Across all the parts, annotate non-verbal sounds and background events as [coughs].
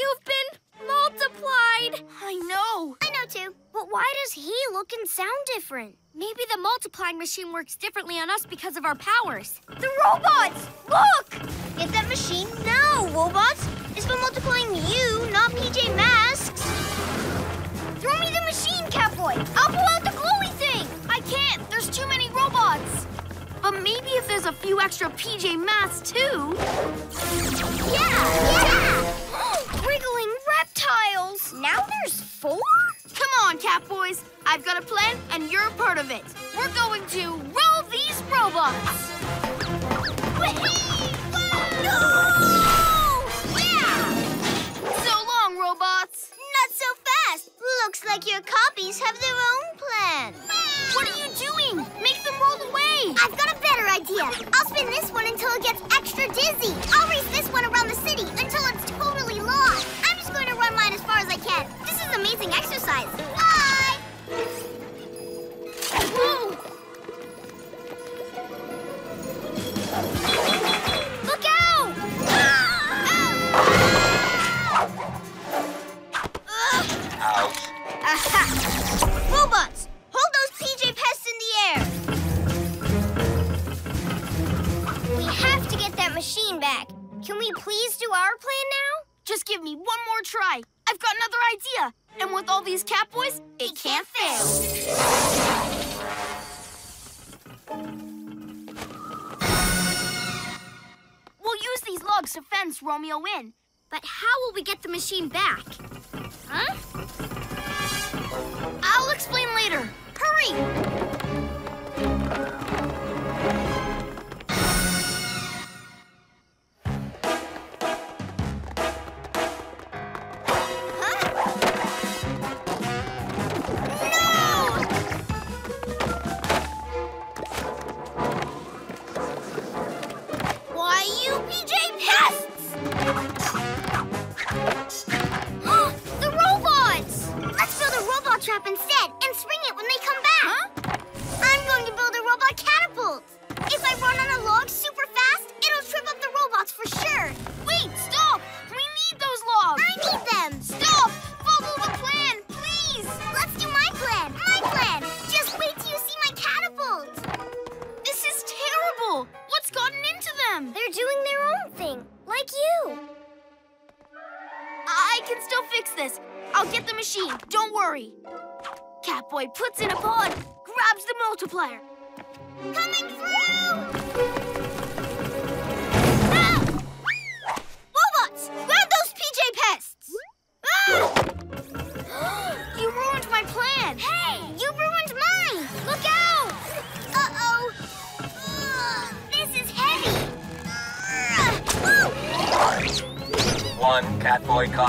You've been multiplied! I know. I know too. But why does he look and sound different? Maybe the multiplying machine works differently on us because of our powers. The robots! Look! Get that machine now, robots! It's for multiplying you, not PJ Masks. Throw me the machine, Catboy! I'll pull out the glowy thing! I can't. There's too many robots. But maybe if there's a few extra PJ Masks too. Yeah! Yeah! Wriggling reptiles! Now there's four? Come on, Catboys. I've got a plan, and you're a part of it. We're going to roll these robots. No! Yeah! So long, robots. Not so fast! Looks like your copies have their own plan. What are you doing? Make them roll away. I've got a better idea. I'll spin this one until it gets extra dizzy. I'll race this one around the city until it's totally lost. I'm just going to run mine as far as I can. This is amazing exercise. Bye! Look out! Ah. Ah. Ouch. Aha! Robots, hold those PJ pests in the air. We have to get that machine back. Can we please do our plan now? Just give me one more try. I've got another idea. And with all these Catboys, it can't fail. We'll use these logs to fence Romeo in. But how will we get the machine back? Huh? I'll explain later. Hurry!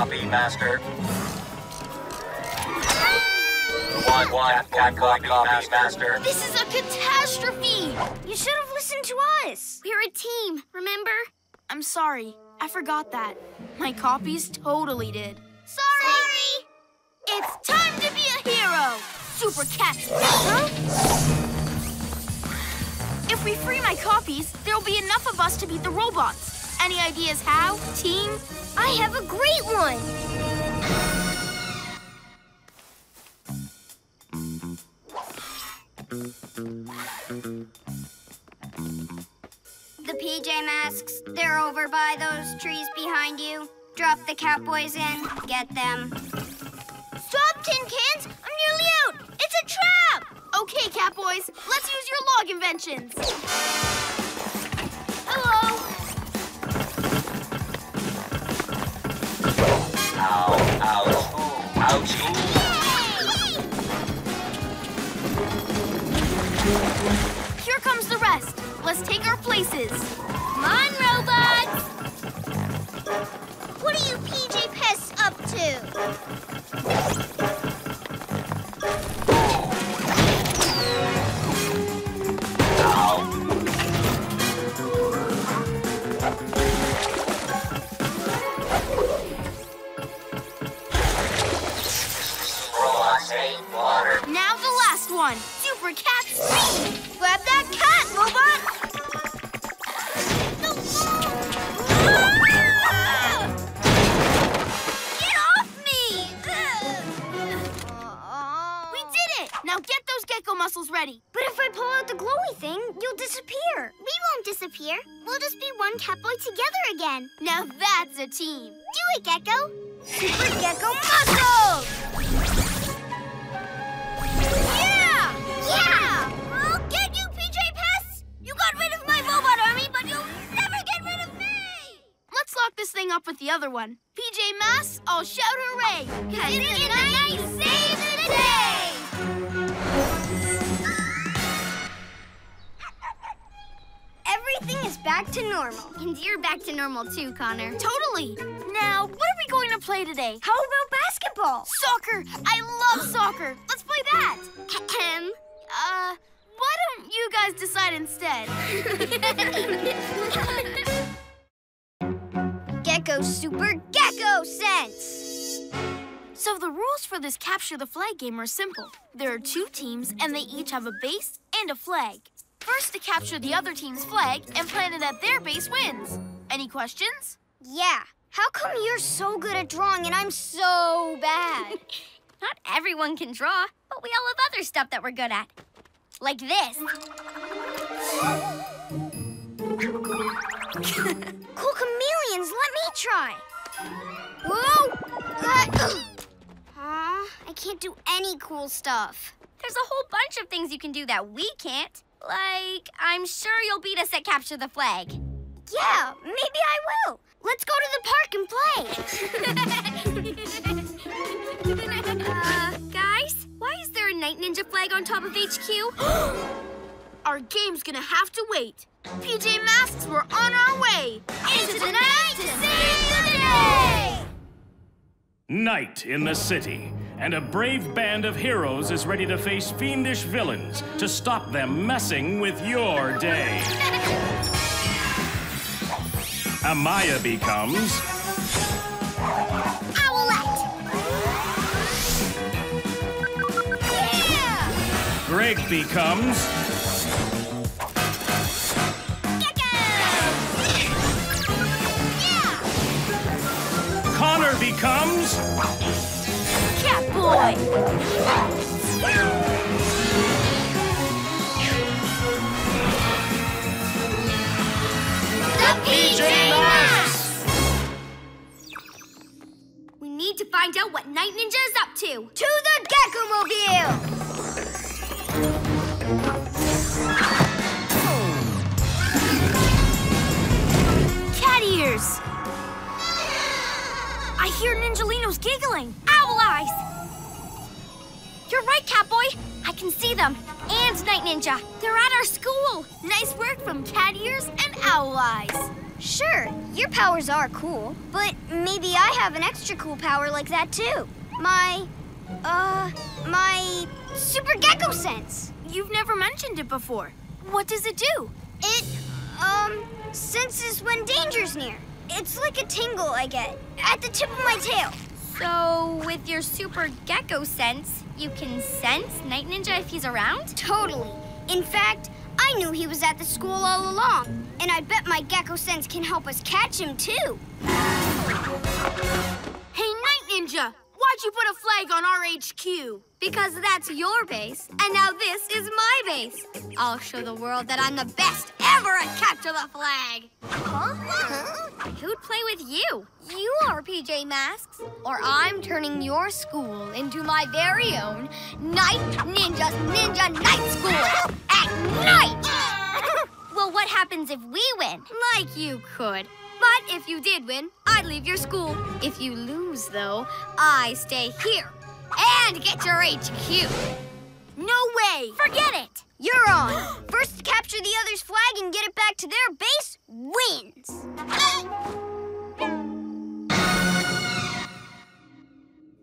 Copy, Master. One, one Catboy copy, Master. This is a catastrophe. You should have listened to us. We're a team, remember? I'm sorry. I forgot that. My copies totally did. Sorry. It's time to be a hero! Super Cat Speed! If we free my copies, there'll be enough of us to beat the robots. Any ideas how, team? I have a great one. The PJ Masks, they're over by those trees behind you. Drop the Catboys in, get them. Stop, tin cans! I'm nearly out. It's a trap. Okay, Catboys, let's use your log inventions. Hello. Here comes the rest. Let's take our places. Come on, robots. What are you PJ pests up to? water. Now the last one. Super Cat Speed! Grab that cat, Robot! Get off me! we did it! Now get those gecko muscles ready. But if I pull out the glowy thing, you'll disappear. We won't disappear. We'll just be one catboy together again. Now that's a team. Do it, Gecko. Super Gecko Muscles! Yeah! Oh, I'll get you, PJ Pests! You got rid of my robot army, but you'll never get rid of me! Let's lock this thing up with the other one. PJ Masks, I'll shout hooray! Cause it's the night save the day! Ah! Everything is back to normal. And you're back to normal too, Connor. Totally! Now, what are we going to play today? How about basketball? Soccer! I love soccer! Let's play that! Ahem. Uh, why don't you guys decide instead? [laughs] Gecko Super Gecko Sense! So the rules for this capture the flag game are simple. There are two teams and they each have a base and a flag. First to capture the other team's flag and plant it at their base wins. Any questions? Yeah. How come you're so good at drawing and I'm so bad? [laughs] Not everyone can draw, but we all have other stuff that we're good at. Like this. [laughs] cool chameleons, let me try. Whoa! Uh, [sighs] I can't do any cool stuff. There's a whole bunch of things you can do that we can't. Like, I'm sure you'll beat us at Capture the Flag. Yeah, maybe I will. Let's go to the park and play. [laughs] Uh, [laughs] guys, why is there a Night Ninja flag on top of HQ? [gasps] Our game's gonna have to wait. PJ Masks, we're on our way. Into the night to save the day! Night in the city, and a brave band of heroes is ready to face fiendish villains to stop them messing with your day. [laughs] Amaya becomes Greg becomes Connor becomes Catboy! The PJ Masks! We need to find out what Night Ninja is up to. To the Gecko-mobile! Cat ears! I hear Ninjalino's giggling. Owl eyes! You're right, Catboy. I can see them. And Night Ninja. They're at our school. Nice work from Cat Ears and Owl Eyes. Sure, your powers are cool, but maybe I have an extra cool power like that too. My, uh, my Super Gecko Sense. You've never mentioned it before. What does it do? It, um, senses when danger's near. It's like a tingle I get at the tip of my tail. So, with your super gecko sense, you can sense Night Ninja if he's around? Totally. In fact, I knew he was at the school all along, and I bet my Gecko Sense can help us catch him too. Hey, Night Ninja! Why'd you put a flag on our HQ? Because that's your base, and now this is my base. I'll show the world that I'm the best ever at Capture the Flag. Huh? Who'd play with you? You are PJ Masks, or I'm turning your school into my very own Night Ninja's Ninja Night School at night. [laughs] well, what happens if we win? Like you could. But if you did win, I'd leave your school. If you lose, though, I stay here and get your HQ. No way! Forget it. You're on. [gasps] First to capture the other's flag and get it back to their base wins. [laughs]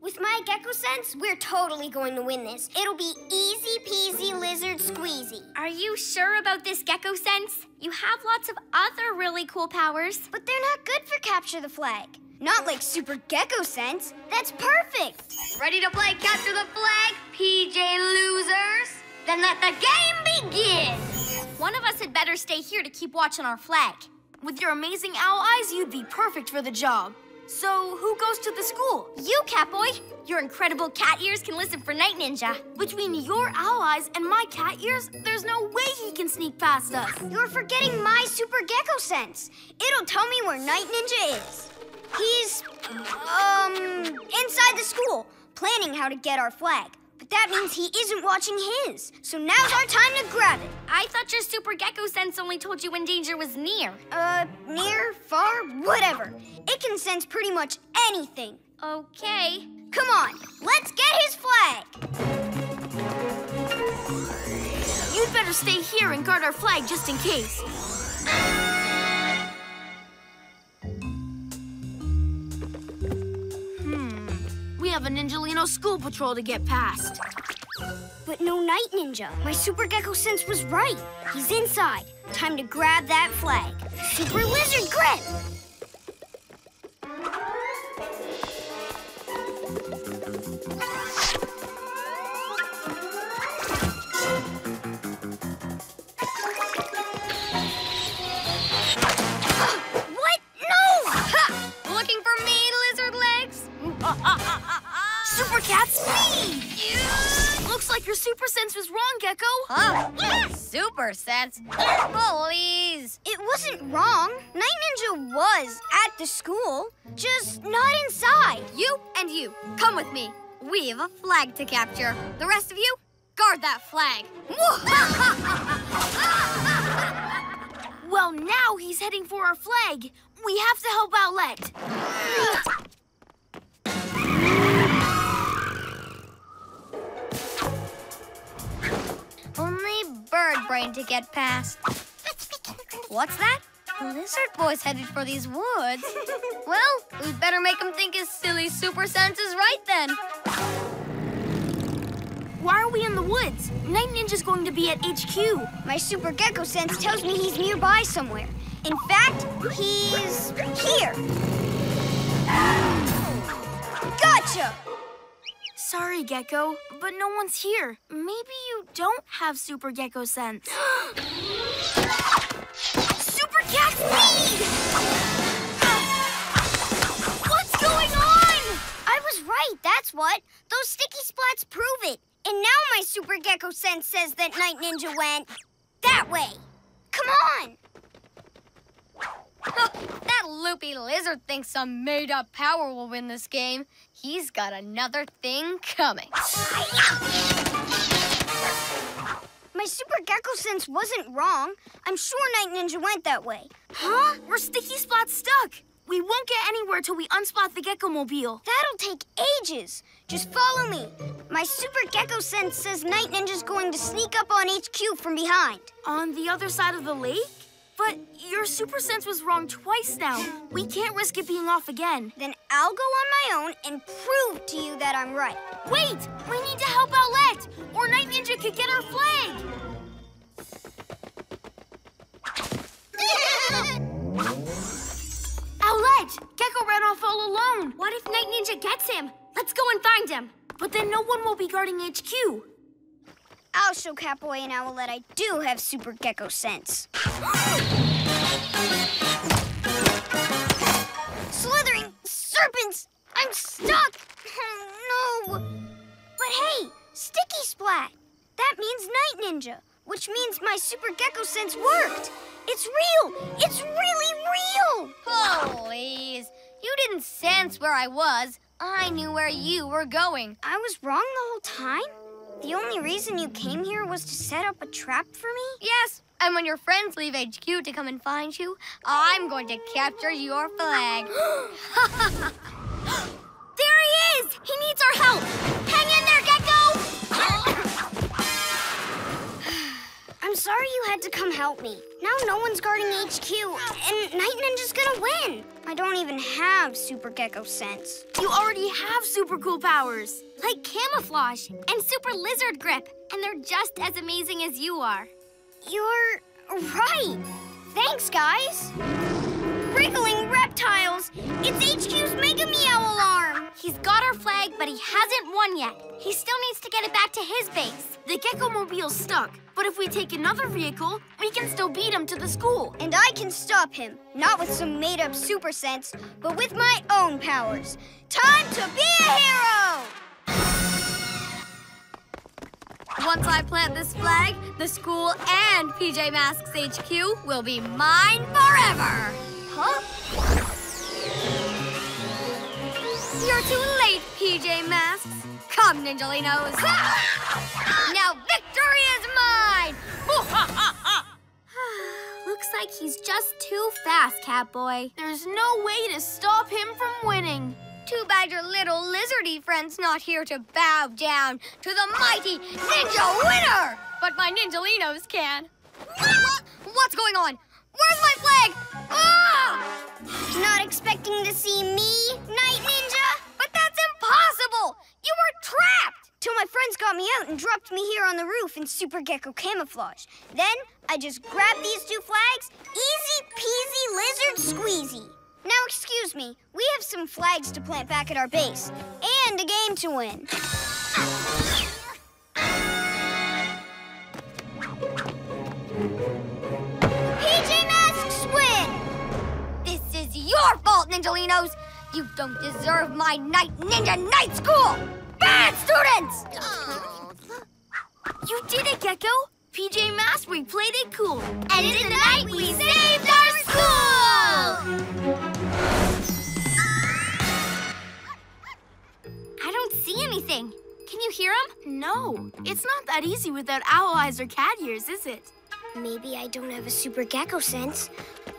With my Gecko Sense, we're totally going to win this. It'll be easy peasy lizard squeezy. Are you sure about this gecko sense? You have lots of other really cool powers. But they're not good for capture the flag. Not like Super Gecko Sense. That's perfect. Ready to play capture the flag, PJ losers? Then let the game begin. One of us had better stay here to keep watch on our flag. With your amazing owl eyes, you'd be perfect for the job. So who goes to the school? You, Catboy. Your incredible cat ears can listen for Night Ninja. Between your owl eyes and my cat ears, there's no way he can sneak past us. You're forgetting my super gecko sense. It'll tell me where Night Ninja is. He's, um, inside the school, planning how to get our flag. That means he isn't watching his. So now's our time to grab it. I thought your super gecko sense only told you when danger was near. Uh, near, far, whatever. It can sense pretty much anything. Okay. Come on, let's get his flag. You'd better stay here and guard our flag just in case. We have a Ninjalino school patrol to get past. But no Night Ninja. My super gecko sense was right. He's inside. Time to grab that flag. Super lizard grip! what? No! Ha! Looking for me, lizard legs? Mm, uh, uh, uh, Super cat speed! Looks like your super sense was wrong, Gecko. Huh? Super sense. Please. It wasn't wrong. Night Ninja was at the school, just not inside. You and you, come with me. We have a flag to capture. The rest of you, guard that flag. [laughs] Well, now he's heading for our flag. We have to help Owlette. [laughs] bird brain to get past. What's that? The Lizard boy's headed for these woods. Well, we'd better make him think his silly super sense is right then. Why are we in the woods? Night Ninja's going to be at HQ. My super gecko sense tells me he's nearby somewhere. In fact, he's here. Gotcha! Sorry, Gecko, but no one's here. Maybe you don't have Super Gecko sense. [gasps] super Cat Speed! What's going on? I was right, that's what. Those sticky splats prove it. And now my super gecko sense says that Night Ninja went that way. Come on! that loopy lizard thinks some made-up power will win this game. He's got another thing coming. My super gecko sense wasn't wrong. I'm sure Night Ninja went that way. Huh? We're Sticky Splat stuck. We won't get anywhere till we unspot the Gecko Mobile. That'll take ages. Just follow me. My super gecko sense says Night Ninja's going to sneak up on HQ from behind. On the other side of the lake? But your super sense was wrong twice now. We can't risk it being off again. Then I'll go on my own and prove to you that I'm right. Wait! We need to help Owlette, or Night Ninja could get our flag. [laughs] Owlette! Gecko ran off all alone. What if Night Ninja gets him? Let's go and find him. But then no one will be guarding HQ. I'll show Catboy and Owlette I do have super gecko sense. Slithering serpents! I'm stuck! [laughs] No! But hey, Sticky Splat! That means Night Ninja, which means my super gecko sense worked. It's real! It's really real! Please. You didn't sense where I was. I knew where you were going. I was wrong the whole time? The only reason you came here was to set up a trap for me? Yes, and when your friends leave HQ to come and find you, I'm going to capture your flag. [gasps] [gasps] [gasps] there he is! He needs our help! Hang in there, Gecko! I'm sorry you had to come help me. Now no one's guarding HQ, and Night Ninja's gonna win. I don't even have Super Gecko sense. You already have super cool powers. Like camouflage and super lizard grip. And they're just as amazing as you are. You're right. Thanks, guys. Wriggling reptiles. It's HQ's Mega Meow alarm. He's got our flag but he hasn't won yet. He still needs to get it back to his base. The Gecko-mobile's stuck, but if we take another vehicle, we can still beat him to the school. And I can stop him, not with some made-up super sense, but with my own powers. Time to be a hero! Once I plant this flag, the school and PJ Masks HQ will be mine forever. Huh? You're too late, PJ Masks. Come, Ninjalinos. [laughs] now victory is mine! [laughs] Looks like he's just too fast, Catboy. There's no way to stop him from winning. Too bad your little lizardy friend's not here to bow down to the mighty Ninja Winner! But my Ninjalinos can. [laughs] What's going on? Where's my flag? Ah! Not expecting to see me, Night Ninja? But that's impossible! You were trapped! Till my friends got me out and dropped me here on the roof in Super Gecko camouflage. Then I just grabbed these two flags, easy peasy lizard squeezy. Now excuse me, we have some flags to plant back at our base, and a game to win. Your fault, Ninjalinos! You don't deserve my Night Ninja Night School! Bad students! You did it, Gecko! PJ Masks, we played it cool. And in the night, we saved our school! I don't see anything. Can you hear him? No, it's not that easy without owl eyes or cat ears, is it? Maybe I don't have a Super Gecko sense,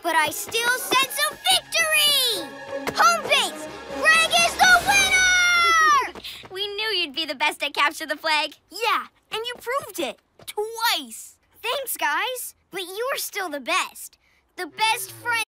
but I still sense a victory! Home base! Greg is the winner! [laughs] We knew you'd be the best at capture the flag. Yeah, and you proved it. Twice. Thanks, guys. But you're still the best. The best friend.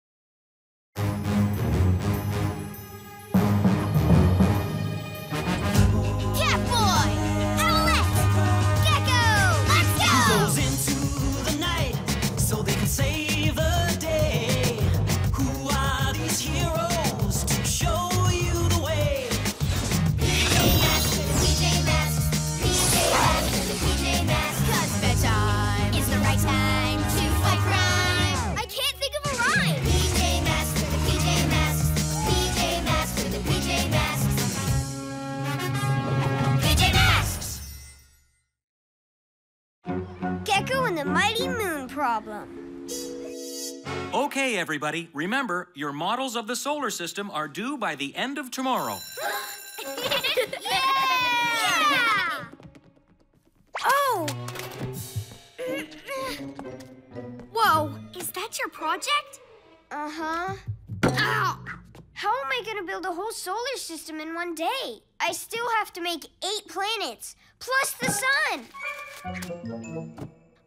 Gecko and the Mighty Moon Problem. Okay, everybody, remember, your models of the solar system are due by the end of tomorrow. [gasps] Yeah! Oh! Whoa, is that your project? Uh-huh. Ow! How am I gonna build a whole solar system in one day? I still have to make eight planets, plus the sun.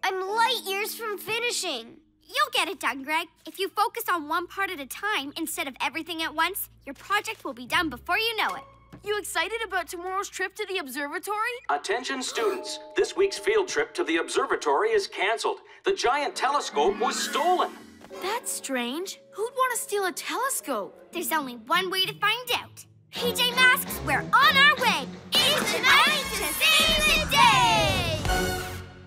I'm light years from finishing. You'll get it done, Greg. If you focus on one part at a time instead of everything at once, your project will be done before you know it. You excited about tomorrow's trip to the observatory? Attention students, this week's field trip to the observatory is canceled. The giant telescope was stolen. That's strange. Who'd want to steal a telescope? There's only one way to find out. PJ Masks, we're on our way. It's tonight to save the day!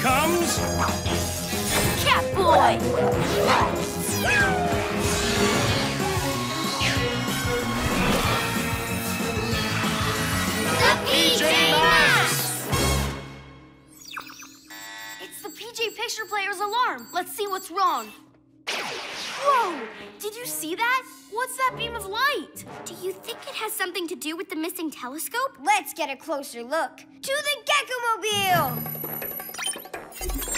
Becomes Catboy! The PJ Masks! It's the PJ Picture Player's alarm. Let's see what's wrong. Whoa! Did you see that? What's that beam of light? Do you think it has something to do with the missing telescope? Let's get a closer look. To the Gecko-mobile! Yeah.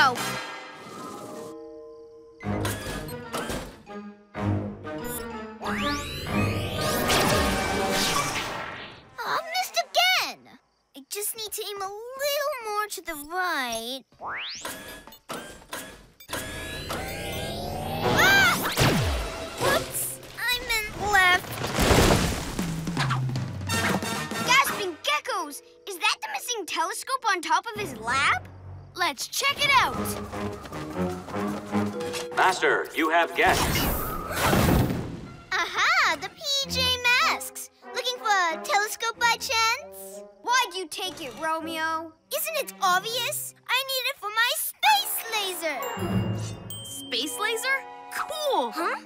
Romeo! Oh, missed again! I just need to aim a little more to the right. Ah! Whoops! I meant left. Gasping geckos! Is that the missing telescope on top of his lab? Let's check it out! Master, you have guests. Aha! The PJ Masks! Looking for a telescope by chance? Why'd you take it, Romeo? Isn't it obvious? I need it for my space laser! Space laser? Cool! Huh?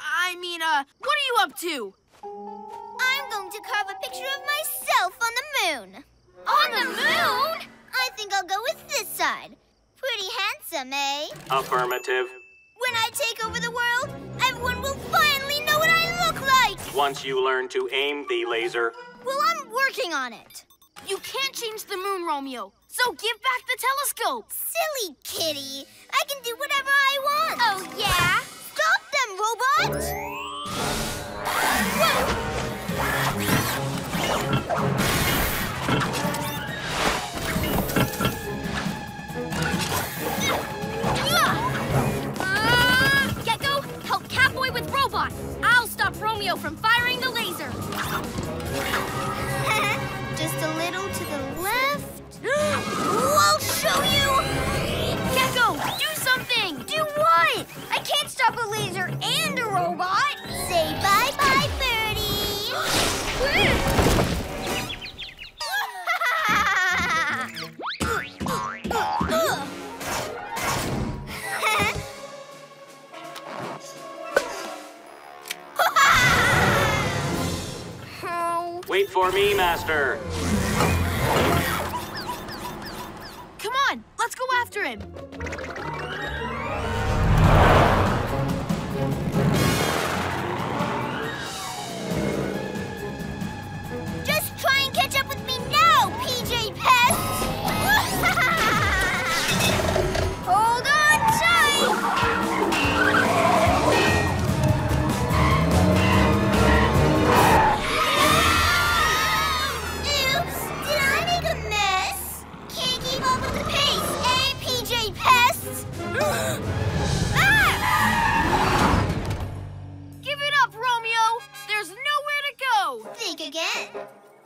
I mean, uh, what are you up to? I'm going to carve a picture of myself on the moon. On the moon? I think I'll go with this side. Pretty handsome, eh? Affirmative. When I take over the world, everyone will finally know what I look like! Once you learn to aim the laser, Well, I'm working on it. You can't change the moon, Romeo. So give back the telescope. Silly kitty. I can do whatever I want. Oh, yeah? Stop them, robot! Uh, Romeo from firing the laser. [laughs] Just a little to the left. [gasps] I'll show you! Gecko, do something. Do what? I can't stop a laser and a robot. Say bye-bye, birdie! [gasps] [laughs] for me, Master. Come on, let's go after him.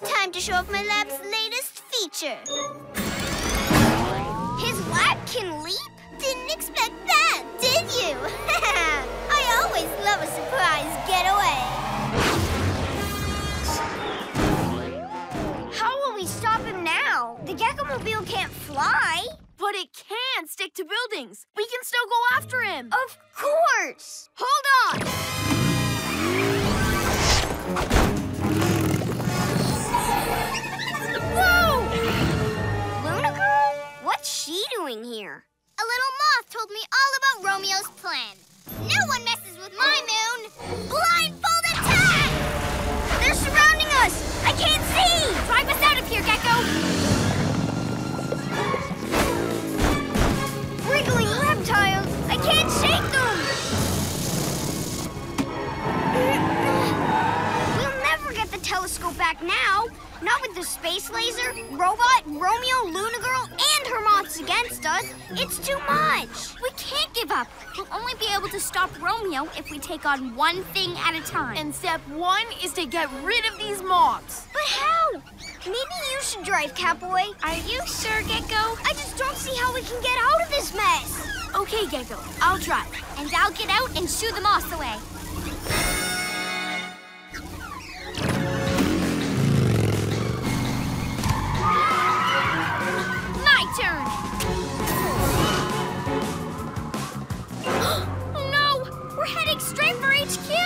Time to show off my lab's latest feature. His lab can leap? Didn't expect that, did you? [laughs] I always love a surprise getaway. How will we stop him now? The Gecko-mobile can't fly. But it can stick to buildings. We can still go after him. Of course. Hold on. What's she doing here? A little moth told me all about Romeo's plan. No one messes with my moon. Blindfold attack! They're surrounding us. I can't see. Drive us out of here, Gecko. Wriggling reptiles. I can't shake them. We'll never get the telescope back now. Not with the space laser, robot, Romeo, Luna Girl, and her moths against us. It's too much. We can't give up. We'll only be able to stop Romeo if we take on one thing at a time. And step one is to get rid of these moths. But how? Maybe you should drive, Catboy. Are you sure, Gecko? I just don't see how we can get out of this mess. Okay, Gecko, I'll drive. And I'll get out and shoo the moths away.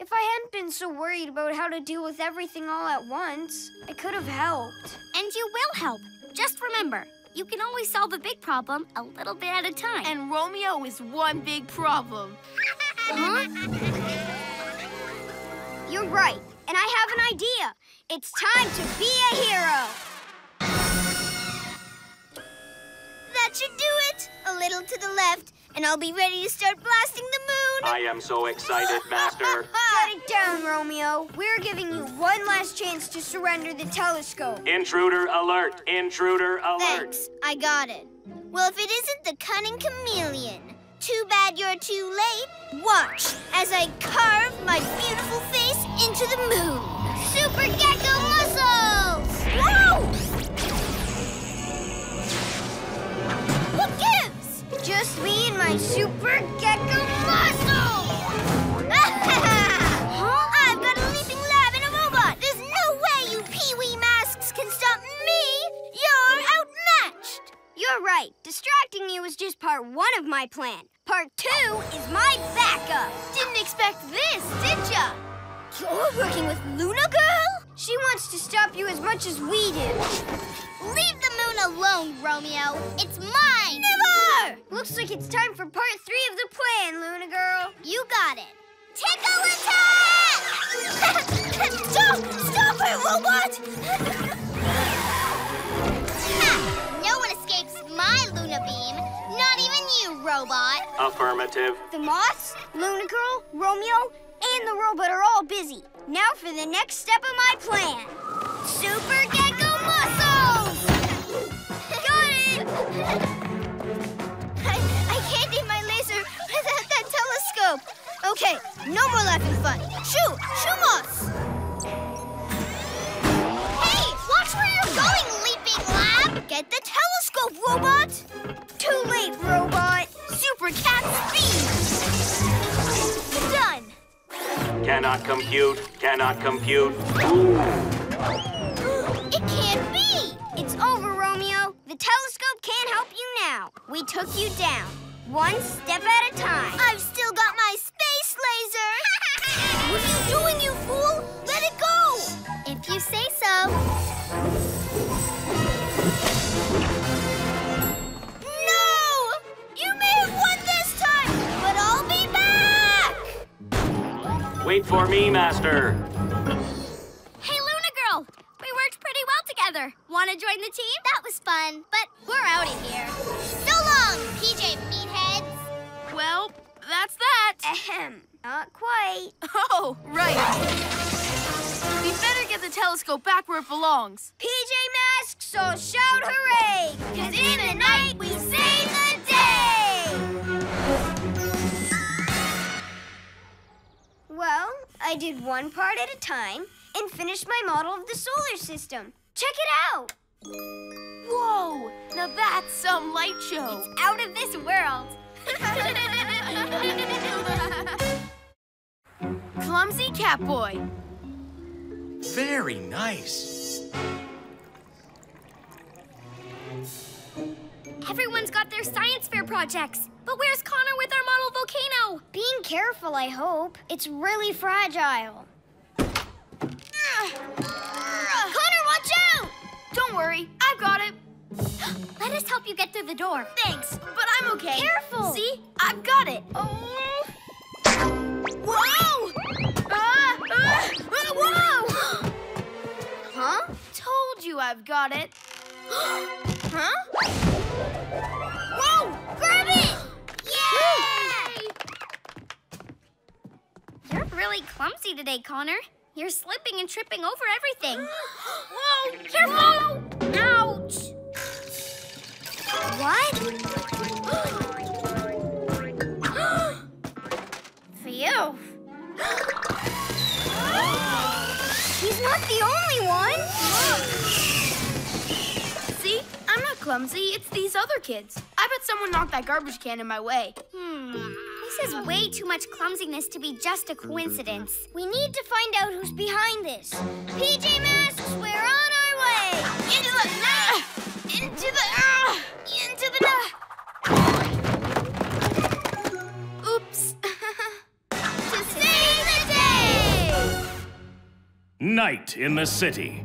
If I hadn't been so worried about how to deal with everything all at once, I could have helped. And you will help. Just remember, you can always solve a big problem a little bit at a time. And Romeo is one big problem. Huh? You're right, and I have an idea. It's time to be a hero. That should do it. A little to the left, and I'll be ready to start blasting the moon. I am so excited, Master. [laughs] Shut it down, Romeo. We're giving you one last chance to surrender the telescope. Intruder alert! Intruder alert! Thanks, I got it. Well, if it isn't the cunning chameleon, too bad you're too late. Watch as I carve my beautiful face into the moon. Super Gecko Just me and my super gecko muscle! [laughs] I've got a leaping lab and a robot. There's no way you pee-wee masks can stop me. You're outmatched. You're right. Distracting you is just part one of my plan. Part two is my backup. Didn't expect this, did ya? You're working with Luna Girl? She wants to stop you as much as we do. Leave the moon alone, Romeo. It's mine. Never! Looks like it's time for part three of the plan, Luna Girl. You got it. Tickle attack! [laughs] stop! Stop it, robot! [laughs] No one escapes my Luna beam. Not even you, robot. Affirmative. The moths, Luna Girl, Romeo, and the robot are all busy. Now for the next step of my plan. Super Gecko Muscles! [laughs] Got it! I, I can't aim my laser without that telescope. Okay, no more laughing fun. Shoo! Shoomos! Hey, watch where you're going, leaping lab! Get the telescope, robot! Too late, robot. Super cat speed! Done! Cannot compute. Cannot compute. It can't be! It's over, Romeo. The telescope can't help you now. We took you down, one step at a time. I've still got my space laser! [laughs] what are you doing, you fool? Let it go! If you say so. Wait for me, Master. Hey, Luna Girl! We worked pretty well together. Want to join the team? That was fun, but we're out of here. So long, PJ Meatheads! Well, that's that. Ahem. Not quite. [laughs] Oh, right. We better get the telescope back where it belongs. PJ Masks, so shout hooray! Cause in the night we save Well, I did one part at a time and finished my model of the solar system. Check it out! Whoa! Now that's some light show. Out of this world. [laughs] Clumsy Catboy. Very nice. Everyone's got their science fair projects. But where's Connor with our model volcano? Being careful, I hope. It's really fragile. Connor, watch out! Don't worry, I've got it. [gasps] Let us help you get through the door. Thanks, but I'm okay. Careful. See? I've got it. Oh, Whoa! Ah, ah, ah, whoa! [gasps] huh? Told you I've got it. [gasps] huh? Whoa! Grab it! You're really clumsy today, Connor. You're slipping and tripping over everything. [gasps] Whoa! Careful! Ouch! What? [gasps] Phew. [gasps] He's not the only one. I'm not clumsy. It's these other kids. I bet someone knocked that garbage can in my way. Hmm. This is way too much clumsiness to be just a coincidence. We need to find out who's behind this. PJ Masks, we're on our way! Into the... Uh, into the... Uh, into the... Uh. Oops. [laughs] to save the day! Night in the city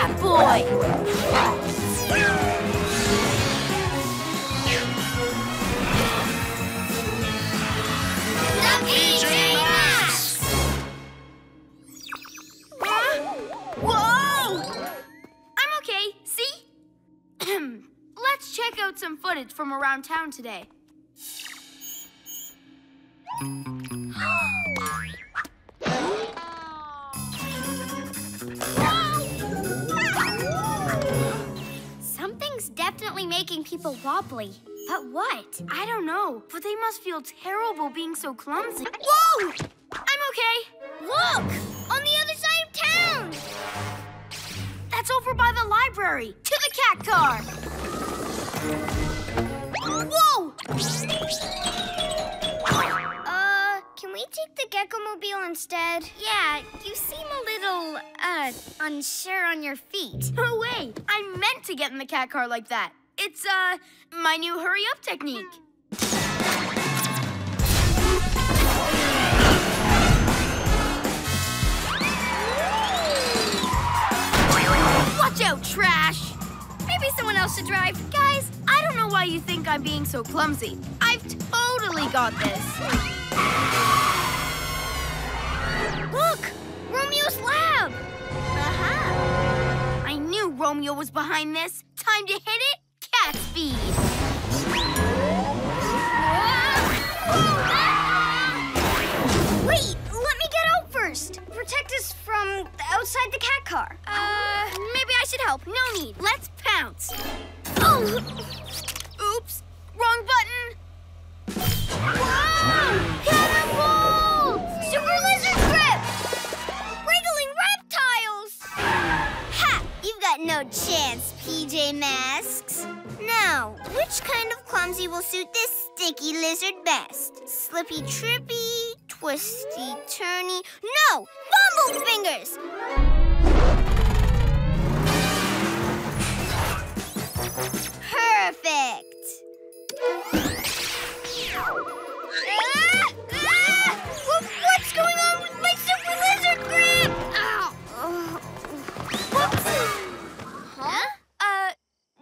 Catboy! The PJ Masks! Whoa! I'm okay. See? [clears throat] Let's check out some footage from around town today. [gasps] making people wobbly. But what? I don't know, but they must feel terrible being so clumsy. Whoa! I'm okay. Look! On the other side of town! That's over by the library. To the cat car. Whoa! Uh, can we take the Gekko Mobile instead? Yeah, you seem a little, uh, unsure on your feet. [laughs] No way. I meant to get in the cat car like that. It's, uh, my new hurry up technique. Watch out, trash! Maybe someone else should drive. Guys, I don't know why you think I'm being so clumsy. I've totally got this. Look! Romeo's lab! Uh-huh. I knew Romeo was behind this. Time to hit it, cat speed. Wait, let me get out first. Protect us from outside the cat car. Uh, maybe I should help. No need. Let's pounce. Oh! Oops, wrong button. Whoa! Catapult! Super lizard Got no chance, PJ Masks. Now, which kind of clumsy will suit this sticky lizard best? Slippy trippy, twisty turny. No! Bumble fingers! Perfect! Ah!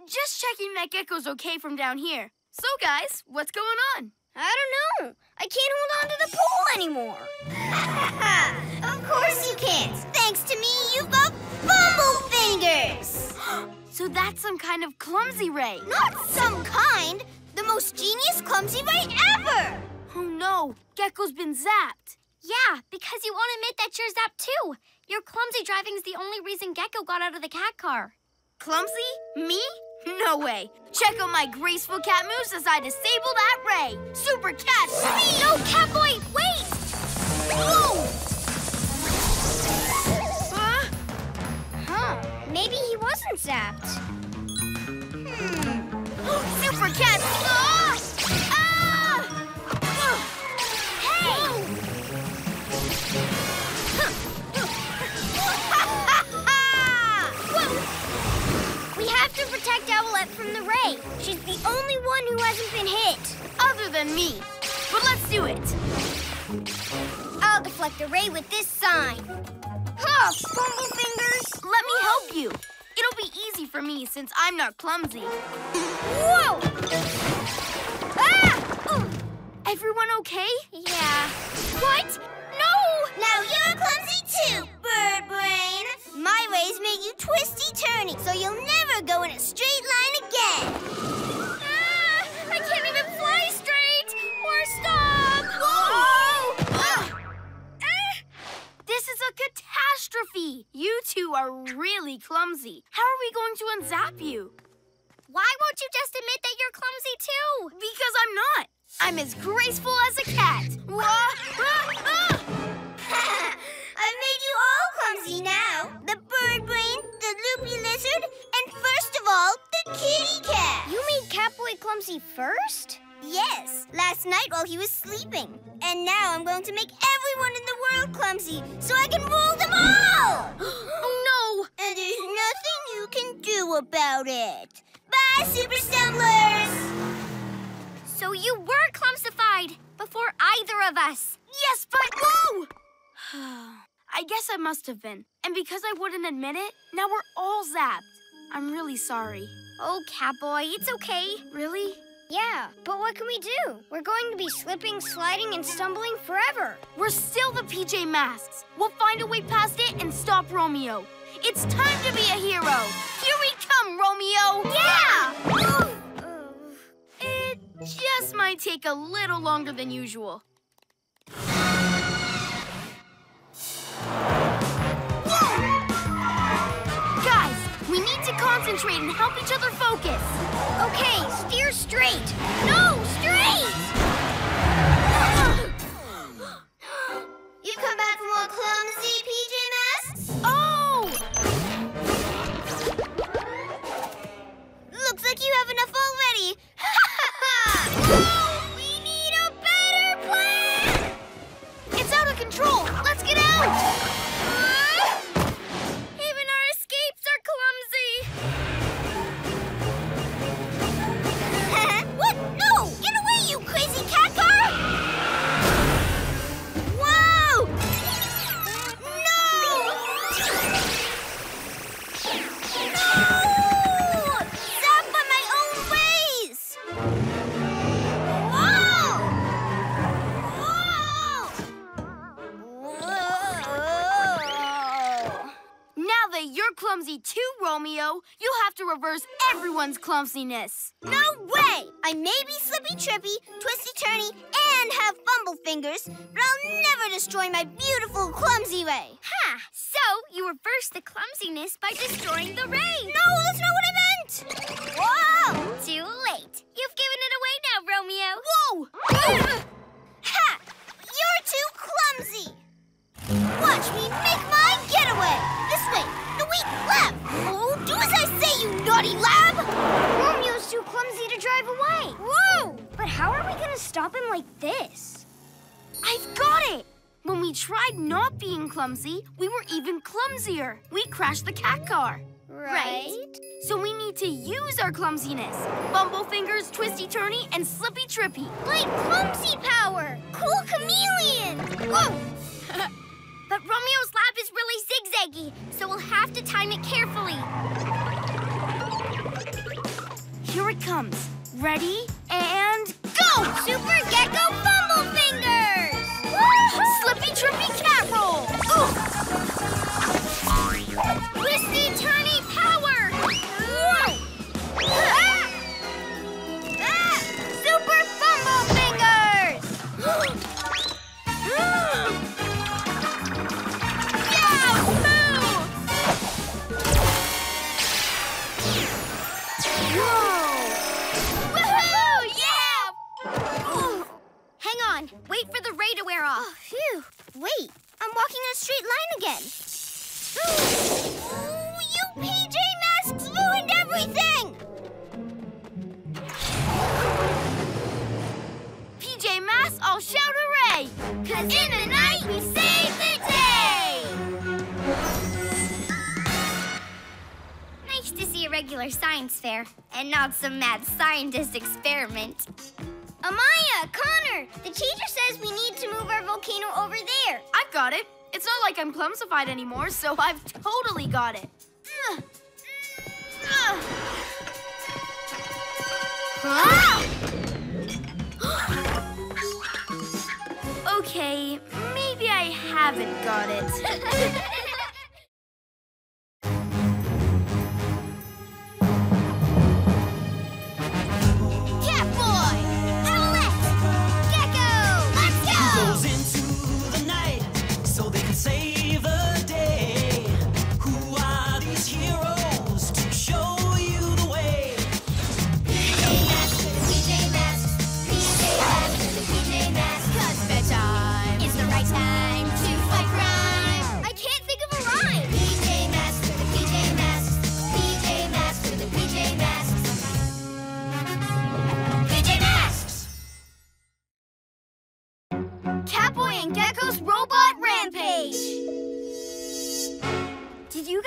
Just checking that Gekko's okay from down here. So, guys, what's going on? I don't know. I can't hold on to the pole anymore. [laughs] of course you can't. Thanks to me, you've got bumble fingers. [gasps] So that's some kind of clumsy ray. Not some kind. The most genius clumsy ray ever. Oh no, Gekko's been zapped. Yeah, because you won't admit that you're zapped too. Your clumsy driving's the only reason Gekko got out of the cat car. Clumsy? Me? No way. Check out my graceful cat moves as I disable that ray. Super cat speed! No, Catboy, wait! Whoa! Huh? Huh. Maybe he wasn't zapped. Hmm. [gasps] Super cat ah! Have to protect Owlette from the ray. She's the only one who hasn't been hit. Other than me. But let's do it. I'll deflect the ray with this sign. Huh, bumble fingers. Let me help you. It'll be easy for me since I'm not clumsy. Whoa! Ah! Ooh. Everyone okay? Yeah. What? No! Now you're clumsy too, bird brain. My rays make you twisty turny, so you'll never go in a straight line again. Ah, I can't even fly straight or stop. Whoa! This is a catastrophe. You two are really clumsy. How are we going to unzap you? Why won't you just admit that you're clumsy too? Because I'm not. I'm as graceful as a cat. Wah, ah, ah. [laughs] I've made you all clumsy now. The bird lizard, and first of all, the kitty cat. You made Catboy clumsy first? Yes, last night while he was sleeping. And now I'm going to make everyone in the world clumsy so I can rule them all! [gasps] Oh no! and there's nothing you can do about it. Bye, Super Stumblers! So you were clumsified before either of us. Yes, but whoa! [sighs] I guess I must have been. And because I wouldn't admit it, now we're all zapped. I'm really sorry. Oh, Catboy, it's okay. Really? Yeah, but what can we do? We're going to be slipping, sliding, and stumbling forever. We're still the PJ Masks. We'll find a way past it and stop Romeo. It's time to be a hero. Here we come, Romeo. Yeah! It just might take a little longer than usual. Concentrate and help each other focus. Okay, steer straight. No, straight! You come back from all clumsy PJ Masks? Oh! Looks like you have enough already. [laughs] we need a better plan! It's out of control. Let's get out. Clumsy too, Romeo, you'll have to reverse everyone's clumsiness. No way! I may be slippy trippy, twisty turny, and have fumble fingers, but I'll never destroy my beautiful clumsy way. Ha! So you reverse the clumsiness by destroying the ray. No, that's not what I meant! Whoa! Too late. You've given it away now, Romeo. Whoa! [gasps] Ha! You're too clumsy! Watch me make my getaway! This way! Wait, left! Oh, do as I say, you naughty lab! Romeo's too clumsy to drive away. Whoa! But how are we going to stop him like this? I've got it! When we tried not being clumsy, we were even clumsier. We crashed the cat car. Right. So we need to use our clumsiness. Bumble fingers, twisty turny, and slippy trippy. Like clumsy power! Cool chameleon! Whoa! [laughs] But Romeo's lap is really zigzaggy, so we'll have to time it carefully. Here it comes. Ready and go! Super Gekko Bumble Fingers! Slippy trippy cat roll! Twisty turny Wait for the ray to wear off. Oh, phew. Wait, I'm walking in a straight line again. oh, you PJ Masks ruined everything! PJ Masks, I'll shout hooray! Cause in the night we save the day! Nice to see a regular science fair and not some mad scientist experiment. Amaya, Connor, the teacher says we need to move our volcano over there. I've got it. It's not like I'm clumsified anymore, so I've totally got it. Ugh. Ugh. okay, maybe I haven't got it.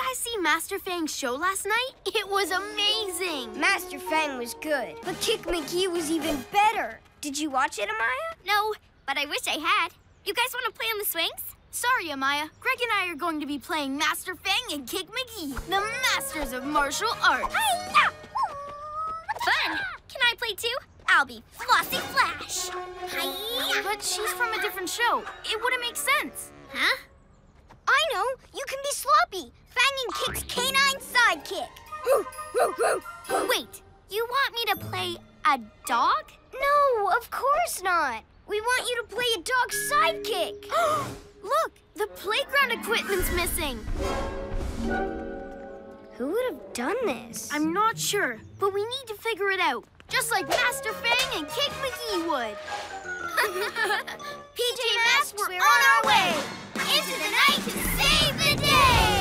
Guys see Master Fang's show last night? [laughs] It was amazing. Master Fang was good, but Kick McGee was even better. Did you watch it, Amaya? No, but I wish I had. You guys want to play on the swings? Sorry, Amaya. Greg and I are going to be playing Master Fang and Kick McGee, the masters of martial arts. Fun! Can I play too? I'll be Flossie Flash. Hi-ya! But she's from a different show. It wouldn't make sense. Huh? I know. You can be Sloppy, Fang and Kick's canine sidekick. Wait, you want me to play a dog? No, of course not. We want you to play a dog's sidekick. [gasps] Look, the playground equipment's missing. Who would have done this? I'm not sure, but we need to figure it out. Just like Master Fang and Kick McGee would. [laughs] PJ Masks, we're on our way into the night to save the day.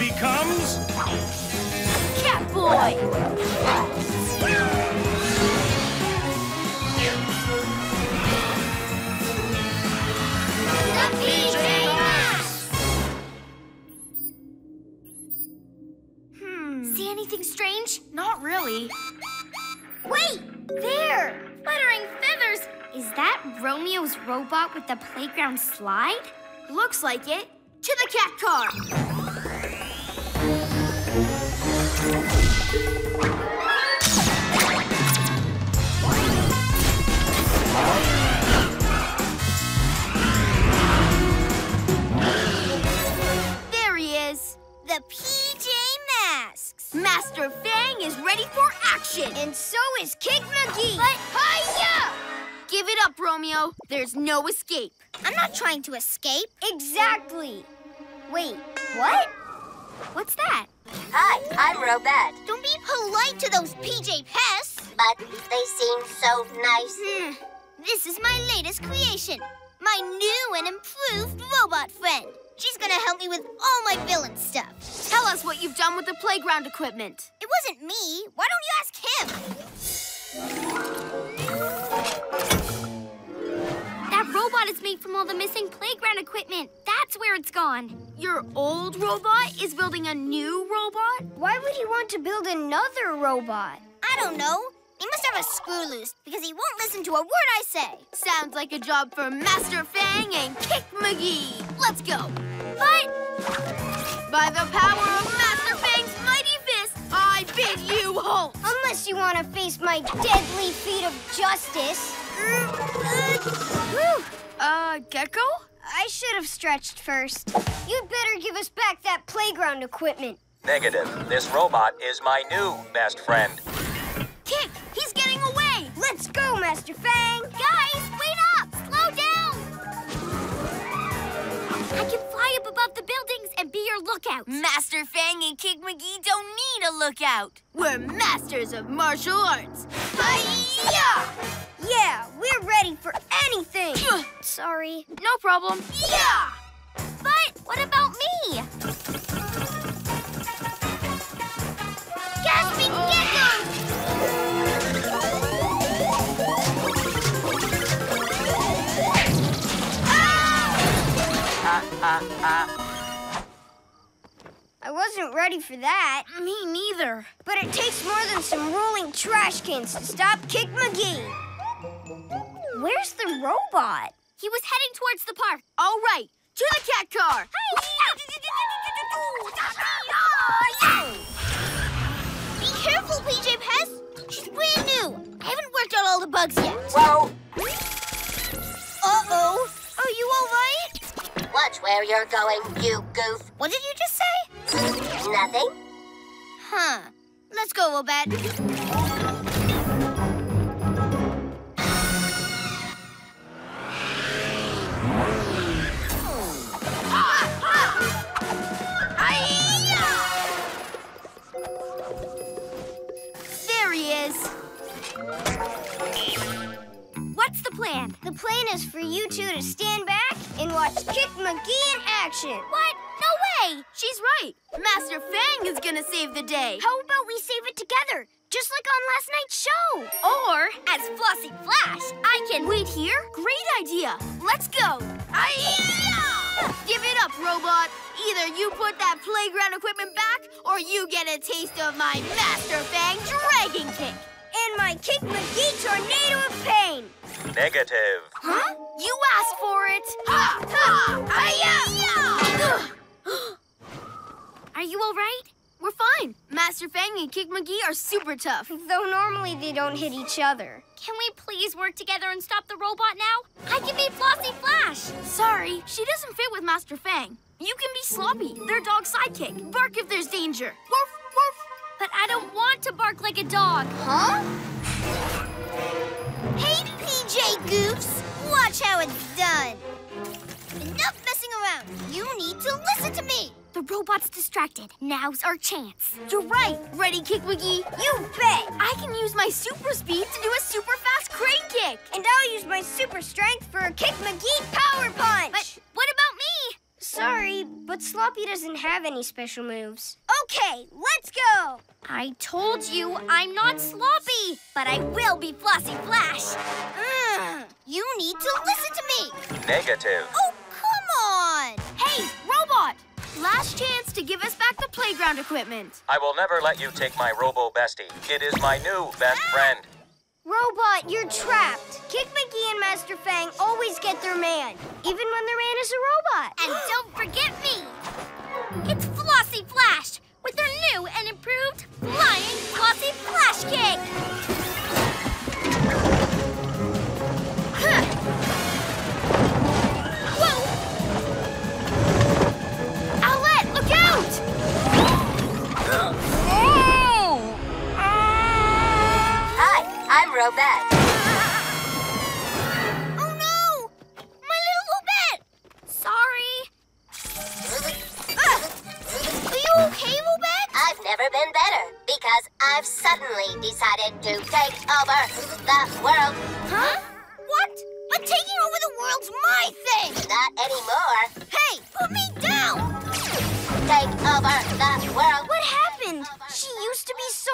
becomes Catboy! The PJ Masks. Hmm. See anything strange? Not really. Wait, there. Fluttering feathers! Is that Romeo's robot with the playground slide? Looks like it. To the cat car. The PJ Masks. Master Fang is ready for action. And so is Kick McGee. But- Hiya! Give it up, Romeo. There's no escape. I'm not trying to escape. Exactly. Wait, what? What's that? Hi, I'm Robette, Don't be polite to those PJ pests. but they seem so nice. Hmm. This is my latest creation. My new and improved robot friend. She's gonna help me with all my villain stuff. Tell us what you've done with the playground equipment. It wasn't me. Why don't you ask him? That robot is made from all the missing playground equipment. That's where it's gone. Your old robot is building a new robot? Why would he want to build another robot? I don't know. He must have a screw loose because he won't listen to a word I say. Sounds like a job for Master Fang and Kick McGee. Let's go. But By the power of Master Fang's mighty fist, I bid you halt. Unless you want to face my deadly feet of justice. Uh, Gekko? I should have stretched first. You'd better give us back that playground equipment. Negative. This robot is my new best friend. Kick, he's getting away. Let's go, Master Fang! guys, wait up! Slow down! I can fly up above the buildings and be your lookout. Master Fang and Kick McGee don't need a lookout. We're masters of martial arts. Hi-ya! Yeah, we're ready for anything. [sighs] Sorry. No problem. Yeah! But what about me? Gasping Gekko! I wasn't ready for that. Me neither. But it takes more than some rolling trash cans to stop Kick McGee. Where's the robot? He was heading towards the park. All right, to the cat car. Be careful, PJ Pest. She's brand new. I haven't worked out all the bugs yet. Whoa! where you're going, you goof. What did you just say? Nothing. Huh. Let's go, Obed. there he is plan? The plan is for you two to stand back and watch Kick McGee in action. What? No way! She's right. Master Fang is gonna save the day. How about we save it together, just like on last night's show? Or, as Flossie Flash, I can... Wait here? Great idea. Let's go. Give it up, robot. Either you put that playground equipment back, or you get a taste of my Master Fang Dragon Kick. And my Kick McGee Tornado of Pain. Negative. Huh? You asked for it. Ha! Ha! Hiya! [gasps] Are you all right? We're fine. Master Fang and Kick McGee are super tough. Though normally they don't hit each other. Can we please work together and stop the robot now? I can be Flossie Flash. Sorry, she doesn't fit with Master Fang. You can be Sloppy, their dog sidekick. Bark if there's danger. Woof, woof. But I don't want to bark like a dog. Huh? Hey, PJ Goofs! Watch how it's done. Enough messing around. You need to listen to me. The robot's distracted. Now's our chance. You're right. Ready, Kick McGee? You bet. I can use my super speed to do a super fast crane kick. And I'll use my super strength for a Kick McGee power punch. But what about me? Sorry, but Sloppy doesn't have any special moves. Okay, let's go. I told you I'm not sloppy, but I will be Flossie Flash. Mm, you need to listen to me. Negative. Oh, come on. Hey, robot! Last chance to give us back the playground equipment. I will never let you take my Robo Bestie. It is my new best friend. Robot, you're trapped. Kick McGee and Master Fang always get their man, even when their man is a robot. And don't forget me. It's Flossie Flash with their new and improved Flying Flossie Flash Kick. Robette. Oh no! My little Lobette! Sorry. Ah! Are you okay, Lobette? I've never been better because I've suddenly decided to take over the world. Huh? What? But taking over the world's my thing! Not anymore. Hey, put me down! Take over the world. What happened? She used to be so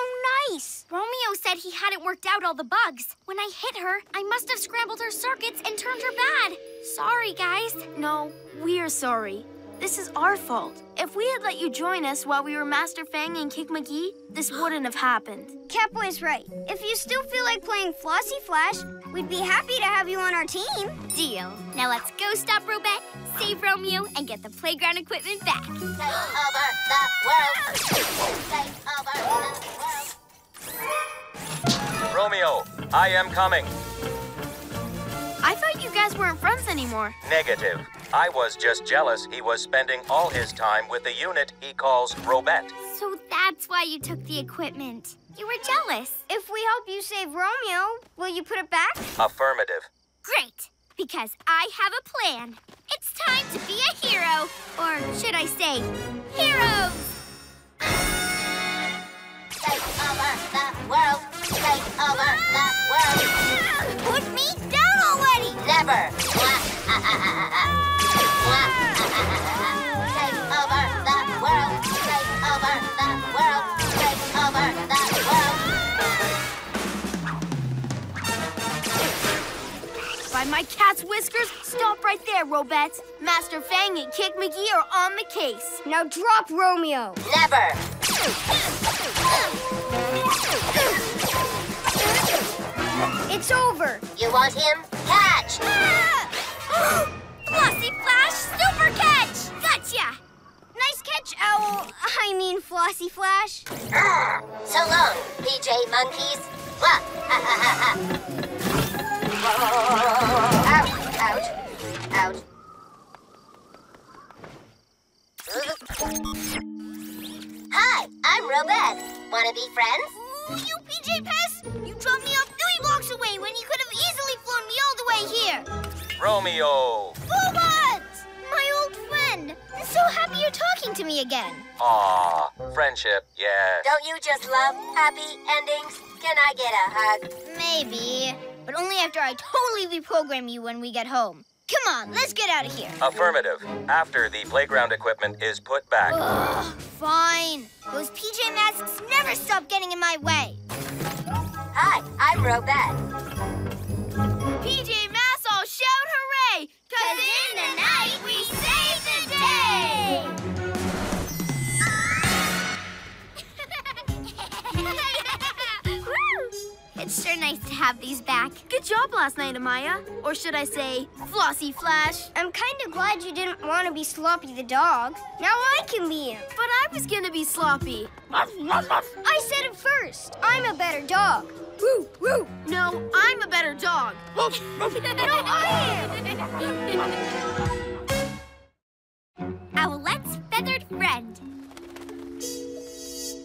nice. Romeo said he hadn't worked out all the bugs. When I hit her, I must have scrambled her circuits and turned her bad. Sorry, guys. No, we're sorry. This is our fault. If we had let you join us while we were Master Fang and Kick McGee, this wouldn't have happened. Catboy's right. If you still feel like playing Flossie Flash, we'd be happy to have you on our team. Deal. Now let's go stop Robette, save Romeo, and get the playground equipment back. [gasps] Take over the world. Take over the world. Romeo, I am coming. I thought you guys weren't friends anymore. Negative. I was just jealous he was spending all his time with the unit he calls Robette. So that's why you took the equipment. You were jealous. If we help you save Romeo, will you put it back? Affirmative. Great, because I have a plan. It's time to be a hero. Or should I say, heroes. Take over the world. Take over the world. Ah! Put me down already! Never. Take over the world. Take over the world. Take over the world. By my cat's whiskers, stop right there, Robette. Master Fang and Kick McGee are on the case. Now drop Romeo. Never. It's over. You want him? Catch. [gasps] Flossie Flash Super Catch! Gotcha! Nice catch, Owl. I mean, Flossie Flash. Ah, so long, PJ monkeys. Wah, ha, ha, ha, ha. Ouch, ouch, ouch. Hi, I'm Robette. Wanna be friends? Ooh, you PJ Pest! You dropped me off three blocks away when you could have easily flown me all the way here. Romeo! Robot! My old friend. I'm so happy you're talking to me again. Aw, friendship, yeah. Don't you just love happy endings? Can I get a hug? Maybe, but only after I totally reprogram you when we get home. Come on, let's get out of here. Affirmative. After the playground equipment is put back. Ugh, fine. Those PJ Masks never stop getting in my way. Hi, I'm Robette. PJ Masks all shout hooray! Cause in the night we save the day! It's sure nice to have these back. Good job last night, Amaya. Or should I say, Flossie Flash? I'm kind of glad you didn't want to be Sloppy the dog. Now I can be him. But I was gonna be sloppy. I said it first. I'm a better dog. Woo, woo. No, I'm a better dog. [laughs] no, I am. Owlette's feathered friend.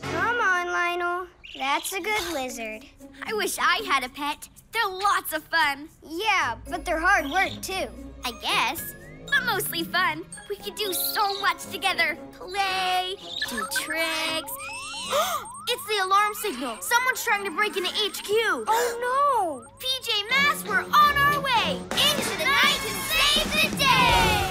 Come on, Lionel. That's a good lizard. I wish I had a pet. They're lots of fun. Yeah, but they're hard work, too. I guess. But mostly fun. We could do so much together. Play, do tricks. [gasps] it's the alarm signal. Someone's trying to break into HQ. Oh, no. PJ Masks, we're on our way. Into the night to save the day.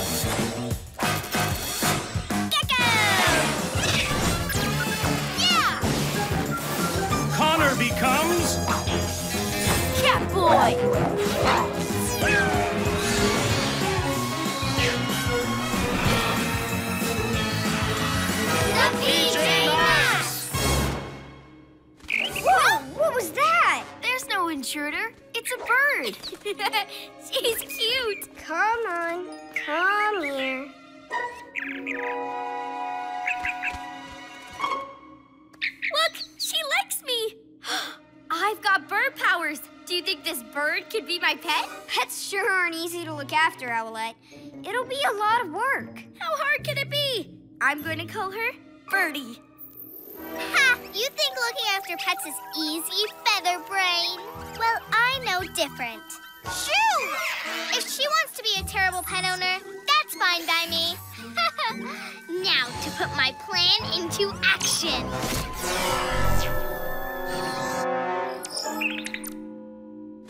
Connor becomes... Boy. The PJ Masks! Whoa! What was that? There's no intruder. It's a bird. [laughs] She's cute. Come on. Come here. Look! She likes me! [gasps] I've got bird powers. Do you think this bird could be my pet? Pets sure aren't easy to look after, Owlette. It'll be a lot of work. How hard can it be? I'm going to call her Birdie. [laughs] Ha! You think looking after pets is easy, Feather Brain? Well, I know different. Shoo! If she wants to be a terrible pet owner, that's fine by me. [laughs] now to put my plan into action.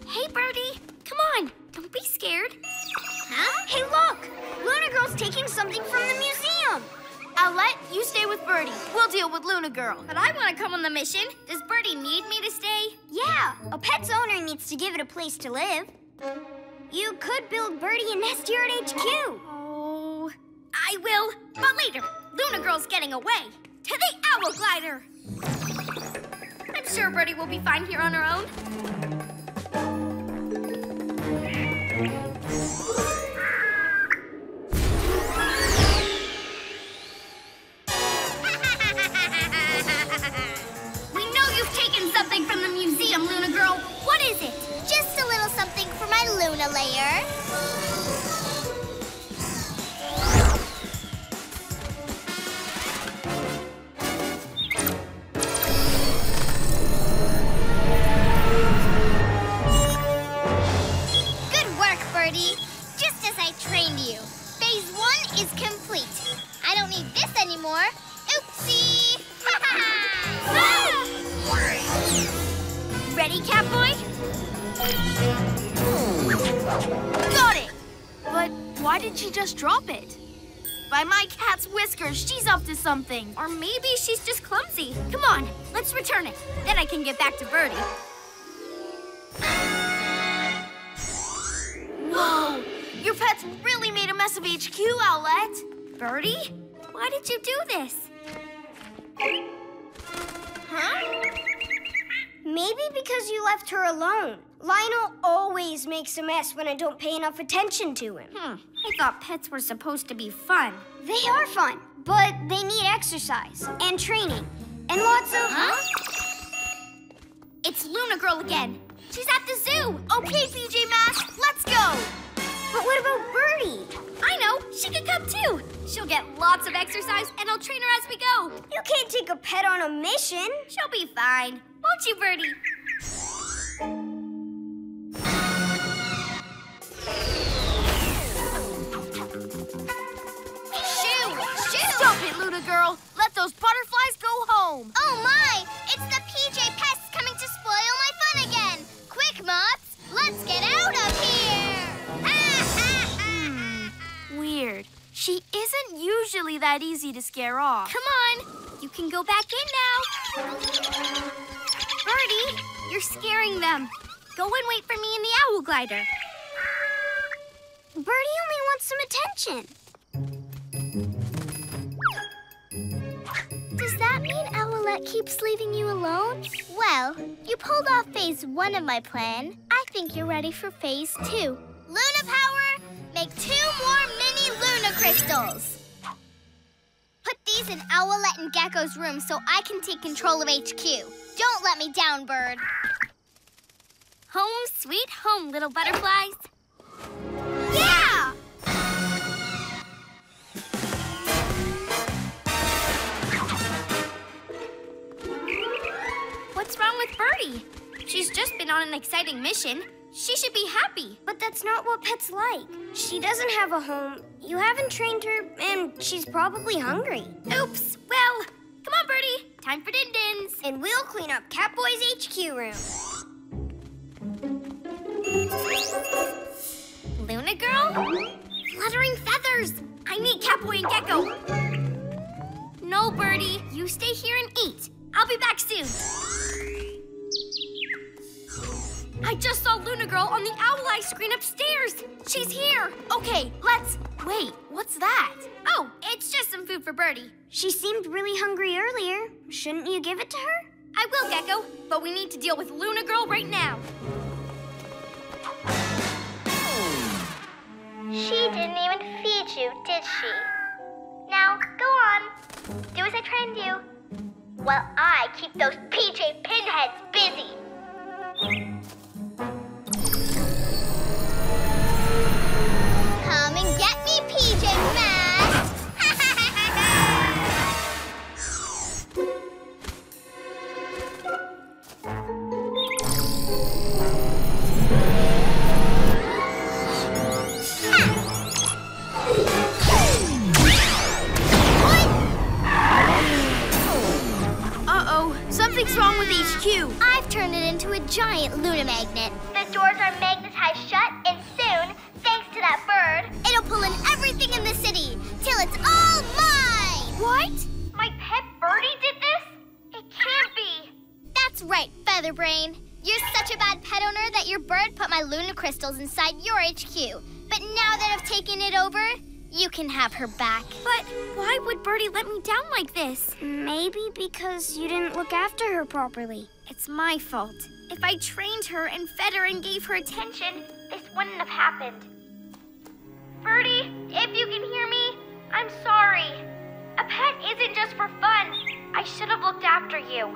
Hey, Birdie. Come on. Don't be scared. Huh? Hey, look! Luna Girl's taking something from the museum. Owlette, you stay with Birdie. We'll deal with Luna Girl. But I want to come on the mission. Does Birdie need me to stay? Yeah, a pet's owner needs to give it a place to live. You could build Birdie a nest here at HQ. Oh, I will. But later, Luna Girl's getting away. To the Owl Glider. I'm sure Birdie will be fine here on her own. [laughs] we know you've taken something from the museum, Luna Girl. What is it? Just a little something for my Luna layer. Birdie. Just as I trained you. Phase one is complete. I don't need this anymore. Oopsie! Ah! Ready, Catboy? Got it! But why did she just drop it? By my cat's whiskers, she's up to something. Or maybe she's just clumsy. Come on, let's return it. Then I can get back to Birdie. Whoa! Your pet's really made a mess of HQ, Owlette. Birdie? Why did you do this? Huh? Maybe because you left her alone. Lionel always makes a mess when I don't pay enough attention to him. Hmm, I thought pets were supposed to be fun. They are fun, but they need exercise and training and lots of. Huh? It's Luna Girl again. She's at the zoo. Oh, okay, PJ Masks, let's go. But what about Birdie? I know, she could come too. She'll get lots of exercise and I'll train her as we go. You can't take a pet on a mission. She'll be fine. Won't you, Birdie? Shoo! Shoo! Stop it, Luna girl. Let those butterflies go home. Oh my! It's the Let's get out of here! Hmm, weird. She isn't usually that easy to scare off. Come on, you can go back in now. Birdie, you're scaring them. Go and wait for me in the owl glider. Birdie only wants some attention. Owlette keeps leaving you alone? Well, you pulled off phase one of my plan. I think you're ready for phase two. Luna Power, make two more mini Luna crystals. Put these in Owlette and Gekko's room so I can take control of HQ. Don't let me down, Bird. Home sweet home, little butterflies. Yeah! What's wrong with Birdie? She's just been on an exciting mission. She should be happy. But that's not what pets like. She doesn't have a home. You haven't trained her, and she's probably hungry. Oops. Well, come on, Birdie. Time for din dins. And we'll clean up Catboy's HQ room. Luna girl? Fluttering feathers. I need Catboy and Gekko. No, Birdie. You stay here and eat. I'll be back soon. I just saw Luna Girl on the Owl Eye screen upstairs. She's here. Okay, let's. Wait, what's that? Oh, it's just some food for Birdie. She seemed really hungry earlier. Shouldn't you give it to her? I will, Gekko, but we need to deal with Luna Girl right now. She didn't even feed you, did she? Now, go on. Do as I trained you. While I keep those PJ Pinheads busy. Something's wrong with HQ. I've turned it into a giant Luna magnet. The doors are magnetized shut, and soon, thanks to that bird, it'll pull in everything in the city till it's all mine! What? My pet birdie did this? It can't be. That's right, Featherbrain. You're such a bad pet owner that your bird put my Luna crystals inside your HQ. But now that I've taken it over, you can have her back. But why would Birdie let me down like this? Maybe because you didn't look after her properly. It's my fault. If I trained her and fed her and gave her attention, this wouldn't have happened. Birdie, if you can hear me, I'm sorry. A pet isn't just for fun. I should have looked after you.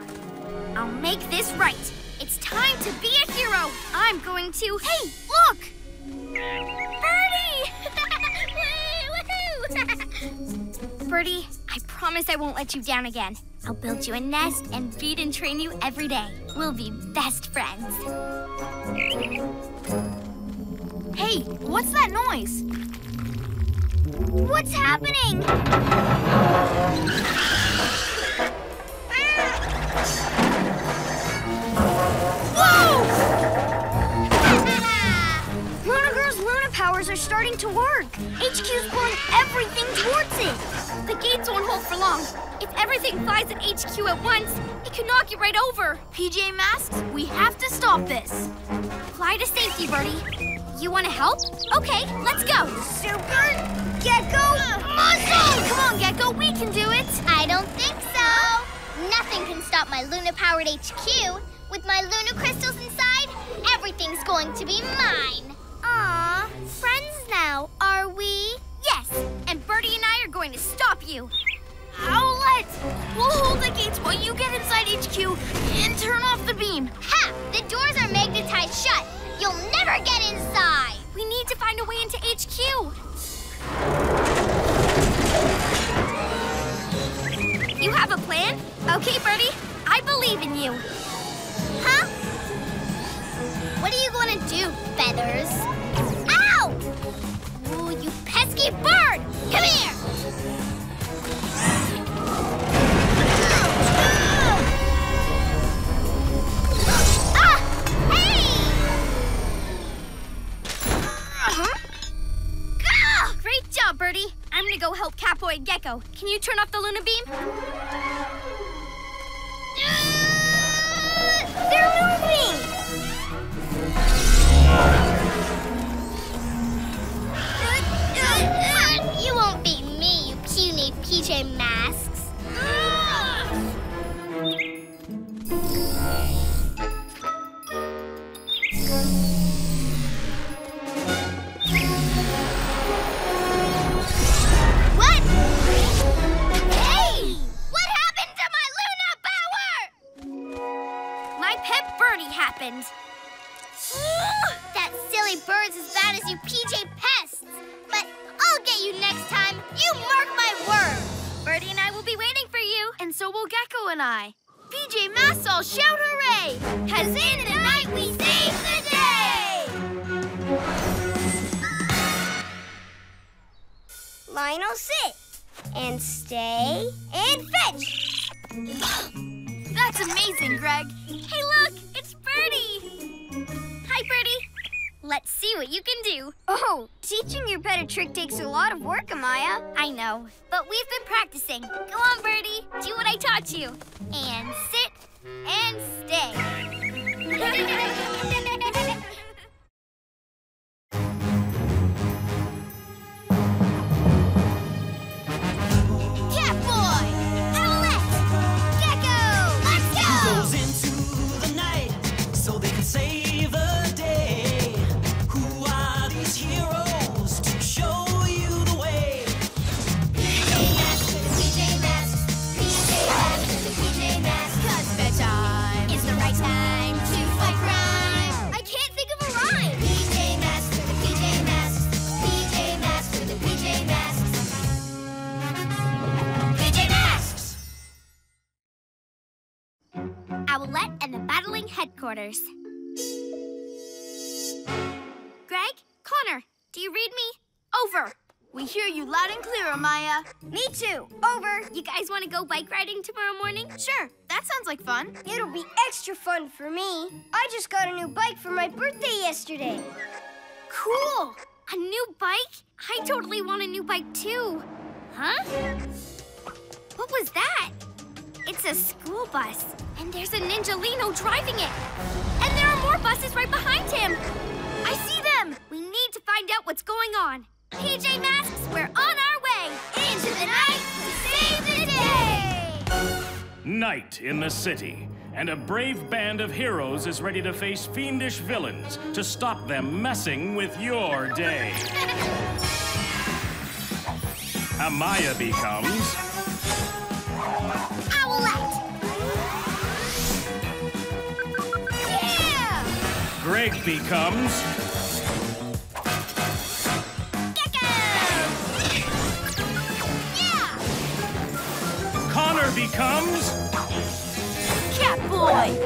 I'll make this right. It's time to be a hero. I'm going to. Hey, look! Birdie! [laughs] [laughs] Birdie, I promise I won't let you down again. I'll build you a nest and feed and train you every day. We'll be best friends. Hey, what's that noise? What's happening? Ah! Luna Powers are starting to work. HQ's pulling everything towards it. The gates won't hold for long. If everything flies at HQ at once, it can knock you right over. PJ Masks, we have to stop this. Fly to safety, Birdie. You want to help? Okay, let's go. Super Gekko Muscle! Come on, Gekko, we can do it. I don't think so. Nothing can stop my Luna-powered HQ. With my Luna crystals inside, everything's going to be mine. Aw, friends now, are we? Yes, and Birdie and I are going to stop you. Owlette! We'll hold the gates while you get inside HQ and turn off the beam. Ha! The doors are magnetized shut. You'll never get inside. We need to find a way into HQ. You have a plan? Okay, Birdie. I believe in you. Huh? What are you to do, Feathers? You bird! Come here! Hey! Gah! Great job, Birdie. I'm gonna go help Catboy and Gekko. Can you turn off the Luna Beam? They're moving! [laughs] You won't beat me, you puny PJ Masks. [gasps] What? Hey! What happened to my Luna power? My pet Birdie happened. [gasps] that silly bird's as bad as you PJ I'll get you next time. You mark my word. Birdie and I will be waiting for you. And so will Gekko and I. PJ Masks all shout hooray! Cause in the night we save the day! Lionel, sit. And stay. And fetch. That's amazing, Greg. Hey, look! It's Birdie! Hi, Birdie. Let's see what you can do. Oh, teaching your pet a trick takes a lot of work, Amaya. I know, but we've been practicing. Go on, Birdie. Do what I taught you. And sit and stay. [laughs] Owlette and the Battling Headquarters. Greg? Connor, do you read me? Over. We hear you loud and clear, Amaya. Me too. Over. You guys want to go bike riding tomorrow morning? Sure, that sounds like fun. It'll be extra fun for me. I just got a new bike for my birthday yesterday. Cool! A new bike? I totally want a new bike too. Huh? What was that? It's a school bus, and there's a Ninjalino driving it. And there are more buses right behind him. I see them. We need to find out what's going on. PJ Masks, we're on our way into the night to save the day. Night in the city, and a brave band of heroes is ready to face fiendish villains to stop them messing with your day. [laughs] Amaya becomes Owlette! Greg becomes Gekko! Yeah! Connor becomes Catboy!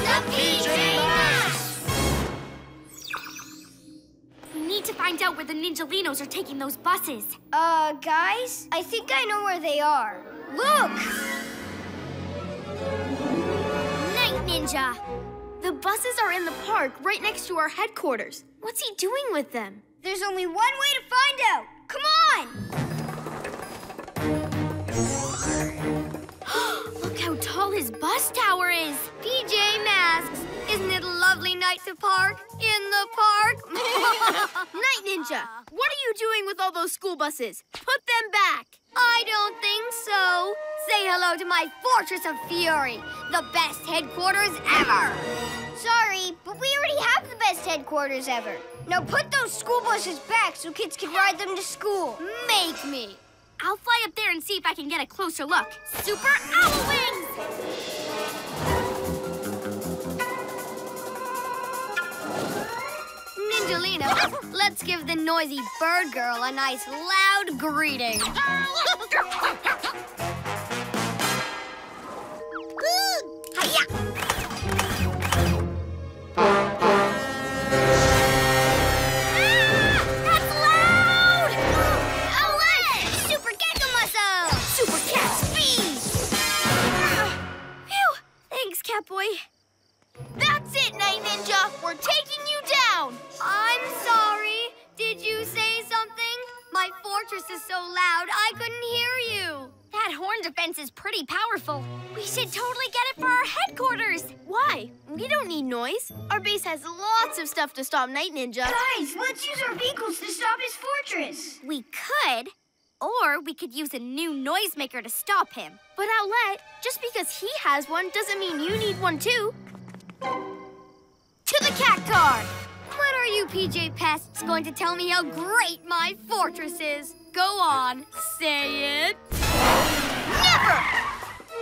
The PJ to find out where the Ninjalinos are taking those buses. Uh, guys, I think I know where they are. Look! Night Ninja. The buses are in the park right next to our headquarters. What's he doing with them? There's only one way to find out. Come on! [gasps] Look how tall his bus tower is. PJ Masks. Isn't it a lovely night to park? In the park? [laughs] Night Ninja, what are you doing with all those school buses? Put them back. I don't think so. Say hello to my Fortress of Fury, the best headquarters ever. Sorry, but we already have the best headquarters ever. Now put those school buses back so kids can ride them to school. Make me. I'll fly up there and see if I can get a closer look. Super Owl Wings! Ninjalino, let's give the noisy bird girl a nice loud greeting. That's loud! Owlette! Super Gekko Muscle! Super cat speed! Phew! Thanks, Catboy. That's it, Night Ninja. We're taking you down. I'm sorry. Did you say something? My fortress is so loud I couldn't hear you. That horn defense is pretty powerful. We should totally get it for our headquarters. Why? We don't need noise. Our base has lots of stuff to stop Night Ninja. Guys, let's use our vehicles to stop his fortress. We could, or we could use a new noisemaker to stop him. But Owlette, just because he has one doesn't mean you need one too. To the cat car! When are you PJ Pests going to tell me how great my fortress is? Go on, say it. Never!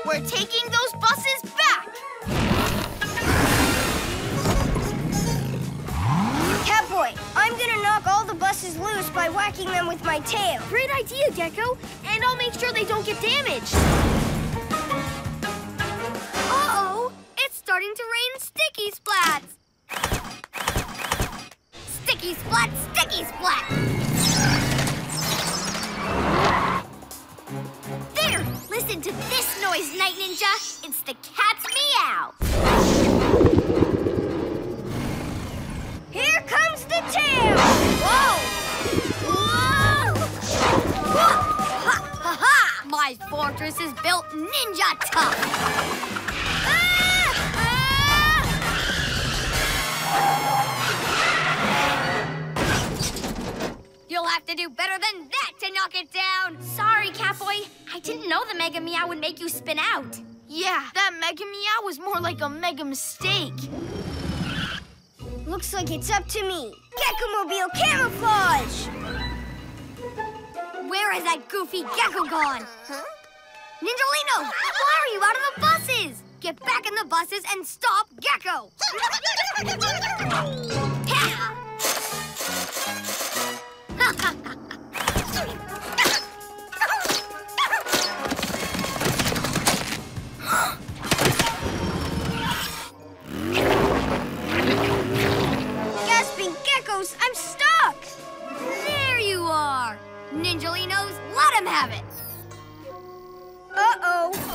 We're taking those buses back! Catboy, I'm gonna knock all the buses loose by whacking them with my tail. Great idea, Gekko. And I'll make sure they don't get damaged. Uh-oh, it's starting to rain sticky splats. Sticky splat, sticky splat. There, listen to this noise, Night Ninja. It's the cat's meow. Here comes the tail! Whoa! Whoa! Ha, ha, ha! My fortress is built ninja tough. You'll have to do better than that to knock it down. Sorry, Catboy. I didn't know the Mega Meow would make you spin out. Yeah, that Mega Meow was more like a mega mistake. Looks like it's up to me. Gekko-mobile camouflage! Where has that goofy gecko gone? Ninjalino, why are you out of the buses? Get back in the buses and stop Gekko! [laughs]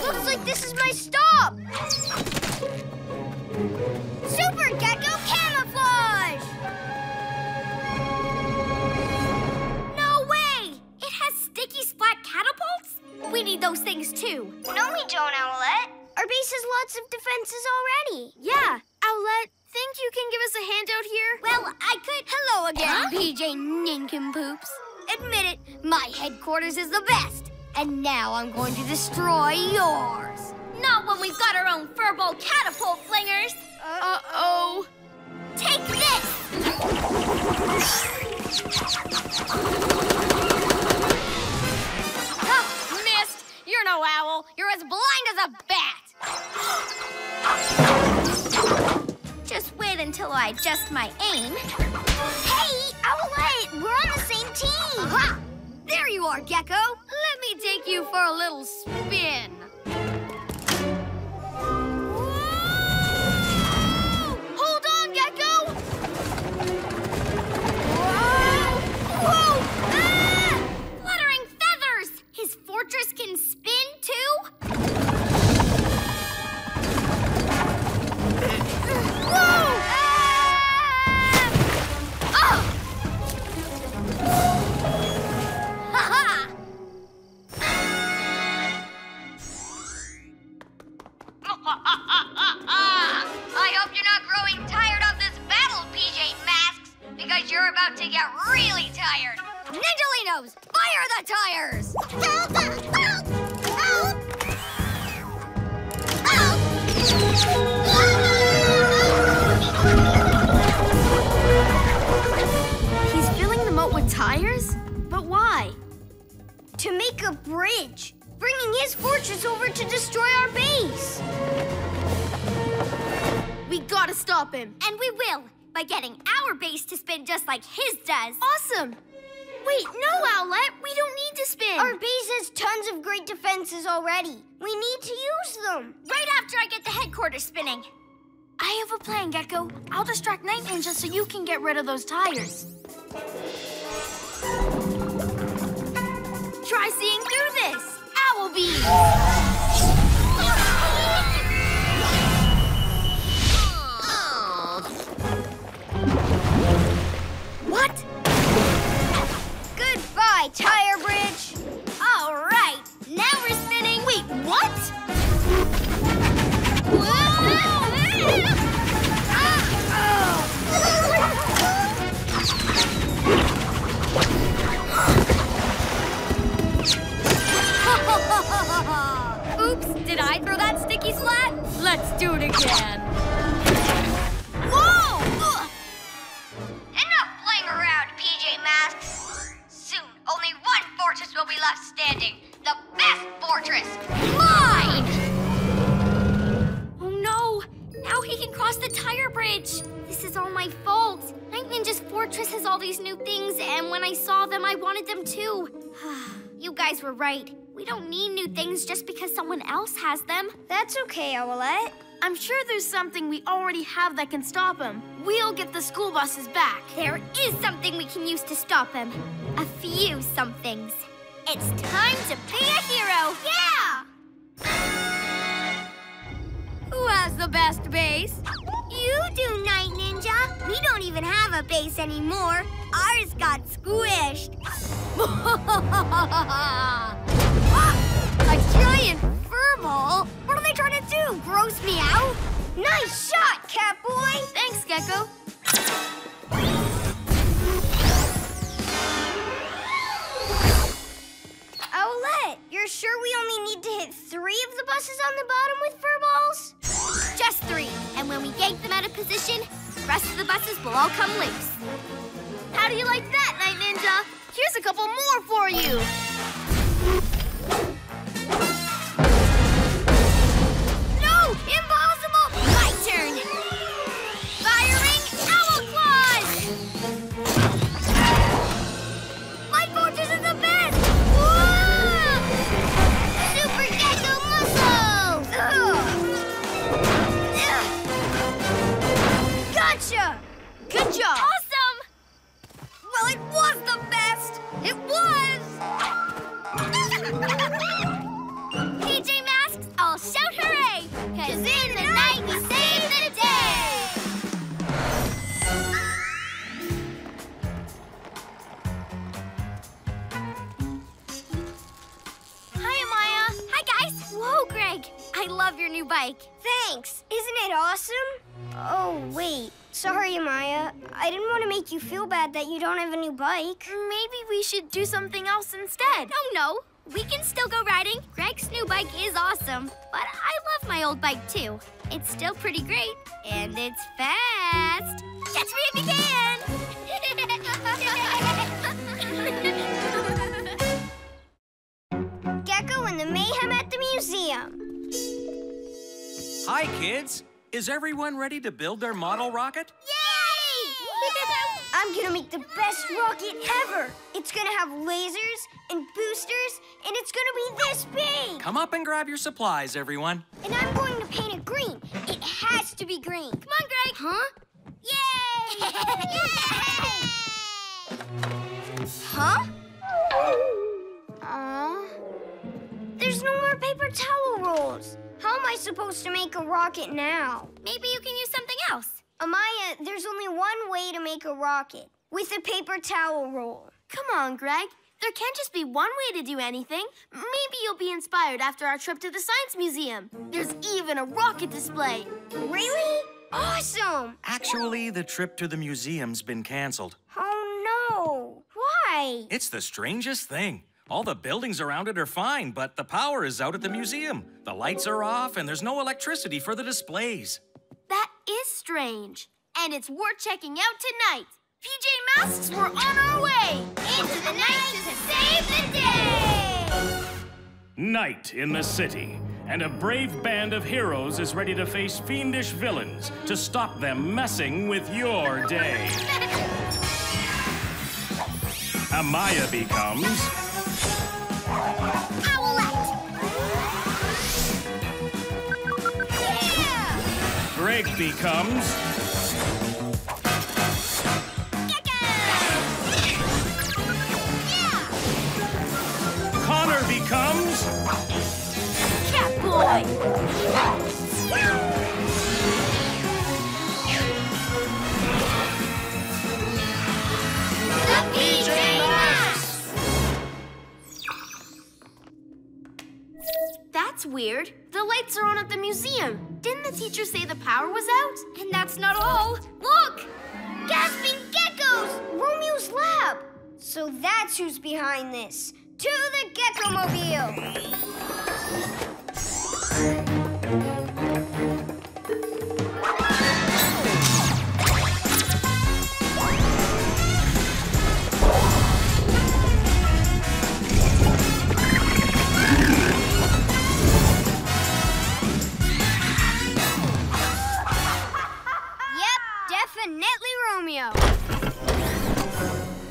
looks like this is my stop! Super Gekko We need those things too. No, we don't, Owlette. Our base has lots of defenses already. Yeah, Owlette, think you can give us a handout here? Well, I could. Hello again, PJ Nincompoops. Admit it, my headquarters is the best. And now I'm going to destroy yours. Not when we've got our own furball catapult flingers. Uh-oh. Take this! You're no owl. You're as blind as a bat. Just wait until I adjust my aim. Hey, Owlette, we're on the same team. Aha! There you are, Gekko. Let me take you for a little spin. Fortress can spin too? Ah! I hope you're not growing tired of this battle, PJ Masks, because you're about to get really tired. Ninjalinos, fire the tires! He's filling the moat with tires? But why? To make a bridge, bringing his fortress over to destroy our base. We gotta stop him. And we will. by getting our base to spin just like his does. Awesome! Wait, no, Owlette. We don't need to spin. Our base has tons of great defenses already. We need to use them. Right after I get the headquarters spinning. I have a plan, Gekko. I'll distract Night Ninja so you can get rid of those tires. Try seeing through this. Owl Goodbye, tire bridge. All right, now we're spinning. Wait, what? [laughs] Oops, did I throw that sticky splat? Let's do it again. Fortress will be left standing. The best fortress. Mine! Oh no! Now he can cross the tire bridge. This is all my fault. Night Ninja's fortress has all these new things, and when I saw them, I wanted them too. [sighs] you guys were right. We don't need new things just because someone else has them. That's okay, Owlette. I'm sure there's something we already have that can stop him. We'll get the school buses back. There is something we can use to stop him. A few somethings. It's time to be a hero! Yeah! Who has the best base? You do, Night Ninja. We don't even have a base anymore. Ours got squished. [laughs] a giant fur ball? What are they trying to do? Gross me out? Nice shot, Catboy. Thanks, Gekko. You're sure we only need to hit three of the buses on the bottom with fur balls? Just three. And when we yank them out of position, the rest of the buses will all come loose. How do you like that, Night Ninja? Here's a couple more for you. Good job. Awesome! Well, it was the best! It was! [laughs] PJ Masks, I'll shout hooray! Cause in the night we save the day! Hi, Amaya. Hi, guys! Whoa, Greg! I love your new bike. Thanks. Isn't it awesome? Oh, wait. Sorry, Amaya. I didn't want to make you feel bad that you don't have a new bike. Maybe we should do something else instead. No, no. We can still go riding. Greg's new bike is awesome. But I love my old bike, too. It's still pretty great. And it's fast. Catch me if you can! [laughs] Gekko and the Mayhem at the museum. Hi, kids. Is everyone ready to build their model rocket? Yay! [laughs] I'm gonna make the best rocket ever. It's gonna have lasers and boosters, and it's gonna be this big. Come up and grab your supplies, everyone. And I'm going to paint it green. It has to be green. Come on, Greg. Huh? Yay! [laughs] Huh? Aw. There's no more paper towel rolls. How am I supposed to make a rocket now? Maybe you can use something else. Amaya, there's only one way to make a rocket with a paper towel roll. Come on, Greg. There can't just be one way to do anything. Maybe you'll be inspired after our trip to the Science Museum. There's even a rocket display. Really? Awesome! Actually, the trip to the museum's been canceled. Oh no! Why? It's the strangest thing. All the buildings around it are fine, but the power is out at the museum. The lights are off, and there's no electricity for the displays. That is strange. And it's worth checking out tonight. PJ Masks, we're on our way! Into the night to save the day! Night in the city, and a brave band of heroes is ready to face fiendish villains to stop them messing with your day. [laughs] Amaya becomes Owlette! Greg becomes Connor becomes Catboy! The That's weird. The lights are on at the museum. Didn't the teacher say the power was out? And that's not all. Look! Gasping geckos! Romeo's lab! So that's who's behind this. To the Gekko Mobile! Romeo.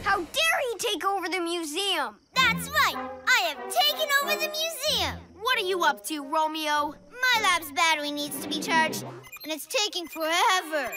How dare he take over the museum? That's right! I have taken over the museum! What are you up to, Romeo? My lab's battery needs to be charged, and it's taking forever.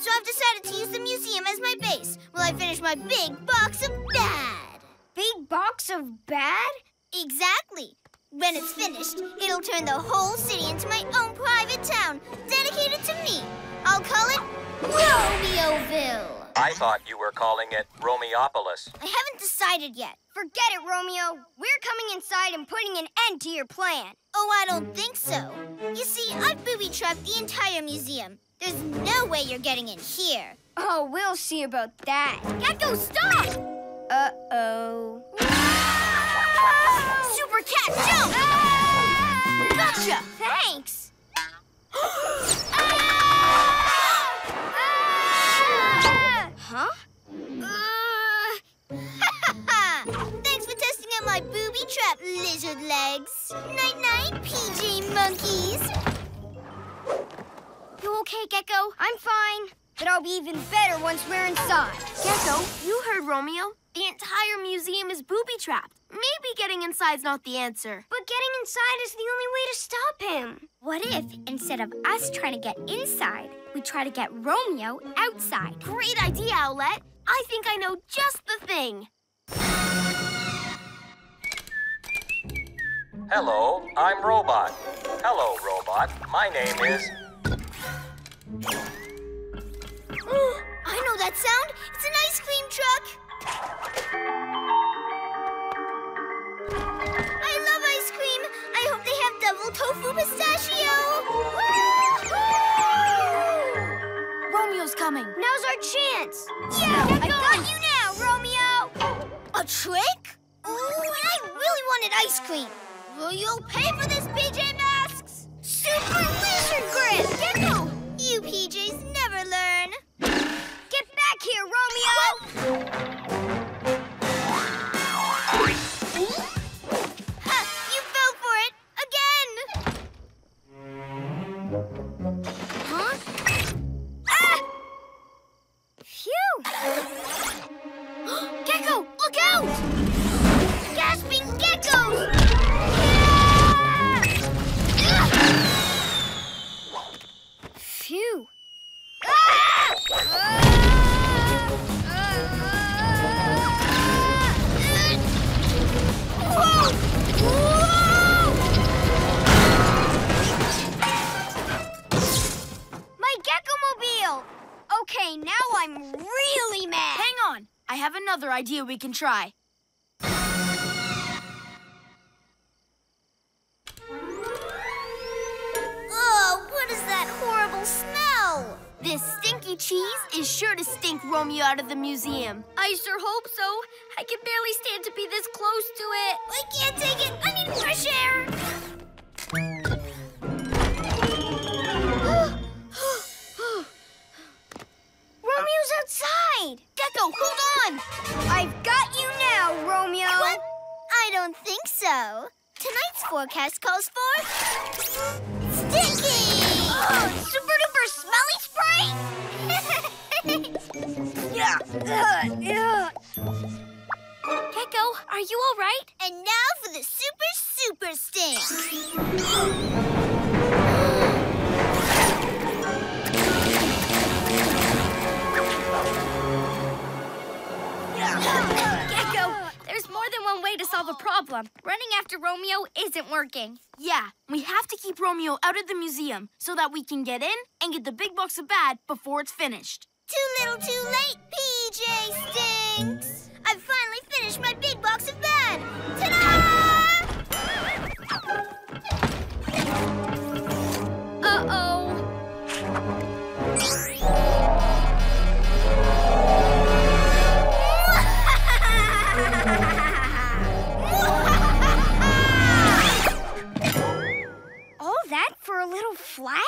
So I've decided to use the museum as my base while I finish my big box of bad. Big box of bad? Exactly. When it's finished, it'll turn the whole city into my own private town, dedicated to me. I'll call it Romeoville. I thought you were calling it Romeopolis. I haven't decided yet. Forget it, Romeo. We're coming inside and putting an end to your plan. Oh, I don't think so. You see, I've booby-trapped the entire museum. There's no way you're getting in here. Oh, we'll see about that. Gekko, stop! Uh-oh. Super cat, jump! Gotcha! Thanks. huh? [laughs] Thanks for testing out my booby trap, lizard legs. Night-night, PJ monkeys. You okay, Gekko? I'm fine. But I'll be even better once we're inside. Gekko, you heard Romeo. The entire museum is booby-trapped. Maybe getting inside's not the answer. But getting inside is the only way to stop him. What if, instead of us trying to get inside, we try to get Romeo outside? Great idea, Owlette. I think I know just the thing. Hello, I'm Robot. Hello, Robot. My name is. [gasps] I know that sound. It's an ice cream truck. I love ice cream. I hope they have double tofu pistachio. Woo! Romeo's coming. Now's our chance. Yeah, I got you now, Romeo. A trick? Ooh, and I really wanted ice cream. Well, you'll pay for this, PJ Masks. Super Lizard Grip. Gekko, you PJs never learn. Get back here, Romeo. Ha, Okay, now I'm really mad. Hang on. I have another idea we can try. Oh, what is that horrible smell? This stinky cheese is sure to stink Romeo out of the museum. I sure hope so. I can barely stand to be this close to it. I can't take it. I need fresh air. Romeo's outside. Gekko, hold on! I've got you now, Romeo. What? I don't think so. Tonight's forecast calls for... Sticky! Oh, super duper smelly spray? [laughs] yeah. yeah. Gekko, are you all right? And now for the super, super stink. Than one way to solve a oh. problem. Running after Romeo isn't working. Yeah, we have to keep Romeo out of the museum so that we can get in and get the big box of bad before it's finished. Too little, too late, PJ Stinks. I've finally finished my big box of bad. Ta-da! Uh-oh. Little flag?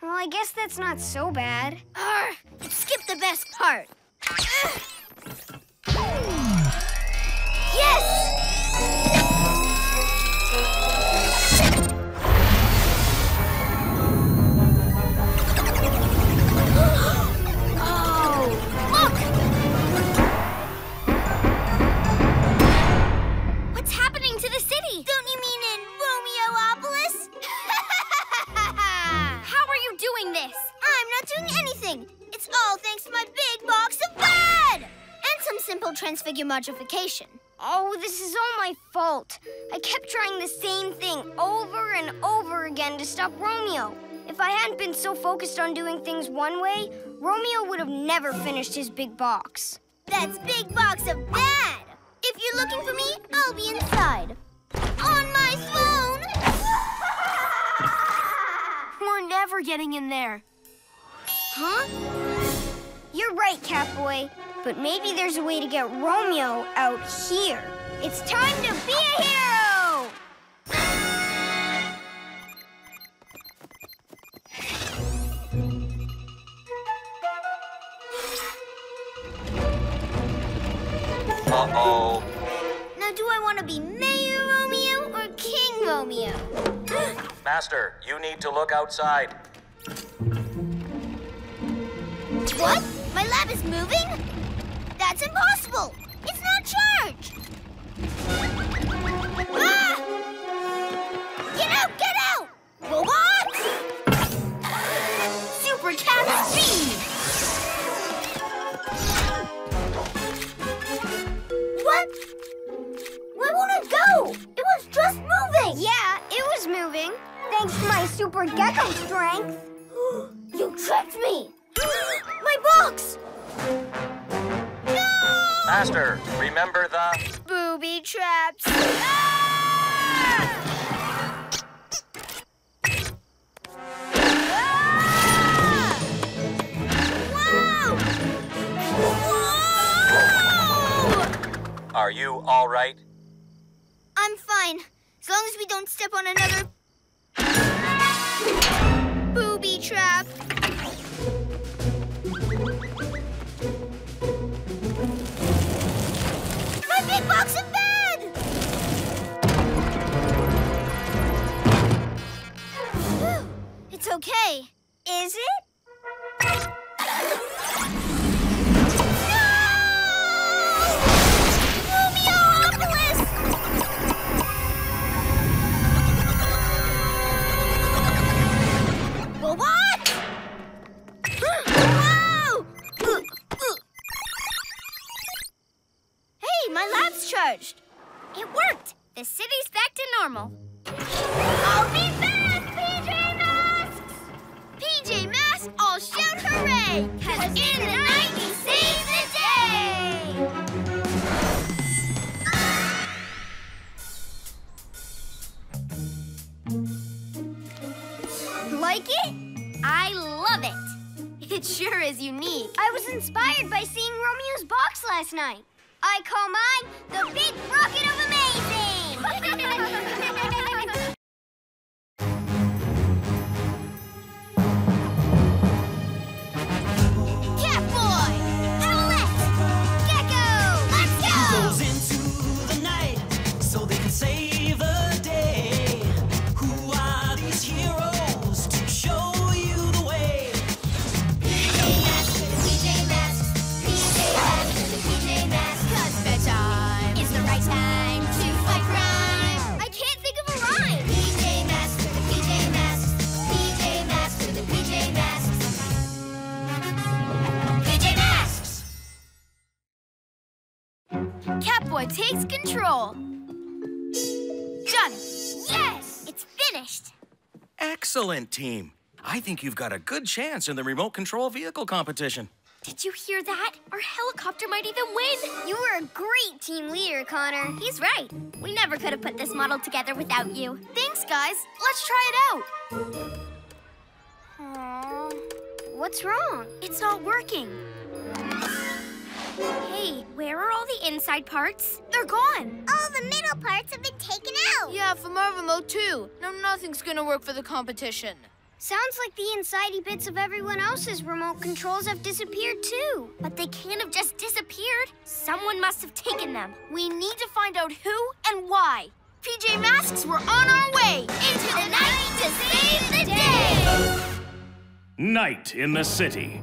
Well, I guess that's not so bad. Arr, skip the best part. Yes! Doing this? I'm not doing anything. It's all thanks to my big box of bad! And some simple transfigure modification. Oh, this is all my fault. I kept trying the same thing over and over again to stop Romeo. If I hadn't been so focused on doing things one way, Romeo would have never finished his big box. That's big box of bad! If you're looking for me, I'll be inside. On my phone! We're never getting in there. Huh? You're right, Catboy. But maybe there's a way to get Romeo out here. It's time to be a hero! Uh-oh. Now, do I want to be Mayor Romeo or King Romeo? Master, you need to look outside. What? My lab is moving? That's impossible! It's not charged! Ah! Get out! Get out! Robots! Super cat speed! What? Where won't it go? It was just moving! Yeah, it was moving. Thanks to my super gecko strength. [gasps] You tricked me! [gasps] My box! No! Master, remember the... Booby traps! Are you all right? I'm fine, as long as we don't step on another booby trap. My big box of bed! It's okay. Is it? Charged. It worked. The city's back to normal. I'll be back, PJ Masks! PJ Masks, all shout hooray! Cause in the night he saves the day! Like it? I love it. [laughs] It sure is unique. I was inspired by seeing Romeo's box last night. I call mine the Big Rocket of Amazing! [laughs] Catboy takes control. Done. Yes! It's finished. Excellent, team. I think you've got a good chance in the remote control vehicle competition. Did you hear that? Our helicopter might even win. You were a great team leader, Connor. He's right. We never could have put this model together without you. Thanks, guys. Let's try it out. Aw, what's wrong? It's not working. Hey, where are all the inside parts? They're gone. All the middle parts have been taken out. Yeah, from our remote too. No, nothing's gonna work for the competition. Sounds like the insidey bits of everyone else's remote controls have disappeared too. But they can't have just disappeared. Someone must have taken them. We need to find out who and why. PJ Masks, we're on our way into the night to save the day. Night in the city,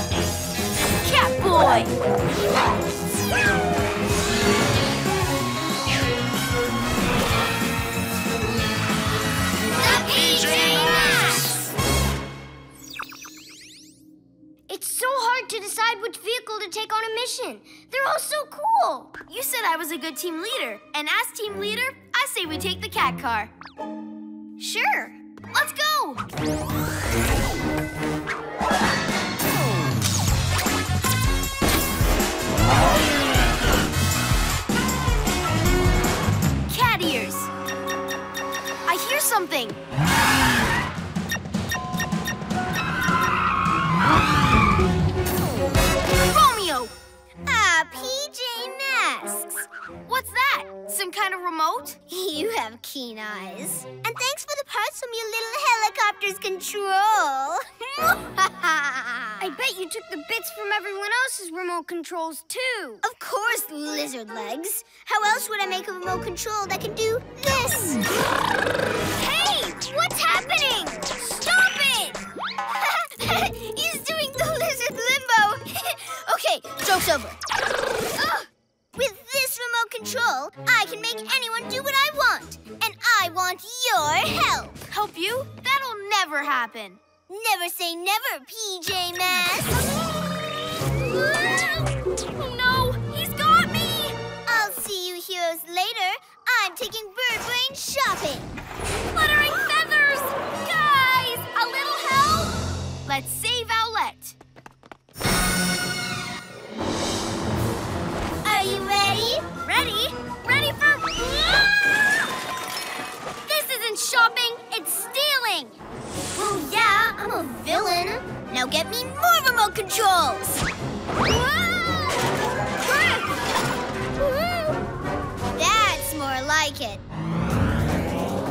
Catboy! The PJ Masks! It's so hard to decide which vehicle to take on a mission. They're all so cool. You said I was a good team leader, and as team leader, I say we take the cat car. Sure. Let's go! Cat ears. I hear something. Romeo! Ah, PJ What's that? Some kind of remote? [laughs] You have keen eyes. And thanks for the parts from your little helicopter's control. [laughs] I bet you took the bits from everyone else's remote controls too. Of course, lizard legs. How else would I make a remote control that can do this? hey! What's happening? Stop it! [laughs] He's doing the lizard limbo. okay, joke's over. With this remote control, I can make anyone do what I want. And I want your help. Help you? That'll never happen. Never say never, PJ Masks. Oh no! He's got me! I'll see you heroes later. I'm taking Bird Brain shopping. Fluttering feathers! Guys, a little help? Let's save Owlette. Ready? Ready? For... [laughs] This isn't shopping, it's stealing. Oh, yeah, I'm a villain. Now get me more remote controls. [laughs] That's more like it.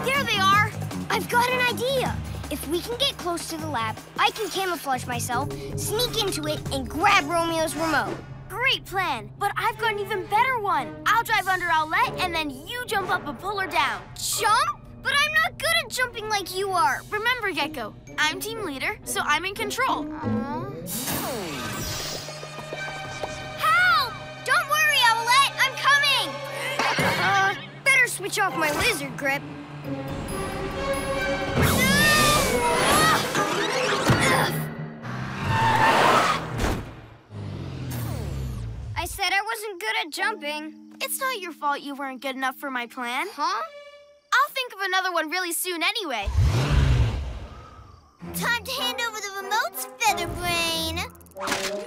There they are. I've got an idea. If we can get close to the lab, I can camouflage myself, sneak into it, and grab Romeo's remote. Great plan. But I've got an even better one. I'll drive under Owlette, and then you jump up and pull her down. Jump? But I'm not good at jumping like you are. Remember, Gekko, I'm team leader, so I'm in control. Help! Don't worry, Owlette. I'm coming. [laughs] Uh, better switch off my lizard grip. Jumping. It's not your fault you weren't good enough for my plan. Huh? I'll think of another one really soon anyway. Time to hand over the remotes, Featherbrain.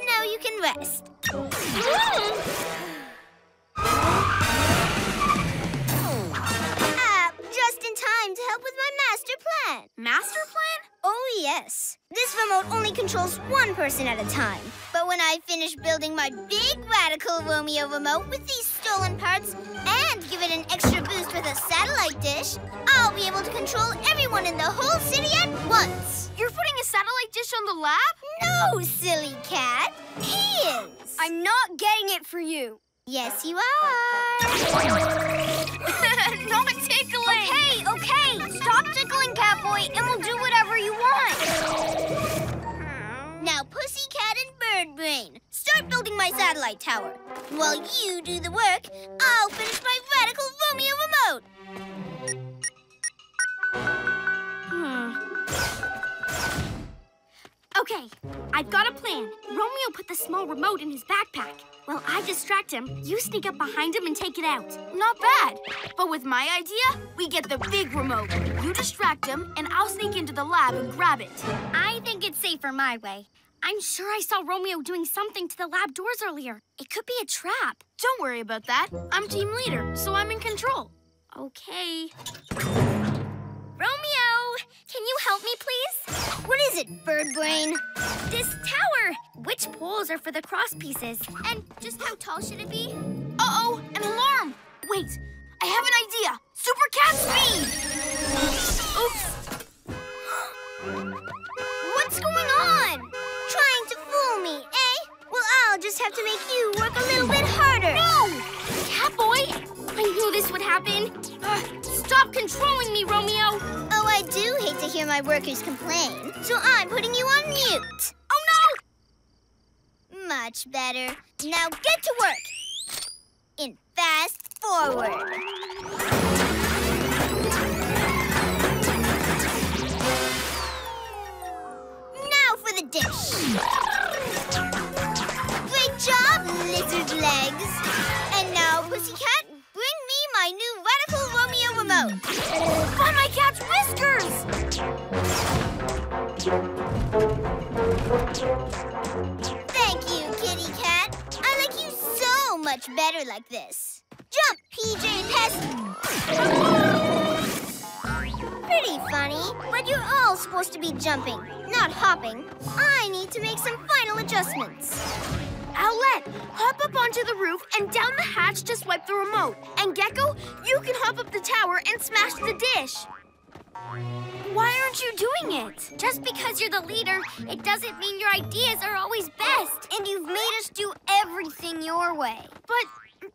Now you can rest. Time to help with my master plan. Master plan? Oh, yes. This remote only controls one person at a time. But when I finish building my big radical Romeo remote with these stolen parts and give it an extra boost with a satellite dish, I'll be able to control everyone in the whole city at once. You're putting a satellite dish on the lab? No, silly cat. He is. I'm not getting it for you. Yes, you are. [laughs] Not tickling! Okay, okay! Stop tickling, Catboy, and we'll do whatever you want! Now, Pussycat and Birdbrain, start building my satellite tower. While you do the work, I'll finish my radical Romeo remote! Hmm. Okay, I've got a plan. Romeo put the small remote in his backpack. While I distract him, you sneak up behind him and take it out. Not bad. But with my idea, we get the big remote. You distract him, and I'll sneak into the lab and grab it. I think it's safer my way. I'm sure I saw Romeo doing something to the lab doors earlier. It could be a trap. Don't worry about that. I'm team leader, so I'm in control. Okay. Romeo, can you help me, please? What is it, Bird Brain? This tower. Which poles are for the cross pieces? And just how tall should it be? Uh-oh, an alarm! Wait, I have an idea! Super cat speed! Oops! [gasps] What's going on? Trying to fool me, eh? Well, I'll just have to make you work a little bit harder. No! Catboy! I knew this would happen. Ugh, stop controlling me, Romeo! Oh, I do hate to hear my workers complain, so I'm putting you on mute. Oh no! Much better. Now get to work. In fast forward. Now for the dish. Great job, lizard legs. And now, Pussycat, bring me my new Radical Find my cat's whiskers! Thank you, Kitty Cat. I like you so much better like this. Jump, PJ Pest! Pretty funny, but you're all supposed to be jumping, not hopping. I need to make some final adjustments. Owlette, hop up onto the roof and down the hatch to swipe the remote. And Gekko, you can hop up the tower and smash the dish. Why aren't you doing it? Just because you're the leader, it doesn't mean your ideas are always best. And you've made us do everything your way. But,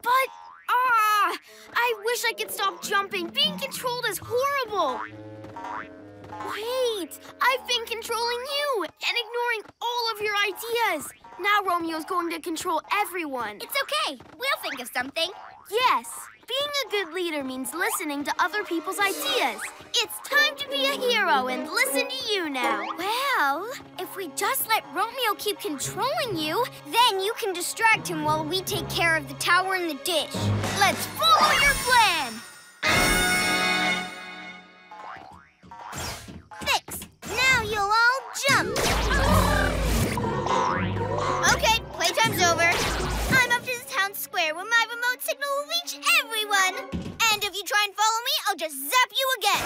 but, ah, I wish I could stop jumping. Being controlled is horrible. Wait, I've been controlling you and ignoring all of your ideas. Now Romeo's going to control everyone. It's okay. We'll think of something. Yes, being a good leader means listening to other people's ideas. It's time to be a hero and listen to you now. Well, if we just let Romeo keep controlling you, Then you can distract him while we take care of the tower and the dish. Let's follow your plan. Thanks. Now you'll all jump. Okay, playtime's over. I'm up to the town square where my remote signal will reach everyone. And if you try and follow me, I'll just zap you again.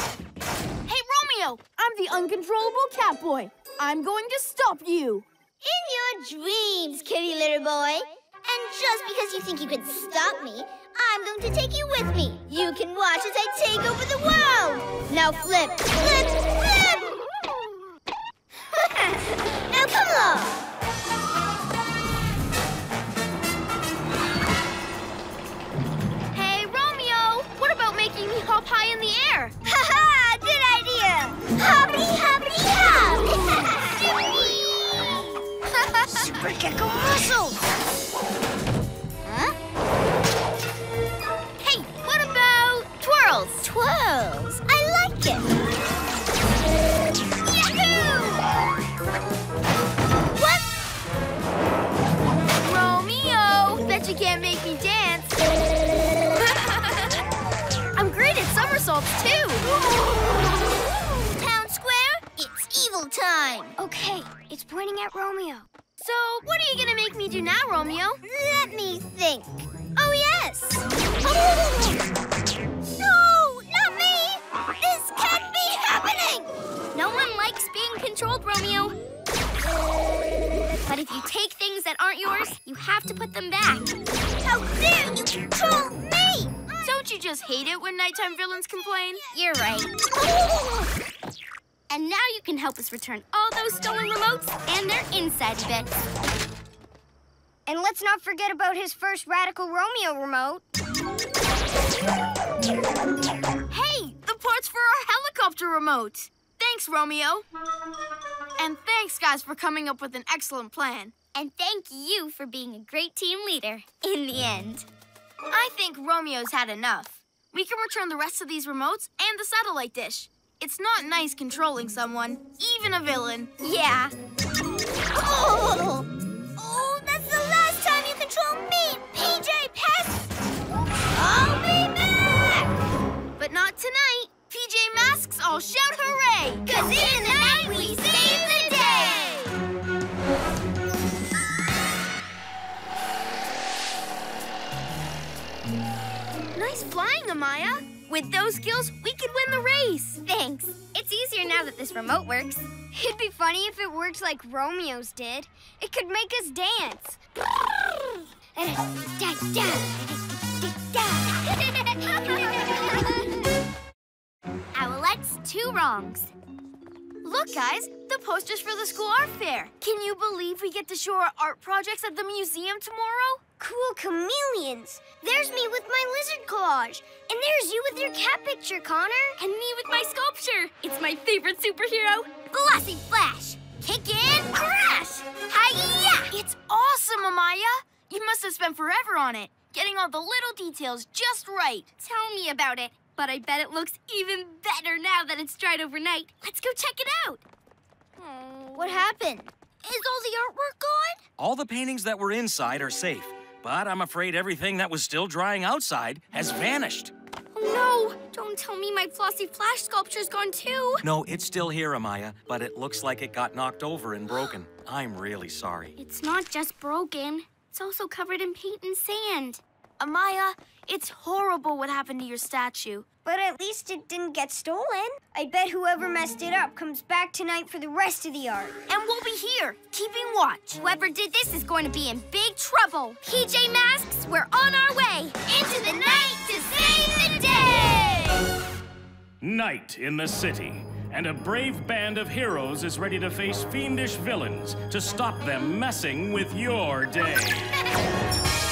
Hey, Romeo, I'm the uncontrollable Catboy. I'm going to stop you. In your dreams, kitty litter boy. And just because you think you can stop me, I'm going to take you with me. You can watch as I take over the world. Now flip, flip, flip! [laughs] now come along. Hop high in the air? [laughs] Ha ha! Good idea! Hoppity hoppity hop! Super Gekko muscles! huh? Hey, what about twirls? Twirls! I like it! Yahoo! What? Romeo, bet you can't make me dance. Somersaults, too. Town square, it's evil time! Okay, it's pointing at Romeo. So, what are you gonna make me do now, Romeo? Let me think. Oh, yes! No! Not me! This can't be happening! no one likes being controlled, Romeo. But if you take things that aren't yours, you have to put them back. How dare you control me! Don't you just hate it when nighttime villains complain? You're right. And now you can help us return all those stolen remotes and their inside bits. And let's not forget about his first Radical Romeo remote. Hey, the parts for our helicopter remote. Thanks, Romeo. And thanks, guys, for coming up with an excellent plan. And thank you for being a great team leader in the end. I think Romeo's had enough. We can return the rest of these remotes and the satellite dish. It's not nice controlling someone, even a villain. Yeah. Oh! Oh, that's the last time you control me, PJ Pest! I'll be back! But not tonight. PJ Masks all shout hooray! Cause in the night we save the day! Flying, Amaya. With those skills, we could win the race. Thanks. It's easier now that this remote works. It'd be funny if it worked like Romeo's did. It could make us dance. [laughs] Owlette's two wrongs. Look, guys, the posters for the school art fair. Can you believe we get to show our art projects at the museum tomorrow? Cool chameleons. There's me with my lizard collage. And there's you with your cat picture, Connor. And me with my sculpture. It's my favorite superhero, Flossy Flash. Kick in, crash! Hiya! It's awesome, Amaya. You must have spent forever on it, getting all the little details just right. Tell me about it. But I bet it looks even better now that it's dried overnight. Let's go check it out. What happened? Is all the artwork gone? All the paintings that were inside are safe, but I'm afraid everything that was still drying outside has vanished. Oh no! Don't tell me my Flossy Flash sculpture's gone too. No, it's still here, Amaya, but it looks like it got knocked over and broken. I'm really sorry. It's not just broken. It's also covered in paint and sand. Amaya, it's horrible what happened to your statue. But at least it didn't get stolen. I bet whoever messed it up comes back tonight for the rest of the art. And we'll be here, keeping watch. Whoever did this is going to be in big trouble. PJ Masks, we're on our way. Into the night to save the day! Night in the city, and a brave band of heroes is ready to face fiendish villains to stop them messing with your day. [laughs]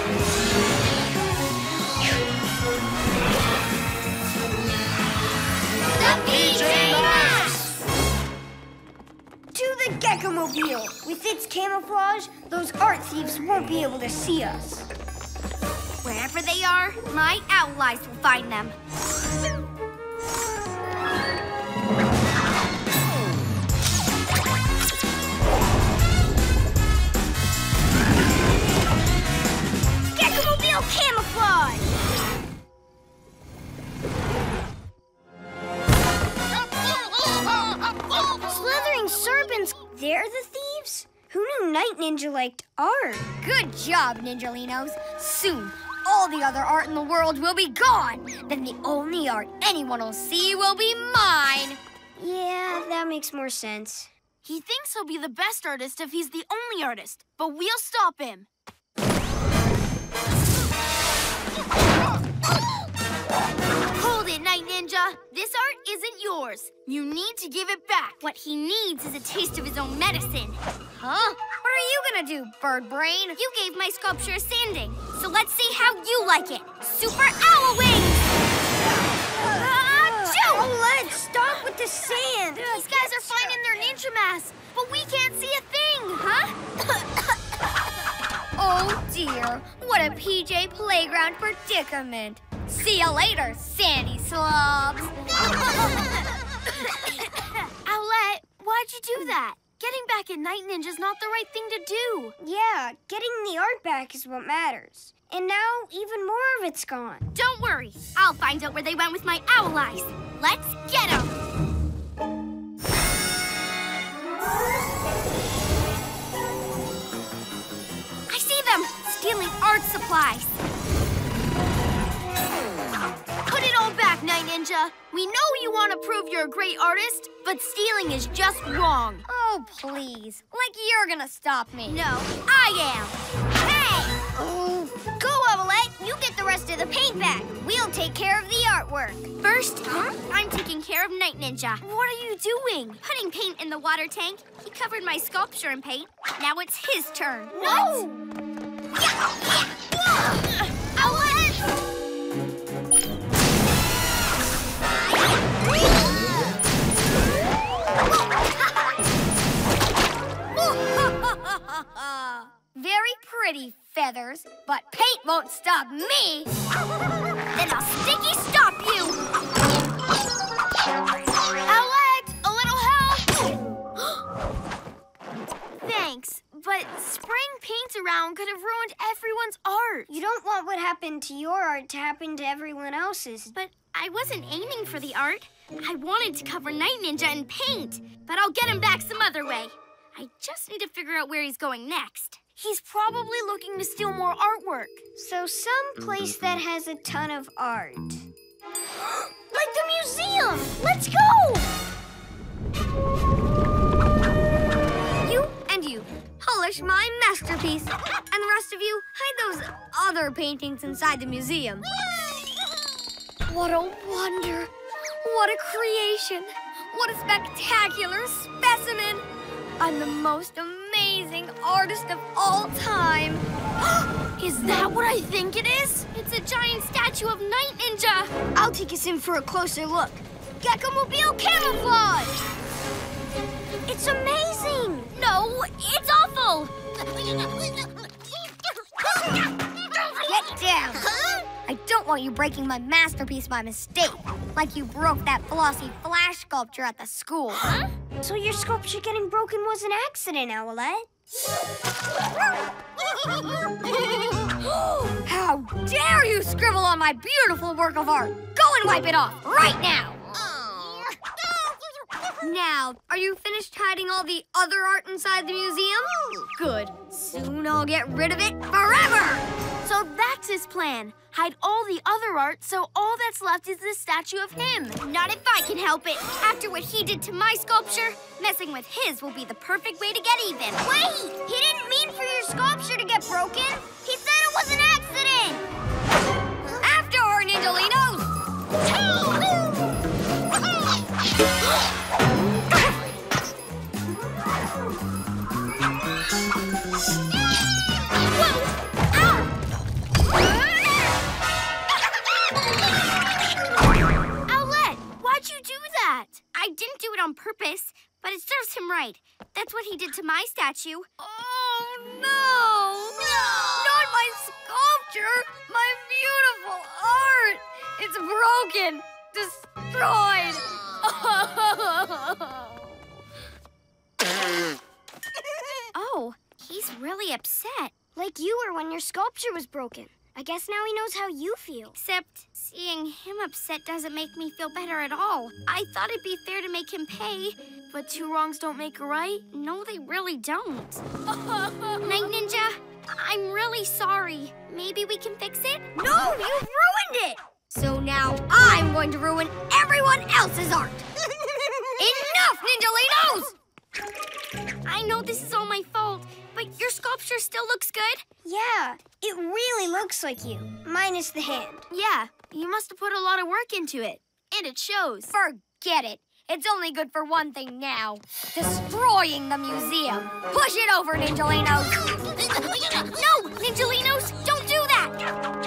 Connor becomes To the Gekko-mobile! With its camouflage, those art thieves won't be able to see us. Wherever they are, my allies will find them. Gekko-mobile camouflage! They're the thieves? Who knew Night Ninja liked art? Good job, Ninjalinos. Soon, all the other art in the world will be gone. Then the only art anyone will see will be mine. Yeah, that makes more sense. He thinks he'll be the best artist if he's the only artist, but we'll stop him. Ninja. This art isn't yours. You need to give it back. What he needs is a taste of his own medicine. Huh? What are you gonna do, bird brain? You gave my sculpture a sanding, so let's see how you like it. Super owl wings! Ah, Achoo! Oh, let's stop with the sand! These guys are finding their ninja mask, but we can't see a thing, huh? [coughs] [coughs] [coughs] Oh dear, what a PJ Playground predicament. See you later, sandy slobs. [laughs] Owlette, why'd you do that? Getting back at Night Ninja's not the right thing to do. Yeah, getting the art back is what matters. And now even more of it's gone. Don't worry, I'll find out where they went with my owl eyes. Let's get them. Them, stealing art supplies. Put it all back, Night Ninja. We know you want to prove you're a great artist, but stealing is just wrong. Oh, please. Like you're gonna stop me. No, I am. Hey! Go, Owlette. You get the rest of the paint back. We'll take care of the artwork. First, huh? I'm taking care of Night Ninja. What are you doing? Putting paint in the water tank. He covered my sculpture in paint. Now it's his turn. No! Very pretty, Feathers, but paint won't stop me. Then I'll sticky stop you! Owlette, a little help! [gasps] Thanks, but spraying paint around could have ruined everyone's art. You don't want what happened to your art to happen to everyone else's. But I wasn't aiming for the art. I wanted to cover Night Ninja in paint, but I'll get him back some other way. I just need to figure out where he's going next. He's probably looking to steal more artwork. So some place that has a ton of art. [gasps] like the museum! Let's go! You and you, polish my masterpiece. And the rest of you, hide those other paintings inside the museum. What a wonder! What a creation! What a spectacular specimen! I'm the most amazing artist of all time. [gasps] Is that what I think it is? It's a giant statue of Night Ninja. I'll take us in for a closer look. Gekko-mobile camouflage! It's amazing! No, it's awful. Get down! I don't want you breaking my masterpiece by mistake, like you broke that flossy flash sculpture at the school. So your sculpture getting broken was an accident, Owlette. How dare you scribble on my beautiful work of art! Go and wipe it off right now! Now, are you finished hiding all the other art inside the museum? Good. Soon I'll get rid of it forever! So that's his plan. Hide all the other art so all that's left is the statue of him. Not if I can help it. After what he did to my sculpture, messing with his will be the perfect way to get even. Wait! He didn't mean for your sculpture to get broken. He said it was an accident! After her, Ninjalinos! That? I didn't do it on purpose, but it serves him right. That's what he did to my statue. Oh, no! No! Not my sculpture! My beautiful art! It's broken! Destroyed! [laughs] Oh, he's really upset. Like you were when your sculpture was broken. I guess now he knows how you feel. Except seeing him upset doesn't make me feel better at all. I thought it'd be fair to make him pay, but two wrongs don't make a right. No, they really don't. [laughs] Night Ninja, I'm really sorry. Maybe we can fix it? No, you've ruined it! So now I'm going to ruin everyone else's art! [laughs] Enough, Ninjalinos! I know this is all my fault, but your sculpture still looks good. Yeah, it really looks like you, minus the hand. Yeah, you must have put a lot of work into it. And it shows. Forget it. It's only good for one thing now. Destroying the museum. Push it over, Ninjalinos! [laughs] no, Ninjalinos, don't do that!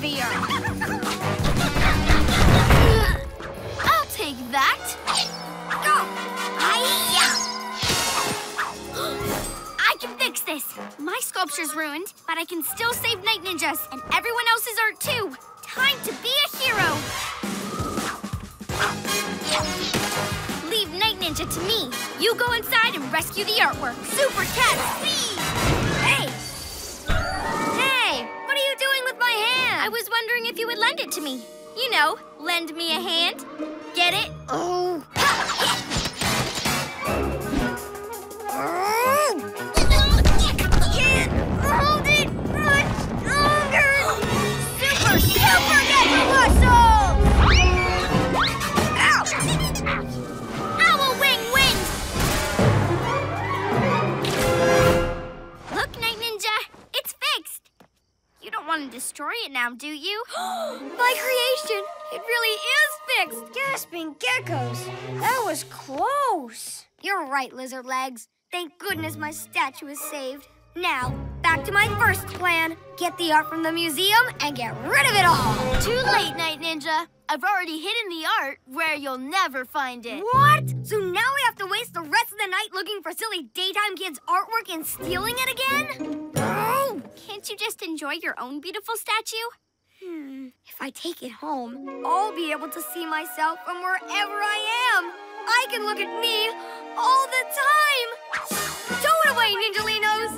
Heavier! I'll take that. I can fix this. My sculpture's ruined, but I can still save Night Ninjas and everyone else's art too. Time to be a hero. Leave Night Ninja to me. You go inside and rescue the artwork. Super Cat speed! Was wondering if you would lend it to me. You know, lend me a hand. Get it? Oh. [laughs] want to destroy it now, do you? [gasps] My creation! It really is fixed! Gasping geckos. That was close. You're right, Lizard Legs. Thank goodness my statue is saved. Now, back to my first plan. Get the art from the museum and get rid of it all. Too late, Night Ninja. I've already hidden the art where you'll never find it. What? So now we have to waste the rest of the night looking for silly daytime kids' artwork and stealing it again? Can't you just enjoy your own beautiful statue? Hmm. If I take it home, I'll be able to see myself from wherever I am. I can look at me all the time. Tow it away, Ninjalinos!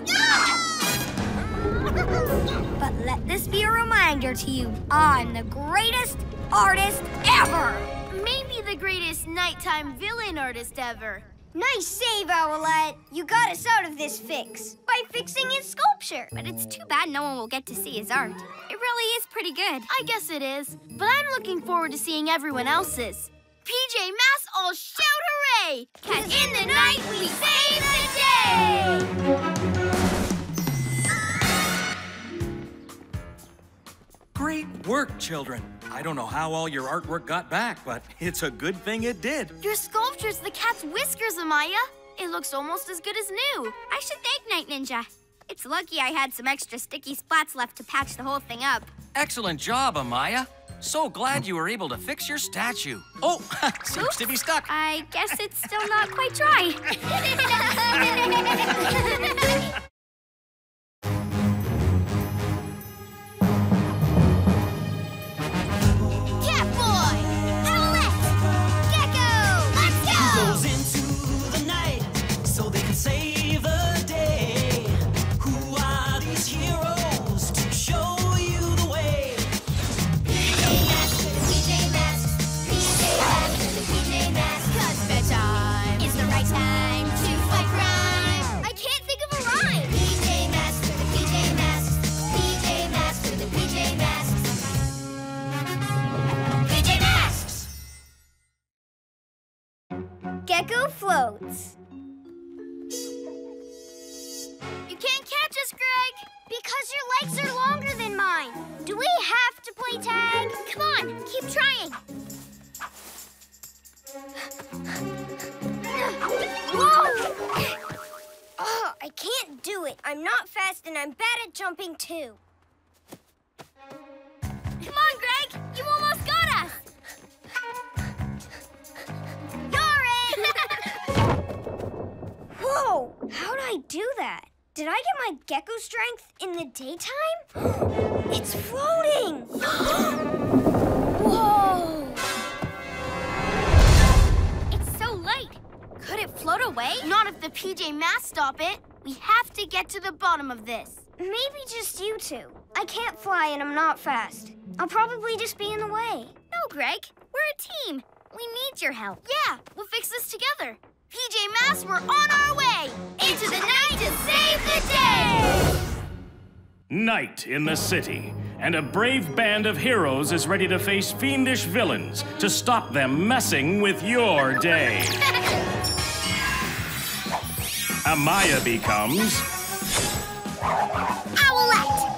[laughs] but let this be a reminder to you. I'm the greatest artist ever. Maybe the greatest nighttime villain artist ever. Nice save, Owlette. You got us out of this fix by fixing his sculpture. But it's too bad no one will get to see his art. It really is pretty good. I guess it is. But I'm looking forward to seeing everyone else's. PJ Masks all shout hooray! Cause in the night we save the day! Great work, children. I don't know how all your artwork got back, but it's a good thing it did. Your sculpture's the cat's whiskers, Amaya. It looks almost as good as new. I should thank Night Ninja. It's lucky I had some extra sticky spots left to patch the whole thing up. Excellent job, Amaya. So glad you were able to fix your statue. Oh, [laughs] seems to be stuck. I guess it's still not quite dry. [laughs] [laughs] Gecko floats. You can't catch us, Greg. Because your legs are longer than mine. Do we have to play tag? Come on, keep trying. Whoa! Oh, I can't do it. I'm not fast and I'm bad at jumping too. Come on, Greg. Whoa! How'd I do that? Did I get my gecko strength in the daytime? [gasps] it's floating! [gasps] Whoa! it's so light. Could it float away? Not if the PJ Masks stop it. We have to get to the bottom of this. Maybe just you two. I can't fly and I'm not fast. I'll probably just be in the way. No, Greg. We're a team. We need your help. Yeah, we'll fix this together. PJ Masks, we're on our way into the night to save the day. Night in the city, and a brave band of heroes is ready to face fiendish villains to stop them messing with your day. [laughs] Amaya becomes Owlette!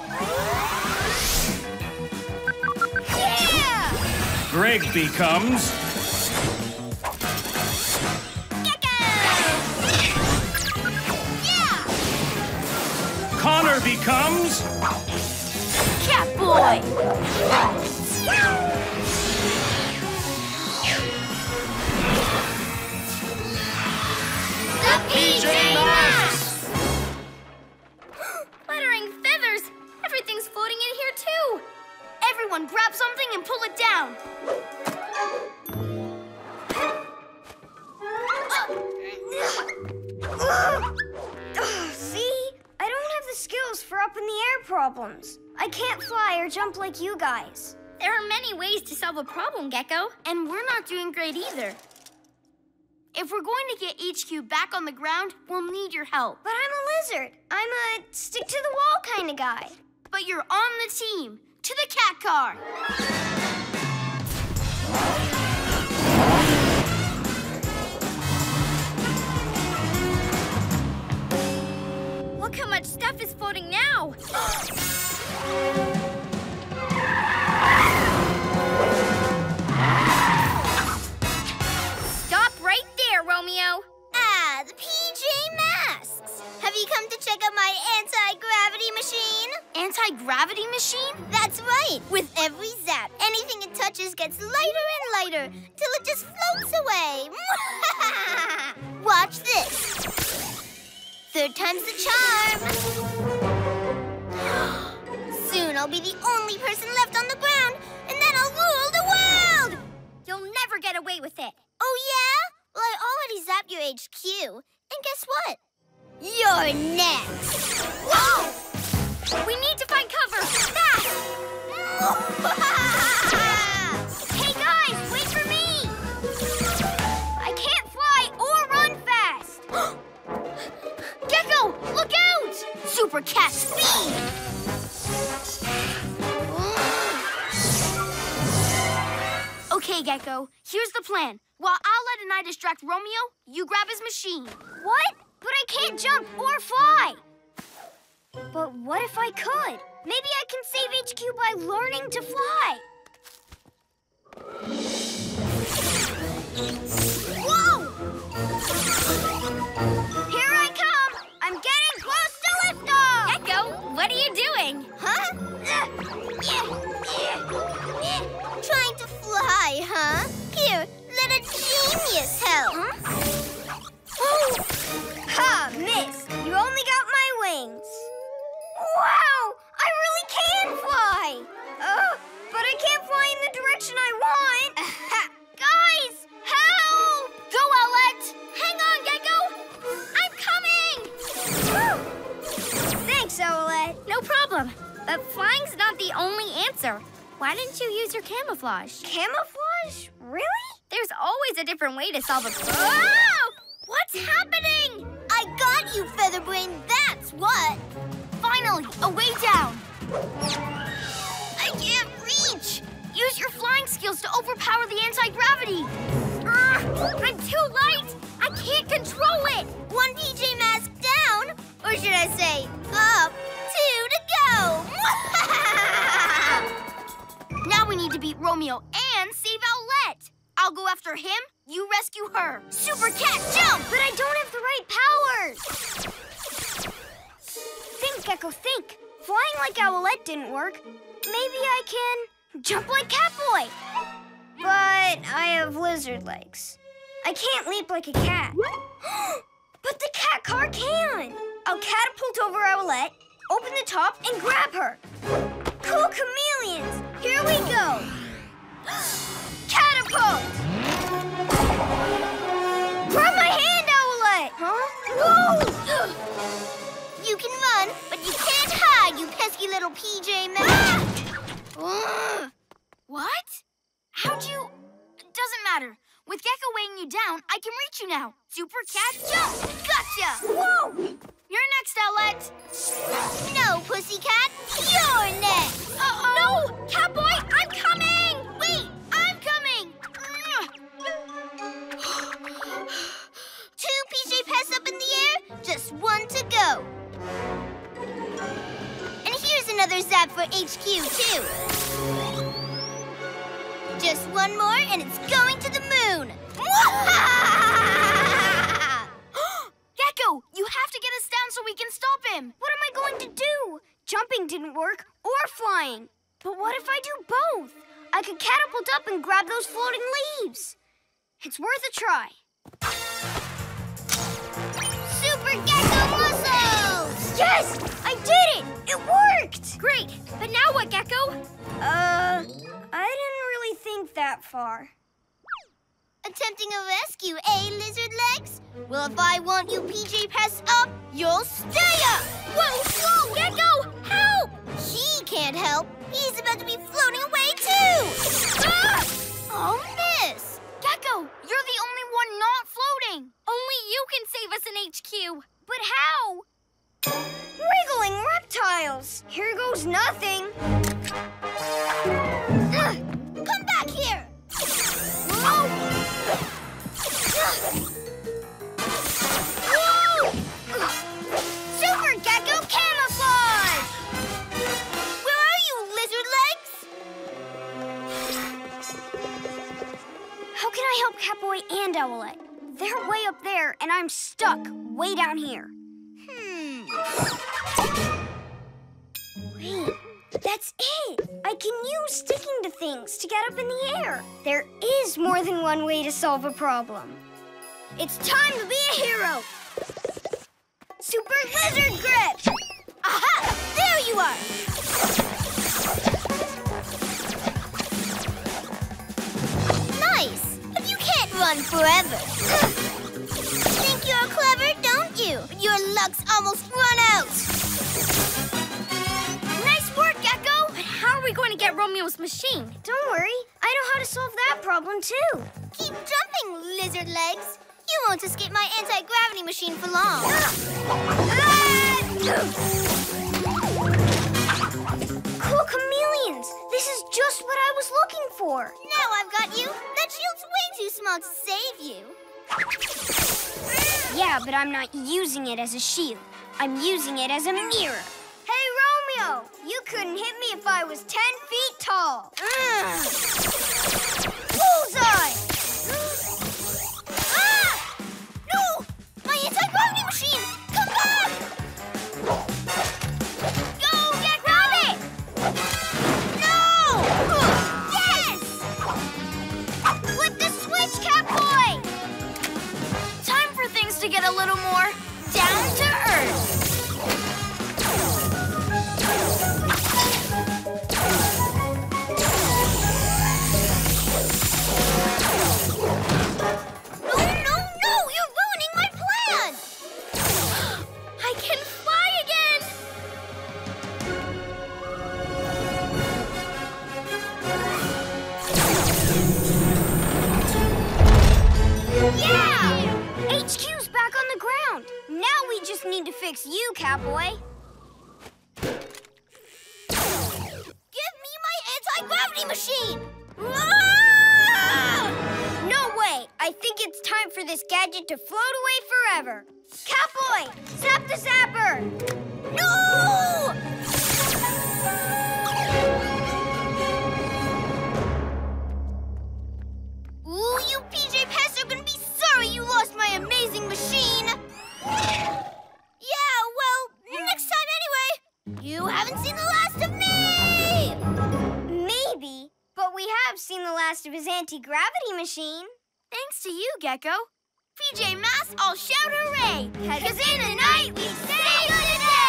Yeah! Greg becomes Connor becomes Catboy! The PJ Masks! [gasps] Fluttering feathers! Everything's floating in here, too! Everyone grab something and pull it down. [gasps] [gasps] See? I don't have the skills for up in the air problems. I can't fly or jump like you guys. There are many ways to solve a problem, Gekko. And we're not doing great either. If we're going to get HQ back on the ground, we'll need your help. But I'm a lizard. I'm a stick to the wall kind of guy. But you're on the team. To the cat car. Much stuff is floating now. Stop right there, Romeo. Ah, the PJ Masks. Have you come to check out my anti-gravity machine? Anti-gravity machine? That's right. With every zap, anything it touches gets lighter and lighter till it just floats away. [laughs] Watch this. Third time's the charm. [gasps] Soon I'll be the only person left on the ground, and then I'll rule the world. You'll never get away with it. Oh, yeah? Well, I already zapped your HQ. And guess what? You're next. Whoa! We need to find cover. Fast! [laughs] Look out! Super cat speed! okay, Gekko, here's the plan. While Owlette and I distract Romeo, you grab his machine. What? But I can't jump or fly. But what if I could? Maybe I can save HQ by learning to fly. What are you doing? Huh? Trying to fly, huh? Here, let a genius help. Oh, Ha, miss! You only got my wings. Wow! I really can fly! Uh, but I can't fly in the direction I want. [laughs] Guys, help! Go, Owlette! Hang on, Thanks, uh, Owlette. No problem. But flying's not the only answer. Why didn't you use your camouflage? Camouflage? Really? There's always a different way to solve a problem. Oh! What's happening? I got you, Featherbrain, that's what. Finally, a way down. I can't reach. Use your flying skills to overpower the anti-gravity. Ugh, I'm too light. I can't control it. One PJ Mask down, or should I say, up, two to go. [laughs] Now we need to beat Romeo and save Owlette. I'll go after him, you rescue her. Super cat jump! But I don't have the right powers. Think, Gekko, think. Flying like Owlette didn't work. Maybe I can jump like Catboy. But I have lizard legs. I can't leap like a cat. [gasps] but the cat car can. I'll catapult over Owlette, open the top, and grab her. Cool chameleons! Here we go! [gasps] Catapult! Grab my hand, Owlette! Huh? Whoa! [gasps] you can run, but you can't hide, you pesky little PJ Mask. [gasps] Ugh. What? How'd you... Doesn't matter. With Gekko weighing you down, I can reach you now. Super cat jump! Gotcha! Whoa! You're next, Owlette. No, pussycat, you're next. Uh-oh. No! Catboy, I'm coming! Wait, I'm coming! [sighs] Two PJ Pests up in the air, just one to go. And here's another zap for HQ, too. Just one more, and it's going to the moon. [laughs] Gekko, you have to get us down so we can stop him. What am I going to do? Jumping didn't work, or flying. But what if I do both? I could catapult up and grab those floating leaves. It's worth a try. Super Gekko muscles! Yes! I did it! It worked! Great. But now what, Gekko? Uh, I didn't really think that far. Attempting a rescue, eh, lizard legs? Well, if I want you PJ Pests up, you'll stay up! Whoa, whoa, Gekko! Help! He can't help. He's about to be floating away, too! Ah! Oh, miss! Gekko, you're the only one not floating. Only you can save us in HQ. But how? Wriggling reptiles! Here goes nothing. Come back here! Whoa! Super Gekko camouflage! Where are you, lizard legs? How can I help Catboy and Owlette? They're way up there, and I'm stuck way down here. Hmm. Wait, that's it! I can use sticking to things to get up in the air. There is more than one way to solve a problem. It's time to be a hero! Super Lizard Grip! Aha! There you are! Nice! But you can't run forever. Think you're clever, don't you? Your luck's almost run out. We going to get Romeo's machine? Don't worry, I know how to solve that problem too. Keep jumping, lizard legs. You won't escape my anti-gravity machine for long. Cool chameleons! This is just what I was looking for. Now I've got you. That shield's way too small to save you. Yeah, but I'm not using it as a shield. I'm using it as a mirror. Hey, Romeo! You couldn't hit me if I was 10 feet tall. Bullseye! Ah! No! My machine! Come back! Go, get! No! Yes! The switch, Catboy! Time for things to get a little more down to fix you, cowboy. Give me my anti-gravity machine! Ah! No way! I think it's time for this gadget to float away forever. Catboy, zap the zapper! No! Ooh, you PJ Pests are gonna be sorry you lost my amazing machine! Yeah, well, next time anyway! You haven't seen the last of me! Maybe, but we have seen the last of his anti-gravity machine. Thanks to you, Gekko. PJ Masks, all shout hooray! Cause in the night we save the day!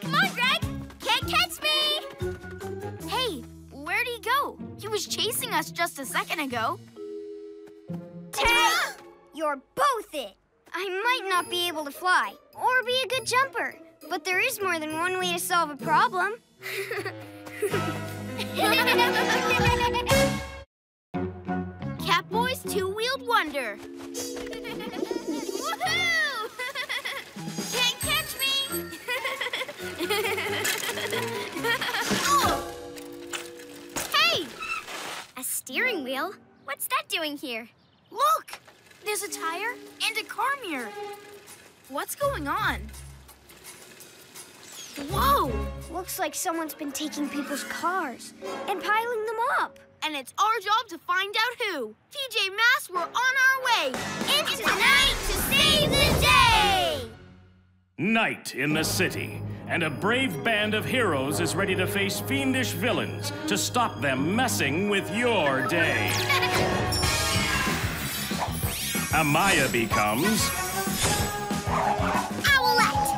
Come on, Greg. Can't catch me. Hey, where'd he go? He was chasing us just a second ago. Tay, you're both it. I might not be able to fly or be a good jumper, but there is more than one way to solve a problem. [laughs] Catboy's two-wheeled wonder. Woohoo! [laughs] Can't catch me. oh. [laughs] Hey, a steering wheel. What's that doing here? Look! There's a tire and a car mirror. What's going on? Whoa! Looks like someone's been taking people's cars and piling them up. And it's our job to find out who. PJ Masks, we're on our way. Into the night to save the day. Night in the city, and a brave band of heroes is ready to face fiendish villains to stop them messing with your day. [laughs] Amaya becomes Owlette!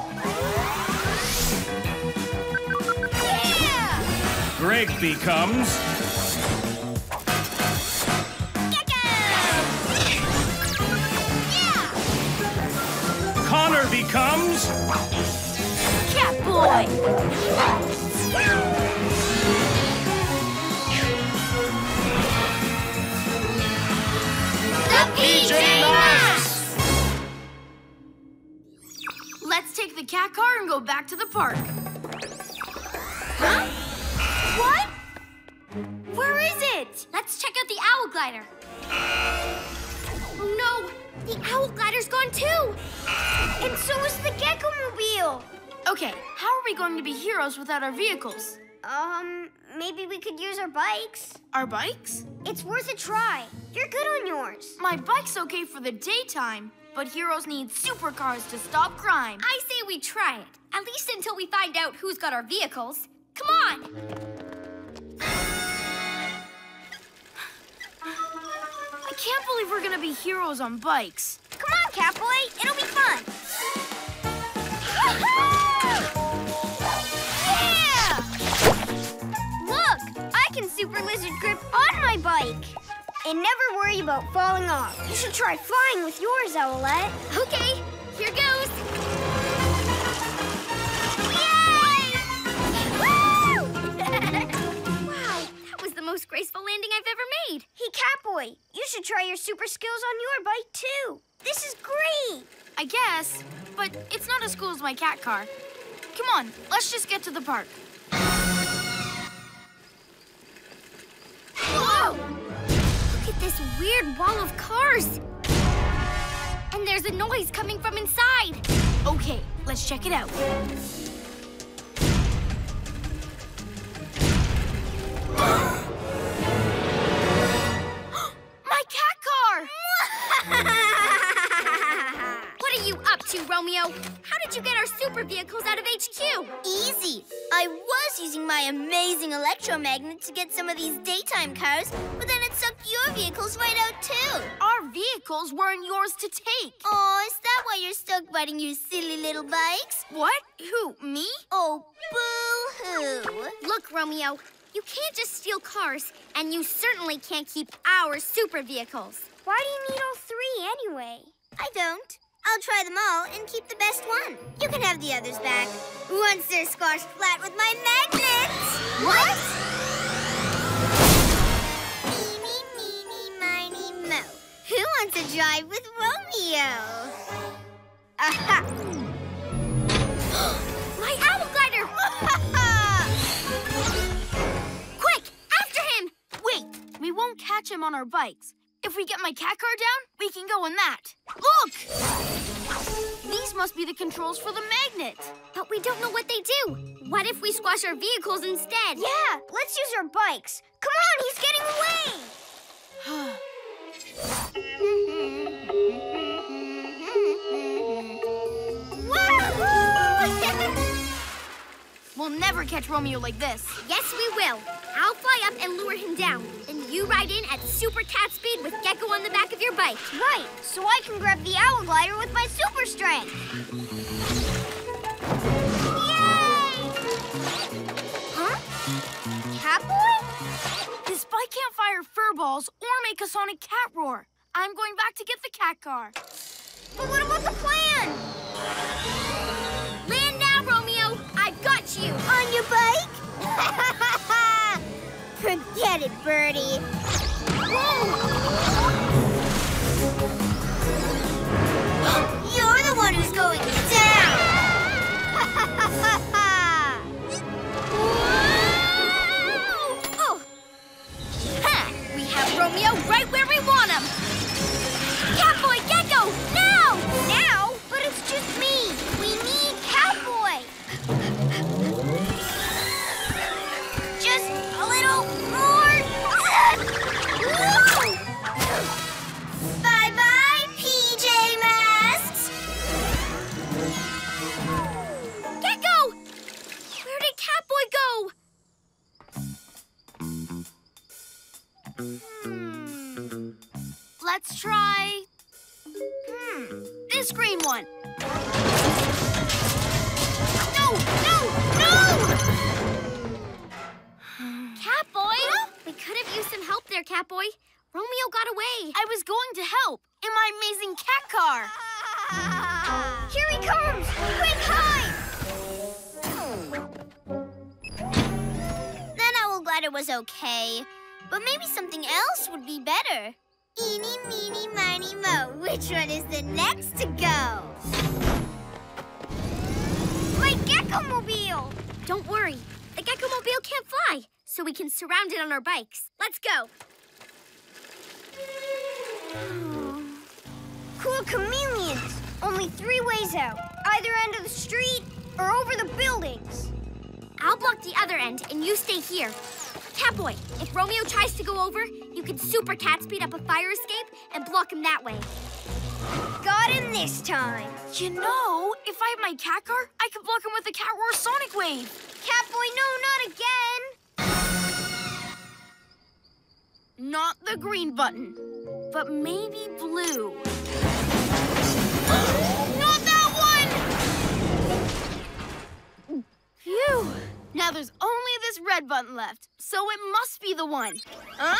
Yeah! Greg becomes Gekko! Yeah! Connor becomes Catboy! PJ Masks! Let's take the cat car and go back to the park. Huh? What? Where is it? Let's check out the owl glider. Oh no, the owl glider's gone too. And so is the Gekko Mobile. Okay, how are we going to be heroes without our vehicles? Um, maybe we could use our bikes. Our bikes? It's worth a try. You're good on yours. My bike's okay for the daytime, but heroes need supercars to stop crime. I say we try it, at least until we find out who's got our vehicles. Come on! I can't believe we're gonna be heroes on bikes. Come on, Catboy. It'll be fun. [laughs] can super lizard grip on my bike. And never worry about falling off. You should try flying with yours, Owlette. Okay, here goes. Yay! [laughs] wow, that was the most graceful landing I've ever made. Hey, Catboy, you should try your super skills on your bike, too. This is great. I guess, but it's not as cool as my cat car. Come on, let's just get to the park. Look at this weird wall of cars. And there's a noise coming from inside. Okay, let's check it out. [gasps] My cat car! [laughs] what are you up to, Romeo? How did you get our super vehicles out of HQ? Easy. I was using my amazing electromagnet to get some of these daytime cars, but then it sucked your vehicles right out too. Our vehicles weren't yours to take. Oh, is that why you're stuck riding your silly little bikes? What? Who, me? Oh, boo-hoo. Look, Romeo, you can't just steal cars, and you certainly can't keep our super vehicles. Why do you need all three anyway? I don't. I'll try them all and keep the best one. You can have the others back. Once they're squashed flat with my magnets. What? Meeny, meeny, miny, mo. Who wants to drive with Romeo? Aha! [gasps] My owl glider! [laughs] Quick, after him! Wait, we won't catch him on our bikes. If we get my cat car down, we can go in that. Look! These must be the controls for the magnet. But we don't know what they do. What if we squash our vehicles instead? Yeah, let's use our bikes. Come on, he's getting away. [sighs] [sighs] Hmm. We'll never catch Romeo like this. Yes, we will. I'll fly up and lure him down. And you ride in at super cat speed with Gekko on the back of your bike. Right, so I can grab the owl glider with my super strength. Yay! Huh? Catboy? This bike can't fire fur balls or make a sonic cat roar. I'm going back to get the cat car. But what about the plan? Bike? [laughs] Forget it, Birdie. [gasps] You're the one who's going down. [laughs] Oh. We have Romeo right where we want him. Catboy, Gekko, now! Now? Hmm. Let's try... Hmm. This green one. No! No! No! Catboy! Huh? We could have used some help there, Catboy. Romeo got away. I was going to help in my amazing cat car. Here he comes! Quick, hide! Then I will glad it was okay. But maybe something else would be better. Eeny, meeny, miny, mo. Which one is the next to go? My Gekko-mobile! Don't worry. The Gekko-mobile can't fly, so we can surround it on our bikes. Let's go. [sighs] Cool chameleons! Only three ways out. Either end of the street or over the buildings. I'll block the other end, and you stay here. Catboy, if Romeo tries to go over, you can super cat speed up a fire escape and block him that way. Got him this time. You know, if I have my cat car, I could block him with a cat roar sonic wave. Catboy, no, not again. Not the green button, but maybe blue. Not that one! Phew. Now there's only this red button left, so it must be the one. Huh?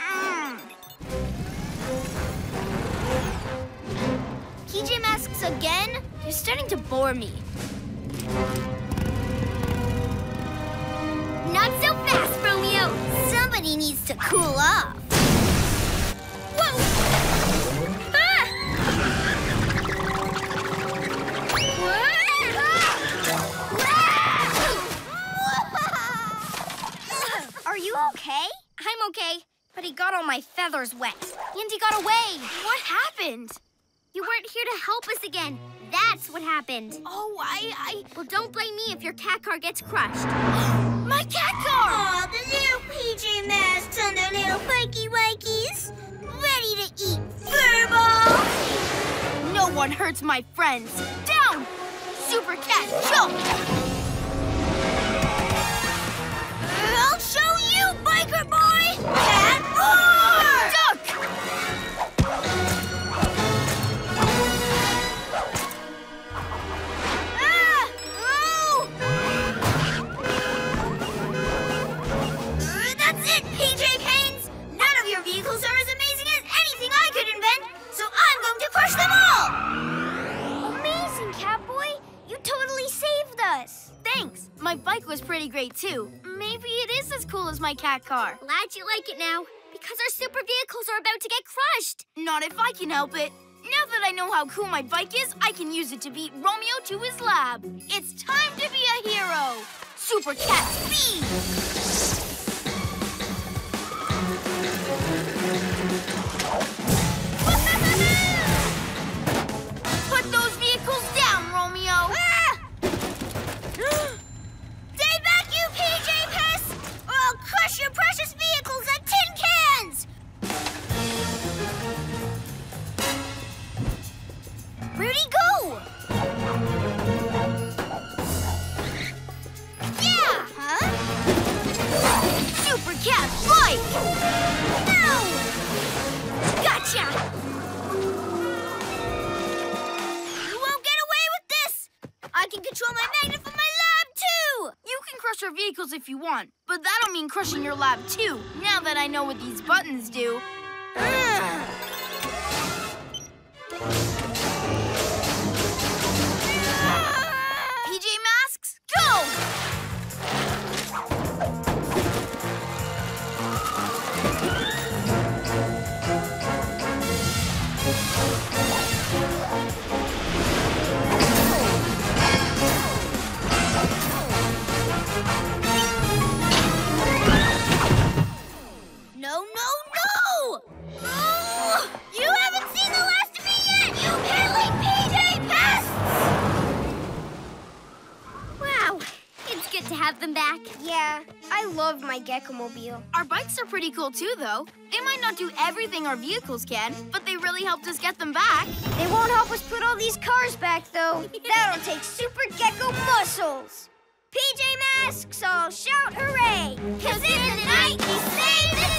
Mm. PJ Masks again? You're starting to bore me. Not so fast, Romeo! Somebody needs to cool off. I'm okay, but he got all my feathers wet. And he got away. What happened? You weren't here to help us again. That's what happened. Oh, I, I... Well, don't blame me if your cat car gets crushed. [gasps] My cat car! Aw, the little PJ Masks and their little pikey wikies. Ready to eat furball. No one hurts my friends. Down! Super cat, jump! I'll show you, biker boy! Cat roar! Duck! Ah! Oh! That's it, PJ Pains! None of your vehicles are as amazing as anything I could invent, so I'm going to crush them all! Amazing, Catboy. You totally saved us. Thanks. My bike was pretty great, too. Maybe it is as cool as my cat car. Glad you like it now, because our super vehicles are about to get crushed. Not if I can help it. Now that I know how cool my bike is, I can use it to beat Romeo to his lab. It's time to be a hero. Super cat speed! Your precious vehicles like tin cans! Where'd go? Yeah! Huh? Super cat bike! No! Gotcha! You won't get away with this! I can control my magnet from my too! You can crush our vehicles if you want, but that'll mean crushing your lab too, now that I know what these buttons do. PJ Masks, go! Have them back. Yeah, I love my Gekko-mobile. Our bikes are pretty cool too, though. They might not do everything our vehicles can, but they really helped us get them back. They won't help us put all these cars back, though. [laughs] That'll take Super Gekko muscles. PJ Masks, all shout hooray! Cause in the night we save the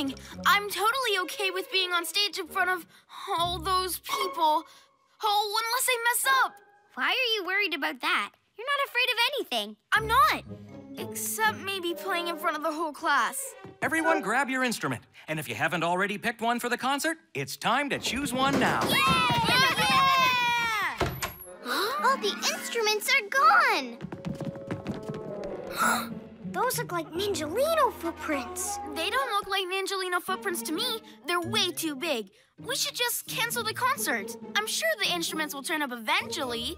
Nothing. I'm totally okay with being on stage in front of all those people. Oh, unless I mess up. Why are you worried about that? You're not afraid of anything. I'm not. Except maybe playing in front of the whole class. Everyone grab your instrument. And if you haven't already picked one for the concert, it's time to choose one now. Yeah! All the instruments are gone. [gasps] [gasps] Those look like Ninjalino footprints. They don't look like Angelino footprints to me. They're way too big. We should just cancel the concert. I'm sure the instruments will turn up eventually.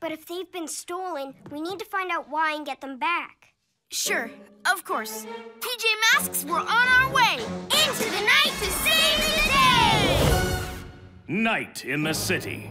But if they've been stolen, we need to find out why and get them back. Sure, of course. PJ Masks, we're on our way. Into the night to save the day! Night in the city,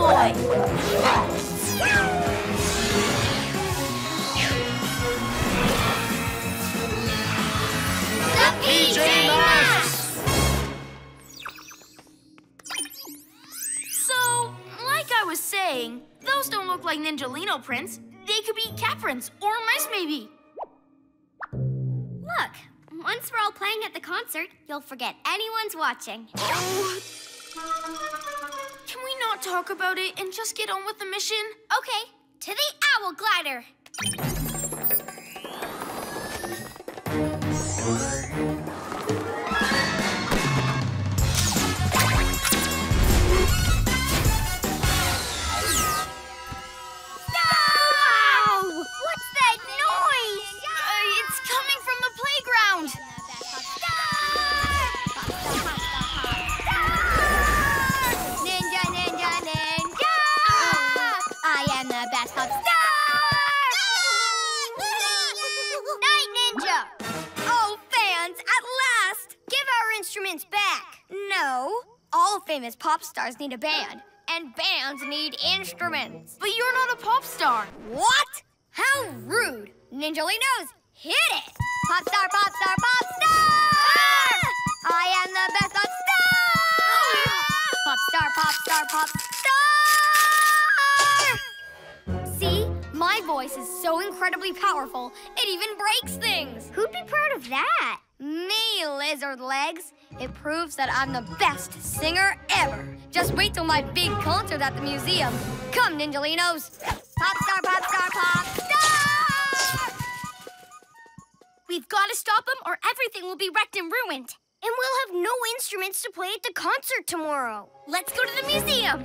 Catboy! The PJ Masks! So, like I was saying, those don't look like Ninjalino prints. They could be cat prints or mice, maybe. Look, once we're all playing at the concert, you'll forget anyone's watching. Oh. Can we not talk about it and just get on with the mission? Okay, to the Owl Glider. No, all famous pop stars need a band, and bands need instruments. But you're not a pop star. What? How rude! Ninjalinos, hit it! Pop star, pop star, pop star! Ah! I am the best pop star! Pop star, pop star, pop star! See? My voice is so incredibly powerful, it even breaks things. Who'd be proud of that? Me, lizard legs. It proves that I'm the best singer ever. Just wait till my big concert at the museum. Come, Ninjalinos. Pop star, pop star, pop star! We've got to stop them or everything will be wrecked and ruined. And we'll have no instruments to play at the concert tomorrow. Let's go to the museum.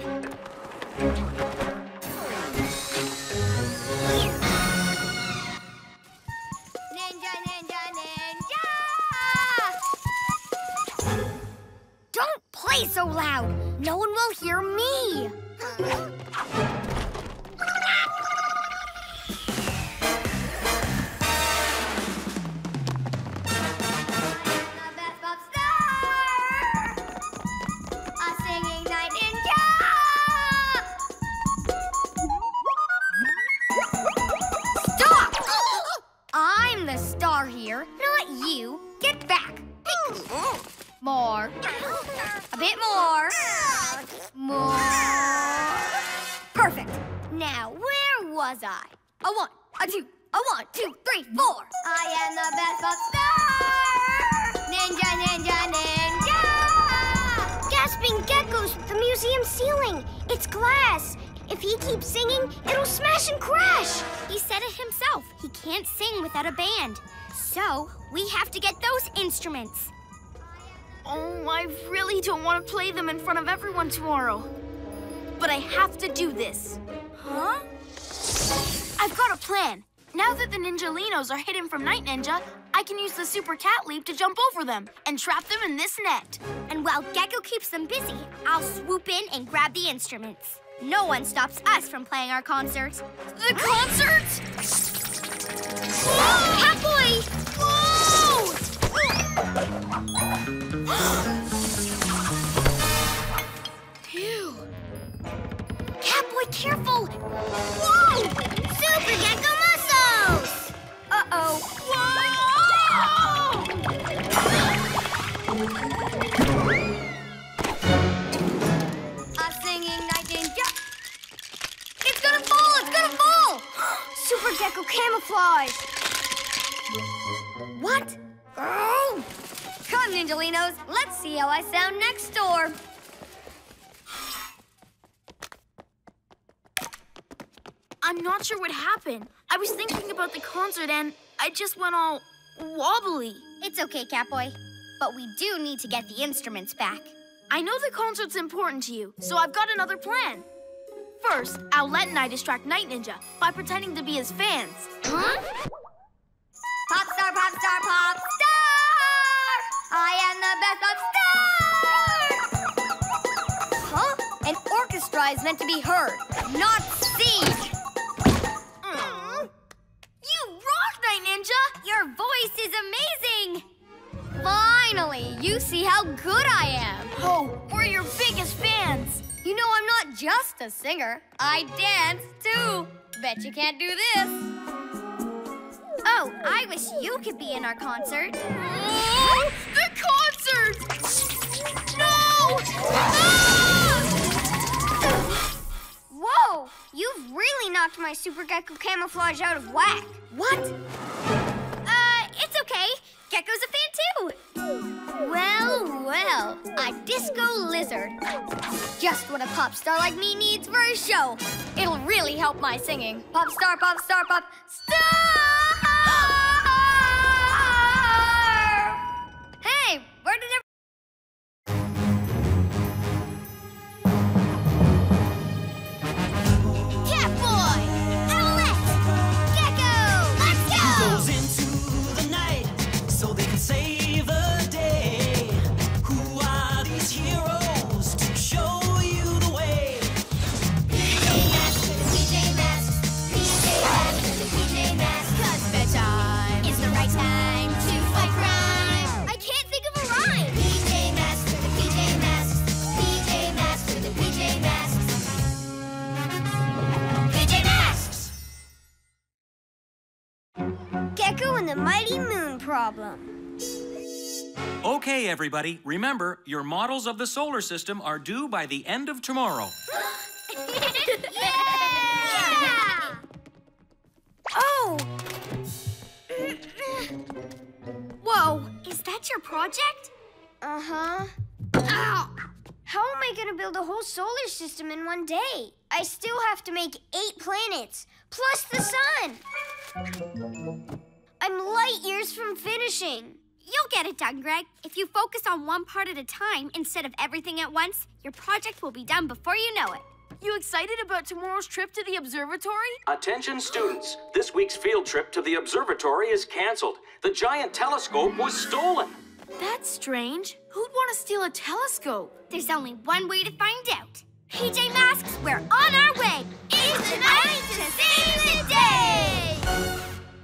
So loud. No one will hear me. [laughs] Super Cat Leap to jump over them and trap them in this net. And while Gekko keeps them busy, I'll swoop in and grab the instruments. No one stops us from playing our concert. The concert? Catboy! Whoa! [gasps] Phew. Catboy, careful! Whoa! Super Gekko muscles! Uh-oh. A singing night ninja. It's gonna fall! It's gonna fall! [gasps] Super Gekko camouflage. What? Oh! Come, Ninjalinos. Let's see how I sound next door. I'm not sure what happened. I was thinking about the concert and I just went all wobbly. It's okay, Catboy. But we do need to get the instruments back. I know the concert's important to you, so I've got another plan. First, Owlette and I distract Night Ninja by pretending to be his fans. Huh? Pop star, pop star, pop star! I am the best of stars! Huh? An orchestra is meant to be heard, not seen. Mm. You rock, Night Ninja! Your voice is amazing! Finally, you see how good I am. Oh, we're your biggest fans. You know I'm not just a singer. I dance too. Bet you can't do this. Oh, I wish you could be in our concert. Oh, the concert! No! Ah! Whoa! You've really knocked my Super Gekko camouflage out of whack. What? Uh, it's okay. Gekko's a fan too. Well, well, a disco lizard. Just what a pop star like me needs for a show. It'll really help my singing. Pop star, pop star, pop star! Hey, where did The Mighty Moon Problem. Okay, everybody, remember, your models of the solar system are due by the end of tomorrow. [gasps] yeah! Oh! Whoa, is that your project? Uh-huh. Ow! How am I gonna build a whole solar system in one day? I still have to make eight planets, plus the sun. I'm light years from finishing. You'll get it done, Greg. If you focus on one part at a time instead of everything at once, your project will be done before you know it. You excited about tomorrow's trip to the observatory? Attention students, this week's field trip to the observatory is canceled. The giant telescope was stolen. That's strange. Who'd want to steal a telescope? There's only one way to find out. PJ Masks, we're on our way. It's tonight to save the day!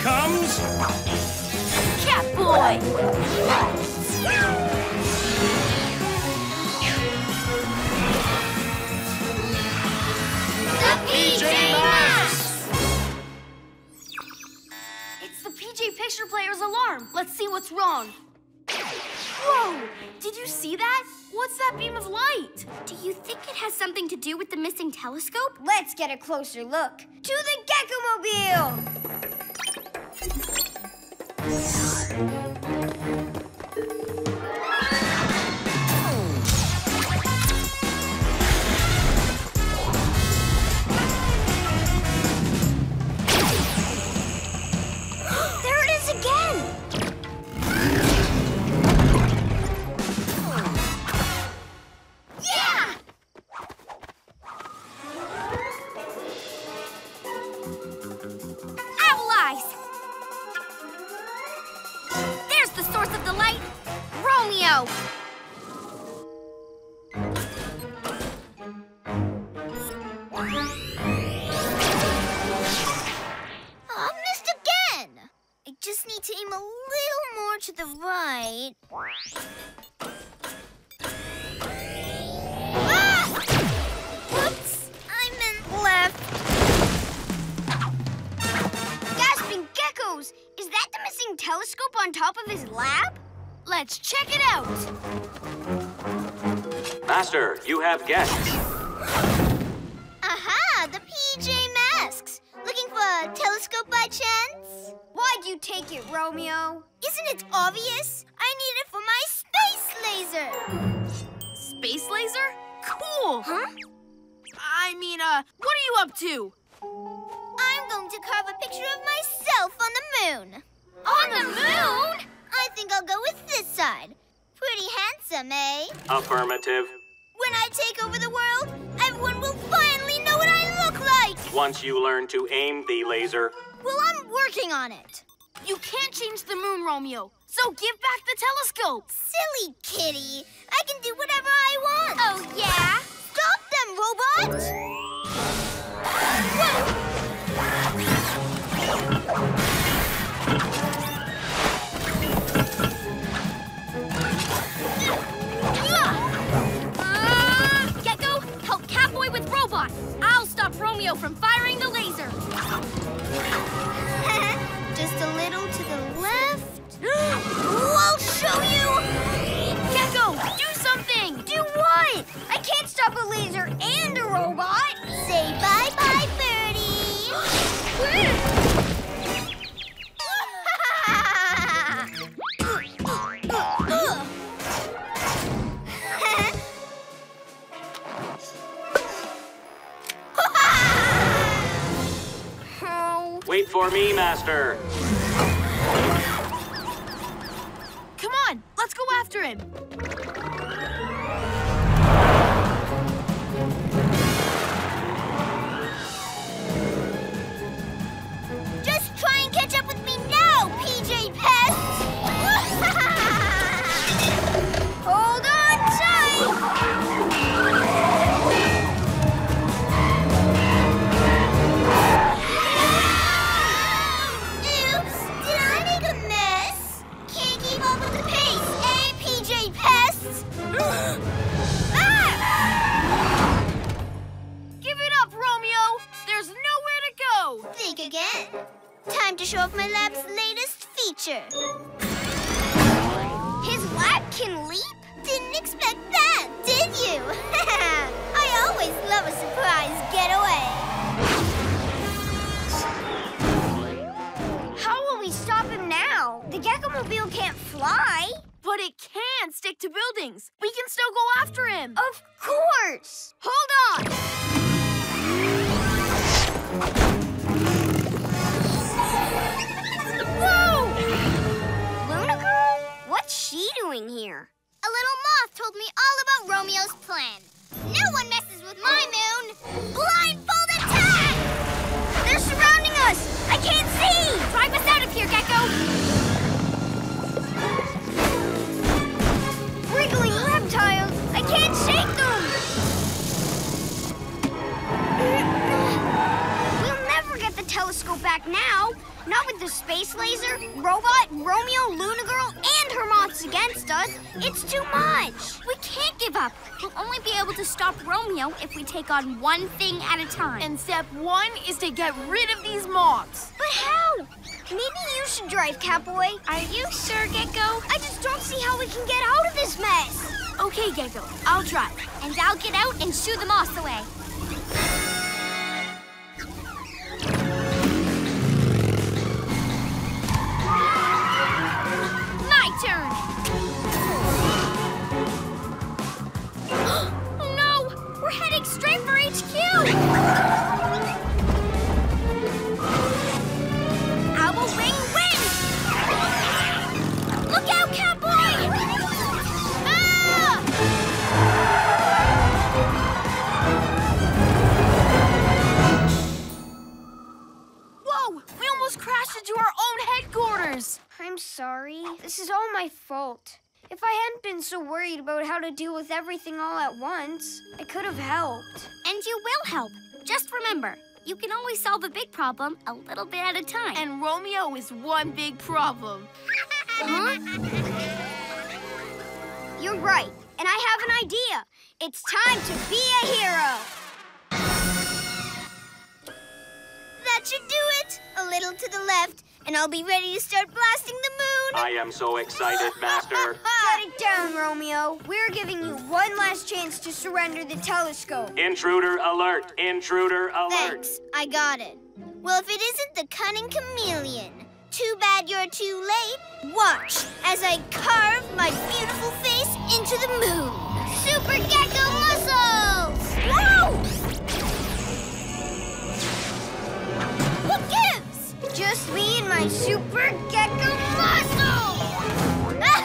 Becomes Catboy! The PJ Masks! It's the PJ picture player's alarm. Let's see what's wrong. Whoa! Did you see that? What's that beam of light? Do you think it has something to do with the missing telescope? Let's get a closer look. To the Gekko-mobile! やる。Romeo! I missed again. I just need to aim a little more to the right. Ah! Whoops! I meant left. Gasping geckos! Is that the missing telescope on top of his lab? Let's check it out. Master, you have guests. Aha! The PJ Masks. Looking for a telescope by chance? Why'd you take it, Romeo? Isn't it obvious? I need it for my space laser. Space laser? Cool. Huh? I mean, uh, what are you up to? I'm going to carve a picture of myself on the moon. On the moon? I think I'll go with this side. Pretty handsome, eh? Affirmative. When I take over the world, everyone will finally know what I look like. Once you learn to aim the laser, Well, I'm working on it. You can't change the moon, Romeo. So give back the telescope. Silly kitty. I can do whatever I want. Oh, yeah? Stop them, robot! Uh, Catboy. I'll stop Romeo from firing the laser. [laughs] Just a little to the left. [gasps] I'll show you! Gekko, do something. Do what? I can't stop a laser and a robot. Say bye-bye, birdie! [gasps] [laughs] for me, Master. Come on, let's go after him. Again. Time to show off my lab's latest feature. His lab can leap? Didn't expect that, did you? [laughs] I always love a surprise getaway. How will we stop him now? The Gekko-mobile can't fly. But it can stick to buildings. We can still go after him. Of course. Hold on. What's she doing here? A little moth told me all about Romeo's plan. No one messes with my moon. Blindfold attack! They're surrounding us. I can't see. Drive us out of here, Gekko. Wriggling reptiles. I can't shake them. We'll never get the telescope back now. Not with the space laser, robot, Romeo, Luna Girl, and her moths against us. It's too much. We can't give up. We'll only be able to stop Romeo if we take on one thing at a time. And step one is to get rid of these moths. But how? Maybe you should drive, Catboy. Are you sure, Gekko? I just don't see how we can get out of this mess. Okay, Gekko, I'll drive. And I'll get out and shoo the moths away. We're for HQ! Owl Ring wins! Look out, Catboy! Ah! Whoa! We almost crashed into our own headquarters! I'm sorry. This is all my fault. If I hadn't been so worried about how to deal with everything all at once, I could have helped. And you will help. Just remember, you can always solve a big problem a little bit at a time. And Romeo is one big problem. huh? You're right, and I have an idea. It's time to be a hero. That should do it. A little to the left, and I'll be ready to start blasting the moon. I am so excited, [laughs] Master. Shut it down, Romeo. We're giving you one last chance to surrender the telescope. Intruder alert! Intruder alert! Thanks, I got it. Well, if it isn't the cunning chameleon. Too bad you're too late. Watch as I carve my beautiful face into the moon. Super Gekko Just me and my super gecko muscle! huh?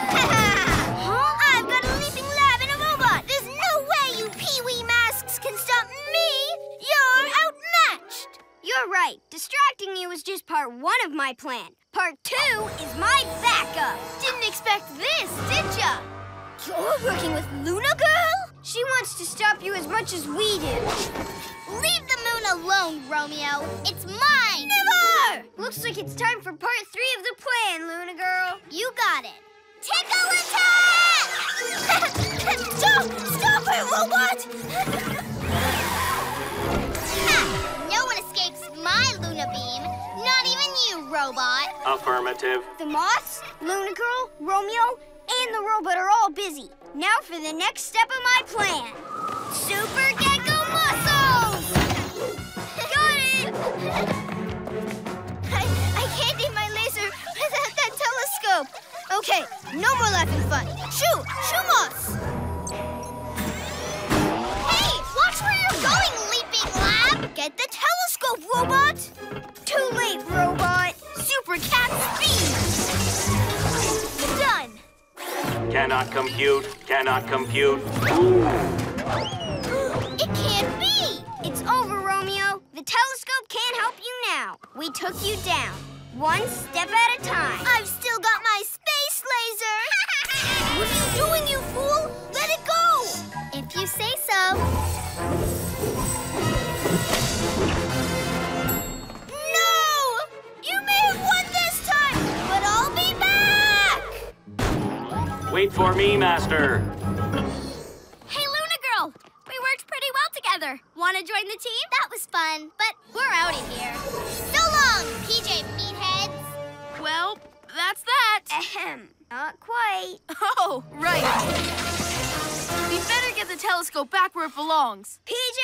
[laughs] I've got a leaping lab and a robot. There's no way you pee-wee masks can stop me. You're outmatched. You're right. Distracting you is just part one of my plan. Part two is my backup. Didn't expect this, did ya? You're working with Luna Girl? She wants to stop you as much as we do. Leave the moon alone, Romeo. It's mine. Never! Looks like it's time for part three of the plan, Luna Girl. You got it. Tickle attack! [laughs] stop! Stop it, robot! Ha! [laughs] no one escapes my Luna beam. Not even you, robot. Affirmative. The moths, Luna Girl, Romeo, and the robot are all busy. Now for the next step of my plan. Super Gekko Muscles! [laughs] Got it! I, I can't aim my laser without that telescope. Okay, no more laughing fun. Shoo! Shoo moss! Hey, watch where you're going, leaping lab! Get the telescope, robot! Too late, robot. Super cat speed! Done! Cannot compute. Cannot compute. It can't be! It's over, Romeo. The telescope can't help you now. We took you down, one step at a time. I've still got my space laser! [laughs] what are you doing, you fool? Let it go! If you say so. Wait for me, Master. Hey, Luna Girl! We worked pretty well together. Want to join the team? That was fun, but we're out of here. So long, PJ Meatheads! Well, that's that. Ahem. Not quite. [laughs] Oh, right. We better get the telescope back where it belongs. PJ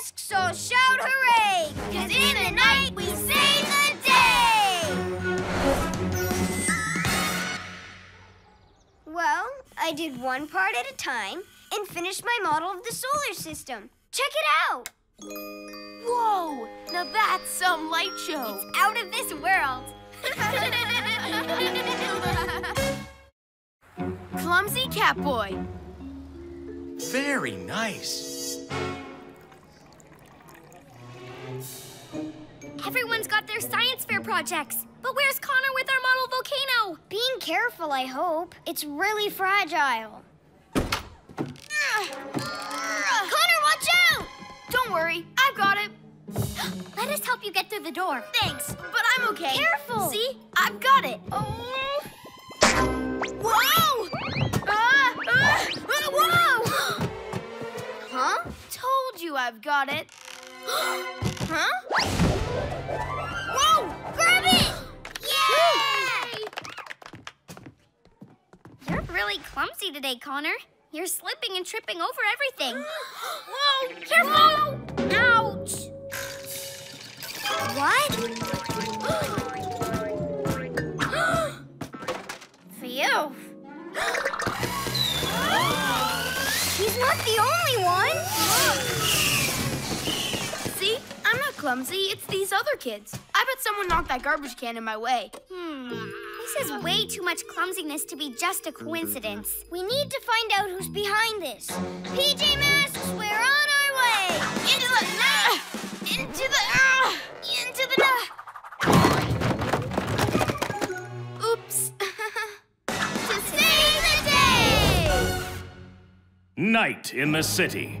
Masks, so shout hooray! Cause in the night we save the Well, I did one part at a time and finished my model of the solar system. Check it out! Whoa! Now that's some light show. Out of this world. [laughs] Clumsy Catboy. Very nice. Everyone's got their science fair projects. But where's Connor with our model volcano? Being careful, I hope. It's really fragile. Connor, watch out! Don't worry, I've got it. [gasps] Let us help you get through the door. Thanks, but I'm okay. Careful. See? I've got it. Oh. Whoa! Ah, ah, ah, whoa! [gasps] Huh? Told you I've got it. [gasps] Huh? You're really clumsy today, Connor. You're slipping and tripping over everything. [gasps] Whoa! Careful! Ouch! what? [gasps] Phew. [gasps] He's not the only one! Clumsy. It's these other kids. I bet someone knocked that garbage can in my way. Hmm. This is way too much clumsiness to be just a coincidence. We need to find out who's behind this. PJ Masks, we're on our way. Into the... Uh, into the... Uh, into the... Uh. Oops. [laughs] To save the day! Night in the city,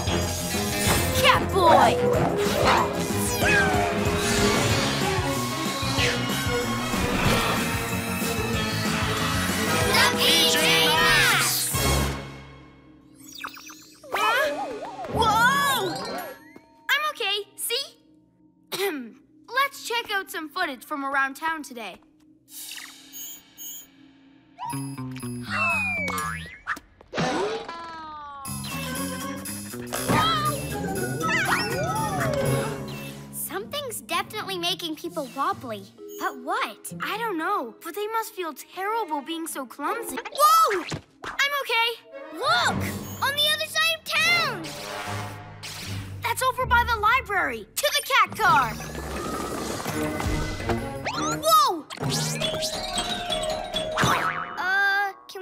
Boy! The PJ Masks! Whoa! I'm okay. See? [clears throat] Let's check out some footage from around town today. [gasps] definitely making people wobbly. But what? I don't know, but they must feel terrible being so clumsy. Whoa! I'm okay. Look! On the other side of town! That's over by the library. To the cat car. Whoa!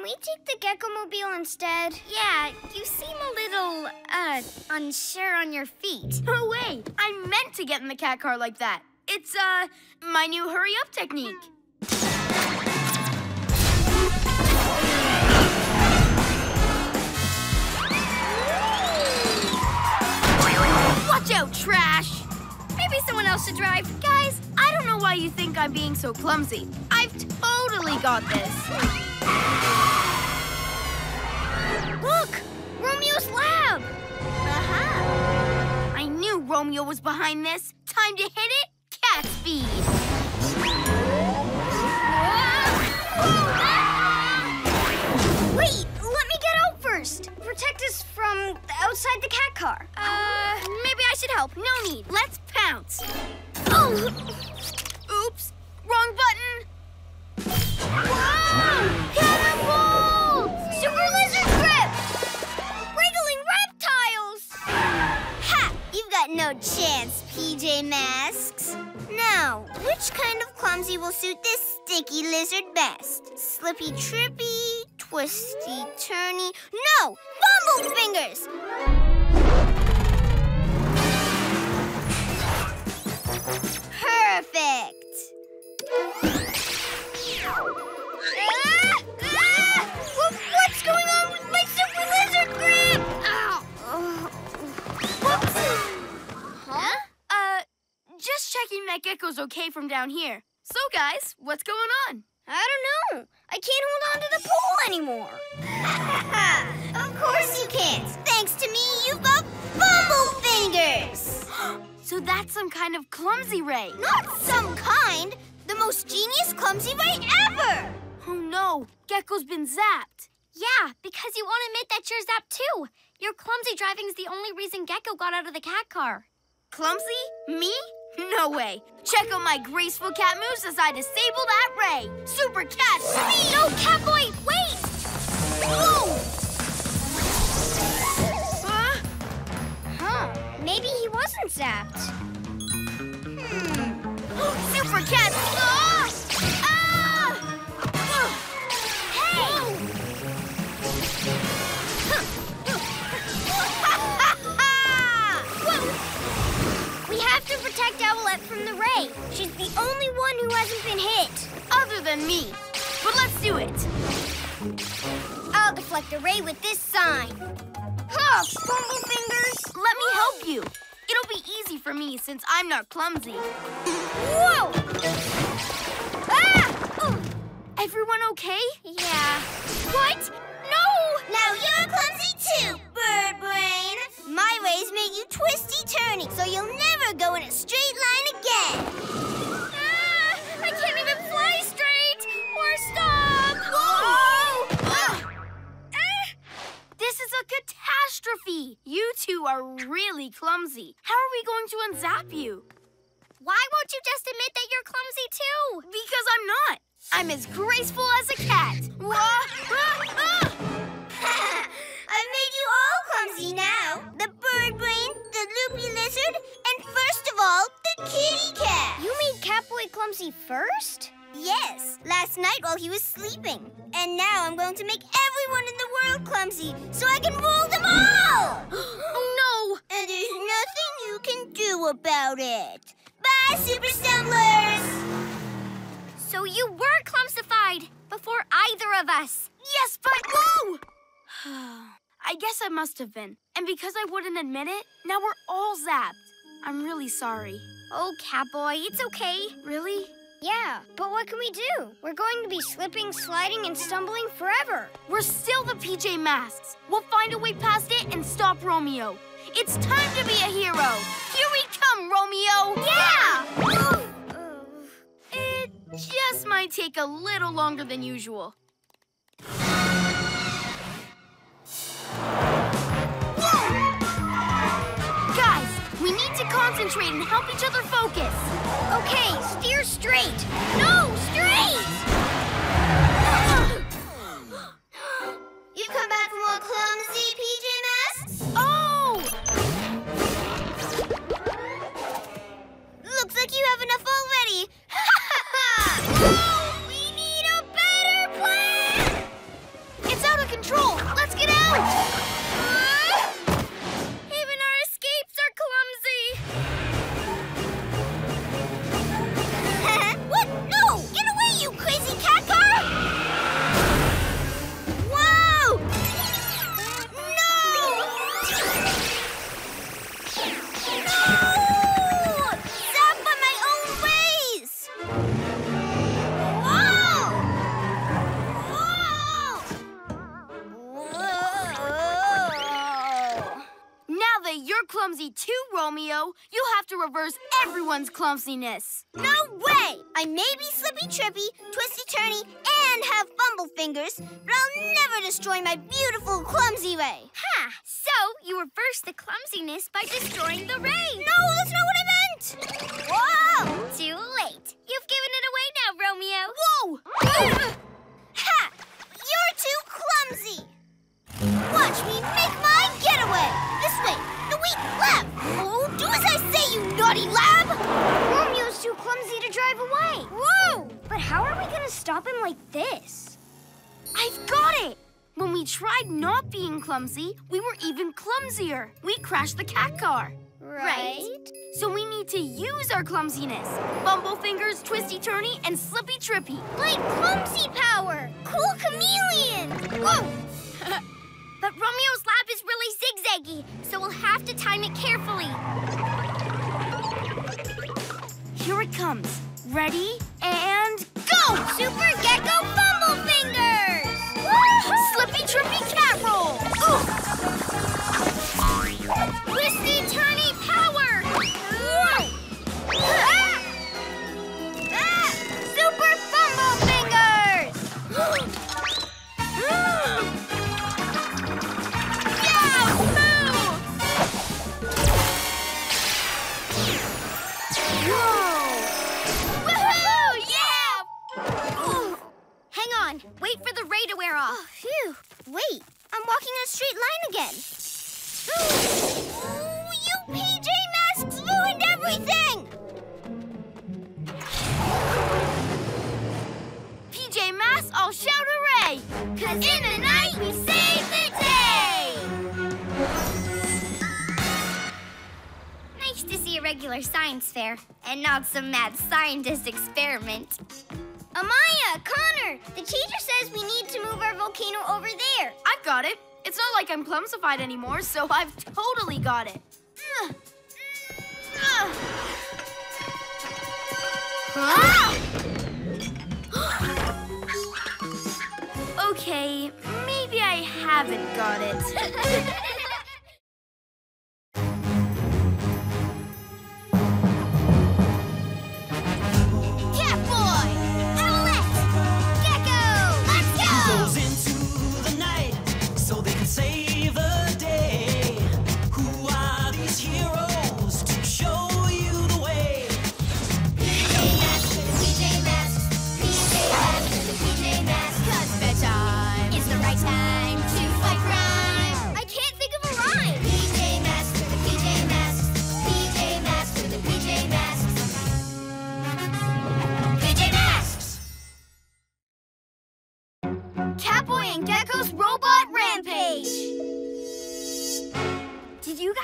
We take the Gekko Mobile instead? Yeah, you seem a little, uh, unsure on your feet. No way. I meant to get in the cat car like that. It's, uh, my new hurry up technique. Watch out, trash! Maybe someone else should drive. Guys, I don't know why you think I'm being so clumsy. I've totally got this. Look! Romeo's lab! Aha! I knew Romeo was behind this. Time to hit it. Cat speed. Wait, let me get out first. Protect us from outside the cat car. Uh, maybe I should help. No need. Let's pounce. Oh! Oops. Wrong button. Whoa! Catapult! Super lizard got no chance, PJ Masks. Now, which kind of clumsy will suit this sticky lizard best? Slippy trippy, twisty turny. No! Bumble fingers! Perfect! Just checking that Gekko's okay from down here. So, guys, what's going on? I don't know. I can't hold on to the pole anymore. [laughs] of course you can't. Thanks to me, you've got bumble fingers. [gasps] So that's some kind of clumsy ray. Not some kind. The most genius clumsy ray ever. Oh no, Gekko's been zapped. Yeah, because you won't admit that you're zapped too. Your clumsy driving's the only reason Gekko got out of the cat car. Clumsy? Me? No way. Check out my graceful cat moves as I disable that ray. Super cat speed! No, Catboy, wait! Whoa! Huh? Huh. Maybe he wasn't zapped. Hmm. [gasps] Super cat ah! Have to protect Owlette from the ray. She's the only one who hasn't been hit. Other than me. But let's do it. I'll reflect ray with this sign. Huh, Fumblefingers? Let me help you. It'll be easy for me since I'm not clumsy. Whoa! Ah! Ooh. Everyone okay? Yeah. What? No! Now you're clumsy too, Bird Brain. My rays make you twisty-turny, so you'll never go in a straight line again. Ah, I can't even fly straight or stop. Whoa! This is a catastrophe. You two are really clumsy. How are we going to unzap you? Why won't you just admit that you're clumsy too? Because I'm not. I'm as graceful as a cat. Wah, ah, ah. I've made you all clumsy now. The bird brain, the loopy lizard, and first of all, the kitty cat. You made Catboy clumsy first? Yes, last night while he was sleeping. And now I'm going to make everyone in the world clumsy so I can rule them all! [gasps] oh no! and there's nothing you can do about it. Bye, Super Stumblers! So you were clumsified before either of us. Yes, but whoa! [sighs] I guess I must have been. And because I wouldn't admit it, now we're all zapped. I'm really sorry. Oh, Catboy, it's okay. Really? Yeah, but what can we do? We're going to be slipping, sliding, and stumbling forever. We're still the PJ Masks. We'll find a way past it and stop Romeo. It's time to be a hero. Here we come, Romeo. Yeah! It just might take a little longer than usual. Concentrate and help each other focus. Okay, steer straight. No, straight! You come back from all clumsy, PJ Masks? Oh! Looks like you have enough already. [laughs] we need a better plan! It's out of control. Let's get out! Clumsy too, Romeo, you'll have to reverse everyone's clumsiness. No way! I may be slippy trippy, twisty turny, and have fumble fingers, but I'll never destroy my beautiful clumsy ray. Ha! So you reverse the clumsiness by destroying the ray. No, that's not what I meant! Whoa! Too late. You've given it away now, Romeo. Whoa! [gasps] Ha! You're too clumsy! Watch me make my getaway! This way! Wait, left! Oh, do as I say, you naughty lab! Romeo's too clumsy to drive away. Whoa! But how are we going to stop him like this? I've got it! When we tried not being clumsy, we were even clumsier. We crashed the cat car. Right. So we need to use our clumsiness. Bumble fingers, twisty turny, and slippy trippy. Like clumsy power! Cool chameleon! Whoa! [laughs] But Romeo's lab is really zigzaggy, so we'll have to time it carefully. Here it comes. Ready and go! Super Gekko Fumble Fingers! Slippy trippy cat roll! Twisty off. Oh, phew. Wait, I'm walking in a straight line again. Ooh, you PJ Masks ruined everything! PJ Masks, I'll shout hooray! Cause in the night we save the day! Nice to see a regular science fair and not some mad scientist experiment. Amaya, Connor, the teacher says we need to move our volcano over there. I've got it. It's not like I'm clumsified anymore, so I've totally got it. Ugh. [gasps] Ugh. [gasps] [gasps] okay, maybe I haven't got it. [laughs]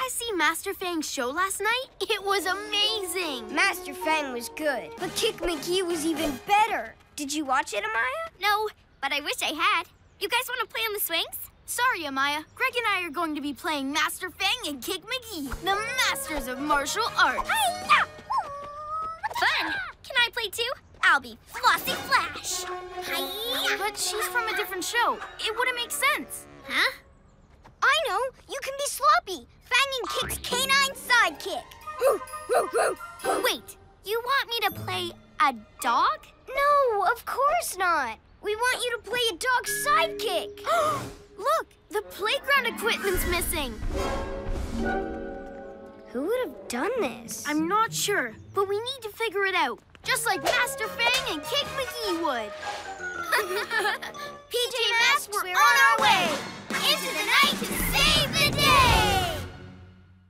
guys see Master Fang's show last night? [laughs] It was amazing. Master Fang was good, but Kick McGee was even better. Did you watch it, Amaya? No, but I wish I had. You guys want to play on the swings? Sorry, Amaya. Greg and I are going to be playing Master Fang and Kick McGee, the masters of martial arts. Hi-ya! Fun! Can I play too? I'll be Flossy Flash. Hi-ya! But she's from a different show. It wouldn't make sense. Huh? I know. You can be Sloppy, Fang and Kick's canine sidekick. Wait, you want me to play a dog? No, of course not. We want you to play a dog's sidekick. [gasps] Look, the playground equipment's missing. Who would have done this? I'm not sure, but we need to figure it out. Just like Master Fang and Kick McGee would. [laughs] PJ Masks, we're on our way into the night to save the day.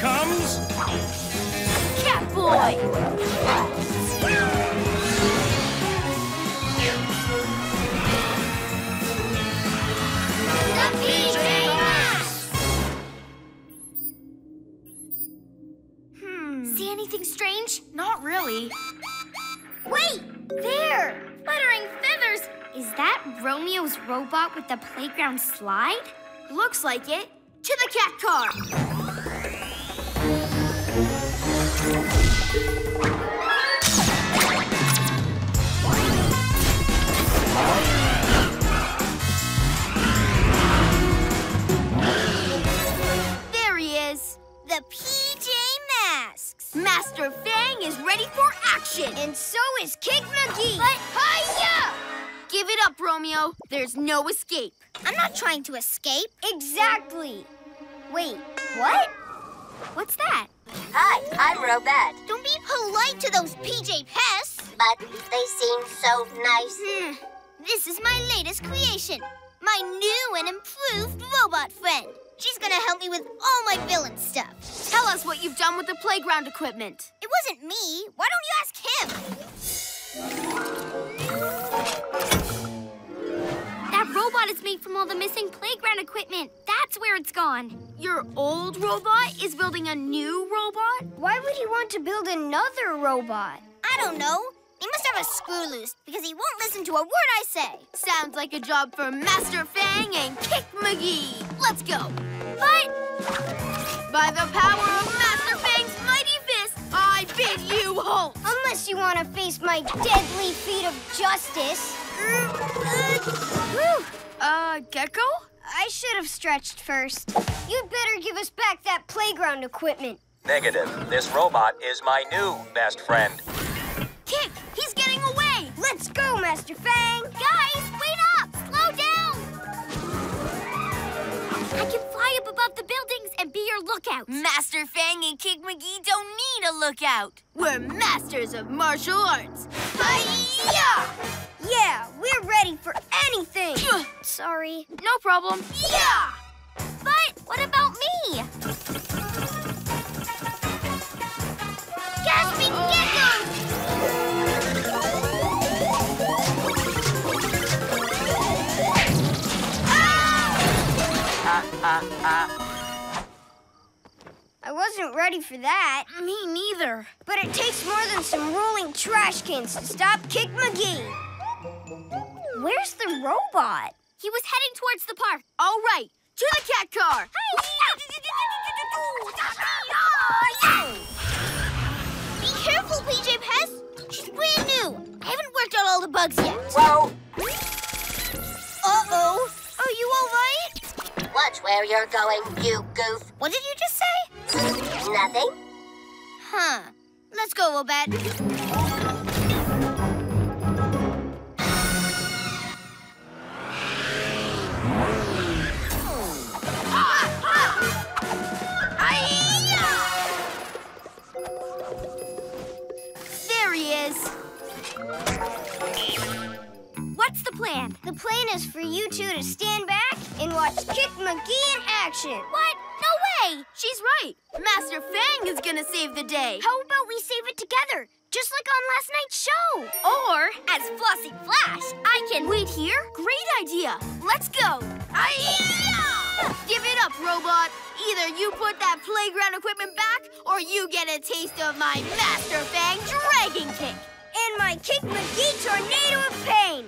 Connor becomes Catboy! The PJ Masks. Hmm. See anything strange? Not really. Wait, there. Fluttering feathers! Is that Romeo's robot with the playground slide? Looks like it. To the cat car. The PJ Masks. Master Fang is ready for action. And so is Kick McGee. But- hiya! Give it up, Romeo. There's no escape. I'm not trying to escape. Exactly. Wait, what? What's that? Hi, I'm Robette, Don't be polite to those PJ pests. but they seem so nice. Hmm. This is my latest creation. My new and improved robot friend. She's gonna help me with all my villain stuff. Tell us what you've done with the playground equipment. It wasn't me. Why don't you ask him? That robot is made from all the missing playground equipment. That's where it's gone. Your old robot is building a new robot? Why would he want to build another robot? I don't know. He must have a screw loose because he won't listen to a word I say. Sounds like a job for Master Fang and Kick McGee. Let's go. But By the power of Master Fang's mighty fist, I bid you halt. unless you want to face my deadly feet of justice. Uh, Gekko? I should have stretched first. You'd better give us back that playground equipment. Negative. This robot is my new best friend. Kick, he's getting away. Let's go, Master Fang! Guys, I can fly up above the buildings and be your lookout. Master Fang and Kick McGee don't need a lookout. We're masters of martial arts. Hi-ya! Yeah, we're ready for anything. Sorry. No problem. Yeah! But what about me? Gasping geckos! I wasn't ready for that. Me neither. But it takes more than some rolling trash cans to stop Kick McGee. Where's the robot? He was heading towards the park. All right, to the cat car. [laughs] Be careful, PJ Pest! She's brand new! I haven't worked out all the bugs yet. Whoa! Uh-oh! Are you all right? Watch where you're going, you goof. What did you just say? Nothing? Huh. Let's go, Robette. There he is. What's the plan? The plan is for you two to stand back and watch Kick McGee in action. What? No way! She's right. Master Fang is gonna save the day. How about we save it together, just like on last night's show? Or, as Flossy Flash, I can... Wait here? Great idea. Let's go. Give it up, robot. Either you put that playground equipment back, or you get a taste of my Master Fang Dragon Kick. And my Kick McGee Tornado of Pain.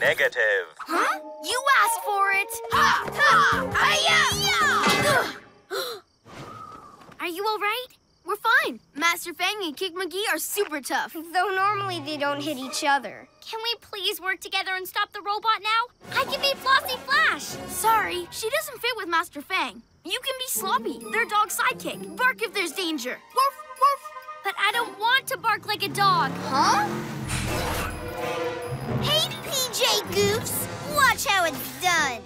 Negative. Huh? You asked for it. Ha! Ha! Aye-ya! [gasps] Are you all right? We're fine. Master Fang and Kick McGee are super tough. Though normally they don't hit each other. Can we please work together and stop the robot now? I can be Flossy Flash. Sorry, she doesn't fit with Master Fang. You can be Sloppy, their dog sidekick. Bark if there's danger. Woof, woof. But I don't want to bark like a dog. Huh? Hey, PJ Goofs! Watch how it's done.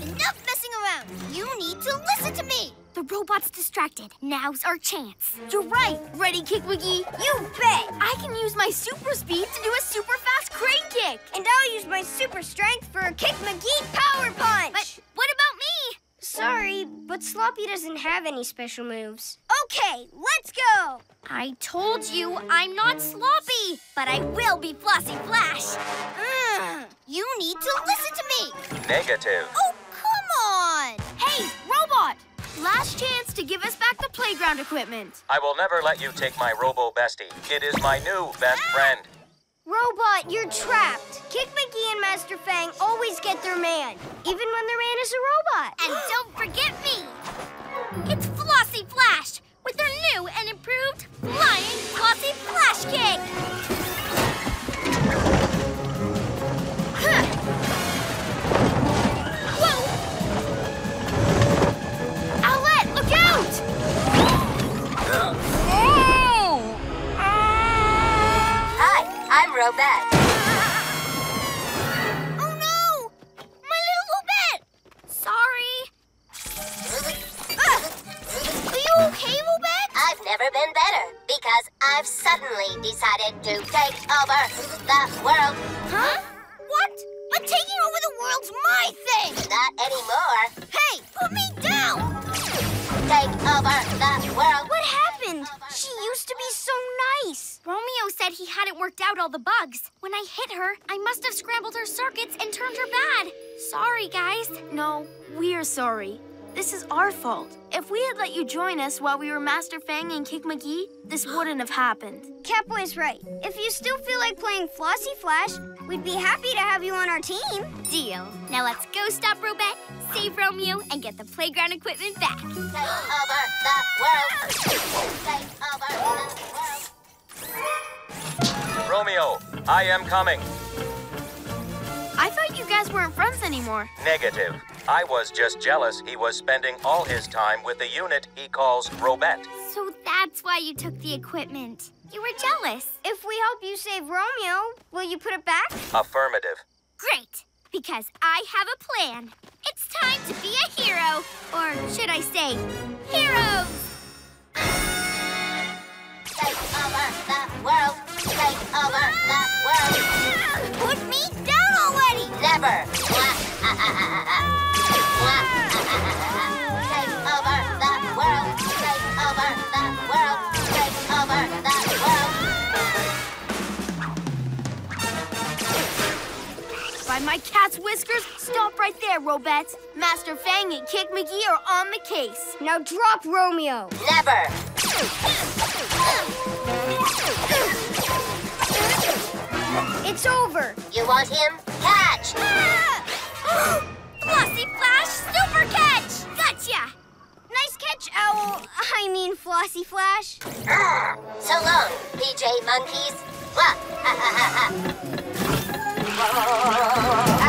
Enough messing around. You need to listen to me. The robot's distracted. Now's our chance. You're right. Ready, Kick McGee? You bet! I can use my super speed to do a super fast crane kick. And I'll use my super strength for a Kick McGee Power Punch! But what about me? Sorry, but Sloppy doesn't have any special moves. Okay, let's go! I told you I'm not sloppy, but I will be Flossy Flash. Mm, you need to listen to me. Negative. Oh, come on. Hey, robot! Last chance to give us back the playground equipment. I will never let you take my Robo Bestie. It is my new best friend. Robot, you're trapped. Kick McGee and Master Fang always get their man, even when their man is a robot. And don't forget me. It's Flossy Flash with their new and improved Flying Flossy Flash Kick. I'm Robette. Oh, no. My little Robette. Sorry. Ah, are you okay, Robette? I've never been better because I've suddenly decided to take over the world. Huh? What? But taking over the world's my thing. Not anymore. Hey, put me down. Take over the world. What happened? She used to be so nice. Romeo said he hadn't worked out all the bugs. When I hit her, I must have scrambled her circuits and turned her bad. Sorry, guys. No, we're sorry. This is our fault. If we had let you join us while we were Master Fang and Kick McGee, this wouldn't have happened. Catboy's right. If you still feel like playing Flossy Flash, we'd be happy to have you on our team. Deal. Now let's go stop Robette, save Romeo, and get the playground equipment back. Take over the world. Take over the world. Romeo, I am coming. I thought you guys weren't friends anymore. Negative. I was just jealous he was spending all his time with the unit he calls Robette. So that's why you took the equipment. You were jealous. If we help you save Romeo, will you put it back? Affirmative. Great, because I have a plan. It's time to be a hero. Or should I say, heroes! Take over the world. Take over the world. Ah! Put Never! Take over the world! Take over the world! Take over the world! By my cat's whiskers, stop right there, Robettes. Master Fang and Kick McGee are on the case. Now drop Romeo. Never! It's over. You want him? Catch! [gasps] Flossy Flash Super Catch! Gotcha! Nice catch, Owl. I mean, Flossy Flash. Ah, so long, PJ Monkeys. Wah, ha, ha, ha, ha.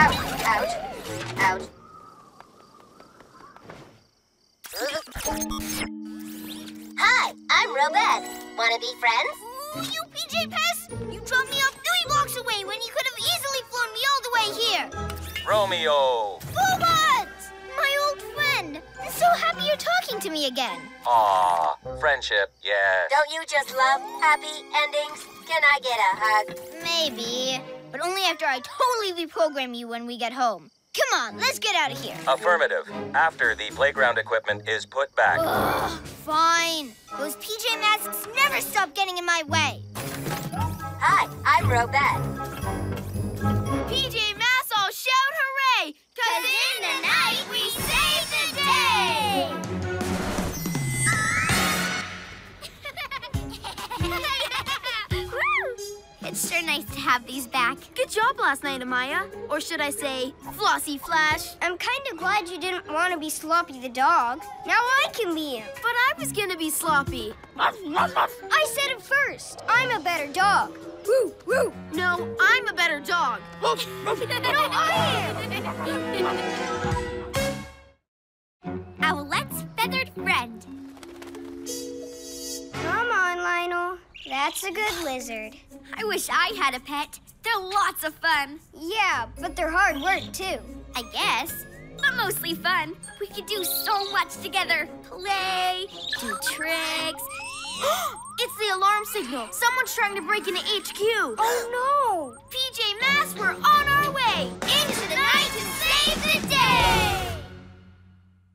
Ouch, ouch, ouch. Hi, I'm Robette. Wanna be friends? Ooh, you PJ Pest! You dropped me off three blocks away when you could have easily flown me all the way here. Romeo! Bobots! My old friend. I'm so happy you're talking to me again. Aw, friendship, yes. Don't you just love happy endings? Can I get a hug? Maybe, but only after I totally reprogram you when we get home. Come on, let's get out of here. Affirmative. After the playground equipment is put back. Ugh, fine. Those PJ Masks never stop getting in my way. Hi, I'm Robette. PJ Masks all shout hooray! Cause in the night we It's sure nice to have these back. Good job last night, Amaya. Or should I say, Flossy Flash. I'm kind of glad you didn't want to be Sloppy the dog. Now I can be him. But I was gonna be sloppy. I said it first. I'm a better dog. Woo, woo. No, I'm a better dog. [laughs] no, I [laughs] Owlette's feathered friend. Come on, Lionel. That's a good lizard. I wish I had a pet. They're lots of fun. Yeah, but they're hard work, too. I guess. But mostly fun. We could do so much together. Play, do tricks. [gasps] it's the alarm signal. Someone's trying to break into HQ. Oh, no. PJ Masks, we're on our way. Into the night to save the day.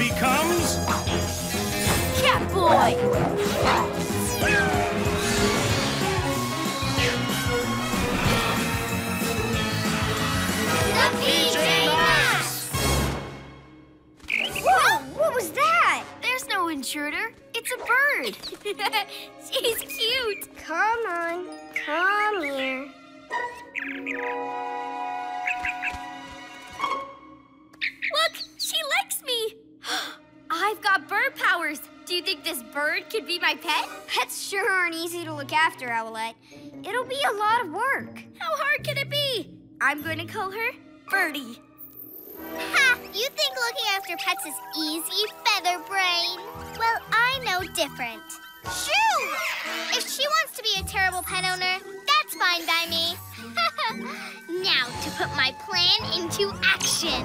becomes Catboy. The PJ Masks! Whoa, what was that? There's no intruder. It's a bird. [laughs] She's cute. Come on, come here. Look, she likes me. I've got bird powers. Do you think this bird could be my pet? Pets sure aren't easy to look after, Owlette. It'll be a lot of work. How hard can it be? I'm going to call her Birdie. Ha! You think looking after pets is easy, Feather Brain? Well, I know different. Shoo! If she wants to be a terrible pet owner, that's fine by me. [laughs] now to put my plan into action.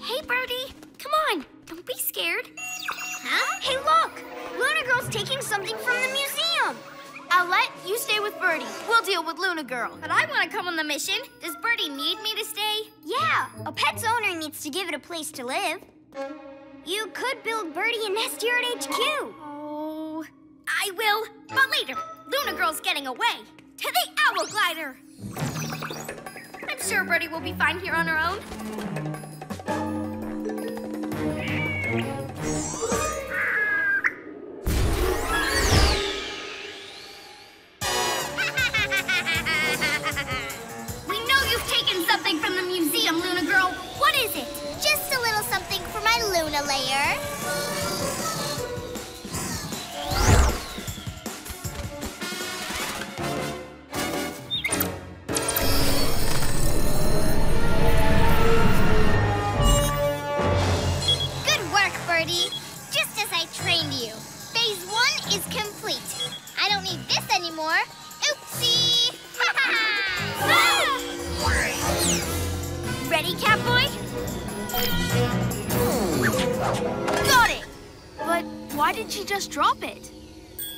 Hey, Birdie. Come on. Don't be scared. Huh? Hey, look! Luna Girl's taking something from the museum. Owlette, you stay with Birdie. We'll deal with Luna Girl. But I want to come on the mission. Does Birdie need me to stay? Yeah, a pet's owner needs to give it a place to live. You could build Birdie a nest here at HQ. Oh, I will. But later, Luna Girl's getting away. To the Owl Glider. Sure Birdie will be fine here on her own. [laughs] We know you've taken something from the museum, Luna Girl. What is it? Just a little something for my Luna layer. is complete. I don't need this anymore. Oopsie! Ah! Ready, Catboy? Got it! But why did she just drop it?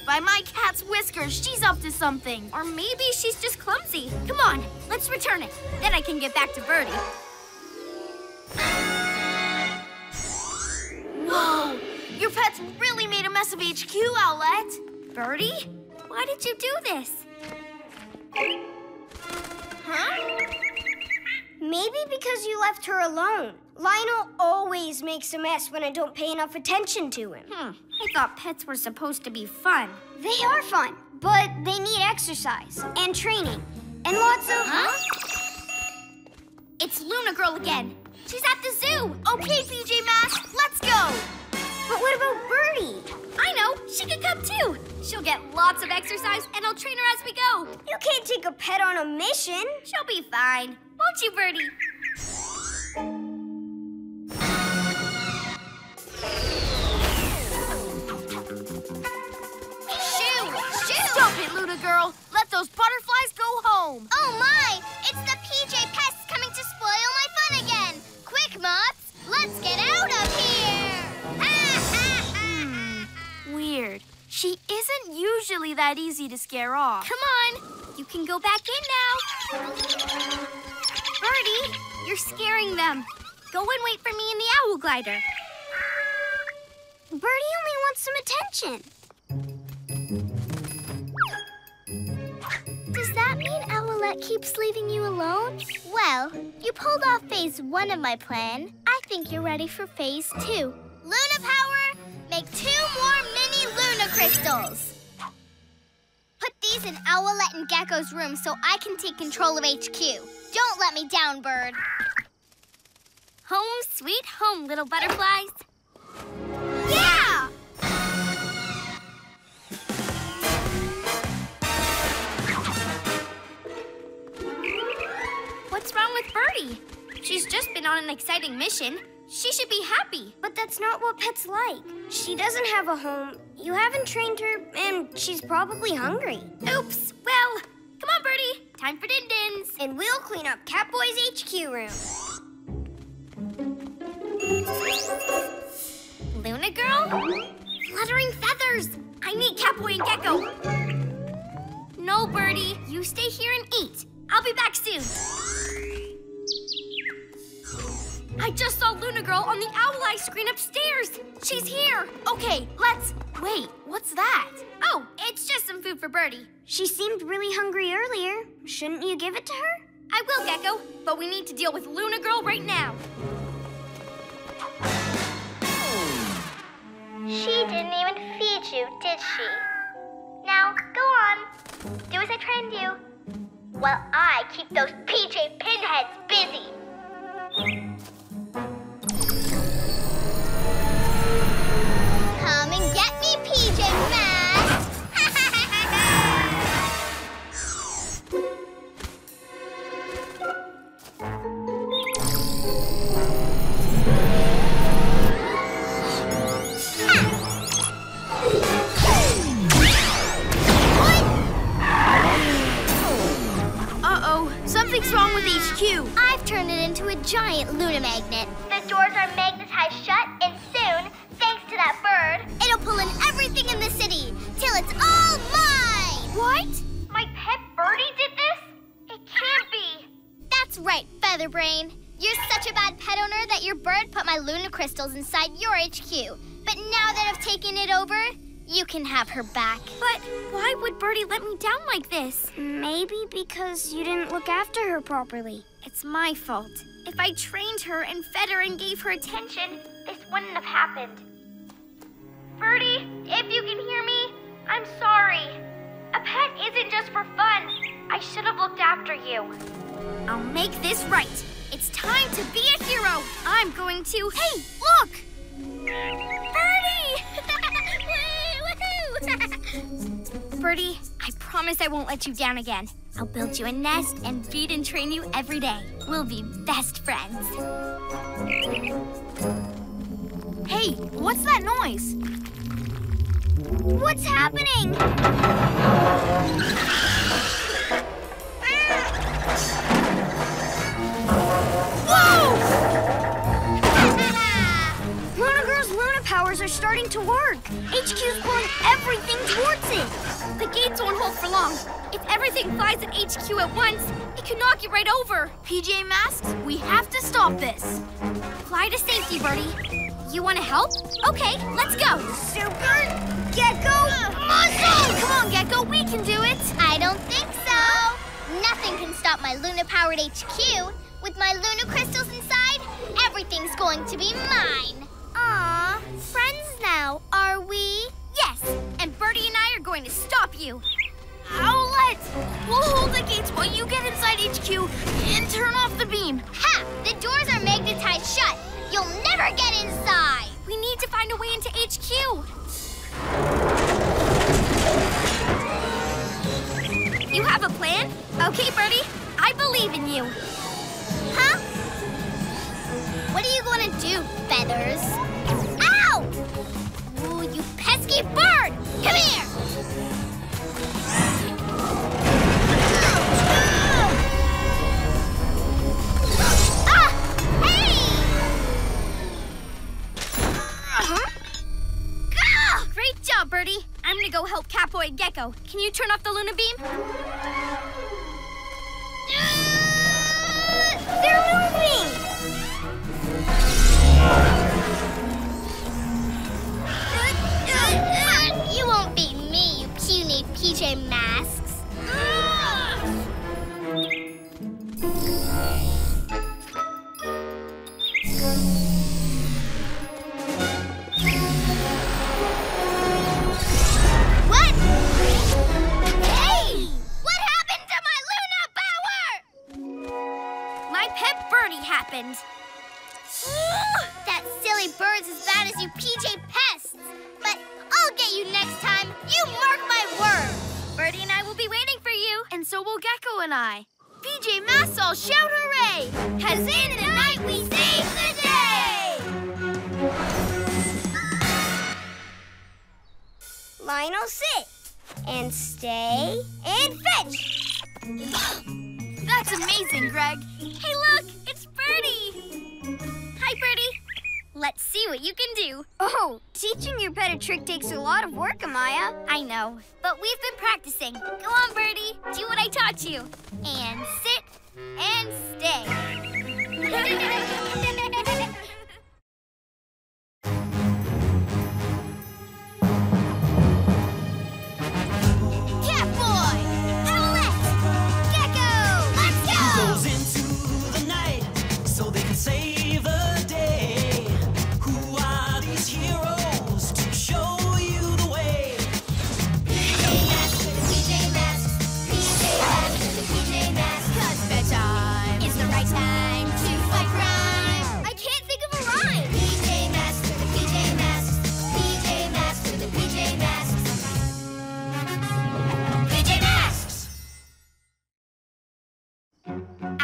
By my cat's whiskers, she's up to something. Or maybe she's just clumsy. Come on, let's return it. Then I can get back to Birdie. [gasps] Whoa! Your pet's really made a mess of HQ, Owlette. Birdie? Why did you do this? Huh? Maybe because you left her alone. Lionel always makes a mess when I don't pay enough attention to him. Hmm, I thought pets were supposed to be fun. They are fun, but they need exercise and training and lots of. Huh? It's Luna Girl again. She's at the zoo. Okay, PJ Masks, let's go. But what about Birdie? I know. She can come too. She'll get lots of exercise, and I'll train her as we go. You can't take a pet on a mission. She'll be fine. Won't you, Birdie? Shoo! Shoo! Stop it, Luna Girl. Let those butterflies go home. Oh my! It's the PJ Pests coming to spoil my fun again! Quick, moths! Let's get out Weird. She isn't usually that easy to scare off. Come on. You can go back in now. Birdie, you're scaring them. Go and wait for me in the owl glider. Birdie only wants some attention. Does that mean Owlette keeps leaving you alone? Well, you pulled off phase one of my plan. I think you're ready for phase two. Luna Power, make two more mini Luna crystals. Put these in Owlette and Gekko's room so I can take control of HQ. Don't let me down, Bird. Home sweet home, little butterflies. Yeah! What's wrong with Birdie? She's just been on an exciting mission. She should be happy. But that's not what pets like. She doesn't have a home. You haven't trained her, and she's probably hungry. Oops. Well, come on, Birdie. Time for din dins. And we'll clean up Catboy's HQ room. Luna girl? Fluttering feathers. I need Catboy and Gekko. No, Birdie. You stay here and eat. I'll be back soon. I just saw Luna Girl on the Owl Eye screen upstairs. She's here. Okay, let's. Wait, what's that? Oh, it's just some food for Birdie. She seemed really hungry earlier. Shouldn't you give it to her? I will, Gekko, but we need to deal with Luna Girl right now. She didn't even feed you, did she? Now, go on. Do as I trained you. While I keep those PJ Pinheads busy. Properly. It's my fault. If I trained her and fed her and gave her attention, this wouldn't have happened. Birdie, if you can hear me, I'm sorry. A pet isn't just for fun. I should have looked after you. I'll make this right. It's time to be a hero. I'm going to. Hey, look! Birdie! [laughs] [laughs] Birdie, I promise I won't let you down again. I'll build you a nest and feed and train you every day. We'll be best friends. Hey, what's that noise? What's happening? Ah! Whoa! Are starting to work. HQ's pulling everything towards it. The gates won't hold for long. If everything flies at HQ at once, it can knock it right over. PJ Masks, we have to stop this. Fly to safety, Birdie. You want to help? Okay, let's go. Super Gekko Muscle! Come on, Gekko, we can do it. I don't think so. Nothing can stop my Luna-powered HQ. With my Luna crystals inside, everything's going to be mine. Aw, friends now, are we? Yes, and Birdie and I are going to stop you. Owlette! We'll hold the gates while you get inside HQ and turn off the beam. Ha! The doors are magnetized shut. You'll never get inside. We need to find a way into HQ. You have a plan? Okay, Birdie, I believe in you. Huh? What are you going to do, Feathers? Ow! Ooh, you pesky bird! Come here! Ah! Hey! Ah, Great job, Birdie. I'm gonna go help Catboy and Gekko. Can you turn off the Luna Beam? They're moving! You won't beat me, you puny PJ Masks. What? Hey! What happened to my Luna power? My pet Birdie happened. that silly bird's as bad as you PJ pests. But I'll get you next time. You mark my word. Birdie and I will be waiting for you. And so will Gekko and I. PJ Masks all shout hooray! Cause in the night we save the day! Lionel, sit. And stay. And fetch. That's amazing, Greg. Hey, look, it's Birdie. Hi, Birdie. Let's see what you can do. Oh, teaching your pet a trick takes a lot of work, Amaya. I know, but we've been practicing. Go on, Birdie. Do what I taught you. And sit and stay. [laughs]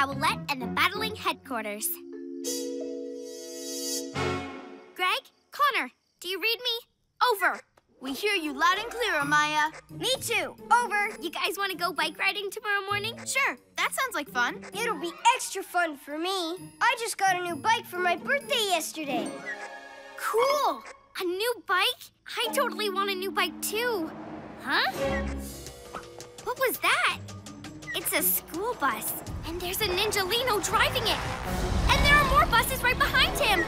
Owlette and the Battling Headquarters. Greg? Connor, do you read me? Over. We hear you loud and clear, Amaya. Me too. Over. You guys want to go bike riding tomorrow morning? Sure, that sounds like fun. It'll be extra fun for me. I just got a new bike for my birthday yesterday. Cool. A new bike? I totally want a new bike too. Huh? What was that? It's a school bus, and there's a Ninjalino driving it. And there are more buses right behind him.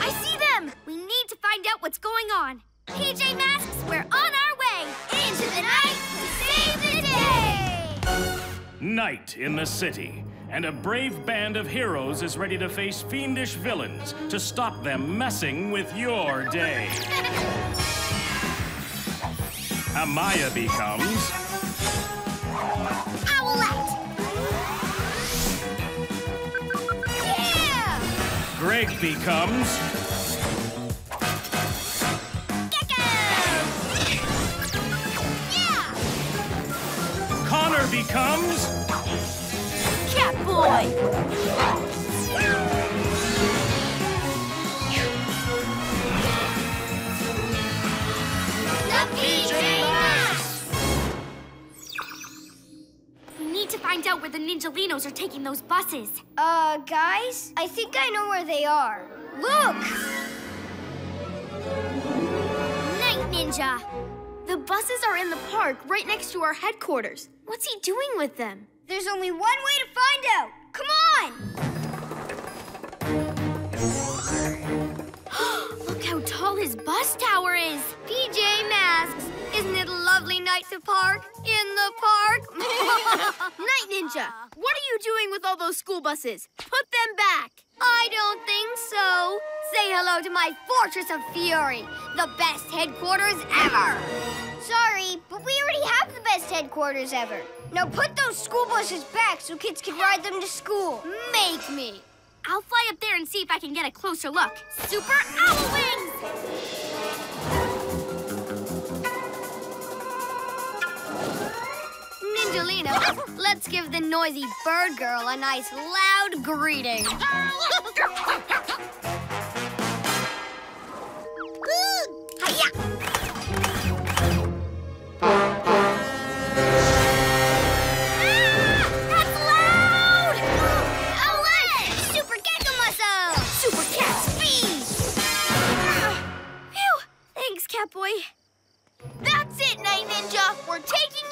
I see them. We need to find out what's going on. PJ Masks, we're on our way. Into the night to save the day. Night in the city, and a brave band of heroes is ready to face fiendish villains to stop them messing with your day. [laughs] Amaya becomes Owlette! Yeah! Greg becomes Gekko! Yeah! Connor becomes Catboy! The PJ find out where the Ninjalinos are taking those buses. Uh, guys, I think I know where they are. Look! Night Ninja! The buses are in the park right next to our headquarters. What's he doing with them? There's only one way to find out. Come on! [gasps] Look how tall his bus tower is. PJ Masks, isn't it a lovely night to park? In the park? [laughs] Night Ninja, what are you doing with all those school buses? Put them back. I don't think so. Say hello to my Fortress of Fury, the best headquarters ever. Sorry, but we already have the best headquarters ever. Now put those school buses back so kids can ride them to school. Make me. I'll fly up there and see if I can get a closer look. Super Owl Wings! Ninjalino, let's give the noisy bird girl a nice loud greeting. That's loud! Owlette! Super Gekko Muscle! Super Cat Speed! Phew! Thanks, Catboy. That's it, Night Ninja! We're taking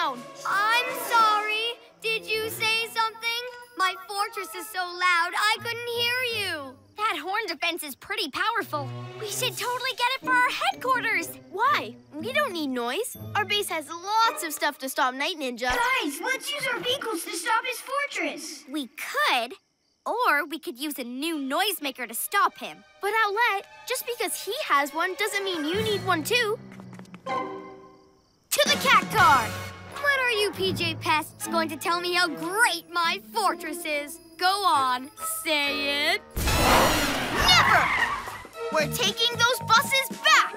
down! I'm sorry. Did you say something? My fortress is so loud I couldn't hear you. That horn defense is pretty powerful. We should totally get it for our headquarters. Why? We don't need noise. Our base has lots of stuff to stop Night Ninja. Guys, let's use our vehicles to stop his fortress. We could, or we could use a new noisemaker to stop him. But Owlette, just because he has one doesn't mean you need one too. To the cat car! When are you PJ Pests going to tell me how great my fortress is? Go on, say it. Never! We're taking those buses back!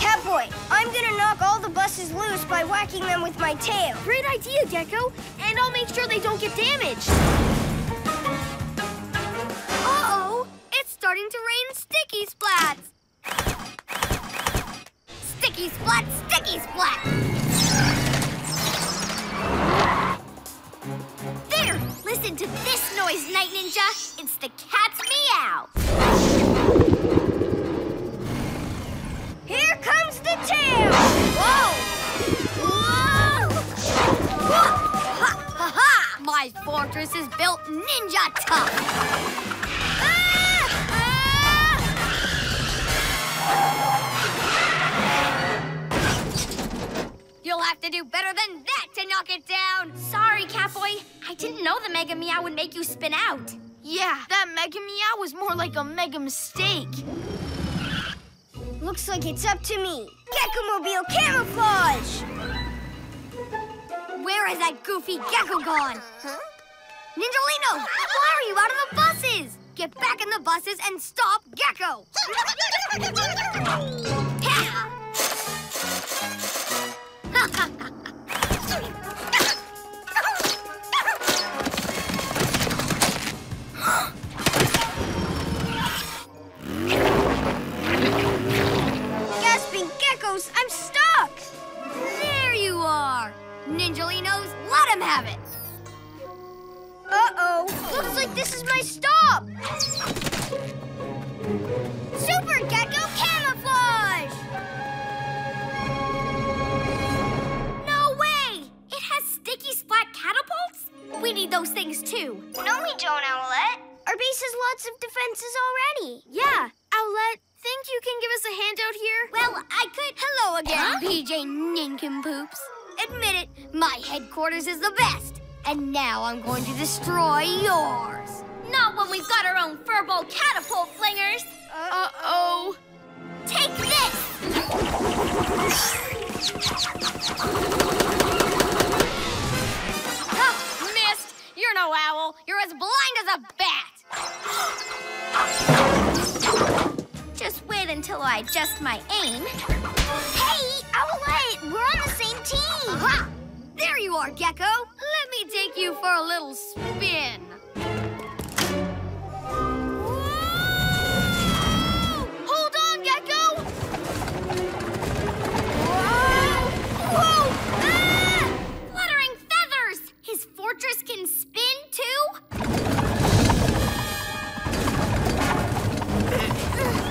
Catboy, I'm gonna knock all the buses loose by whacking them with my tail. Great idea, Gekko. And I'll make sure they don't get damaged. Uh-oh, it's starting to rain sticky splats. Sticky splat, sticky splat. There, listen to this noise, Night Ninja. It's the cat's meow. Here comes the tail! Whoa! Whoa! Ha, ha, ha! My fortress is built ninja tough. Ah! Ah! You'll have to do better than that to knock it down. Sorry, Catboy. I didn't know the Mega Meow would make you spin out. Yeah, that Mega Meow was more like a mega mistake. Looks like it's up to me. Gekko-mobile camouflage! Where has that goofy gecko gone? Ninjalino, why are you out of the buses? Get back in the buses and stop Gekko! [laughs] I'm stuck! there you are! Ninjalinos, let him have it! Uh-oh, looks like this is my stop! Super Gekko Camouflage! No way! It has sticky splat catapults? We need those things too. No, we don't, Owlette. Our base has lots of defenses already. Yeah, Owlette, think you can give us a handout here? Well, I could. Hello again, PJ Nincompoops. Admit it, my headquarters is the best. And now I'm going to destroy yours. Not when we've got our own furball catapult flingers. Uh-oh. Take this! Missed! You're no owl. You're as blind as a bat. [gasps] Just wait until I adjust my aim. Hey, Owlette, we're on the same team. Aha! There you are, Gekko. Let me take you for a little spin. Hold on, Gekko! Whoa! Ah! Fluttering feathers! His fortress can spin too?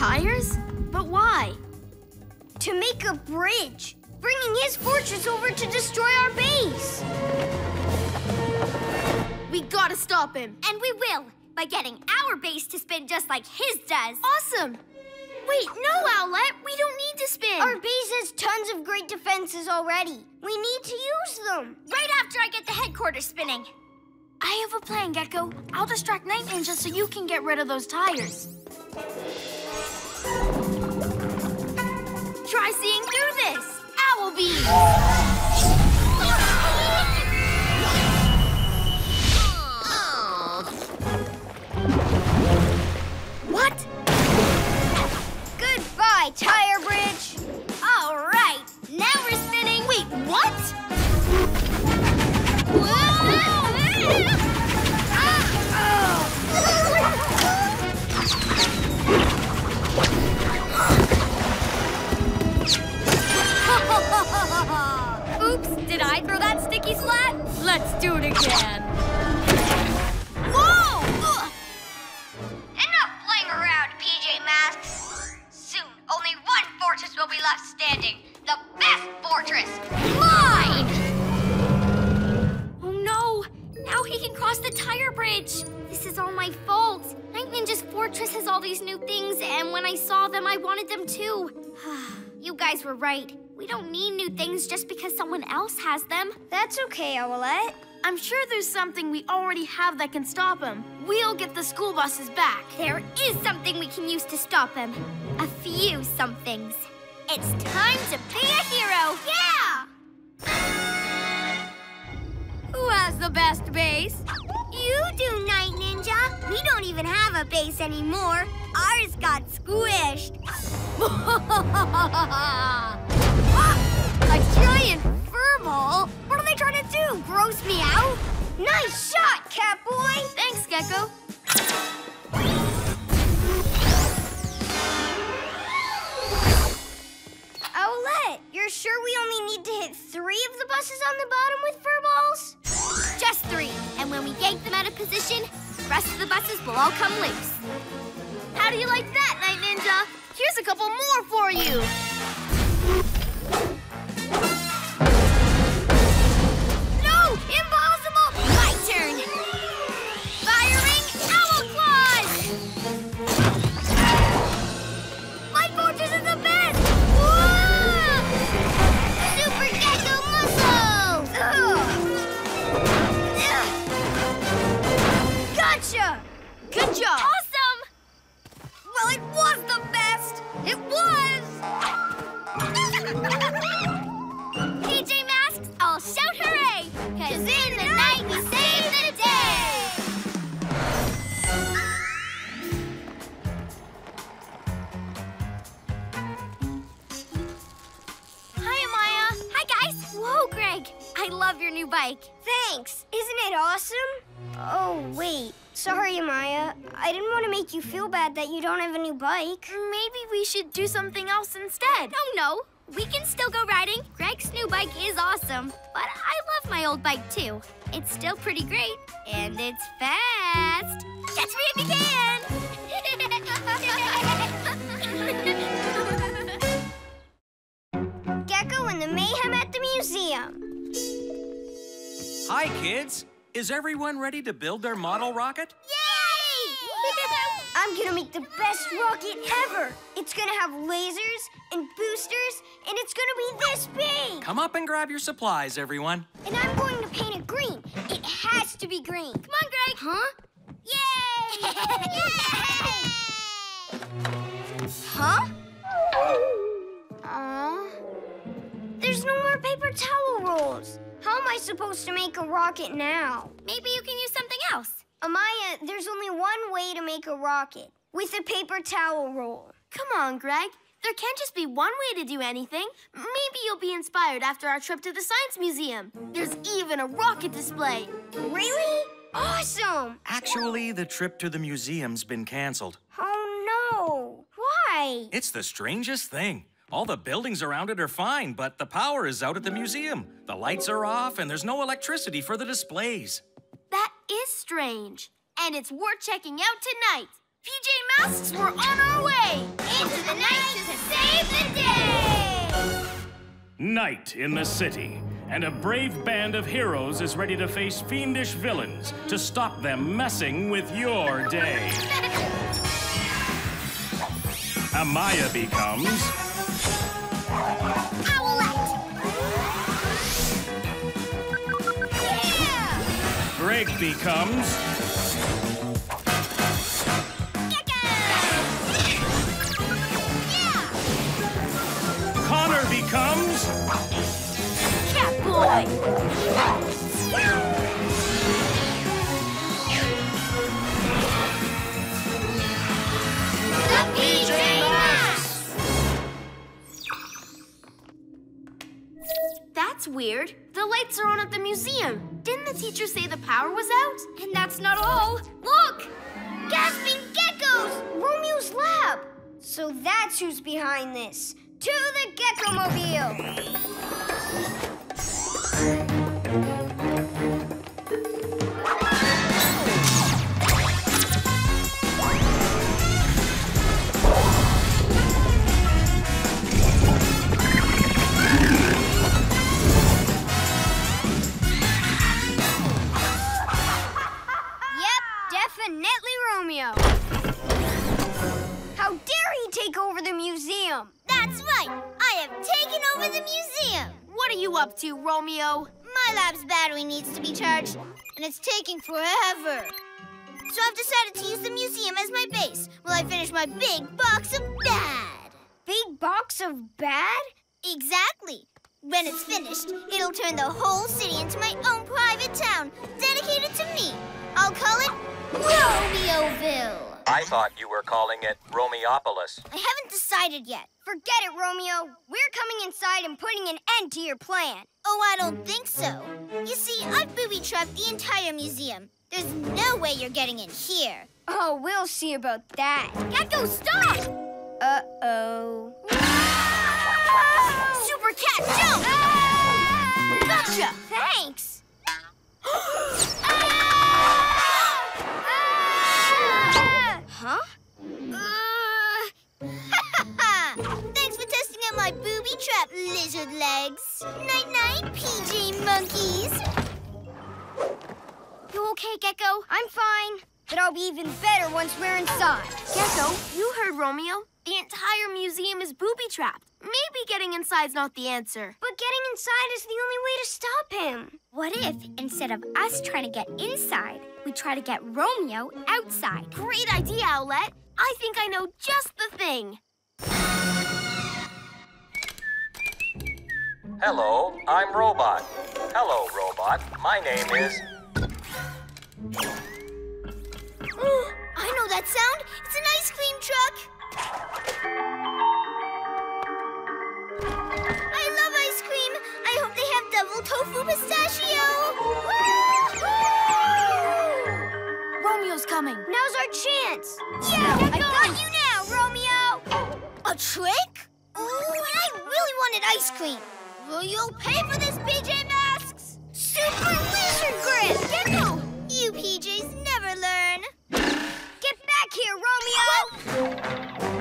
tires? But why? To make a bridge, bringing his fortress over to destroy our base. We gotta stop him. And we will, by getting our base to spin just like his does. Awesome. Wait, no, Owlette. We don't need to spin. Our base has tons of great defenses already. We need to use them. Right after I get the headquarters spinning. I have a plan, Gekko. I'll distract Night Ninja so you can get rid of those tires. Try seeing through this. Owl beam. What? Goodbye, tire bridge. All right, now we're spinning. Wait, what? Oops, did I throw that sticky splat? Let's do it again. Whoa! Ugh. Enough playing around, PJ Masks. Soon, only one fortress will be left standing. The best fortress! Mine! Oh no! Now he can cross the tire bridge. This is all my fault. Night Ninja's fortress has all these new things, and when I saw them, I wanted them too. [sighs] you guys were right. We don't need new things just because someone else has them. That's okay, Owlette. I'm sure there's something we already have that can stop him. We'll get the school buses back. There is something we can use to stop him. A few somethings. It's time to be a hero! Yeah! Who has the best base? You do, Night Ninja. We don't even have a base anymore. Ours got squished. [laughs] a giant fur ball? What are they trying to do? Gross me out? Nice shot, Catboy. Thanks, Gekko. You're sure we only need to hit three of the buses on the bottom with fur balls? Just three. And when we yank them out of position, the rest of the buses will all come loose. How do you like that, Night Ninja? Here's a couple more for you. No! Impossible! My turn! Firing Owl Claws! Bike. Maybe we should do something else instead. No, no. We can still go riding. Greg's new bike is awesome. But I love my old bike, too. It's still pretty great. And it's fast. Catch me if you can! [laughs] Gekko and the Mayhem at the museum. Hi, kids. Is everyone ready to build their model rocket? [laughs] [laughs] I'm gonna make the best rocket ever. It's gonna have lasers and boosters, and it's gonna be this big. Come up and grab your supplies, everyone. And I'm going to paint it green. It has to be green. Come on, Greg. Huh? Yay! [laughs] Huh? Aw. There's no more paper towel rolls. How am I supposed to make a rocket now? Maybe you can use something else. Amaya, there's only one way to make a rocket with a paper towel roll. Come on, Greg. There can't just be one way to do anything. Maybe you'll be inspired after our trip to the Science Museum. There's even a rocket display. Really? Awesome! Actually, the trip to the museum's been canceled. Oh no! Why? It's the strangest thing. All the buildings around it are fine, but the power is out at the museum. The lights are off, and there's no electricity for the displays. That is strange. And it's worth checking out tonight. PJ Masks, we're on our way! Into the night to save the day! Night in the city, and a brave band of heroes is ready to face fiendish villains to stop them messing with your day. [laughs] Amaya becomes Greg becomes Connor becomes Catboy! The PJ That's weird. The lights are on at the museum. Didn't the teacher say the power was out? And that's not all. Look! Gasping geckos! Romeo's lab! So that's who's behind this. To the Gekko Mobile! Romeo. How dare he take over the museum? That's right! I have taken over the museum! What are you up to, Romeo? My lab's battery needs to be charged, and it's taking forever. So I've decided to use the museum as my base while I finish my big box of bad. Big box of bad? Exactly. When it's finished, it'll turn the whole city into my own private town, dedicated to me. I'll call it Romeoville. I thought you were calling it Romeopolis. I haven't decided yet. Forget it, Romeo. We're coming inside and putting an end to your plan. Oh, I don't think so. You see, I've booby-trapped the entire museum. There's no way you're getting in here. Oh, we'll see about that. Gekko, stop! Uh-oh. Oh! Super Cat, jump! Ah! Gotcha! Thanks. Ah! huh? [laughs] Thanks for testing out my booby trap, lizard legs. Night-night, PJ monkeys. You okay, Gekko? I'm fine. But I'll be even better once we're inside. Gekko, you heard Romeo. The entire museum is booby-trapped. Maybe getting inside's not the answer. But getting inside is the only way to stop him. What if, instead of us trying to get inside, we try to get Romeo outside? Great idea, Owlette. I think I know just the thing. Hello, I'm Robot. Hello, Robot. My name is. [gasps] I know that sound. It's an ice cream truck. I love ice cream. I hope they have double tofu pistachio. Woo! Romeo's coming. Now's our chance. Yeah, I got you now, Romeo. A trick? Ooh, and I really wanted ice cream. Will you pay for this, PJ Masks? Super Lizard Grip! Gekko! You PJs. Get back here, Romeo. Ha!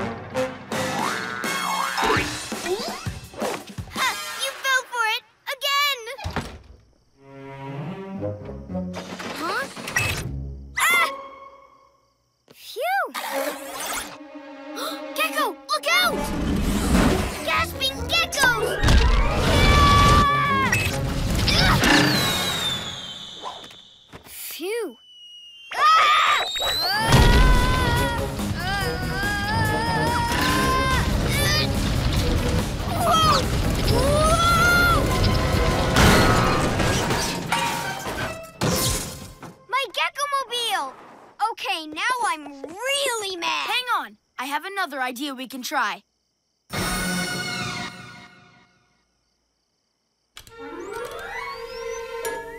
Okay, now I'm really mad. Hang on. I have another idea we can try.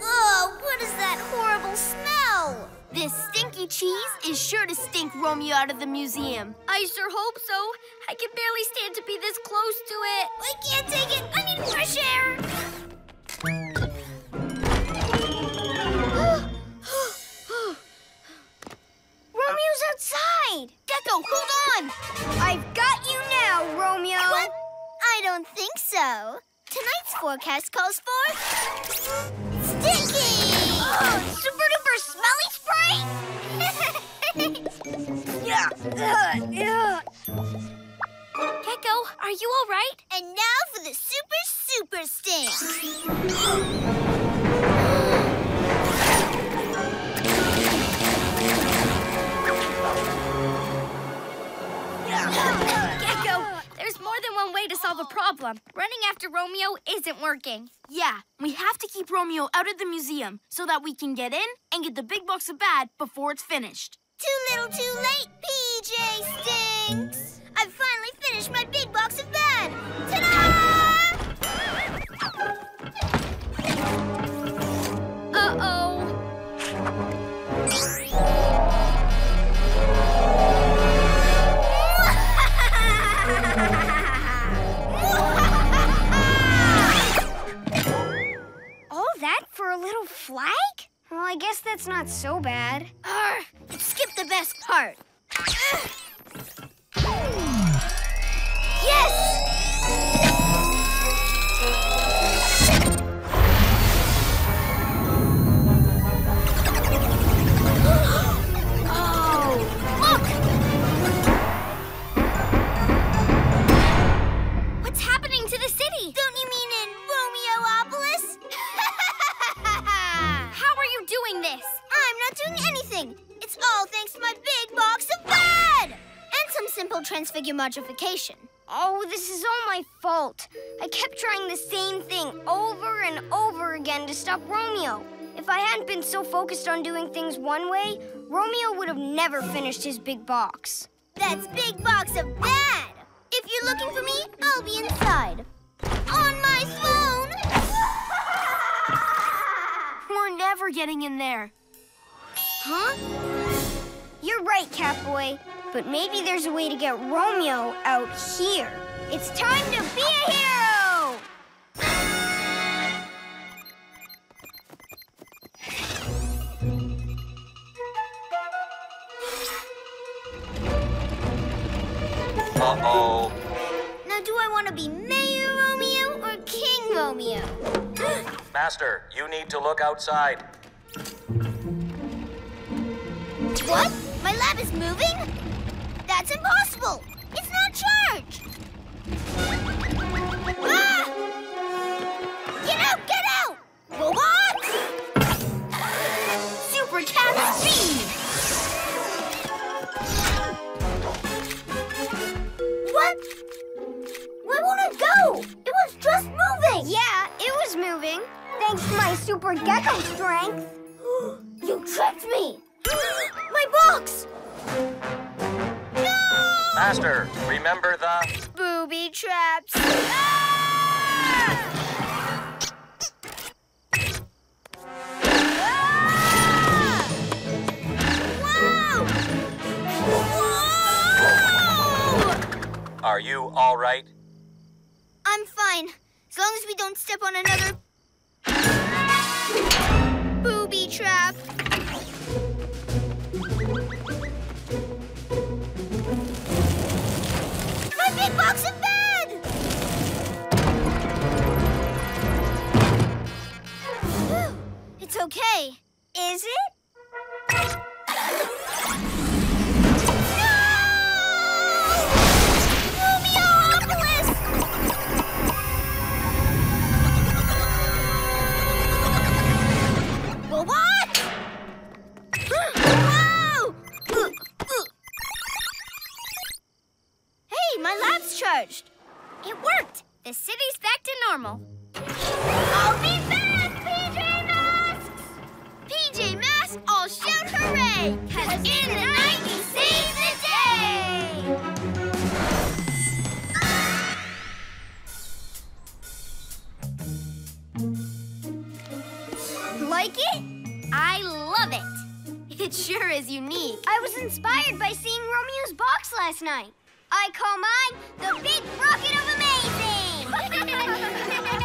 Oh, what is that horrible smell? This stinky cheese is sure to stink Romeo out of the museum. I sure hope so. I can barely stand to be this close to it. I can't take it. I need fresh air. Romeo's outside. Gekko, hold on! I've got you now, Romeo. What? I don't think so. Tonight's forecast calls for sticky. Oh, super duper smelly spray? [laughs] yeah. Uh, yeah. Gekko, are you all right? And now for the super super stink. Gekko, there's more than one way to solve a problem. Running after Romeo isn't working. Yeah, we have to keep Romeo out of the museum so that we can get in and get the big box of bad before it's finished. Too little, too late, PJ Stinks. I've finally finished my big box of bad. Ta-da! Little flag? Well, I guess that's not so bad. Arr, skip the best part. Yes! Doing this? I'm not doing anything. It's all thanks to my big box of bad! And some simple transfigure modification. Oh, this is all my fault. I kept trying the same thing over and over again to stop Romeo. If I hadn't been so focused on doing things one way, Romeo would have never finished his big box. That's big box of bad! If you're looking for me, I'll be inside. On my phone! We're never getting in there. Huh? You're right, Catboy. But maybe there's a way to get Romeo out here. It's time to be a hero! Uh-oh. Now, do I want to be Master, you need to look outside. What? My lab is moving? That's impossible! It's not charged! Ah! Get out! Get out! Robots! Super cat speed! What? Where won't it go? It was just moving! Yeah, it was moving. Thanks to my super gecko strength. [gasps] You tricked me! [gasps] My box! No! Master, remember the... Booby traps! Ah! Ah! Whoa! Whoa! Are you all right? I'm fine, as long as we don't step on another booby trap. My big box of bed! It's okay. Is it? Charged. It worked. The city's back to normal. I'll be back, PJ Masks! PJ Masks, all shout hooray! Cause in the night he saves the day! Like it? I love it. [laughs] It sure is unique. I was inspired by seeing Romeo's box last night. I call mine the Big Rocket of Amazing! [laughs]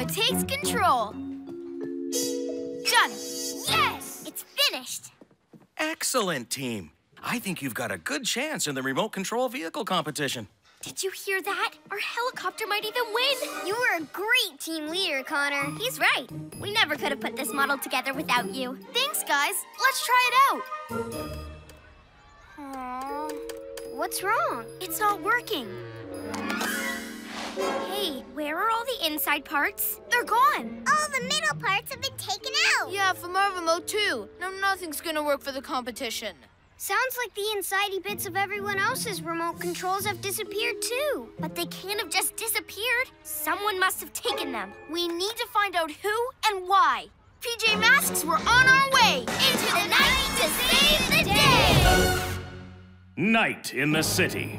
Catboy takes control. Done. Yes! It's finished! Excellent, team. I think you've got a good chance in the remote control vehicle competition. Did you hear that? Our helicopter might even win. You were a great team leader, Connor. He's right. We never could have put this model together without you. Thanks, guys. Let's try it out. Aw, what's wrong? It's not working. Hey, where are all the inside parts? They're gone. All the middle parts have been taken out. Yeah, from our remote too. Now nothing's gonna work for the competition. Sounds like the insidey bits of everyone else's remote controls have disappeared too. But they can't have just disappeared. Someone must have taken them. We need to find out who and why. PJ Masks, we're on our way into the night to save the day. Night in the city,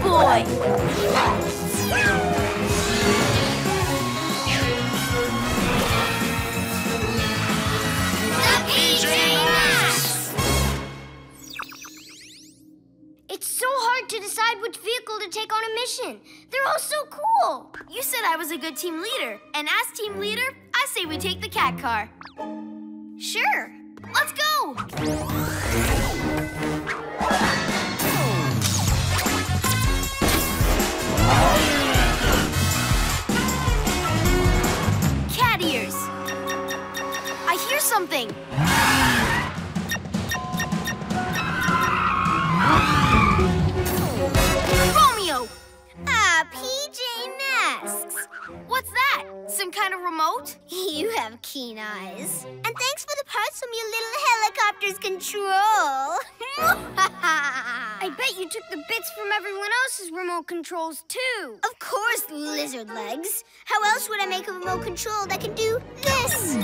Catboy! The PJ Masks! It's so hard to decide which vehicle to take on a mission. They're all so cool. You said I was a good team leader, and as team leader, I say we take the cat car. Sure. Let's go! Cat ears. I hear something. [gasps] Romeo! Ah, PJ? Some kind of remote? [laughs] You have keen eyes. And thanks for the parts from your little helicopter's control. [laughs] I bet you took the bits from everyone else's remote controls, too. Of course, lizard legs. How else would I make a remote control that can do this?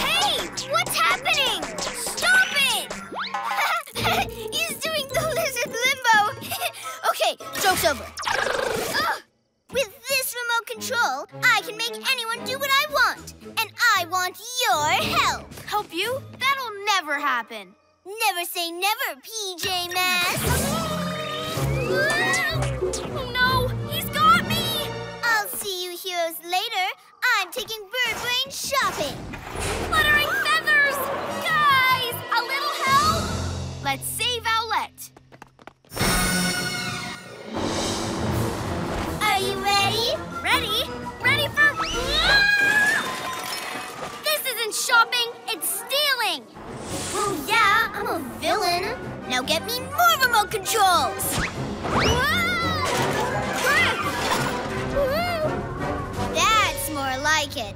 hey! What's happening? Stop it! [laughs] He's doing the lizard limbo. okay, joke's over. Ugh. With this remote control, I can make anyone do what I want. And I want your help. Help you? That'll never happen. Never say never, PJ Masks. Oh no! He's got me! I'll see you heroes later. I'm taking Bird Brain shopping. Fluttering feathers! Guys, a little help? Let's save shopping, it's stealing! Oh, yeah, I'm a villain. Now get me more remote controls. That's more like it.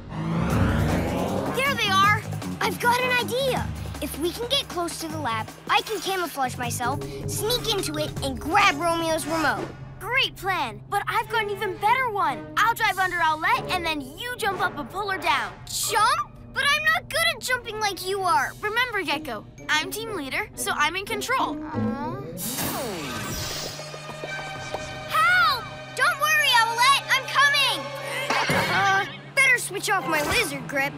There they are! I've got an idea. If we can get close to the lab, I can camouflage myself, sneak into it, and grab Romeo's remote. Great plan, but I've got an even better one. I'll drive under Owlette and then you jump up and pull her down. Jump? But I'm not good at jumping like you are. Remember, Gekko, I'm team leader, so I'm in control. Help! Don't worry, Owlette. I'm coming. Uh, better switch off my lizard grip.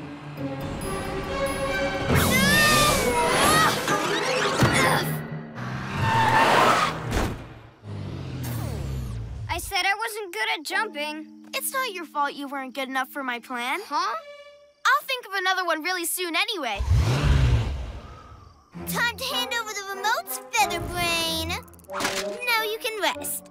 I said I wasn't good at jumping. It's not your fault you weren't good enough for my plan. Huh? I'll think of another one really soon anyway. Time to hand over the remotes, Featherbrain. Now you can rest.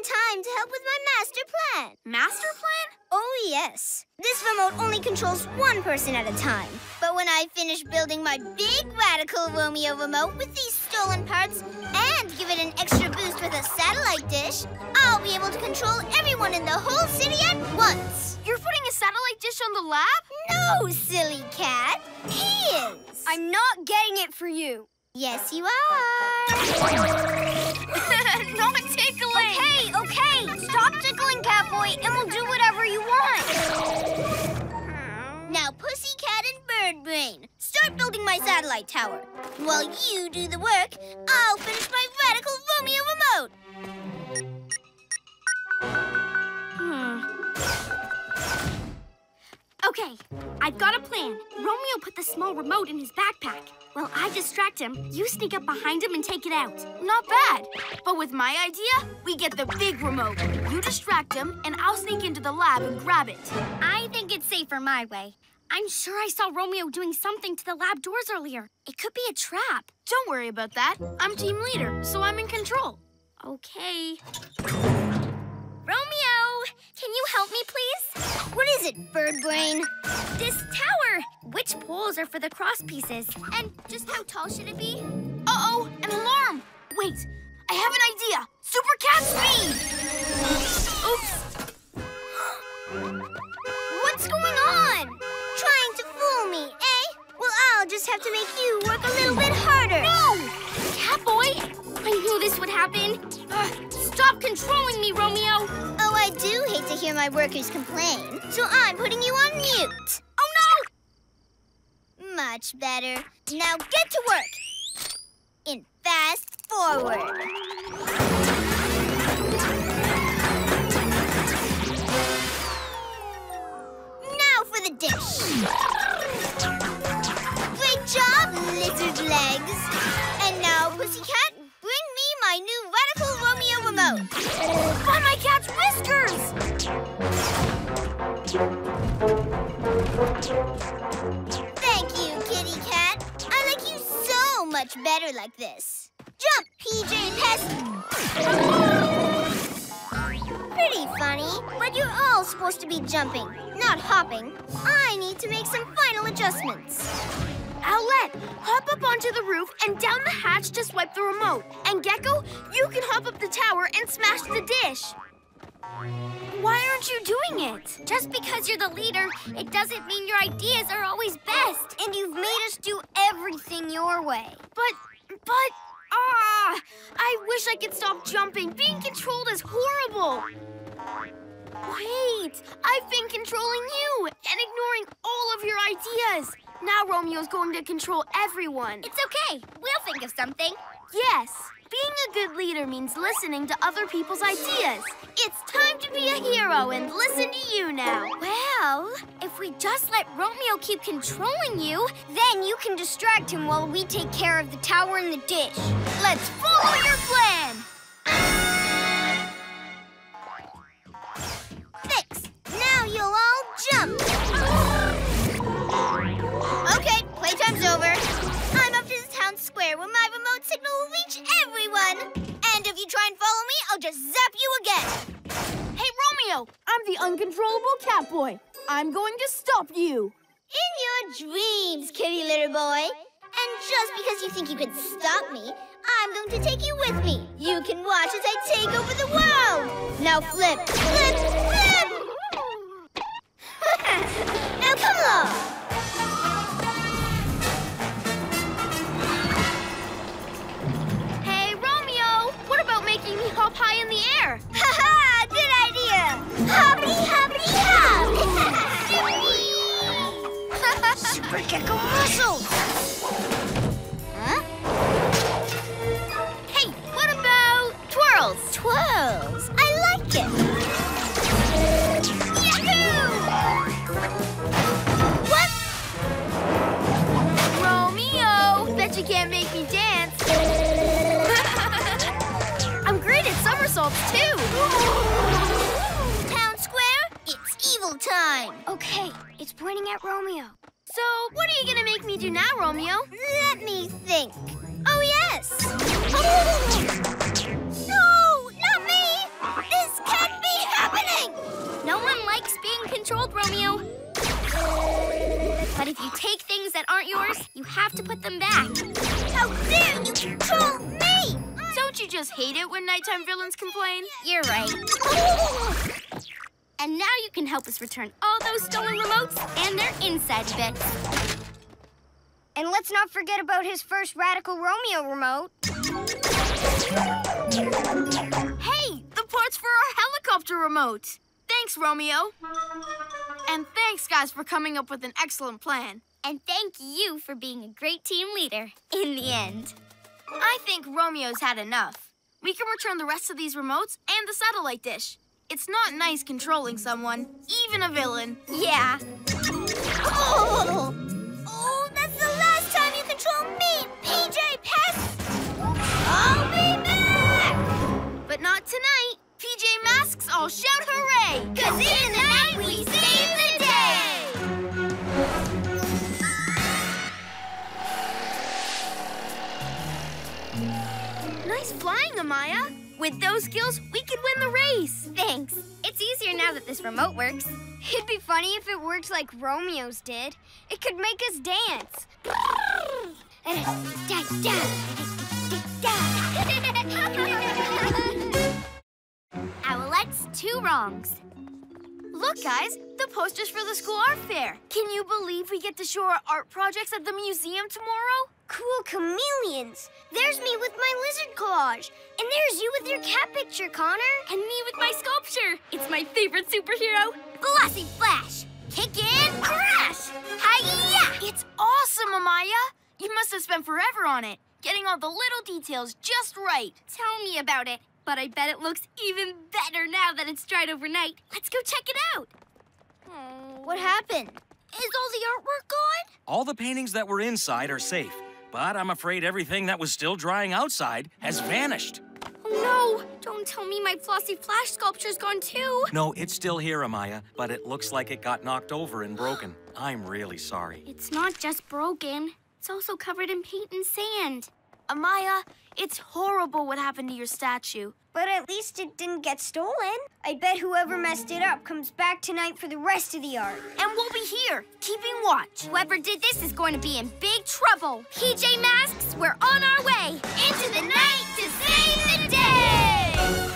In time to help with my master plan. Master plan? Oh, yes. This remote only controls one person at a time. But when I finish building my big radical Romeo remote with these stolen parts and give it an extra boost with a satellite dish, I'll be able to control everyone in the whole city at once. You're putting a satellite dish on the lab? No, silly cat. He is. I'm not getting it for you. Yes, you are. [laughs] not tickling. Okay, okay. Stop tickling, Catboy, and we'll do whatever you want. Now, Pussycat and Birdbrain, start building my satellite tower. While you do the work, I'll finish my radical Romeo remote. Hmm. Okay, I've got a plan. Romeo put the small remote in his backpack. While I distract him, you sneak up behind him and take it out. Not bad. But with my idea, we get the big remote. You distract him, and I'll sneak into the lab and grab it. I think it's safer my way. I'm sure I saw Romeo doing something to the lab doors earlier. It could be a trap. Don't worry about that. I'm team leader, so I'm in control. Okay. Romeo, can you help me, please? What is it, Birdbrain? This tower. Which poles are for the cross pieces? And just how tall should it be? Uh-oh, an alarm! Wait, I have an idea! Super cat speed! Oops! [gasps] What's going on? Trying to fool me, eh? Well, I'll just have to make you work a little bit harder. No! Catboy! I knew this would happen. Ugh, stop controlling me, Romeo! Oh, I do hate to hear my workers complain, so I'm putting you on mute. Oh, no! Much better. Now get to work. In fast forward. Now for the dish. Great job, lizard legs. And now, Pussycat, bring me my new Radical Oh, Romeo remote. My cat's whiskers! Thank you, kitty cat. I like you so much better like this. Jump, PJ Pest! Pretty funny, but you're all supposed to be jumping, not hopping. I need to make some final adjustments. Owlette, hop up onto the roof and down the hatch to swipe the remote. And Gekko, you can hop up the tower and smash the dish. Why aren't you doing it? Just because you're the leader, it doesn't mean your ideas are always best. And you've made us do everything your way. But, but, ah, I wish I could stop jumping. Being controlled is horrible. Wait, I've been controlling you and ignoring all of your ideas. Now Romeo's going to control everyone. It's okay. We'll think of something. Yes, being a good leader means listening to other people's ideas. It's time to be a hero and listen to you now. Well, if we just let Romeo keep controlling you, then you can distract him while we take care of the tower and the dish. Let's follow your plan. Thanks. Now you'll all jump. Okay, playtime's over. I'm up to the town square where my remote signal will reach everyone. And if you try and follow me, I'll just zap you again. Hey, Romeo, I'm the uncontrollable cat boy. I'm going to stop you. In your dreams, kitty litter boy. And just because you think you can stop me, I'm going to take you with me. You can watch as I take over the world. Now flip, flip, flip! [laughs] now come along. Me high in the air? Ha ha! Good idea! Hoppity hoppity hop! Super Gekko muscles! huh? Hey, what about twirls? Twirls! I like it! Yahoo! What? Romeo, bet you can't make me dance. too. Town Square, it's evil time. Okay, it's pointing at Romeo. So, what are you gonna make me do now, Romeo? Let me think. Oh, yes! [gasps] no! Not me! This can't be happening! No one likes being controlled, Romeo. But if you take things that aren't yours, you have to put them back. How dare you control me! You just hate it when nighttime villains complain? You're right. And now you can help us return all those stolen remotes and their inside bits. And let's not forget about his first Radical Romeo remote. Hey, the parts for our helicopter remote. Thanks, Romeo. And thanks, guys, for coming up with an excellent plan. And thank you for being a great team leader in the end. I think Romeo's had enough. We can return the rest of these remotes and the satellite dish. It's not nice controlling someone, even a villain. Yeah. Oh! Oh, that's the last time you control me, PJ Pests! I'll be back! But not tonight. PJ Masks all shout hooray! Cause in the night we save the day! Flying, Amaya. With those skills, we could win the race. Thanks. It's easier now that this remote works. It'd be funny if it worked like Romeo's did. It could make us dance. [laughs] Owlette's two wrongs. Look, guys, the posters for the school art fair. Can you believe we get to show our art projects at the museum tomorrow? Cool chameleons. There's me with my lizard collage. And there's you with your cat picture, Connor. And me with my sculpture. It's my favorite superhero, Flossy Flash. Kick in, crash! Hiya! It's awesome, Amaya. You must have spent forever on it, getting all the little details just right. Tell me about it. But I bet it looks even better now that it's dried overnight. Let's go check it out. What happened? Is all the artwork gone? All the paintings that were inside are safe, but I'm afraid everything that was still drying outside has vanished. Oh no! Don't tell me my Flossy Flash sculpture's gone too. No, it's still here, Amaya, but it looks like it got knocked over and broken. I'm really sorry. It's not just broken. It's also covered in paint and sand. Amaya, it's horrible what happened to your statue. But at least it didn't get stolen. I bet whoever messed it up comes back tonight for the rest of the art. And we'll be here, keeping watch. Whoever did this is going to be in big trouble. PJ Masks, we're on our way. Into the night to save the day!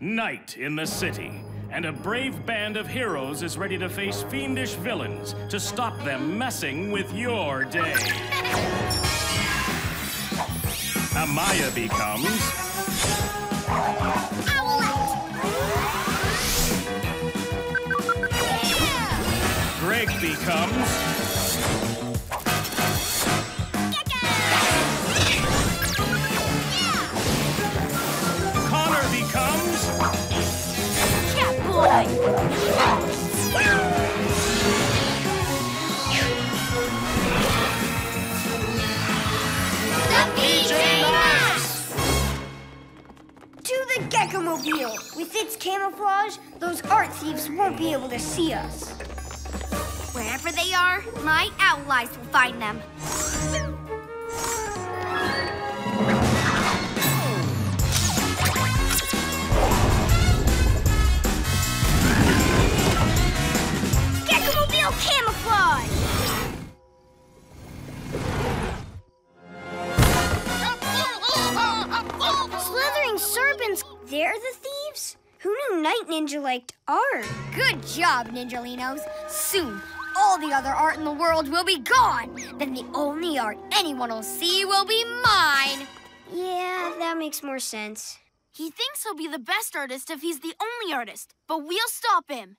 Night in the city, and a brave band of heroes is ready to face fiendish villains to stop them messing with your day. [laughs] Amaya becomes Greg becomes Connor becomes To Gekko-mobile! With its camouflage, those art thieves won't be able to see us. Wherever they are, my owl eyes will find them. Gekko-mobile camouflage! They're the thieves? Who knew Night Ninja liked art? Good job, Ninjalinos. Soon, all the other art in the world will be gone. Then the only art anyone will see will be mine. Yeah, that makes more sense. He thinks he'll be the best artist if he's the only artist, but we'll stop him.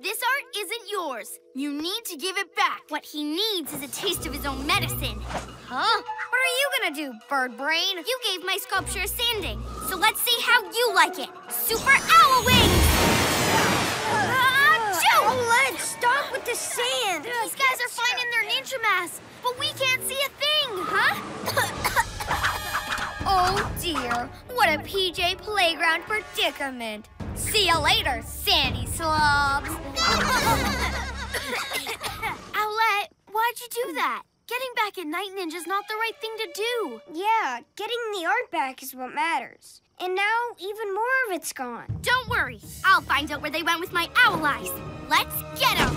This art isn't yours. You need to give it back. What he needs is a taste of his own medicine. Huh? What are you gonna do, bird brain? You gave my sculpture a sanding, so let's see how you like it. Super owl wings! Ah, Achoo! Oh, let's stop with the sand! These guys are fine in their ninja masks, but we can't see a thing, huh? [coughs] Oh dear, what a PJ Playground predicament. See you later, Sandy Slobs. [coughs] Owlette, why'd you do that? Getting back at Night Ninja's not the right thing to do. Yeah, getting the art back is what matters. And now even more of it's gone. Don't worry. I'll find out where they went with my owl eyes. Let's get them.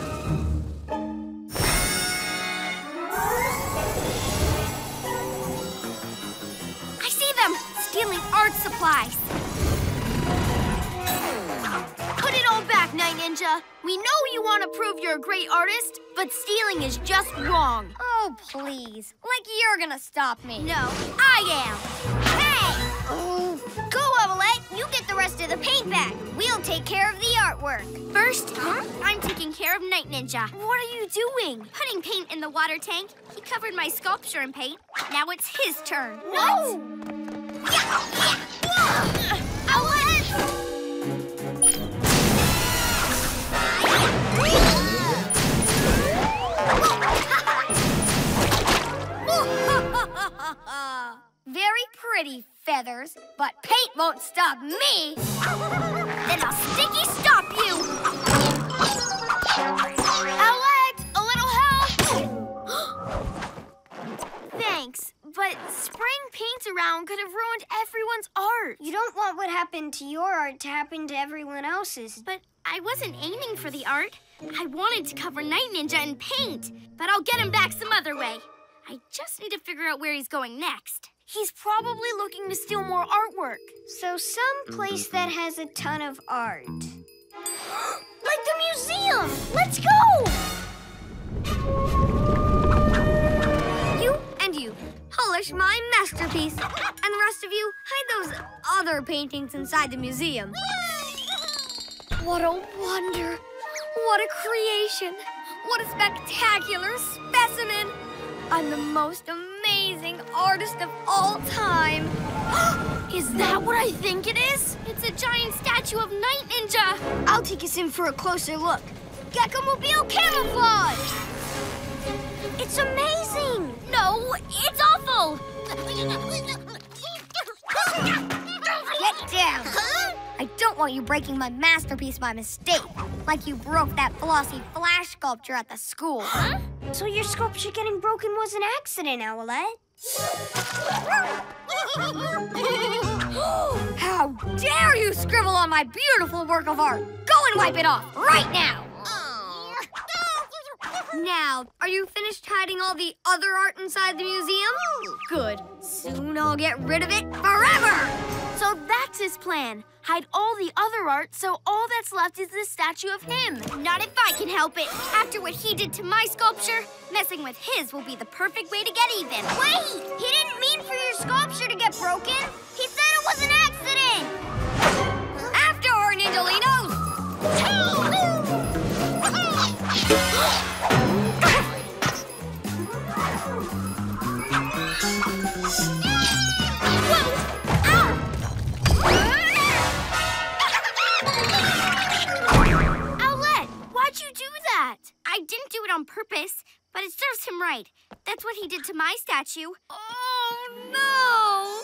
I see them stealing art supplies. Put it all back, Night Ninja. We know you want to prove you're a great artist, but stealing is just wrong. Oh, please. Like you're gonna stop me. No, I am. Hey! Oh. Go, Owlette. You get the rest of the paint back. We'll take care of the artwork. First, huh? I'm taking care of Night Ninja. What are you doing? Putting paint in the water tank. He covered my sculpture in paint. Now it's his turn. What? Owlette! [laughs] Very pretty, Feathers, but paint won't stop me. [laughs] Then I'll sticky stop you! [laughs] Owlette, a little help! [gasps] Thanks, but spraying paint around could have ruined everyone's art. You don't want what happened to your art to happen to everyone else's. But I wasn't aiming for the art. I wanted to cover Night Ninja in paint, but I'll get him back some other way. I just need to figure out where he's going next. He's probably looking to steal more artwork. So some place that mm-hmm. has a ton of art. [gasps] like the museum! Let's go! You and you, polish my masterpiece. And the rest of you, hide those other paintings inside the museum. What a wonder! What a creation! What a spectacular specimen! I'm the most amazing artist of all time. [gasps] Is that what I think it is? It's a giant statue of Night Ninja. I'll take us in for a closer look. Gekko-mobile camouflage! It's amazing! No, it's awful. Get down! I don't want you breaking my masterpiece by mistake, like you broke that flossy flash sculpture at the school. Huh? So your sculpture getting broken was an accident, Owlette. How dare you scribble on my beautiful work of art! Go and wipe it off right now! Now, are you finished hiding all the other art inside the museum? Good. Soon I'll get rid of it forever! So that's his plan. Hide all the other art so all that's left is the statue of him. Not if I can help it. After what he did to my sculpture, messing with his will be the perfect way to get even. Wait! He didn't mean for your sculpture to get broken. He said it was an accident! After her, Ninjalinos! I didn't do it on purpose, but it serves him right. That's what he did to my statue. Oh, no!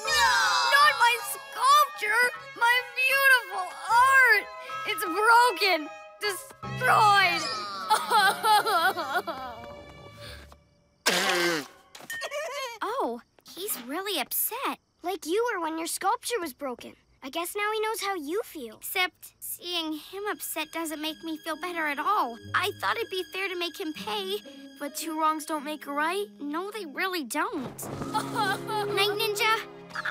Not my sculpture! My beautiful art! It's broken! Destroyed! [laughs] Oh, he's really upset. Like you were when your sculpture was broken. I guess now he knows how you feel. Except seeing him upset doesn't make me feel better at all. I thought it'd be fair to make him pay, but two wrongs don't make a right. No, they really don't. [laughs] Night Ninja,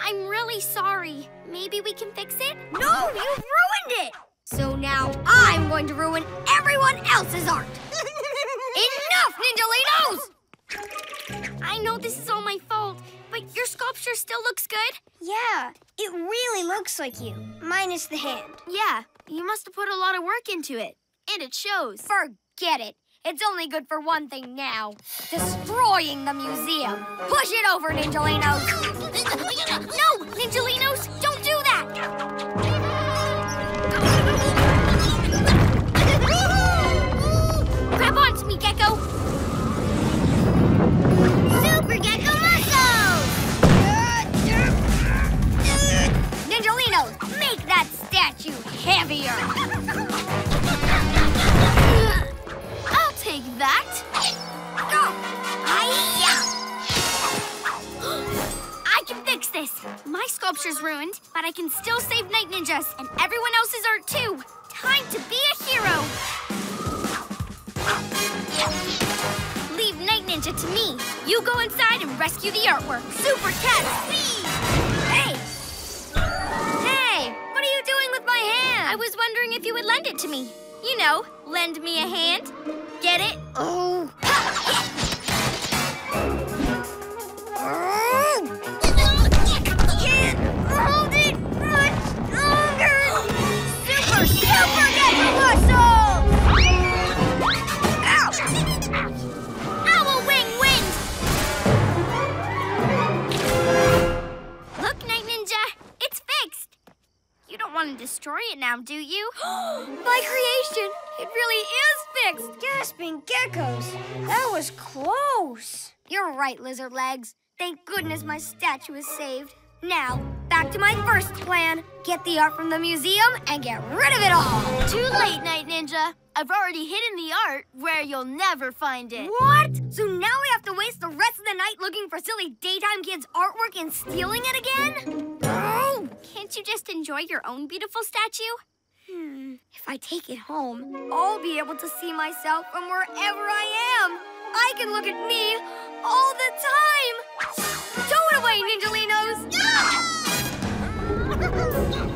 I'm really sorry. Maybe we can fix it? No, you've ruined it! So now I'm going to ruin everyone else's art! [laughs] Enough, Ninjalinos! I know this is all my fault, but your sculpture still looks good. Yeah, it really looks like you, minus the hand. Yeah, you must have put a lot of work into it. And it shows. Forget it. It's only good for one thing now. Destroying the museum. Push it over, Ninjalinos! [gasps] No, Ninjalinos, don't do that! Heavier. I'll take that. I can fix this. My sculpture's ruined, but I can still save Night Ninjas, and everyone else's art too. Time to be a hero. Leave Night Ninja to me. You go inside and rescue the artwork. Super Cat speed! I was wondering if you would lend it to me. You know, lend me a hand. Get it? Oh. Can't hold it much longer. Super, super want to destroy it now, do you? [gasps] My creation! It really is fixed! Gasping geckos. That was close. You're right, Lizard Legs. Thank goodness my statue is saved. Now, back to my first plan. Get the art from the museum and get rid of it all. Too late, Night Ninja. I've already hidden the art where you'll never find it. What? So now we have to waste the rest of the night looking for silly daytime kids' artwork and stealing it again? Oh! Can't you just enjoy your own beautiful statue? Hmm. If I take it home, I'll be able to see myself from wherever I am. I can look at me all the time. Tow it away, Ninjalinos!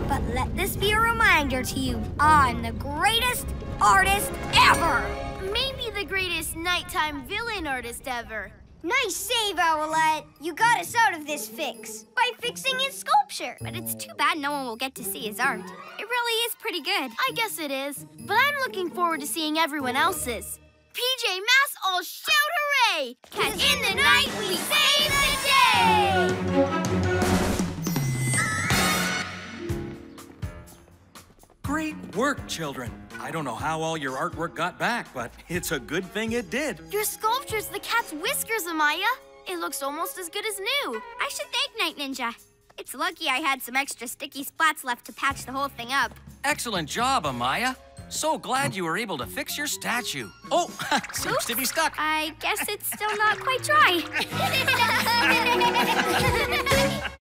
[laughs] but let this be a reminder to you. I'm the greatest artist ever. Maybe the greatest nighttime villain artist ever. Nice save, Owlette. You got us out of this fix by fixing his sculpture. But it's too bad no one will get to see his art. It really is pretty good. I guess it is. But I'm looking forward to seeing everyone else's. PJ Masks all shout hooray! Cause in the night we save the day! Great work, children. I don't know how all your artwork got back, but it's a good thing it did. Your sculpture's the cat's whiskers, Amaya. It looks almost as good as new. I should thank Night Ninja. It's lucky I had some extra sticky spots left to patch the whole thing up. Excellent job, Amaya. So glad you were able to fix your statue. Oh, [laughs] seems to be stuck. I guess it's still not quite dry. [laughs] [laughs]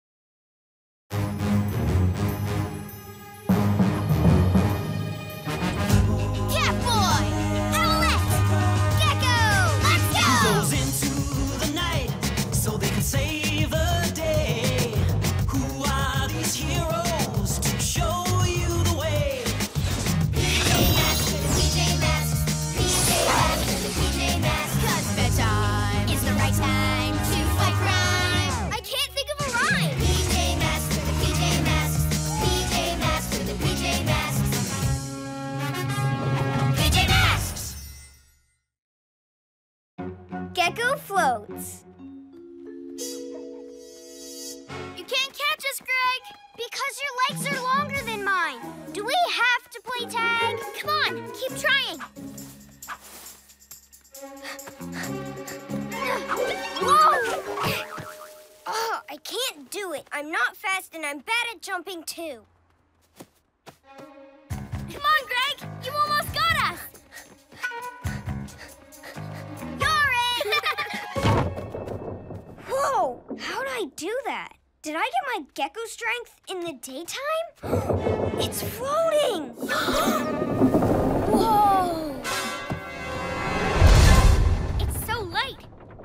Gekko floats. You can't catch us, Greg. Because your legs are longer than mine. Do we have to play tag? Come on, keep trying. Whoa! Oh, I can't do it. I'm not fast and I'm bad at jumping too. Come on, Greg. Whoa! How'd I do that? Did I get my Gekko strength in the daytime? [gasps] it's floating! [gasps] Whoa! it's so light.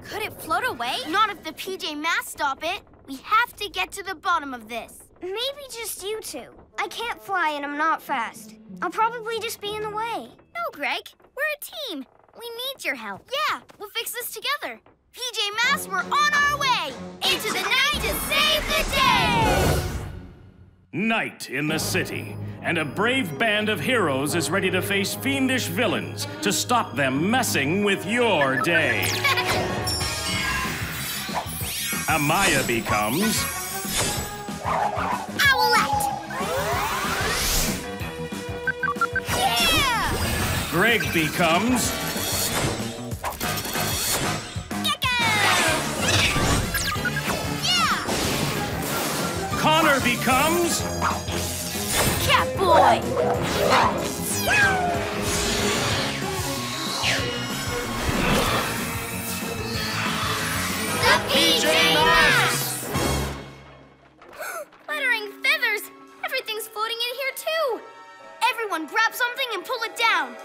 Could it float away? Not if the PJ Masks stop it. We have to get to the bottom of this. Maybe just you two. I can't fly and I'm not fast. I'll probably just be in the way. No, Greg. We're a team. We need your help. Yeah, we'll fix this together. PJ Masks, we're on our way into the night to save the day. Night in the city, and a brave band of heroes is ready to face fiendish villains to stop them messing with your day. [laughs] Amaya becomes Owlette! Yeah! Greg becomes Connor becomes Catboy! The PJ Masks! [gasps] Fluttering feathers! Everything's floating in here too! Everyone grab something and pull it down.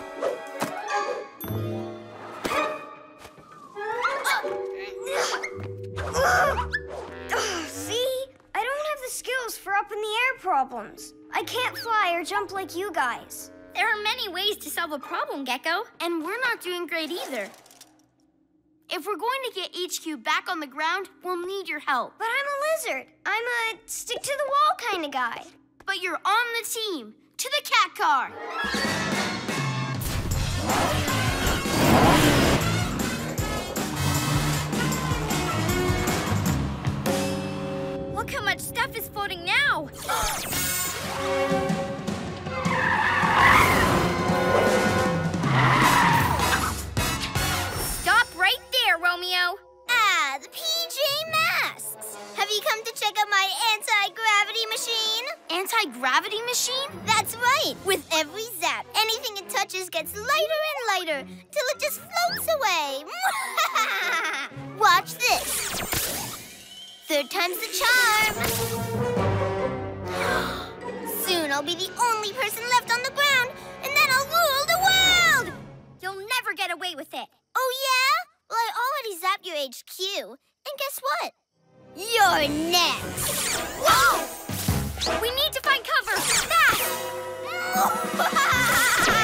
Ugh, [gasps] oh. [gasps] See? I don't have the skills for up in the air problems. I can't fly or jump like you guys. There are many ways to solve a problem, Gekko. And we're not doing great either. If we're going to get HQ back on the ground, we'll need your help. But I'm a lizard. I'm a stick to the wall kind of guy. But you're on the team. To the cat car. Look how much stuff is floating now! Stop right there, Romeo! Ah, the PJ Masks. Have you come to check out my anti-gravity machine? Anti-gravity machine? That's right. With every zap, anything it touches gets lighter and lighter till it just floats away. [laughs] Watch this. Third time's the charm. [gasps] Soon I'll be the only person left on the ground, and then I'll rule the world. You'll never get away with it. Oh yeah? Well, I already zapped your HQ, and guess what? You're next. Whoa! We need to find cover! Fast! [laughs]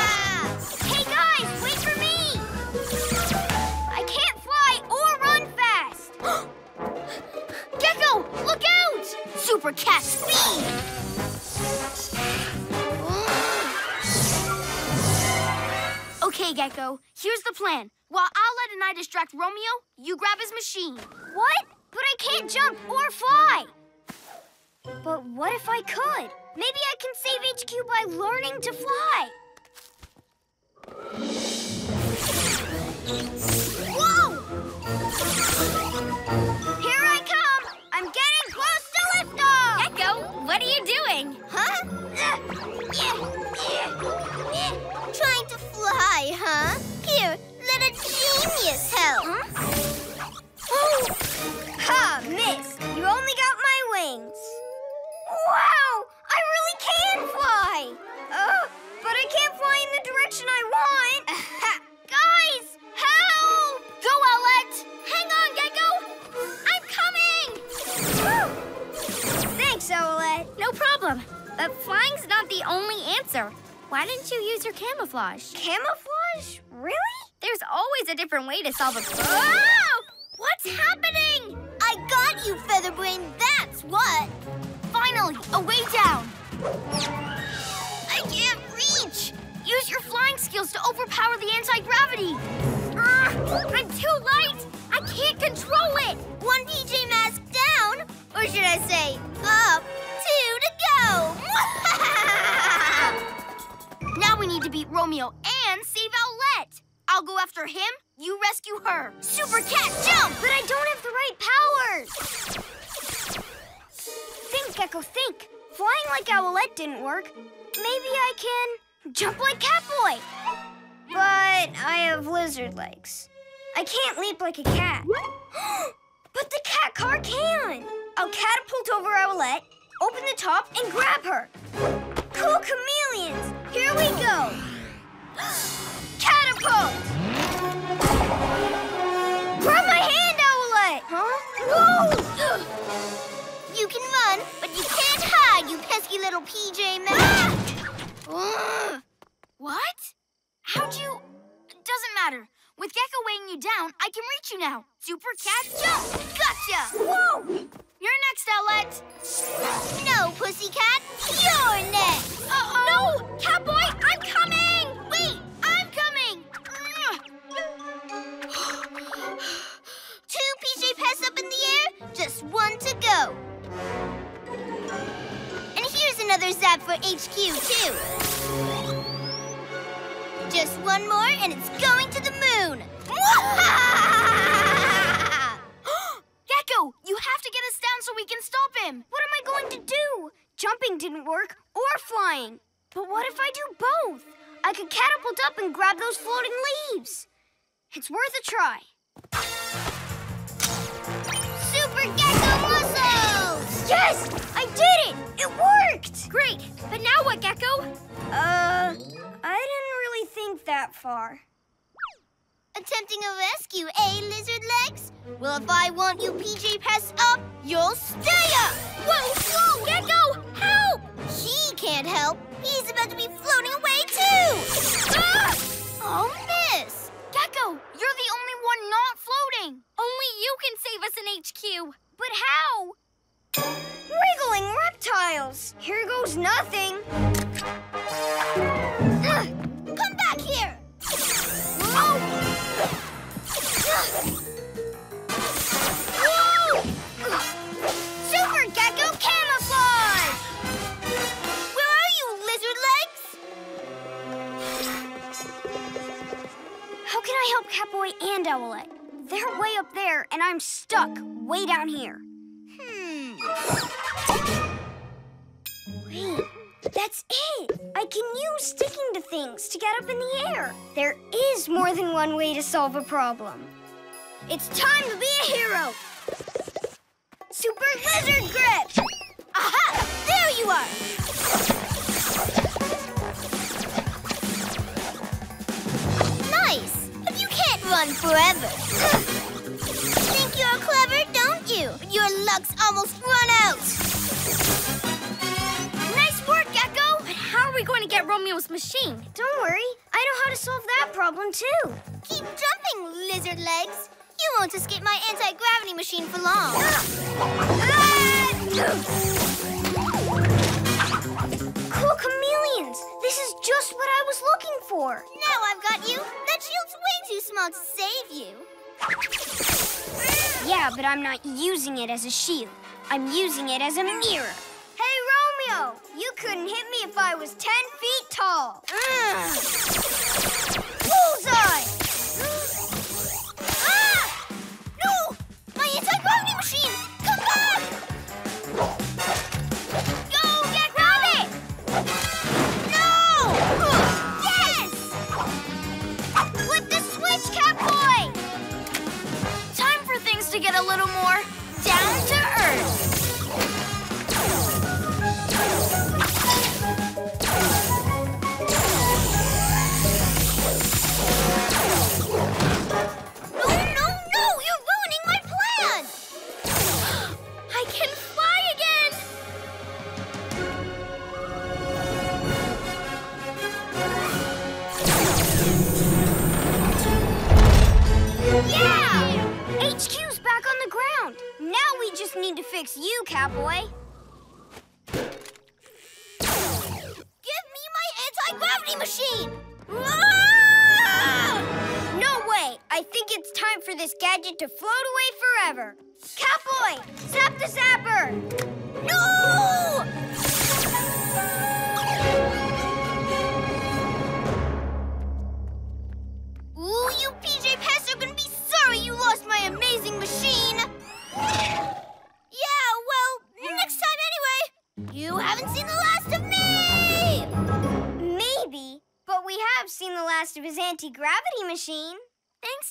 Super cat speed! okay, Gekko, here's the plan. While Owlette and I distract Romeo, you grab his machine. What? But I can't jump or fly. But what if I could? Maybe I can save HQ by learning to fly. What are you doing? Huh? Trying to fly, huh? Here, let a genius help. Ha! Miss! You only got my wings. Wow! I really can fly! Uh, but I can't fly in the direction I want. [laughs] Guys, help! Go, Owlette! Hang on, Gekko! Thanks, uh, Owlette. No problem. But flying's not the only answer. Why didn't you use your camouflage? Camouflage? Really? There's always a different way to solve a problem. Oh! What's happening? I got you, Featherbrain, that's what. Finally, a way down. I can't reach. Use your flying skills to overpower the anti-gravity. I'm too light. I can't control it. One PJ Mask down, or should I say, up, two to go. [laughs] Now we need to beat Romeo and save Owlette. I'll go after him, you rescue her. Super cat jump! But I don't have the right powers. Think, Gekko, think. Flying like Owlette didn't work. Maybe I can jump like Catboy. But I have lizard legs. I can't leap like a cat. [gasps] but the cat car can. I'll catapult over Owlette, open the top, and grab her. Cool chameleons! Here we go! [gasps] Catapult! Grab my hand, Owlette! Huh? Whoa! [gasps] you can run, but you can't hide, you pesky little PJ Mask. [gasps] Ugh. What? How'd you... Doesn't matter. With Gekko weighing you down, I can reach you now. Super cat jump! Gotcha! Whoa! You're next, Owlette. No, pussycat, you're next. Uh-oh! No! Catboy, I'm coming! Wait! I'm coming! [sighs] Two PJ Pests up in the air, just one to go. And here's another zap for HQ, too. Just one more, and it's going to the moon. [laughs] Gekko, you have to get us down so we can stop him. What am I going to do? jumping didn't work or flying. But what if I do both? I could catapult up and grab those floating leaves. It's worth a try. Super Gekko muscles! Yes! I did it! It worked! Great. But now what, Gekko? Uh, I didn't really think that far. Attempting a rescue, eh, lizard legs? Well, if I want you PJ Pests up, you'll stay up! Whoa, whoa, Gekko! Help! He can't help. He's about to be floating away, too! Ah! Oh, miss! Gekko, you're the only one not floating. Only you can save us in HQ. But how? Wriggling reptiles! Here goes nothing. Whoa! Super Gekko camouflage! Where are you, lizard legs? How can I help Catboy and Owlette? They're way up there, and I'm stuck way down here. Hmm. Wait, that's it! I can use sticking to things to get up in the air. There is more than one way to solve a problem. It's time to be a hero! Super Lizard Grip! Aha! There you are! Nice! But you can't run forever. [laughs] Think you're clever, don't you? Your luck's almost run out. Nice work, Gekko. But how are we going to get Romeo's machine? Don't worry, I know how to solve that problem too. Keep jumping, lizard legs. You won't escape my anti-gravity machine for long. Cool chameleons! This is just what I was looking for. Now I've got you. That shield's way too small to save you. Yeah, but I'm not using it as a shield. I'm using it as a mirror. Hey, Romeo! You couldn't hit me if I was 10 feet tall. A little more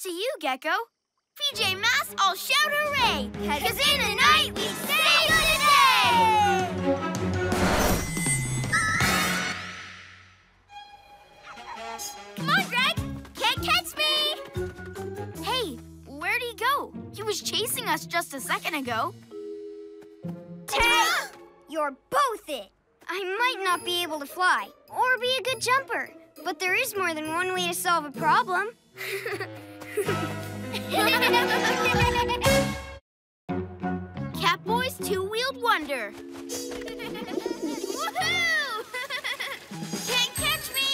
to you, Gekko. PJ Masks, all shout hooray! Cause in the night we save the day! Come on, Greg! Can't catch me! Hey, where'd he go? He was chasing us just a second ago. Tag! You're both it. I might not be able to fly or be a good jumper, but there is more than one way to solve a problem. [laughs] Catboy's two-wheeled wonder. Woohoo! Can't catch me!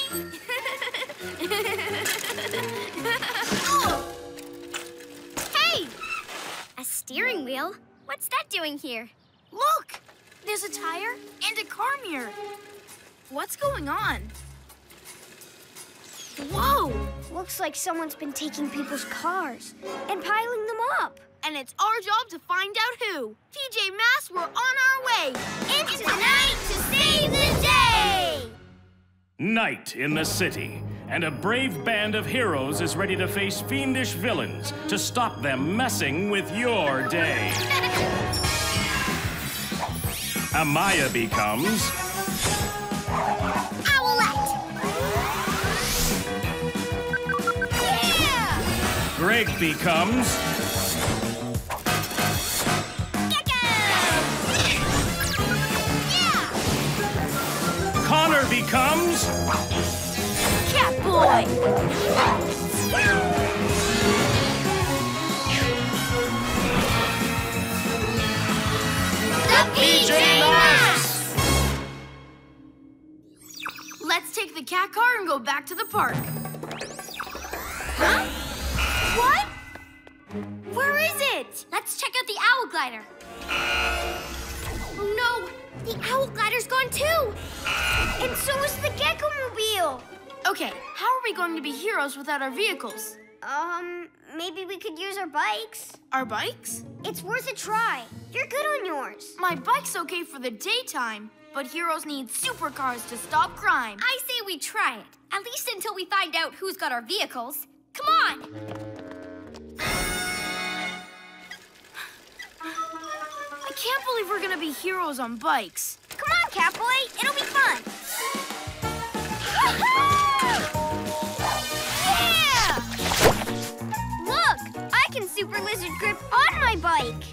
Oh. Hey! A steering wheel? What's that doing here? Look! There's a tire and a car mirror. What's going on? Whoa! Looks like someone's been taking people's cars and piling them up. and it's our job to find out who. PJ Masks, we're on our way. Into the night to save the day! Night in the city, and a brave band of heroes is ready to face fiendish villains to stop them messing with your day. [laughs] Amaya becomes Greg becomes Connor becomes Catboy! The PJ Masks! Let's take the cat car and go back to the park. Huh? What? Where is it? Let's check out the owl glider. Oh no, the owl glider's gone too. And so is the Gekko Mobile! Okay, how are we going to be heroes without our vehicles? Um, maybe we could use our bikes. Our bikes? It's worth a try. You're good on yours. My bike's okay for the daytime, but heroes need supercars to stop crime. I say we try it, at least until we find out who's got our vehicles. Come on. I can't believe we're gonna be heroes on bikes. Come on, Catboy. It'll be fun. yeah! Look, I can super lizard grip on my bike.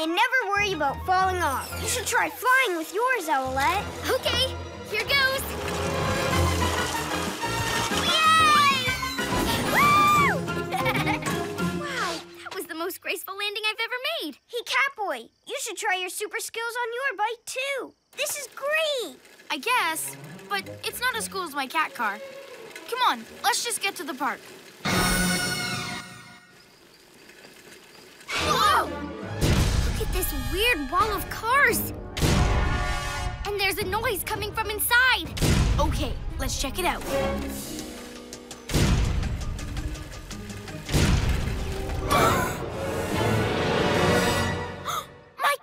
And never worry about falling off. You should try flying with yours, Owlette. Okay, here goes. Most graceful landing I've ever made. Hey, Catboy, you should try your super skills on your bike, too. This is great. I guess, but it's not as cool as my cat car. Come on, let's just get to the park. Whoa! Look at this weird wall of cars. And there's a noise coming from inside. Okay, let's check it out.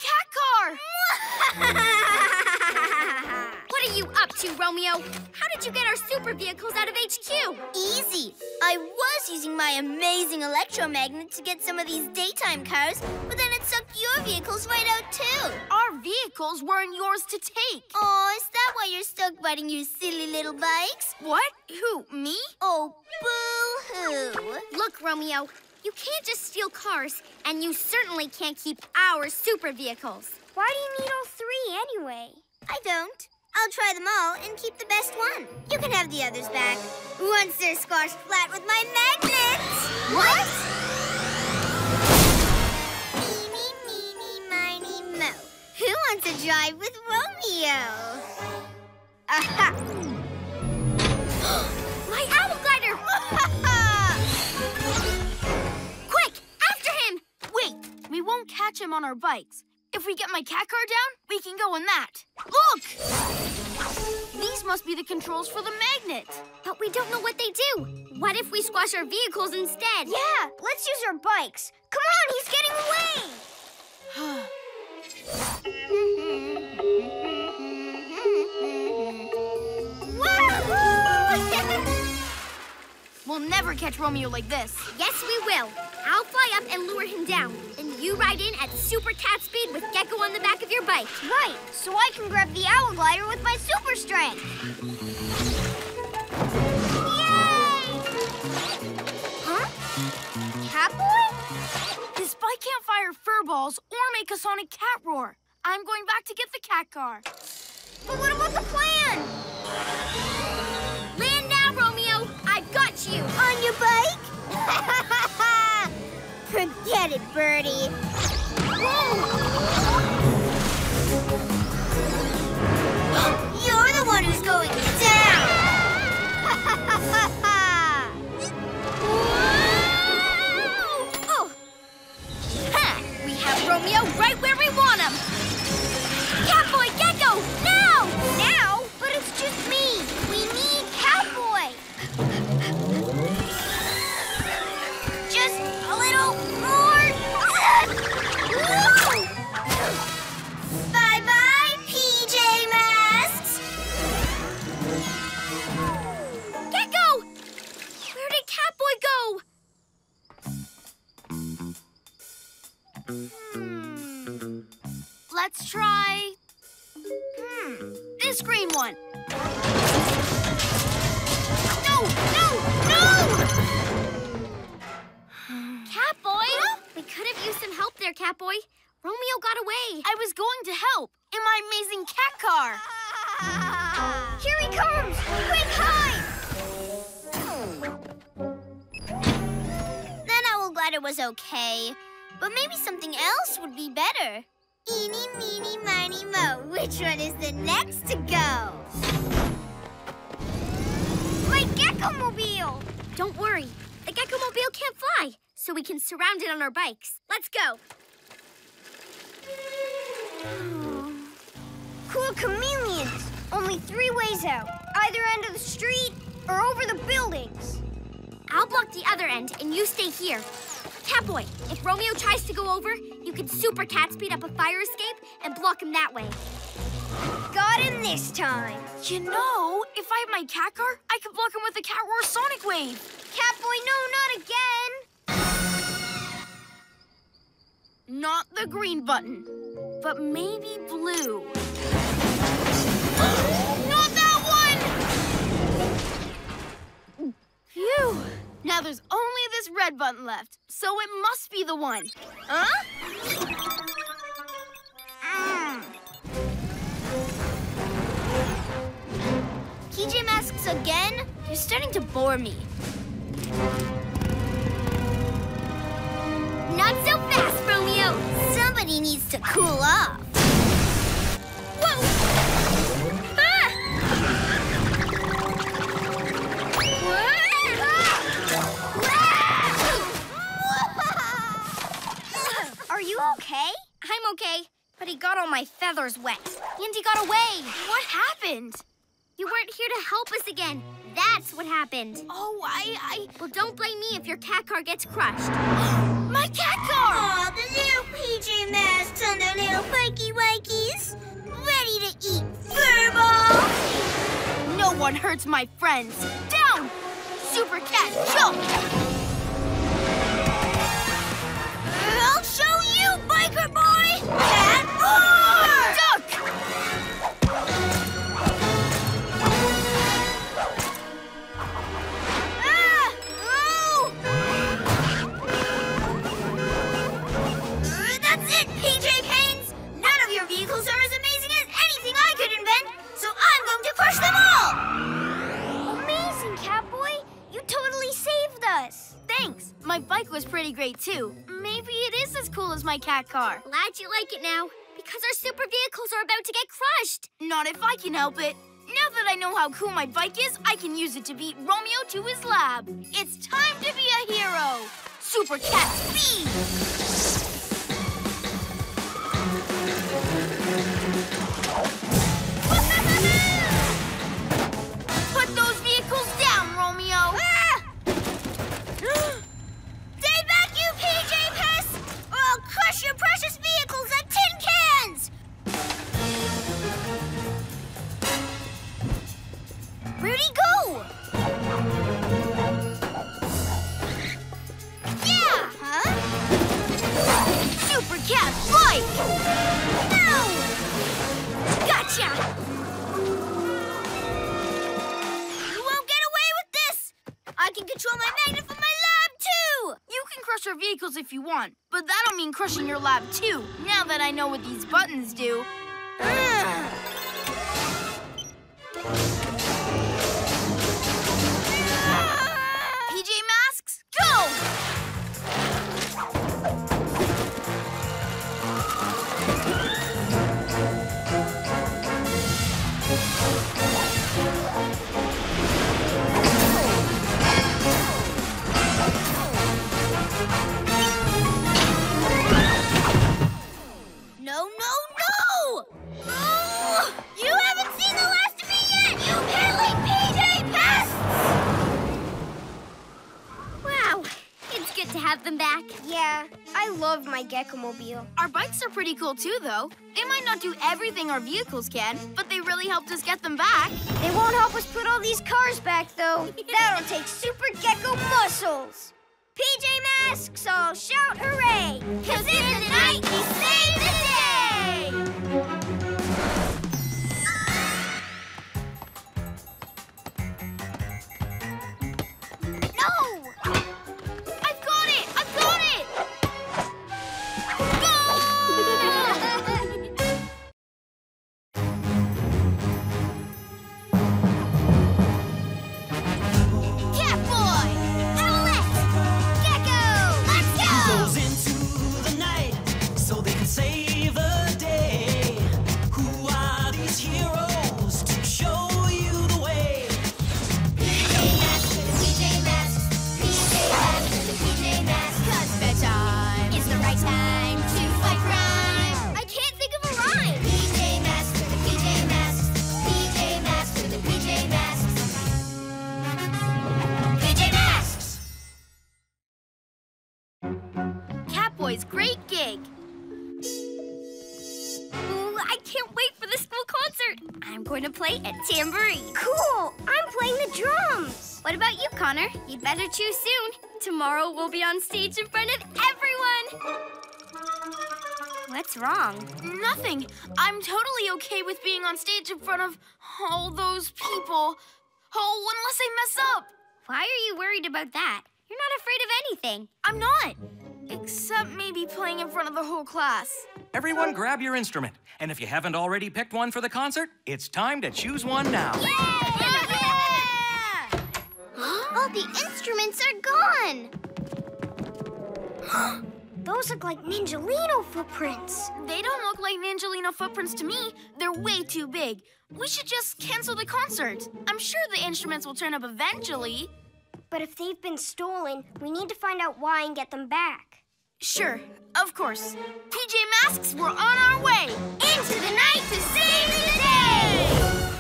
Cat car! [laughs] What are you up to, Romeo? How did you get our super vehicles out of HQ? Easy. I was using my amazing electromagnet to get some of these daytime cars, but then it sucked your vehicles right out too. Our vehicles weren't yours to take. Oh, is that why you're stuck riding your silly little bikes? What? Who? Me? Oh, boo-hoo. Look, Romeo, you can't just steal cars, and you certainly can't keep our super vehicles. Why do you need all three anyway? I don't. I'll try them all and keep the best one. You can have the others back. Once they're squashed flat with my magnets. What? Meeny, meeny, miny, mo. Who wants to drive with Romeo? Aha! [gasps] [gasps] won't catch him on our bikes. If we get my cat car down, we can go in that. Look! These must be the controls for the magnet. But we don't know what they do. What if we squash our vehicles instead? Yeah, let's use our bikes. Come on, he's getting away! [sighs] [laughs] We'll never catch Romeo like this. Yes, we will. I'll fly up and lure him down. And you ride in at super cat speed with Gekko on the back of your bike. Right, so I can grab the owl glider with my super strength. Yay! Huh? Catboy? This bike can't fire fur balls or make a sonic cat roar. I'm going back to get the cat car. But what about the plan? Got you. On your bike? [laughs] Forget it, Birdie. [gasps] You're the one who's going down. [laughs] Oh. We have Romeo right where we want him. Let's try... Hmm, this green one. No, no, no! Catboy! We could have used some help there, Catboy. Romeo got away. I was going to help in my amazing cat car. Here he comes! Quick, hide! Then I will glad it was okay. But maybe something else would be better. Eeny, meeny, miny, mo. Which one is the next to go? My Gekko-mobile! Don't worry. The Gekko-mobile can't fly, so we can surround it on our bikes. Let's go. [gasps] Cool chameleons! Only three ways out. Either end of the street or over the buildings. I'll block the other end, and you stay here. Catboy, if Romeo tries to go over, you can super cat speed up a fire escape and block him that way. Got him this time. You know, if I have my cat car, I could block him with a cat roar sonic wave. Catboy, no, not again! Not the green button, but maybe blue. [gasps] Not that one! Phew. Now there's only this red button left, so it must be the one. Huh? Mm. PJ Masks again? You're starting to bore me. Not so fast, Romeo! Somebody needs to cool off. Okay, but he got all my feathers wet. And he got away. What happened? You weren't here to help us again. That's what happened. Oh, I, I... Well, don't blame me if your cat car gets crushed. [gasps] My cat car! Aw, the little PJ Masks and their little pikey wikies. Ready to eat furball. No one hurts my friends. Down! Super cat, jump! I'll show you, biker boy. Cat! Duck! Ah! Oh! That's it, PJ! None of your vehicles are as amazing as anything I could invent, so I'm going to crush them all! Amazing, Catboy! You totally saved us. Thanks. My bike was pretty great, too. Maybe it is as cool as my cat car. Glad you like it now, because our super vehicles are about to get crushed. Not if I can help it. Now that I know how cool my bike is, I can use it to beat Romeo to his lab. It's time to be a hero. Super cat speed! Crush your precious vehicles like tin cans! Where'd go? Yeah! Huh? Super cat! No! Gotcha! You won't get away with this! I can control my magnet from my lab, too! You can crush our vehicles if you want, but that'll mean crushing your lab too, now that I know what these buttons do. PJ Masks, go! Have them back. Yeah, I love my Gekko-mobile. Our bikes are pretty cool too, though. They might not do everything our vehicles can, but they really helped us get them back. They won't help us put all these cars back, though. [laughs] That'll take Super Gekko muscles. PJ Masks, all shout hooray! Cause in the night we save I'm totally okay with being on stage in front of all those people. Oh, unless I mess up. Why are you worried about that? You're not afraid of anything. I'm not. Except maybe playing in front of the whole class. Everyone grab your instrument. And if you haven't already picked one for the concert, it's time to choose one now. Yeah! All the instruments are gone. [gasps] [gasps] Those look like Ninjalino footprints. They don't look like Ninjalino footprints to me. They're way too big. We should just cancel the concert. I'm sure the instruments will turn up eventually. But if they've been stolen, we need to find out why and get them back. Sure, of course. PJ Masks, we're on our way! Into the night to save the day!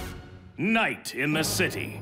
Night in the city,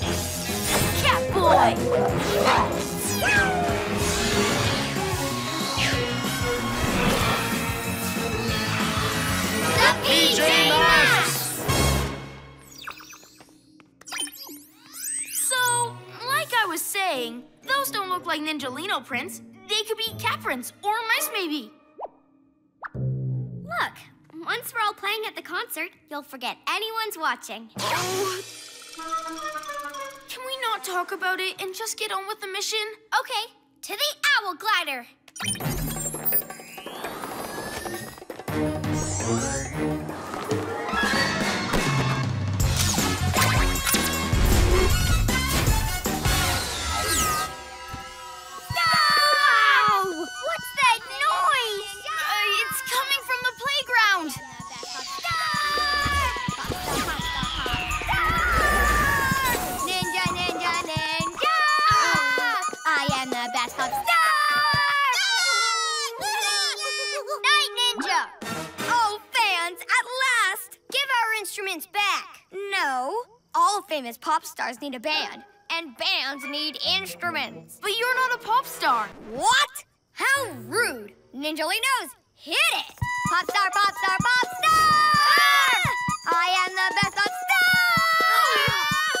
Catboy! The PJ Masks! So, like I was saying, those don't look like Ninjalino prints. They could be cat prints or mice, maybe. Look, once we're all playing at the concert, you'll forget anyone's watching. Oh. Can we not talk about it and just get on with the mission? Okay, to the Owl Glider. Instruments back. No, all famous pop stars need a band, and bands need instruments. But you're not a pop star. What? How rude! Ninjalinos, hit it! Pop star, pop star, pop star! Ah! I am the best of stars!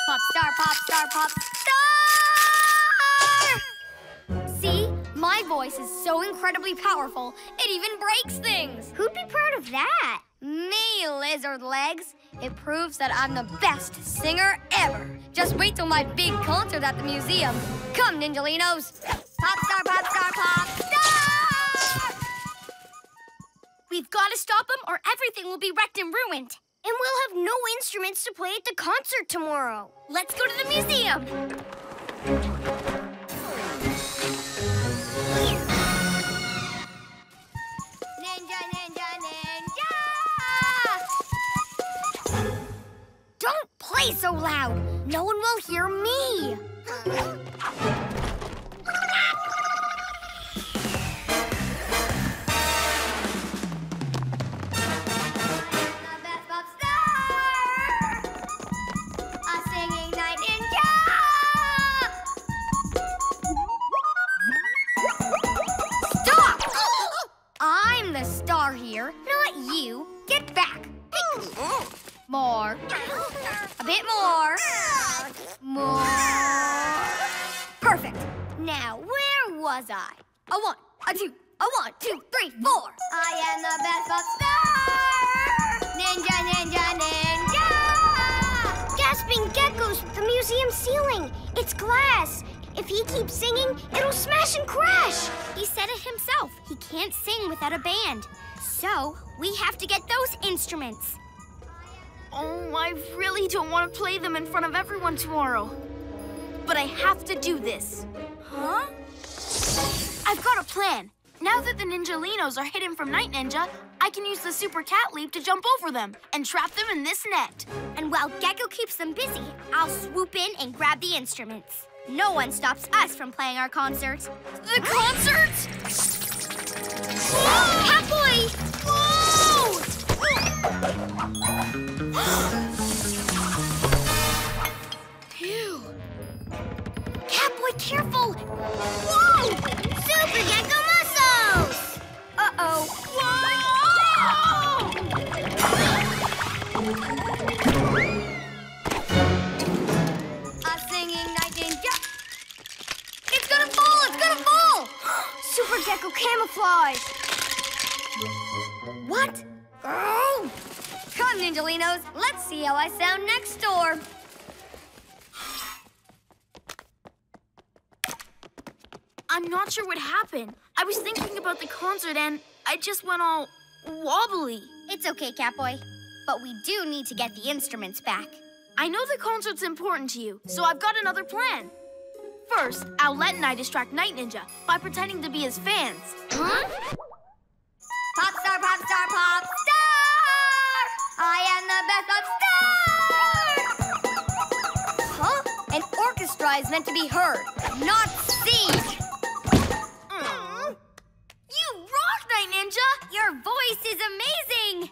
Pop star, pop star, pop star! See? My voice is so incredibly powerful, it even breaks things. Who'd be proud of that? Me, lizard legs. It proves that I'm the best singer ever. Just wait till my big concert at the museum. Come, Ninjalinos. Pop star, pop star, pop star! We've got to stop them or everything will be wrecked and ruined. And we'll have no instruments to play at the concert tomorrow. Let's go to the museum. Play so loud. No one will hear me. Here, not you. Get back. More. A bit more. More. Perfect. Now, where was I? A one, a two, a one, two, three, four. I am the best pop star! Ninja, ninja, ninja! Gasping geckos, the museum ceiling. It's glass. If he keeps singing, it'll smash and crash. He said it himself. He can't sing without a band. So, we have to get those instruments. Oh, I really don't want to play them in front of everyone tomorrow. But I have to do this. Huh? I've got a plan. Now that the Ninjalinos are hidden from Night Ninja, I can use the Super Cat Leap to jump over them and trap them in this net. And while Gekko keeps them busy, I'll swoop in and grab the instruments. No one stops us from playing our concert. The concert? Catboy! Phew. Catboy, careful! Whoa! Super Gekko muscles! Uh-oh. A singing. It's gonna fall! It's gonna fall! [gasps] Super Gekko camouflage. What? Oh! Come, Ninjalinos. Let's see how I sound next door. I'm not sure what happened. I was thinking about the concert and I just went all wobbly. It's okay, Catboy. But we do need to get the instruments back. I know the concert's important to you, so I've got another plan. First, Owlette and I distract Night Ninja by pretending to be his fans. Huh? Pop star, pop star, pop star! I am the best of stars! Huh? An orchestra is meant to be heard, not seen. You rock, Night Ninja! Your voice is amazing!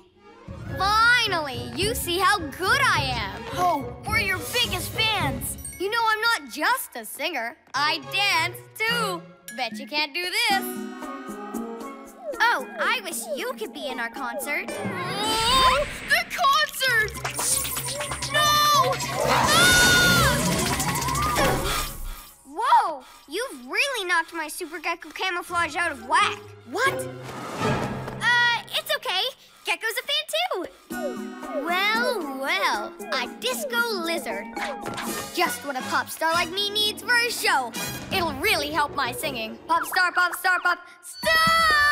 Finally, you see how good I am. Oh, we're your biggest fans. You know I'm not just a singer. I dance too. Bet you can't do this. Oh, I wish you could be in our concert. No! Whoa! You've really knocked my Super Gekko camouflage out of whack. What? Uh, it's okay. Gekko's a fan too. Well, well, a disco lizard. Just what a pop star like me needs for a show. It'll really help my singing. Pop star, pop star, pop star!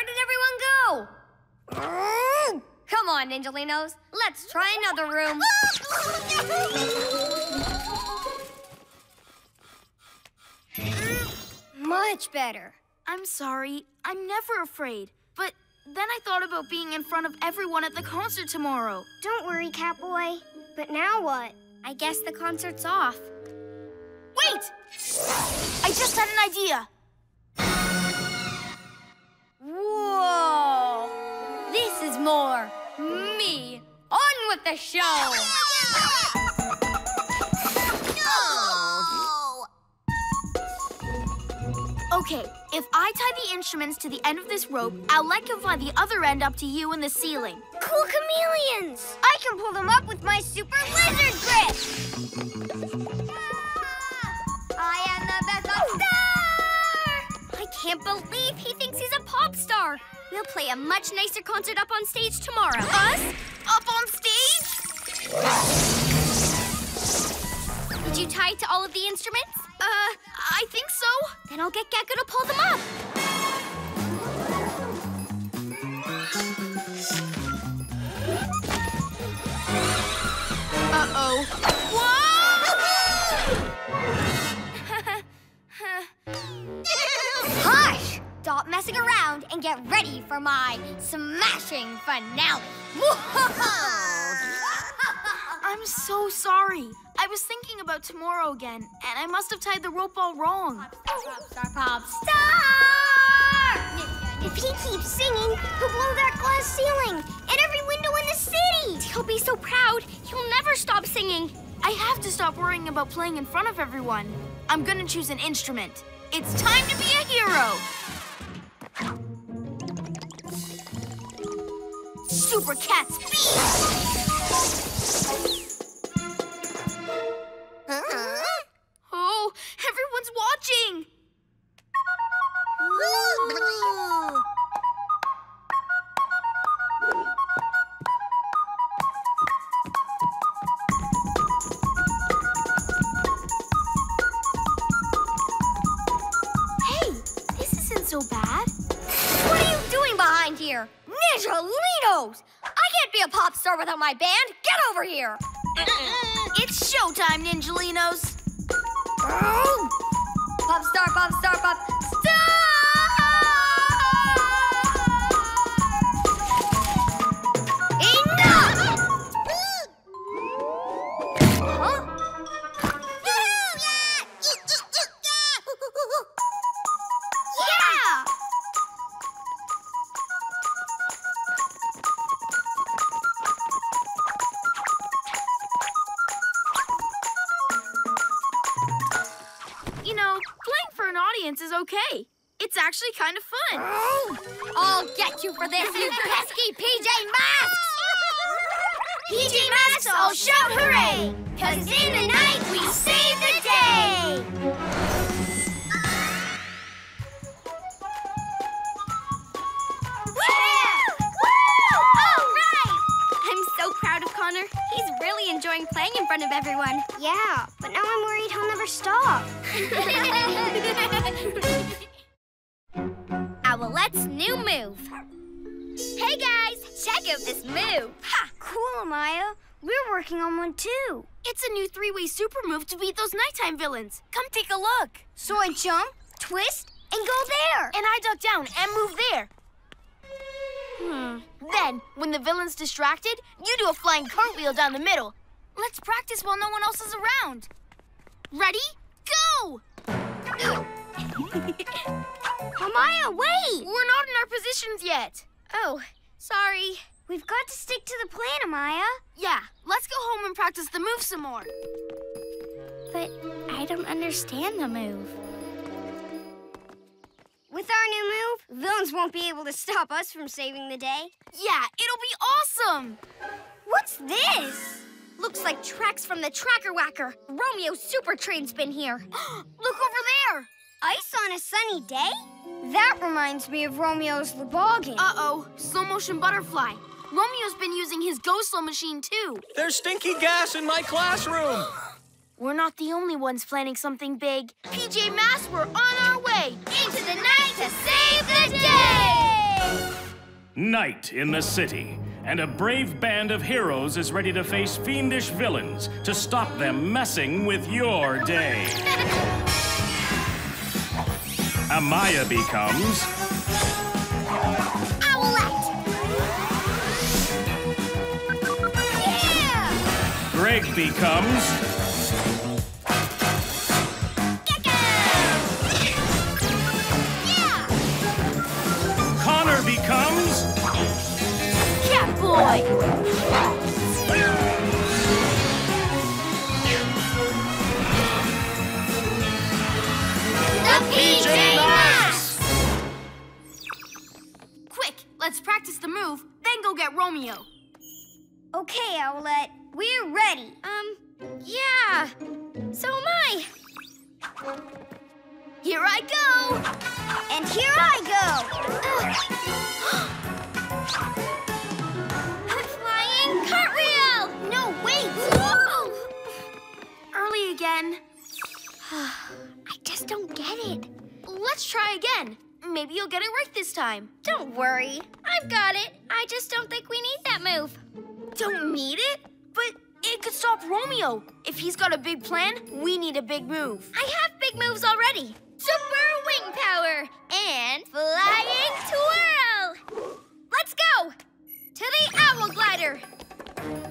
Where did everyone go? [clears throat] Come on, Ninjalinos. Let's try another room. Much better. I'm sorry. I'm never afraid. But then I thought about being in front of everyone at the concert tomorrow. Don't worry, Catboy. But now what? I guess the concert's off. Wait! I just had an idea. Whoa! This is more me. On with the show! no! Okay, if I tie the instruments to the end of this rope, Owlette can fly the other end up to you in the ceiling. Cool chameleons! I can pull them up with my super lizard grip! Can't believe he thinks he's a pop star. We'll play a much nicer concert up on stage tomorrow. Us? Up on stage? Did you tie it to all of the instruments? Uh, I think so. Then I'll get Gekko to pull them up. Uh-oh. Hush! Stop messing around and get ready for my smashing finale. I'm so sorry. I was thinking about tomorrow again, and I must have tied the rope all wrong. pop star, pop star! If he keeps singing, he'll blow that glass ceiling and every window in the city! He'll be so proud, he'll never stop singing. I have to stop worrying about playing in front of everyone. I'm gonna choose an instrument. It's time to be a hero! Super Cat Speed! Oh, everyone's watching! Ninjalinos! I can't be a pop star without my band. Get over here. It's showtime, Ninjalinos! Pop star, pop star, pop villains. Come take a look. So I jump, twist, and go there. And I duck down and move there. Hmm. Then, when the villain's distracted, you do a flying cartwheel down the middle. Let's practice while no one else is around. Ready? Go! [laughs] Amaya, wait! We're not in our positions yet. Oh, sorry. We've got to stick to the plan, Amaya. Yeah, let's go home and practice the move some more. But I don't understand the move. With our new move, villains won't be able to stop us from saving the day. Yeah, it'll be awesome. What's this? Looks like tracks from the Tracker Whacker. Romeo's super train's been here. [gasps] Look over there. Ice on a sunny day? That reminds me of Romeo's Loboggan. Uh-oh, slow motion butterfly. Romeo's been using his go slow machine too. There's stinky gas in my classroom. [gasps] We're not the only ones planning something big. PJ Masks, we're on our way into the night to save the day! Night in the city, and a brave band of heroes is ready to face fiendish villains to stop them messing with your day. [laughs] Amaya becomes Greg becomes Connor becomes Cat Boy! The PJ Masks! Quick, let's practice the move, then go get Romeo. Okay, Owlette, we're ready. Um, yeah. So am I. Here I go! And here I [gasps] I'm flying cartwheel! go. No, wait! Whoa! [gasps] Early again. [sighs] I just don't get it. Let's try again. Maybe you'll get it right this time. Don't worry. I've got it. I just don't think we need that move. Don't need it? But it could stop Romeo. If he's got a big plan, we need a big move. I have big moves already. Super wing power and flying twirl. Let's go to the owl glider.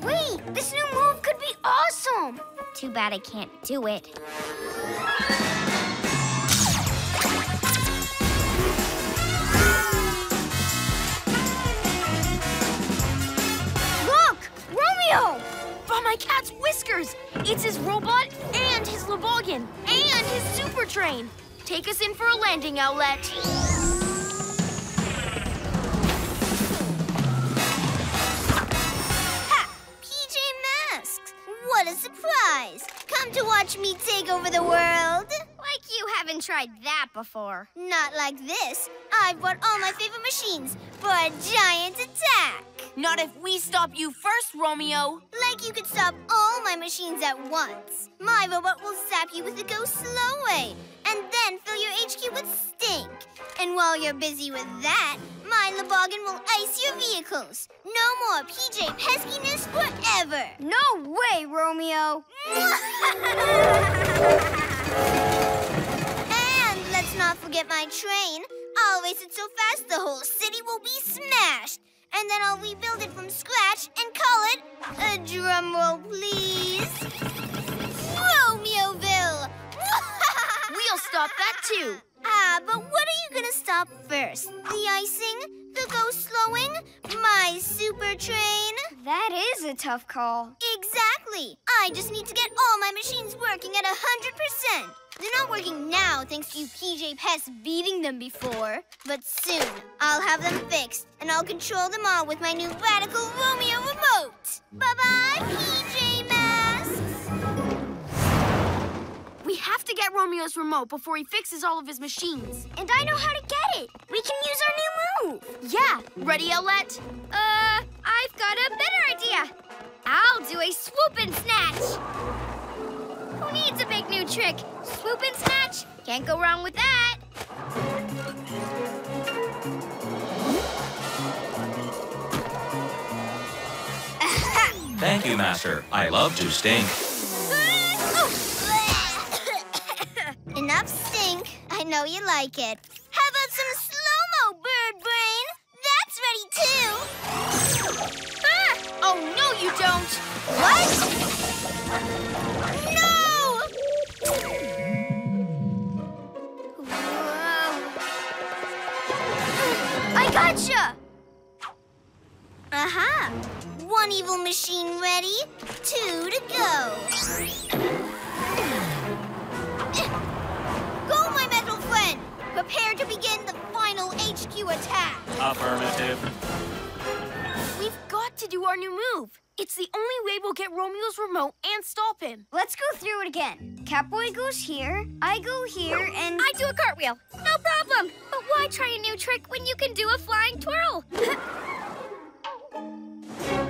Wait, this new move could be awesome. Too bad I can't do it. Look! Romeo! By my cat's whiskers! It's his robot and his Loboggan and his super train. Take us in for a landing Owlette. Ha! PJ Masks! What a surprise! Come to watch me take over the world. Like you haven't tried that before. Not like this. I've brought all my favorite machines for a giant attack. Not if we stop you first, Romeo. Like you could stop all my machines at once. My robot will zap you with the go slow way, and then fill your HQ with stink. And while you're busy with that, my Loboggan will ice your vehicles. No more PJ peskiness forever. No way, Romeo. [laughs] and let's not forget my train. I'll race it so fast the whole city will be smashed. And then I'll rebuild it from scratch and call it, a drum roll please, stop that too. Ah, but what are you gonna stop first? The icing? The go slowing? My super train? That is a tough call. Exactly. I just need to get all my machines working at a hundred percent. They're not working now thanks to you PJ Pests beating them before. But soon, I'll have them fixed, and I'll control them all with my new radical Romeo remote. Bye-bye, PJ We have to get Romeo's remote before he fixes all of his machines. And I know how to get it. We can use our new move. Yeah. Ready, Owlette? Uh, I've got a better idea. I'll do a swoop and snatch. Who needs a big new trick? Swoop and snatch. Can't go wrong with that. Thank you, Master. I love to stink. Enough stink. I know you like it. How about some slow-mo, Bird Brain? That's ready, too. Ah! Oh, no, you don't. What? No! I gotcha! Aha! One evil machine ready, two to. Go, Prepare to begin the final HQ attack. Affirmative. We've got to do our new move. It's the only way we'll get Romeo's remote and stop him. Let's go through it again. Catboy goes here, I go here, and... I do a cartwheel. No problem. But why try a new trick when you can do a flying twirl? [laughs]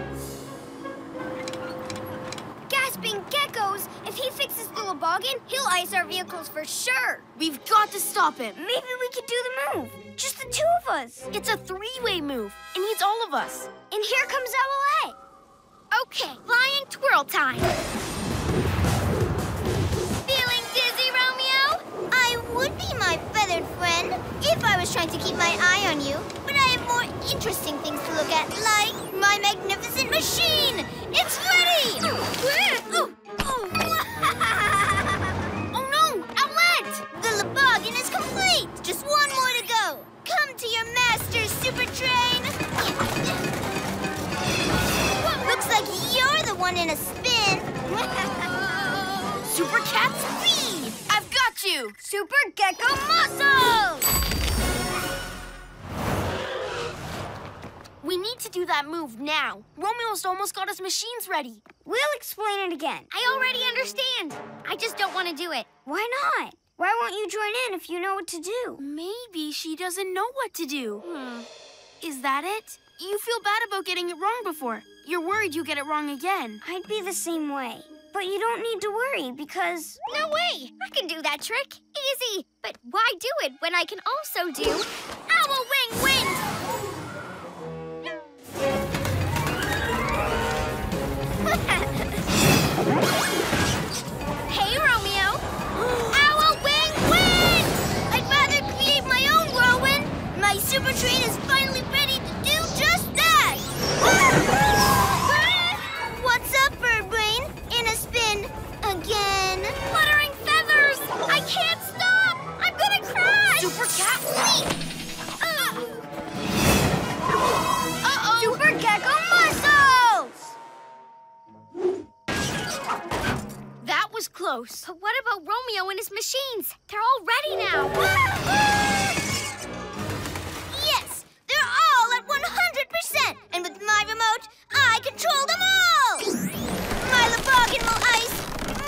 Gasping geckos! If he fixes the Loboggan, he'll ice our vehicles for sure. We've got to stop him. Maybe we could do the move. Just the two of us. It's a three-way move. It needs all of us. And here comes Owlette. okay, flying twirl time. Feeling dizzy, Romeo? I would be my feathered friend if I was trying to keep my eye on you. But I have more interesting things to look at, like my magnificent machine. It's ready! oh, oh, [laughs] oh no! Owlette! The Loboggan is complete! Just one more to go. Come to your master, Super Train! Looks like you're the one in a spin. [laughs] Super Cat Speed! Got you! Super Gekko Muscle! We need to do that move now. Romeo's almost got his machines ready. We'll explain it again. I already understand. I just don't want to do it. Why not? Why won't you join in if you know what to do? Maybe she doesn't know what to do. Hmm. Is that it? You feel bad about getting it wrong before. You're worried you get it wrong again. I'd be the same way. But you don't need to worry because... No way! I can do that trick. Easy. But why do it when I can also do Owl Wing Wind? [laughs] hey, Romeo. Owl Wing Wind! I'd rather create my own whirlwind. My super train is finally ready to do just that. [laughs] Super Cat! Uh-oh! Super Gekko Muscles! That was close. But what about Romeo and his machines? They're all ready now. Yes, they're all at 100%. And with my remote, I control them all. My Loboggan will ice.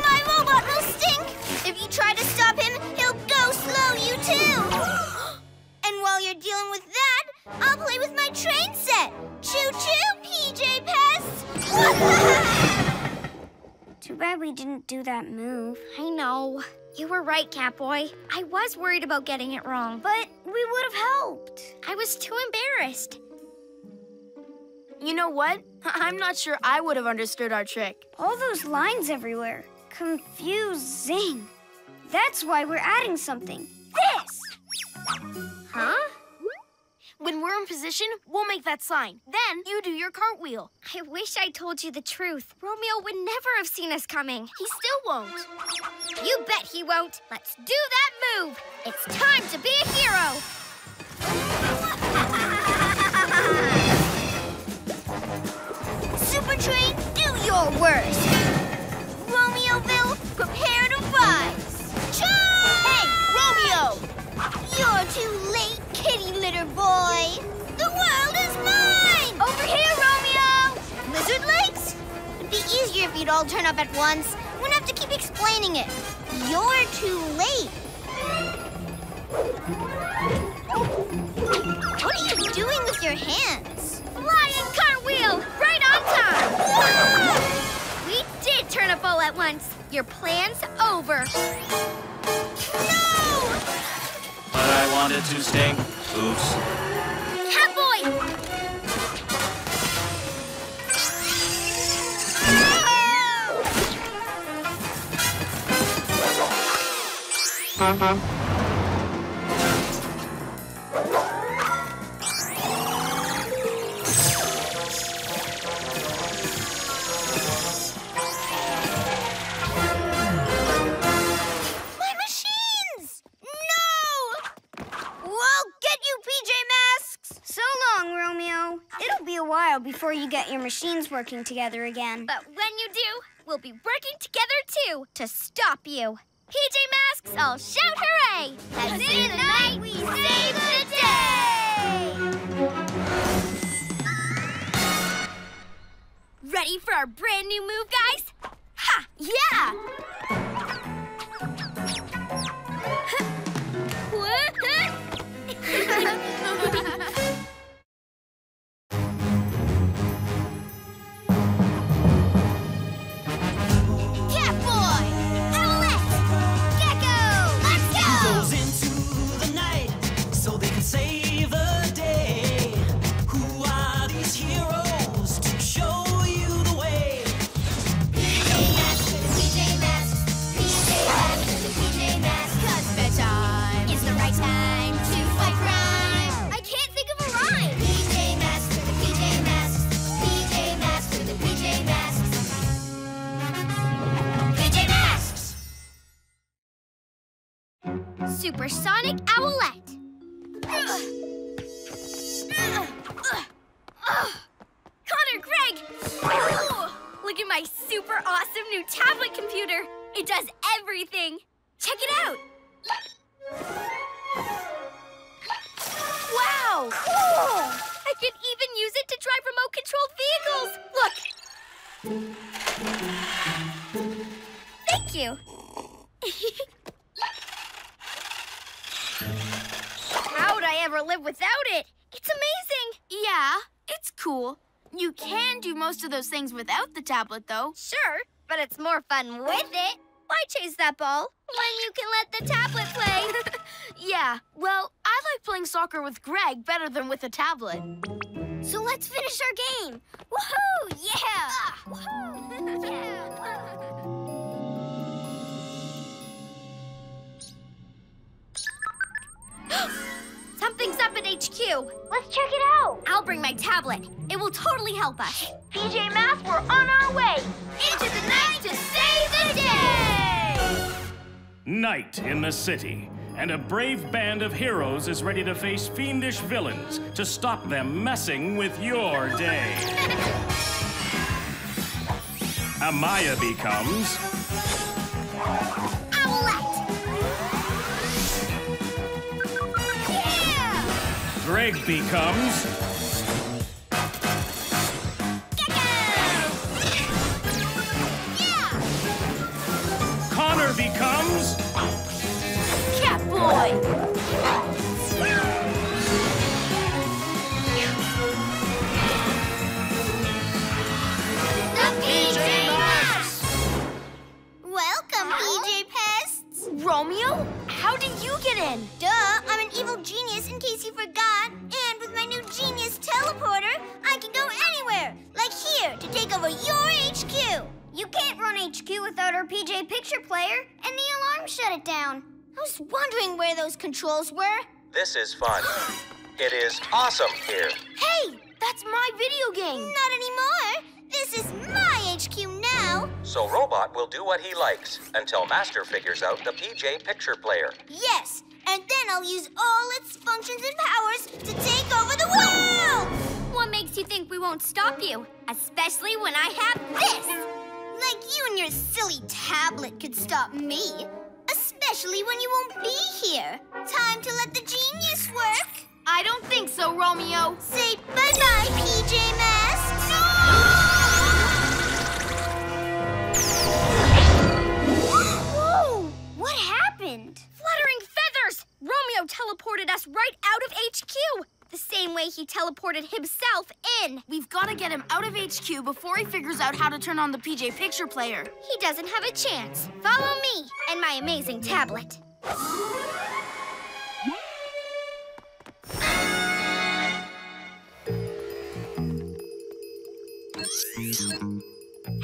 My robot will stink. If you try to stop him, he'll go slow you too. [gasps] and while you're dealing with that, I'll play with my train set. Choo-choo, PJ Pests. [laughs] Too bad we didn't do that move. I know. You were right, Catboy. I was worried about getting it wrong, But we would have helped. I was too embarrassed. You know what? [laughs] I'm not sure I would have understood our trick. All those lines everywhere. Confusing. That's why we're adding something. This! Huh? When we're in position, we'll make that sign. Then you do your cartwheel. I wish I told you the truth. Romeo would never have seen us coming. He still won't. You bet he won't. Let's do that move. It's time to be a hero. [laughs] Super Train, do your worst. Romeoville, prepare You're too late, kitty litter boy. The world is mine! Over here, Romeo! Lizard Lakes? It'd be easier if you'd all turn up at once. Wouldn't have to keep explaining it. You're too late. What are you doing with your hands? Flying cartwheel! Right on time! We did turn up all at once. Your plan's over. But I wanted to sting. Oops. Catboy! My while before you get your machines working together again. But when you do, we'll be working together too to stop you. PJ Masks, all shout hooray! As in the night we save the day! Ready for our brand new move, guys? Ha! Yeah! [laughs] [laughs] Supersonic Owlette. Connor, Greg! Look at my super awesome new tablet computer. It does everything. Check it out. Wow! Cool! I can even use it to drive remote-controlled vehicles. Look! Thank you. [laughs] How'd I ever live without it? It's amazing. Yeah, it's cool. You can do most of those things without the tablet, though. Sure, but it's more fun with it. Why chase that ball when you can let the tablet play? [laughs] Yeah, well, I like playing soccer with Greg better than with a tablet. So let's finish our game. Woohoo! Yeah! Ah, woohoo! [laughs] yeah! [gasps] Something's up at HQ. Let's check it out. I'll bring my tablet. It will totally help us. PJ Masks, we're on our way. Into the night to save the day! Night in the city, and a brave band of heroes is ready to face fiendish villains to stop them messing with your day. [laughs] Amaya becomes Owlette! Greg becomes Connor becomes Catboy! The PJ Masks! Welcome, PJ! Romeo, how did you get in? Duh, I'm an evil genius in case you forgot. And with my new genius teleporter, I can go anywhere. Like here, to take over your HQ. You can't run HQ without our PJ Picture player, and the alarm shut it down. I was wondering where those controls were. This is fun. It is awesome here. Hey, that's my video game. Not anymore. This is my HQ now. So Robot will do what he likes until Master figures out the PJ Picture Player. Yes, and then I'll use all its functions and powers to take over the world. What makes you think we won't stop you? Especially when I have this! Like you and your silly tablet could stop me. Especially Especially when you won't be here. Time to let the genius work. I don't think so, Romeo. Say bye-bye, PJ Masks. Romeo teleported us right out of HQ. The same way he teleported himself in. We've got to get him out of HQ before he figures out how to turn on the PJ Picture player. He doesn't have a chance. Follow me and my amazing tablet.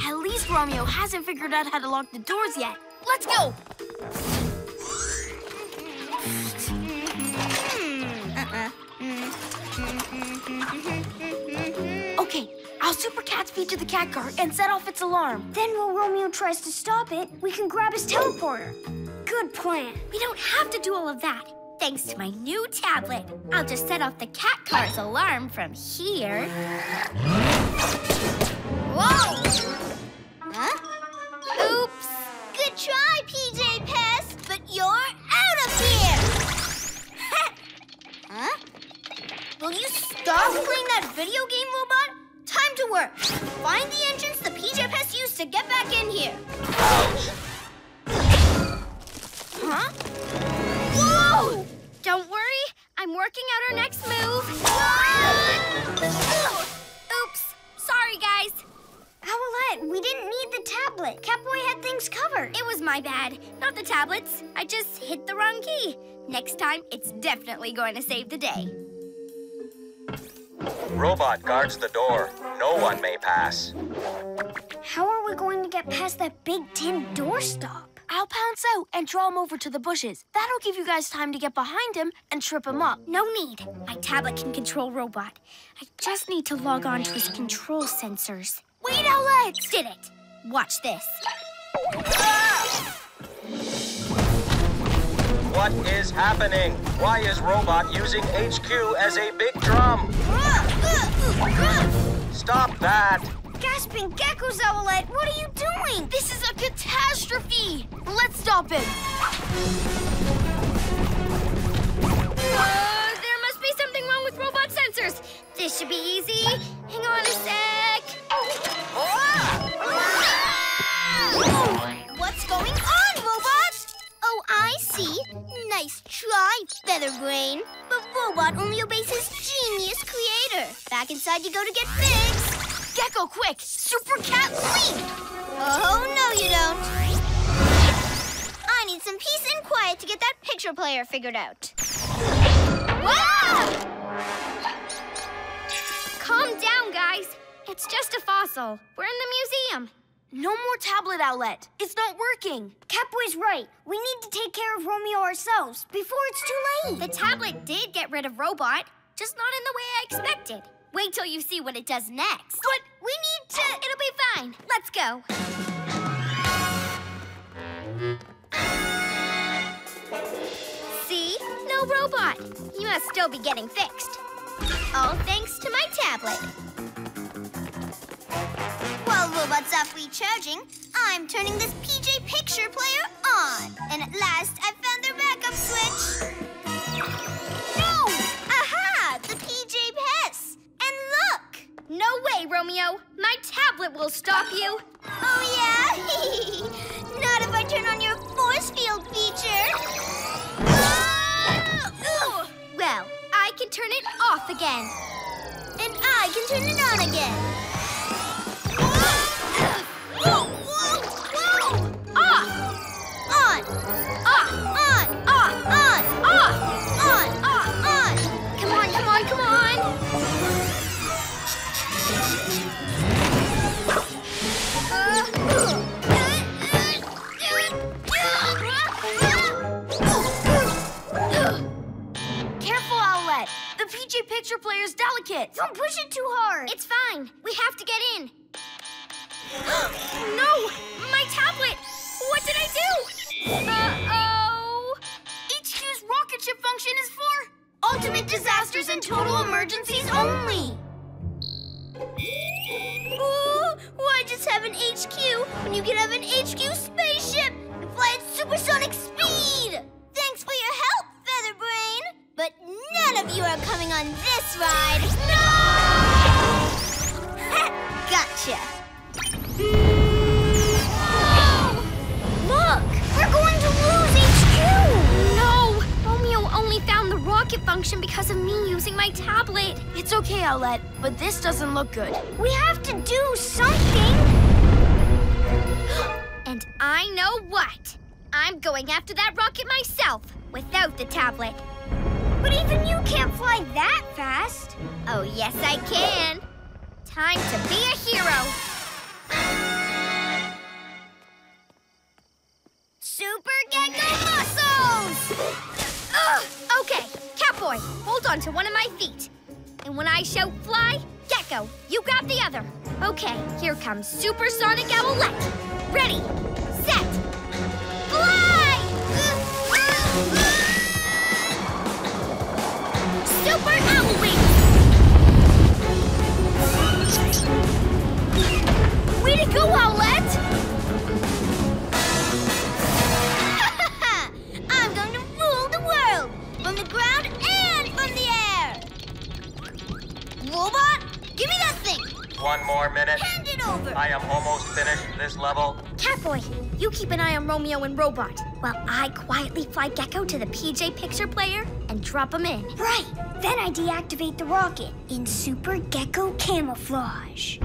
At least Romeo hasn't figured out how to lock the doors yet. Let's go! Okay, I'll super cat speed to the cat car and set off its alarm. Then while Romeo tries to stop it, we can grab his teleporter. Good plan. We don't have to do all of that. Thanks to my new tablet, I'll just set off the cat car's alarm from here. Whoa! Huh? Oops! Good try, PJ Will you stop playing that video game, robot? Time to work. Find the entrance the PJ Pest used to get back in here. Huh? Whoa! Don't worry, I'm working out our next move. Oops, sorry guys. Owlette, we didn't need the tablet. Catboy had things covered. It was my bad, not the tablets. I just hit the wrong key. Next time, it's definitely going to save the day. Robot guards the door. No one may pass. How are we going to get past that big tin doorstop? I'll pounce out and draw him over to the bushes. That'll give you guys time to get behind him and trip him up. No need. My tablet can control Robot. I just need to log on to his control sensors. Wait, Owlette! Did it. Watch this. Ah! What is happening? Why is Robot using HQ as a big drum? Stop that! Gasping geckos, Owlette, what are you doing? This is a catastrophe! Let's stop it! Uh, there must be something wrong with Robot sensors. This should be easy. Hang on a sec. What's Oh, I see. Nice try, Featherbrain. But Robot only obeys his genius creator. Back inside you go to get fixed. Gekko, quick! Super Cat Leap! Oh, no you don't. I need some peace and quiet to get that picture player figured out. Calm down, guys. It's just a fossil. We're in the museum. No more tablet outlet. It's not working. Catboy's right. We need to take care of Romeo ourselves before it's too late. The tablet did get rid of Robot, just not in the way I expected. Wait till you see what it does next. But we need to... It'll be fine. Let's go. See? No robot. You must still be getting fixed. All thanks to my tablet. Robot's off recharging, I'm turning this PJ picture player on. And at last, I found their backup switch. No! Aha! The PJ Pest! And look! No way, Romeo. My tablet will stop you. Oh, yeah? [laughs] Not if I turn on your force field feature. Oh! Ooh! Well, I can turn it off again. And I can turn it on again. Picture player's delicate. Don't push it too hard. It's fine. We have to get in. [gasps] no! My tablet! What did I do? Uh-oh! HQ's rocket ship function is for ultimate disasters and total emergencies only! Ooh, why just have an HQ when you can have an HQ spaceship and fly at supersonic speed? Thanks for your help, Featherbrain! But none of you are coming on this ride! No! [laughs] gotcha! Look! We're going to lose HQ! No! Romeo only found the rocket function because of me using my tablet. It's okay, Owlette, but this doesn't look good. We have to do something! [gasps] And I know what. I'm going after that rocket myself, without the tablet. But even you can't fly that fast. Oh, yes, I can. Time to be a hero. Super Gekko muscles! Ugh! Okay, Catboy, hold on to one of my feet. And when I shout fly, Gekko, you grab the other. Okay, here comes Supersonic Owlette. Ready, set, fly! Super Owl Way to go, Owlette! [laughs] I'm going to rule the world! From the ground and from the air! Robot, give me that thing! One more minute. Hand it over! I am almost finished this level. Catboy, you keep an eye on Romeo and Robot while I quietly fly Gekko to the PJ Picture player and drop him in. Right. Then I deactivate the rocket in Super Gekko camouflage.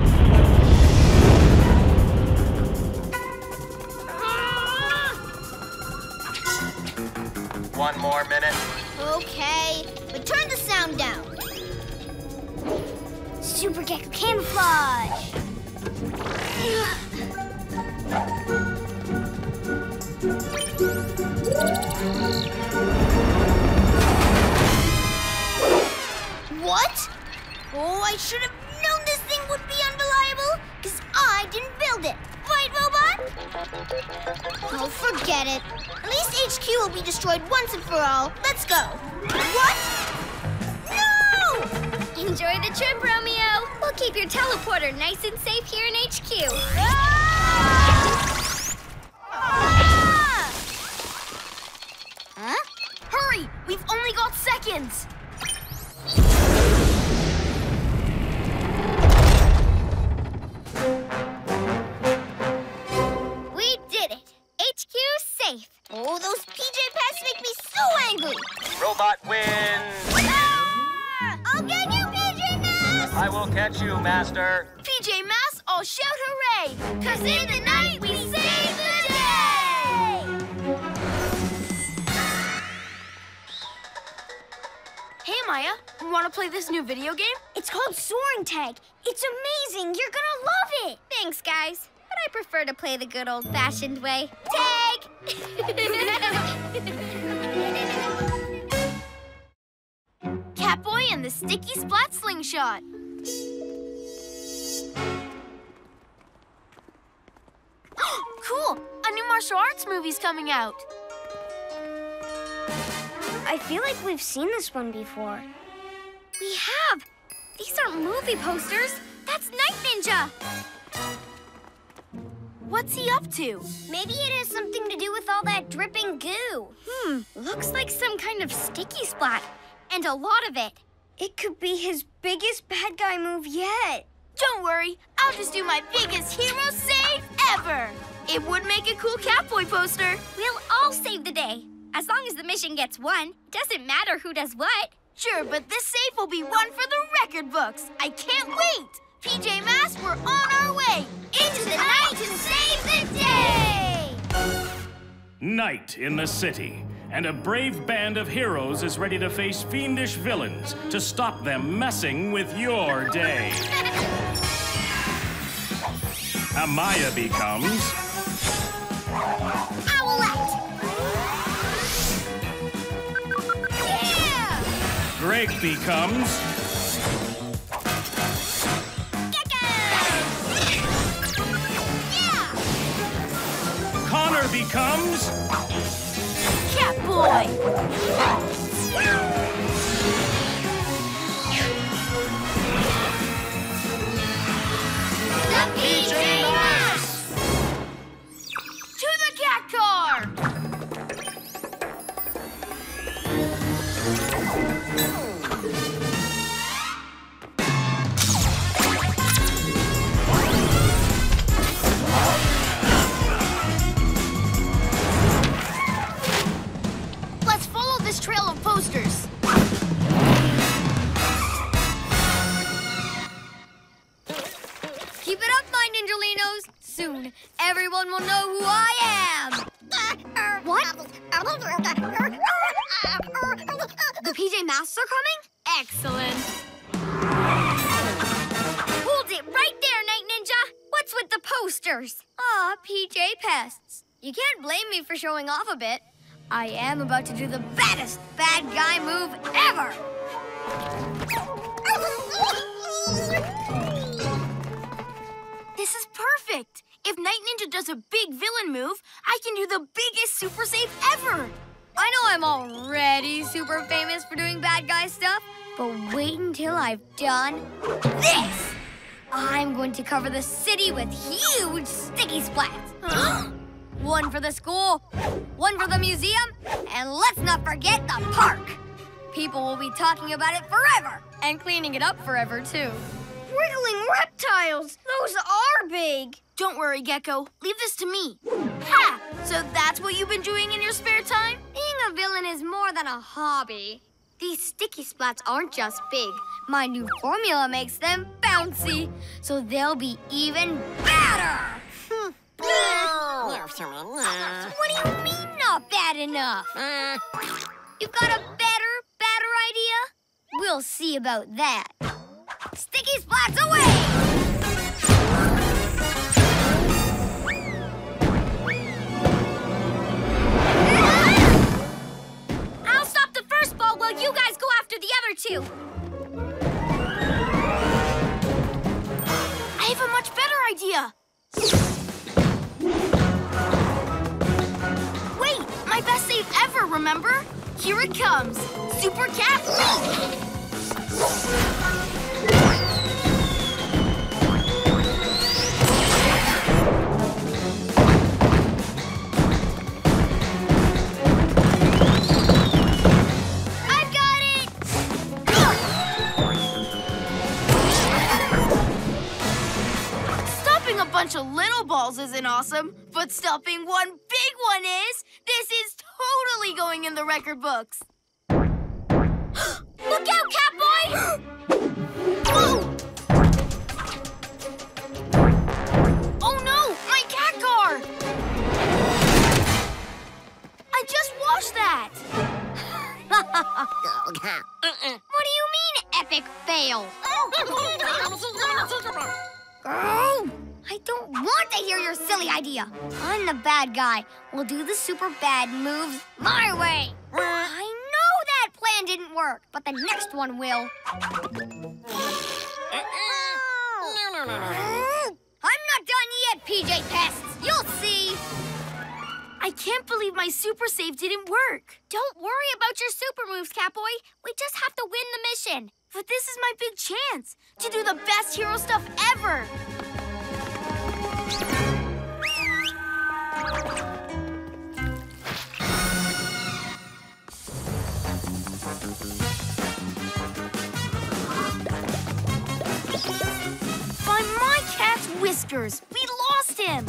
One more minute. Okay, but turn the sound down. Super Gekko camouflage. What? Oh, I should have known this thing would be unreliable, because I didn't build it. Oh, forget it. At least HQ will be destroyed once and for all. Let's go. What? No! Enjoy the trip, Romeo. We'll keep your teleporter nice and safe here in HQ. Ah! Huh? Hurry! We've only got seconds! Safe. Oh, those PJ Packs make me so angry. Robot wins. Ah! I'll get you, PJ Masks! I will catch you, Master. PJ Masks, all shout hooray! Cause in the night we save the day! Hey, Maya, want to play this new video game? It's called Soaring Tag. It's amazing. You're gonna love it. Thanks, guys. But I prefer to play the good old-fashioned way. Tag! [laughs] Catboy and the Sticky Splat Slingshot. [gasps] cool! A new martial arts movie's coming out. I feel like we've seen this one before. we have. These aren't movie posters. That's Night Ninja. What's he up to? Maybe it has something to do with all that dripping goo. Hmm, looks like some kind of sticky splat. And a lot of it. It could be his biggest bad guy move yet. Don't worry, I'll just do my biggest hero save ever. It would make a cool Catboy poster. We'll all save the day. As long as the mission gets won, doesn't matter who does what. Sure, but this save will be one for the record books. I can't wait. PJ Masks, we're on our way. Into the night to save the day. Night in the city, and a brave band of heroes is ready to face fiendish villains to stop them messing with your day. [laughs] Amaya becomes Owlette! Yeah! Greg becomes Becomes Catboy. The PJ everyone will know who I am. What? The PJ Masks are coming? Excellent. Hold it right there, Night Ninja. What's with the posters? Ah, PJ Pests. You can't blame me for showing off a bit. I am about to do the baddest bad guy move ever. This is perfect. If Night Ninja does a big villain move, I can do the biggest super save ever. I know I'm already super famous for doing bad guy stuff, but wait until I've done this. I'm going to cover the city with huge sticky splats. [gasps] one for the school, one for the museum, and let's not forget the park. People will be talking about it forever and cleaning it up forever, too. Wriggling reptiles! Those are big! Don't worry, Gekko. Leave this to me. Ha! So that's what you've been doing in your spare time? Being a villain is more than a hobby. These sticky splats aren't just big. My new formula makes them bouncy, so they'll be even better. Hmm. what do you mean not bad enough? Uh. You've got a better, better idea? We'll see about that. Sticky splats away! I'll stop the first ball while you guys go after the other two. I have a much better idea. Wait, my best save ever, remember? Here it comes. Super Cat Leap! I've got it! Stopping a bunch of little balls isn't awesome, but stopping one big one is. This is totally going in the record books. Look out, Catboy! Whoa! [gasps] Oh no, my cat car! I just washed that. [laughs] What do you mean, epic fail? Oh, [laughs] I don't want to hear your silly idea. I'm the bad guy. We'll do the super bad moves my way. [laughs] I plan didn't work, but the next one will. Uh-uh. Oh. I'm not done yet, PJ Pests. You'll see. I can't believe my super save didn't work. Don't worry about your super moves, Catboy. We just have to win the mission. But this is my big chance to do the best hero stuff ever. Whiskers, we lost him.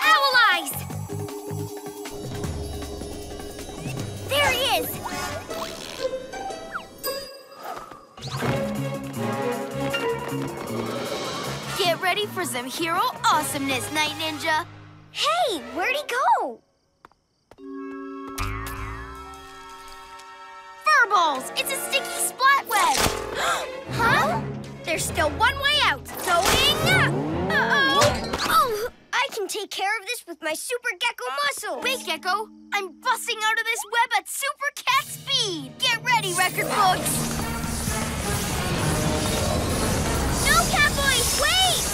Owl eyes! There he is! Get ready for some hero awesomeness, Night Ninja. Hey, where'd he go? Furballs! It's a sticky splat web! [gasps] Huh? There's still one way out. Going up! Uh-oh! Oh, I can take care of this with my super Gekko muscles. Wait, Gekko. I'm busting out of this web at super cat speed. Get ready, record books. No, Catboy! Wait!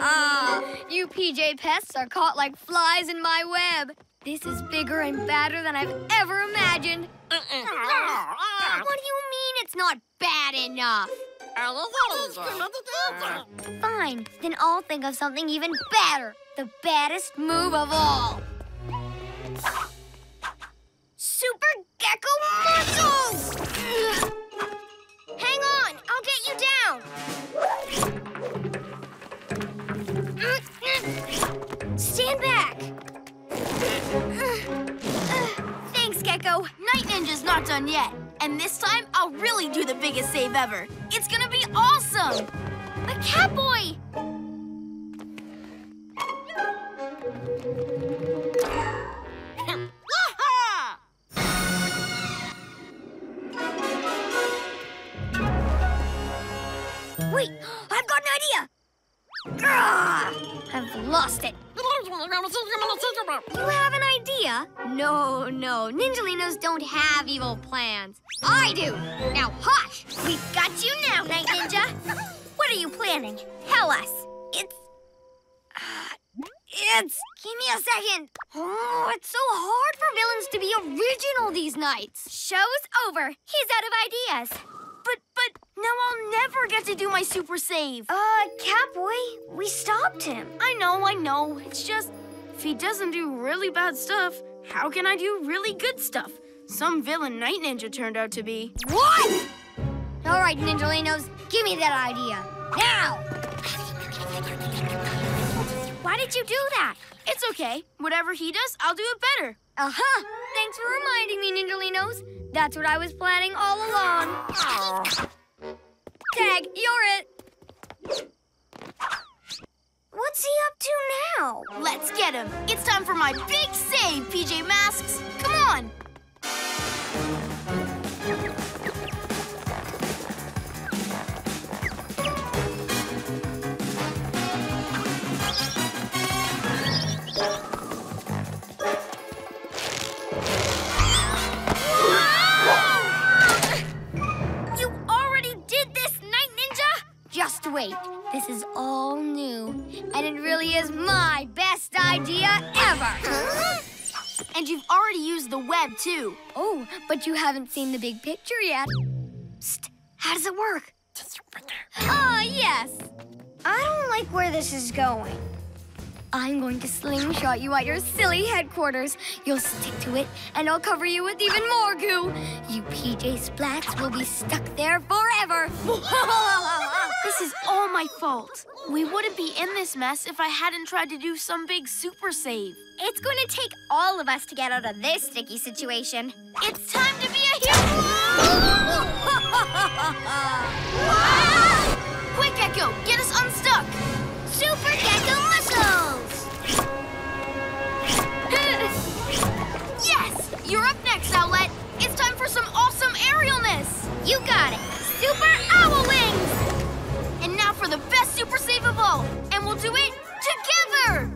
Ah! [laughs] you PJ pests are caught like flies in my web. This is bigger and badder than I've ever imagined. what do you mean it's not bad enough? Fine, then I'll think of something even better. The baddest move of all. Super Gekko Muscles! Hang on, I'll get you down. Stand back! Thanks, Gekko. Night Ninja's not done yet. And this time, I'll really do the biggest save ever. It's gonna be awesome! A Catboy! Wait, [gasps] I've got an idea! I've lost it. You have an idea? No, no. Ninjalinos don't have evil plans. I do. Now hush! We've got you now, Night Ninja. [laughs] What are you planning? Tell us. It's... Uh, it's... Give me a second. Oh, it's so hard for villains to be original these nights. Show's over. He's out of ideas. But, but, now I'll never get to do my super save. Uh, Catboy, we stopped him. I know, I know. It's just, if he doesn't do really bad stuff, how can I do really good stuff? Some villain Night Ninja turned out to be. What? All right, Ninjalinos, give me that idea. Now! Why did you do that? It's okay. Whatever he does, I'll do it better. Uh-huh. Thanks for reminding me, Ninjalinos. That's what I was planning all along. Tag, you're it. What's he up to now? Let's get him. It's time for my big save, PJ Masks. Come on. Wait. This is all new. And it really is my best idea ever. And you've already used the web, too. Oh, but you haven't seen the big picture yet. Psst. How does it work? Ah, yes. I don't like where this is going. I'm going to slingshot you at your silly headquarters. You'll stick to it, and I'll cover you with even more goo. You PJ Splats will be stuck there forever. [laughs] This is all my fault. We wouldn't be in this mess if I hadn't tried to do some big super save. it's going to take all of us to get out of this sticky situation. It's time to be a hero! [laughs] [laughs] Quick, Gekko, get us You're up next, Owlette. It's time for some awesome aerialness! You got it. Super Owl Wings! And now for the best super save of all! And we'll do it together!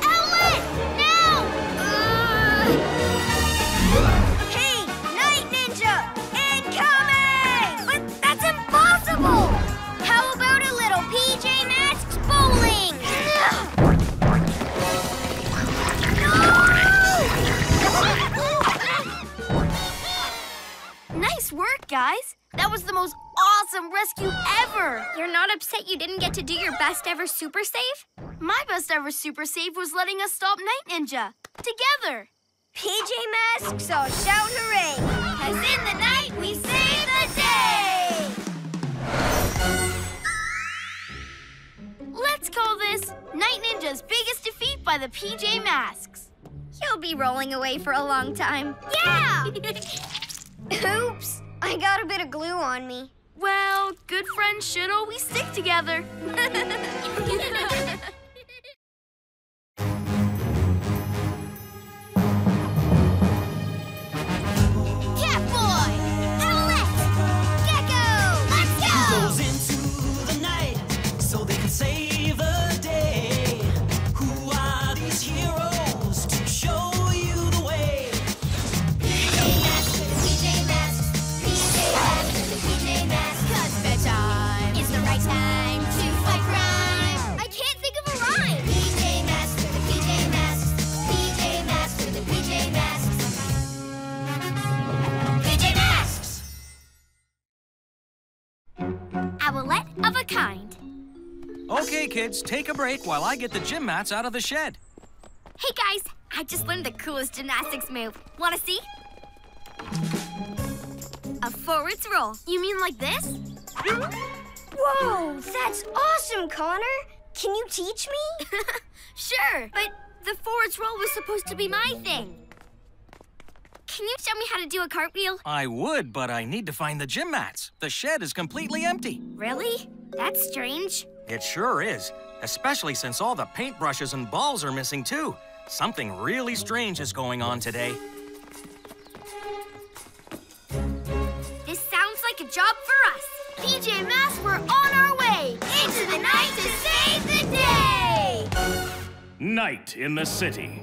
Owlette! Now! Hey, Night Ninja! Incoming! Nice work, guys! That was the most awesome rescue ever! You're not upset you didn't get to do your best ever super save? My best ever super save was letting us stop Night Ninja. Together! PJ Masks, so shout hooray! Cause in the night we save the day! Let's call this Night Ninja's biggest defeat by the PJ Masks. He'll be rolling away for a long time. Yeah! [laughs] Oops, I got a bit of glue on me. well, good friends should always stick together. [laughs] of a kind. Okay, kids, take a break while I get the gym mats out of the shed. Hey guys, I just learned the coolest gymnastics move. Wanna see? A forwards roll. You mean like this? Whoa, that's awesome, Connor! Can you teach me? [laughs] Sure, but the forwards roll was supposed to be my thing. Can you show me how to do a cartwheel? I would, but I need to find the gym mats. The shed is completely empty. Really? That's strange. It sure is, especially since all the paintbrushes and balls are missing too. Something really strange is going on today. This sounds like a job for us. PJ Masks, we're on our way into the night to save the day! Night in the city,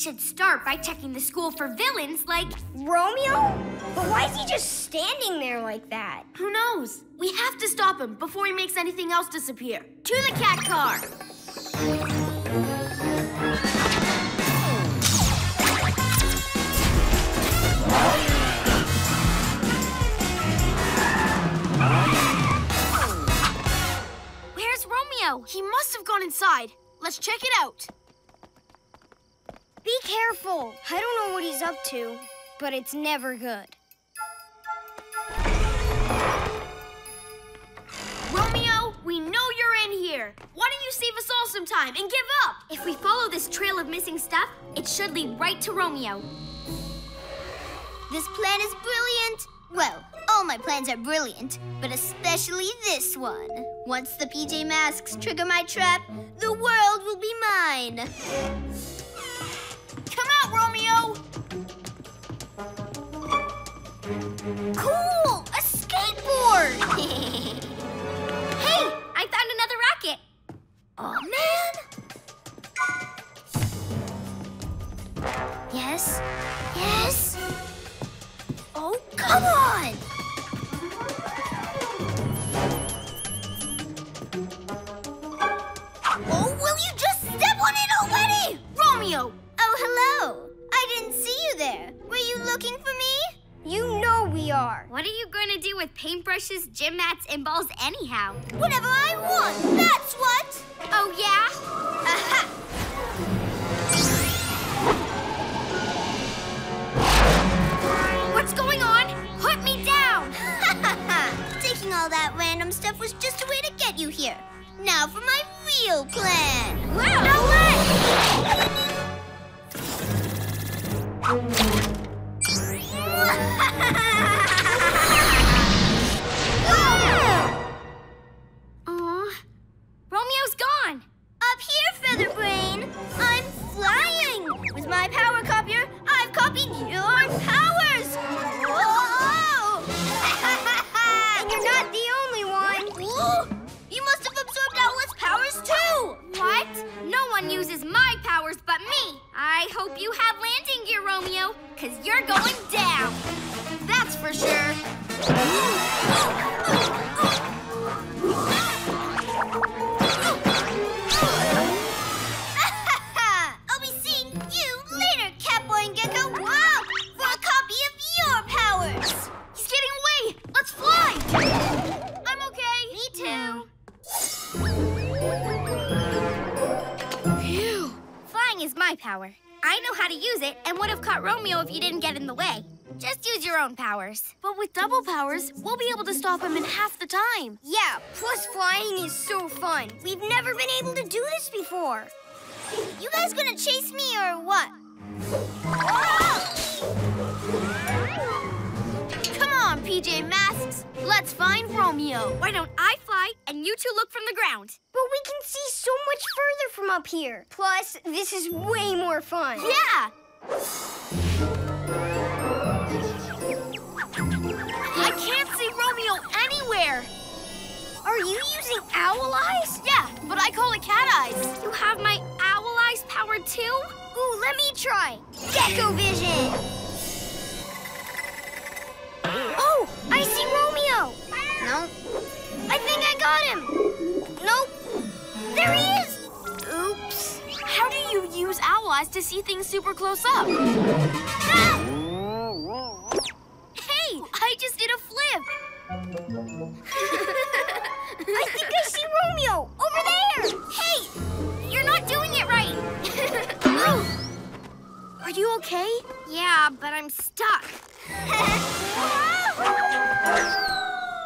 should start by checking the school for villains like. Romeo? But why is he just standing there like that? Who knows? We have to stop him before he makes anything else disappear. To the cat car! Romeo? He must have gone inside. Let's check it out. Be careful. I don't know what he's up to, but it's never good. Romeo, we know you're in here. Why don't you save us all some time and give up? If we follow this trail of missing stuff, it should lead right to Romeo. This plan is brilliant. Well, all my plans are brilliant, but especially this one. Once the PJ Masks trigger my trap, the world will be mine. Come out, Romeo! Cool! A skateboard! [laughs] Hey, I found another racket. oh, man! Yes? Yes? Oh, come on! Oh, will you just step on it already? Romeo! Oh, hello. I didn't see you there. Were you looking for me? You know we are. What are you going to do with paintbrushes, gym mats, and balls anyhow? Whatever I want, that's what. Oh, yeah? Aha! Down! [laughs] Taking all that random stuff was just a way to get you here. Now for my real plan. Wow! No way! [laughs] Aw, Romeo's gone. Up here, Featherbrain. I'm flying. With my power copier, I've copied your powers. Too. What? No one uses my powers but me. I hope you have landing gear, Romeo, because you're going down. That's for sure. [laughs] I'll be seeing you later, Catboy and Gekko. Wow! For a copy of your powers. He's getting away! Let's fly! I'm okay. Me too. Flying is my power. I know how to use it and would have caught Romeo if you didn't get in the way. Just use your own powers. But with double powers, we'll be able to stop him in half the time. Yeah, plus flying is so fun. We've never been able to do this before. You guys gonna chase me or what? PJ Masks. Let's find Romeo. Why don't I fly and you two look from the ground? But we can see so much further from up here. Plus, this is way more fun. Yeah! I can't see Romeo anywhere. Are you using owl eyes? Yeah, but I call it cat eyes. You have my owl eyes power too? Ooh, let me try. Gekko vision. Oh, I see Romeo. No. I think I got him. Nope. There he is. Oops. How do you use owl eyes to see things super close up? Ah! Hey, I just did a flip. I think I see Romeo over there. Hey, you're not doing it right. [laughs] Are you okay? Yeah, but I'm stuck.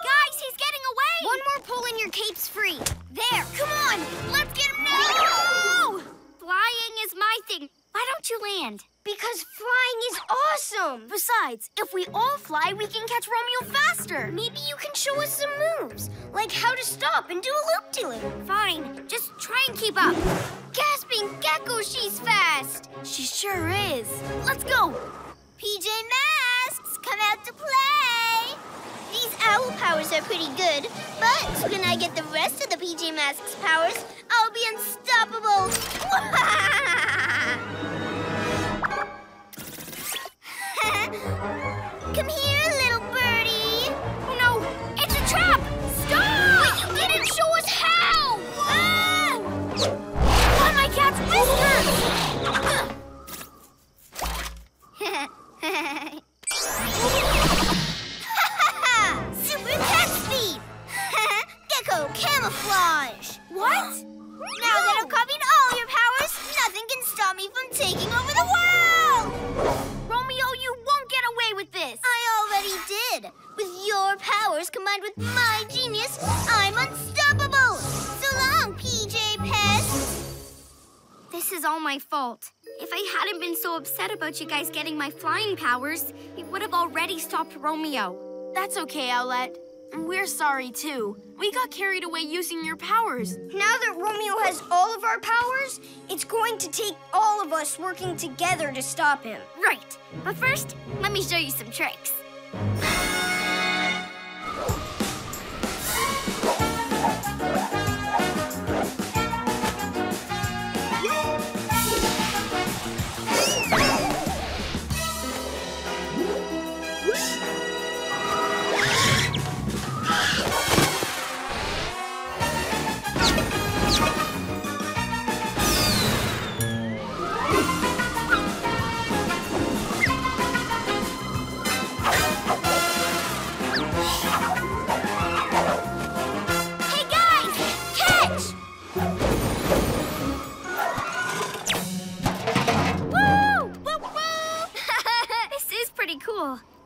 Guys, he's getting away. One more pull and your cape's free. There, come on, let's get him now. Flying is my thing. Why don't you land? Because flying is awesome! Besides, if we all fly, we can catch Romeo faster. Maybe you can show us some moves, like how to stop and do a loop-de-loop. Fine, just try and keep up. Gasping Gecko, she's fast! She sure is. Let's go. PJ Masks, come out to play! These owl powers are pretty good, but when I get the rest of the PJ Masks powers, I'll be unstoppable! [laughs] come here, little birdie! Oh no, it's a trap. Stop! But you didn't show us how! Ah! On my cat's Super cat speed! Gekko camouflage! What? Now that I've copied all your powers, nothing can stop me from taking over the world! Romeo, you won't get away with this. I already did! With your powers combined with my genius, I'm unstoppable! So long, PJ Pest! This is all my fault. If I hadn't been so upset about you guys getting my flying powers, we would have already stopped Romeo. That's okay, Owlette. We're sorry too. We got carried away using your powers. Now that Romeo has all of our powers, it's going to take all of us working together to stop him. Right. But first, let me show you some tricks.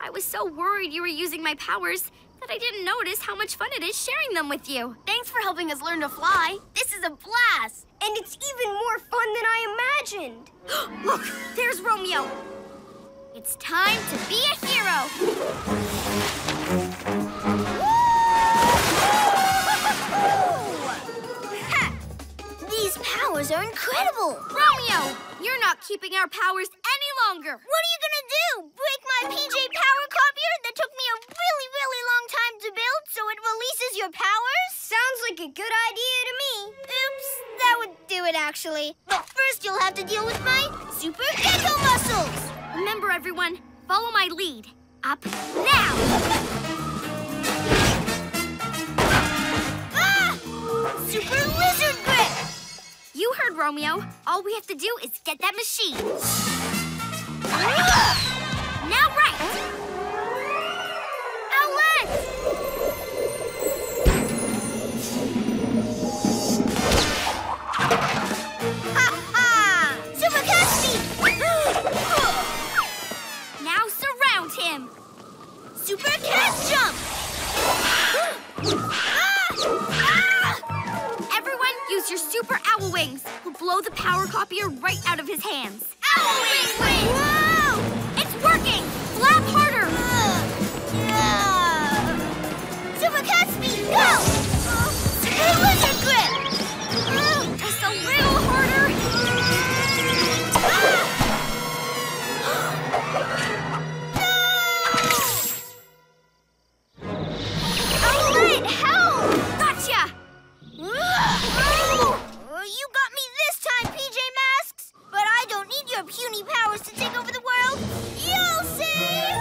I was so worried you were using my powers that I didn't notice how much fun it is sharing them with you. Thanks for helping us learn to fly. This is a blast. And it's even more fun than I imagined. [gasps] Look, there's Romeo. It's time to be a hero. [laughs] These powers are incredible! Romeo, you're not keeping our powers any longer. What are you gonna do? Break my PJ Power copier that took me a really, really long time to build so it releases your powers? Sounds like a good idea to me. Oops, that would do it actually. But first you'll have to deal with my Super Gekko muscles! Remember, everyone, follow my lead. Up now. Ah! Super Lizard! You heard Romeo. All we have to do is get that machine. Now right. Owlette! Ha ha! Super! Now surround him. Super Cat Jump! Use your super owl wings. We'll blow the power copier right out of his hands. Owl wings! Whoa! It's working. Flap harder. Ah! Super Cat Speed, go! Super Lizard Grip! Your puny powers to take over the world! You'll see!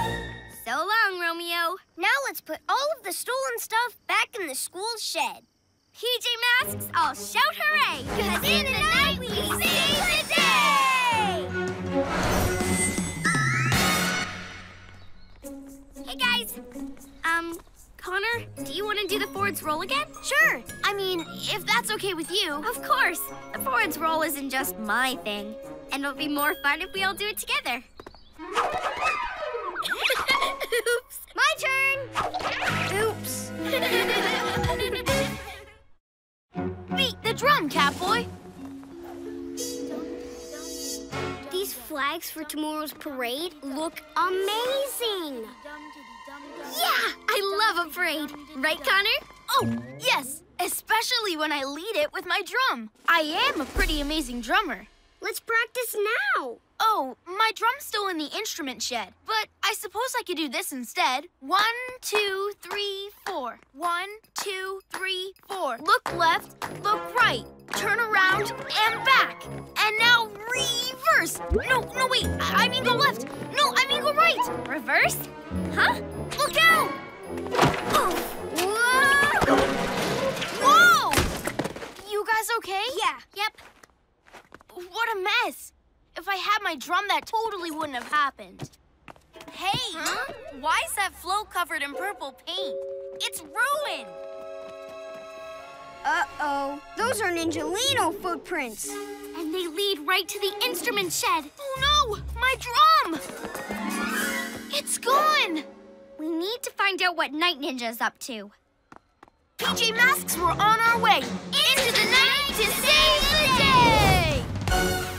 So long, Romeo. Now let's put all of the stolen stuff back in the school shed. PJ Masks, all shout hooray! Cause in the night we save the day! Hey guys! Um, Connor, do you want to do the forwards roll again? Sure. I mean, if that's okay with you. Of course. The forwards roll isn't just my thing. And it'll be more fun if we all do it together. [laughs] Oops. My turn! Oops. [laughs] Beat the drum, Catboy. These flags for tomorrow's parade look amazing! Yeah, I love a parade. Right, Connor? Oh, yes. Especially when I lead it with my drum. I am a pretty amazing drummer. Let's practice now. Oh, my drum's still in the instrument shed. But I suppose I could do this instead. One, two, three, four. One, two, three, four. Look left, look right. Turn around and back. And now reverse. No, no, wait. I I mean go left. No, I mean go right. Reverse? Huh? Look out! Whoa! Whoa! You guys okay? Yeah. Yep. What a mess. If I had my drum, that totally wouldn't have happened. Hey, why is that float covered in purple paint? It's ruined. Uh-oh. Those are Ninjalino footprints. And they lead right to the instrument shed. Oh no, my drum! It's gone. We need to find out what Night Ninja's up to. PJ Masks, we're on our way into the night to save the day.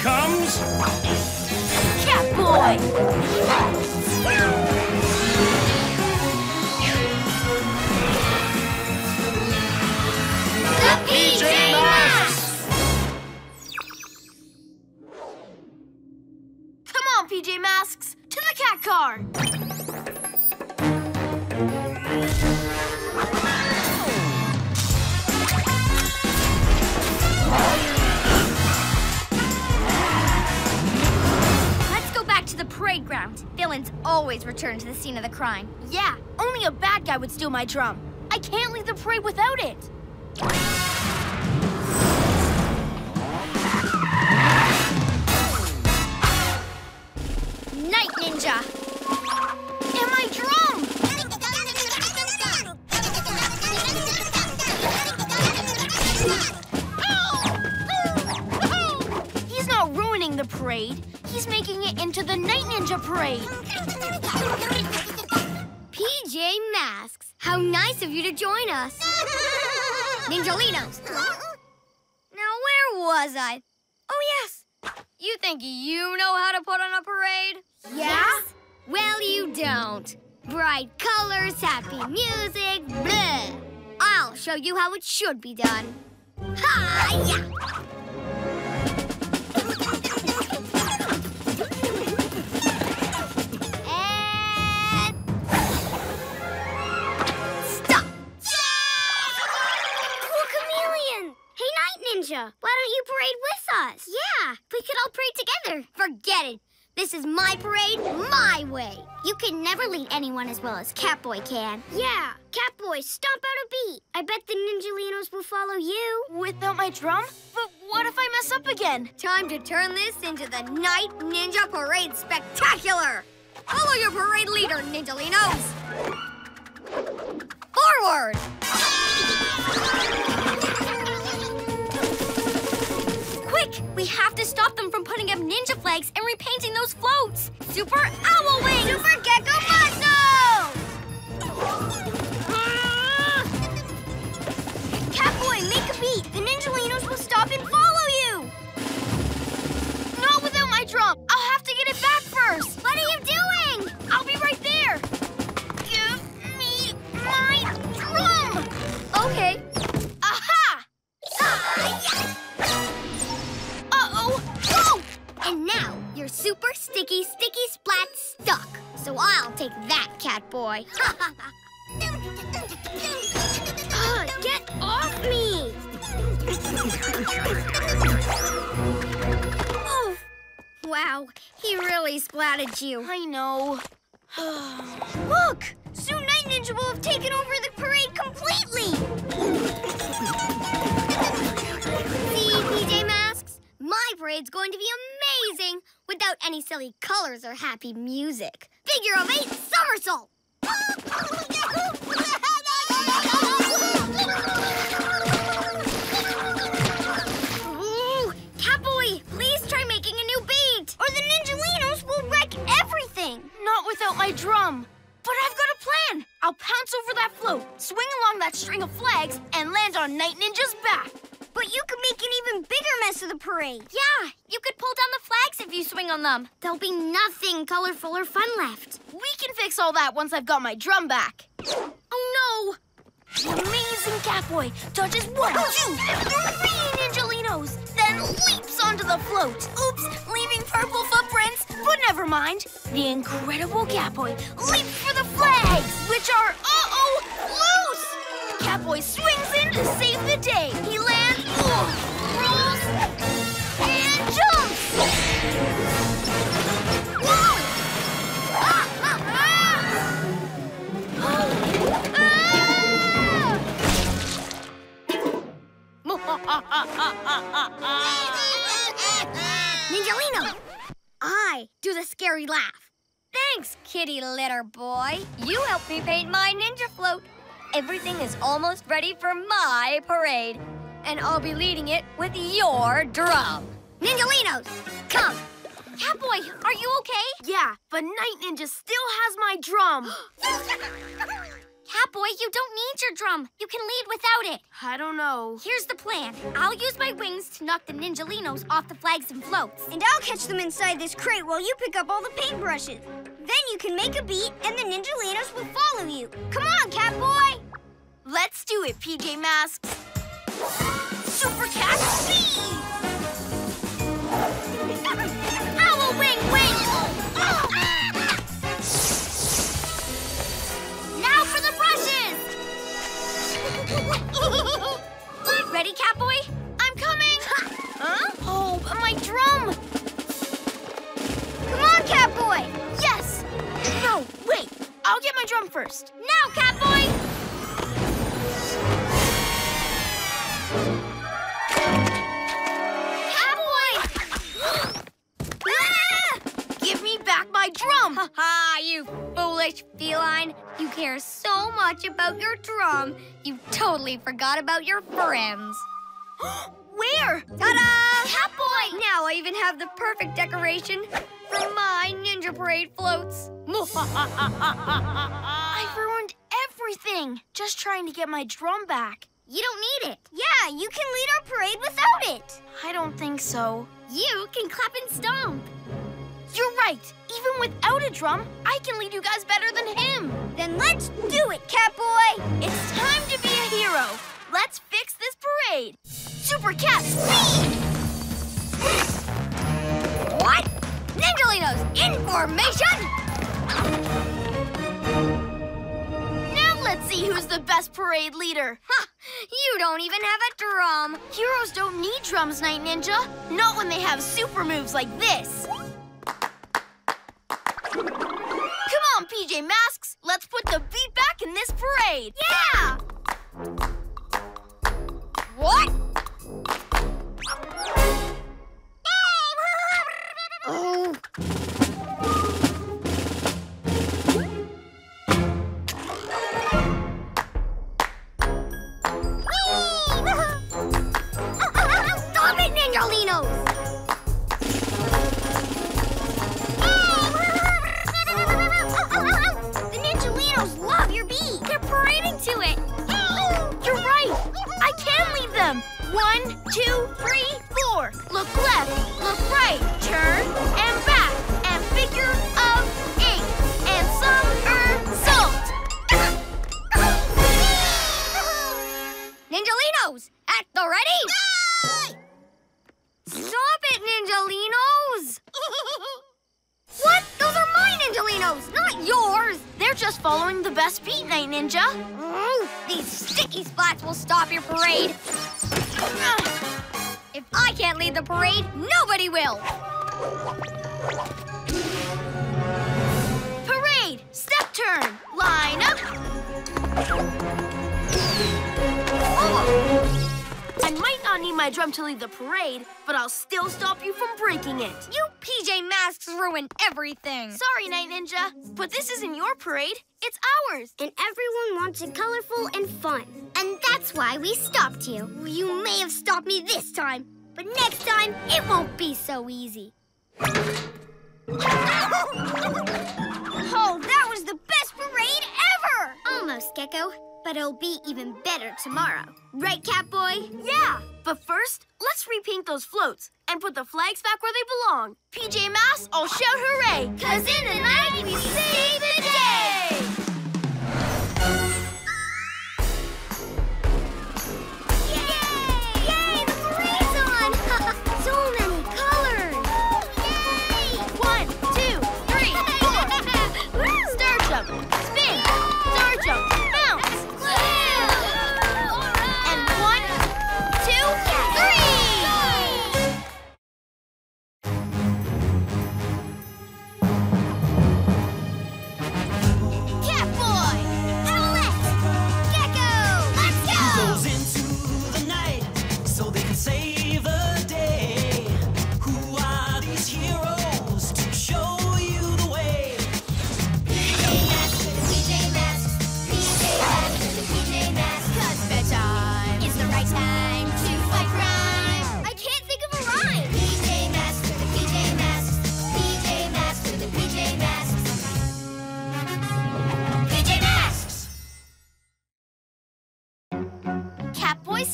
Becomes Catboy! The PJ Masks! Come on, PJ Masks, to the cat car. The parade ground. Villains always return to the scene of the crime. Yeah, only a bad guy would steal my drum. I can't leave the parade without it. Night Ninja! And my drum! Oh! [laughs] He's not ruining the parade. He's making it into the Night Ninja Parade. PJ Masks, how nice of you to join us. Ninjalinos. Now, where was I? Oh, yes. You think you know how to put on a parade? Yeah? Well, you don't. Bright colors, happy music, bleh. I'll show you how it should be done. Ha-ya! Night why don't you parade with us? Yeah, we could all parade together. Forget it. This is my parade, my way. You can never lead anyone as well as Catboy can. Yeah, Catboy, stomp out a beat. I bet the Ninjalinos will follow you. Without my drum? But what if I mess up again? Time to turn this into the Night Ninja Parade Spectacular! Follow your parade leader, Ninjalinos! Forward! Quick! We have to stop them from putting up ninja flags and repainting those floats! Super Owl Wings! Super Gekko Muscle! Catboy, make a beat. The Ninjalinos will stop and follow you. Not without my drum. I'll have to get it back first. What are you doing? I'll be right there. Give me my drum. Okay. Aha! Ah, and now you're super sticky, sticky splat stuck. So I'll take that, Catboy. [laughs] uh, get off me! oh. Wow, he really splatted you. I know. [sighs] Look! Soon Night Ninja will have taken over the parade completely! My parade's going to be amazing without any silly colors or happy music. Figure of eight somersault! Catboy, please try making a new beat! Or the Ninjalinos will wreck everything! Not without my drum. But I've got a plan. I'll pounce over that float, swing along that string of flags, and land on Night Ninja's back. But you could make an even bigger mess of the parade. Yeah, you could pull down the flags if you swing on them. There'll be nothing colorful or fun left. We can fix all that once I've got my drum back. Oh no! The amazing Catboy dodges one, oh, two, three Ninjalinos, then leaps onto the float. Oops, leaving purple footprints. But never mind. The incredible Catboy leaps for the flags, which are, uh-oh, loose! Catboy swings in to save the day. He Ninjalino! I do the scary laugh. Thanks, kitty litter boy. You helped me paint my ninja float. Everything is almost ready for my parade. And I'll be leading it with your drum. Ninjalinos, come. Catboy, are you okay? Yeah, but Night Ninja still has my drum. [gasps] Catboy, you don't need your drum. You can lead without it. I don't know. Here's the plan. I'll use my wings to knock the Ninjalinos off the flags and floats. And I'll catch them inside this crate while you pick up all the paintbrushes. Then you can make a beat and the Ninjalinos will follow you. Come on, Catboy! Let's do it, PJ Masks. Super Cat! Owl wing wing! Now for the brushes! Ready, Catboy? I'm coming! huh? Oh, my drum! Come on, Catboy! Yes! No, wait. I'll get my drum first. Now! Catboy! My drum! Ha ha, you foolish feline. You care so much about your drum, you totally forgot about your friends. [gasps] Where? Ta-da! Catboy! Now I even have the perfect decoration for my Ninja Parade floats. [laughs] I ruined everything just trying to get my drum back. You don't need it. Yeah, you can lead our parade without it. I don't think so. You can clap and stomp. You're right. Even without a drum, I can lead you guys better than him. Then let's do it, Catboy! It's time to be a hero. Let's fix this parade. Super Cat Speed! What? Ninjalinos, in formation! Now let's see who's the best parade leader. Ha! You don't even have a drum. Heroes don't need drums, Night Ninja. Not when they have super moves like this. Come on, PJ Masks. Let's put the beat back in this parade. Yeah! What? Oh. Ruined everything. Sorry, Night Ninja, but this isn't your parade. It's ours. And everyone wants it colorful and fun. And that's why we stopped you. You may have stopped me this time, but next time it won't be so easy. [laughs] Oh, that was the best parade ever! Almost, Gekko. But it'll be even better tomorrow. Right, Catboy? Yeah, but first, let's repaint those floats and put the flags back where they belong. PJ Masks, all shout hooray! Cause in the night we save the day!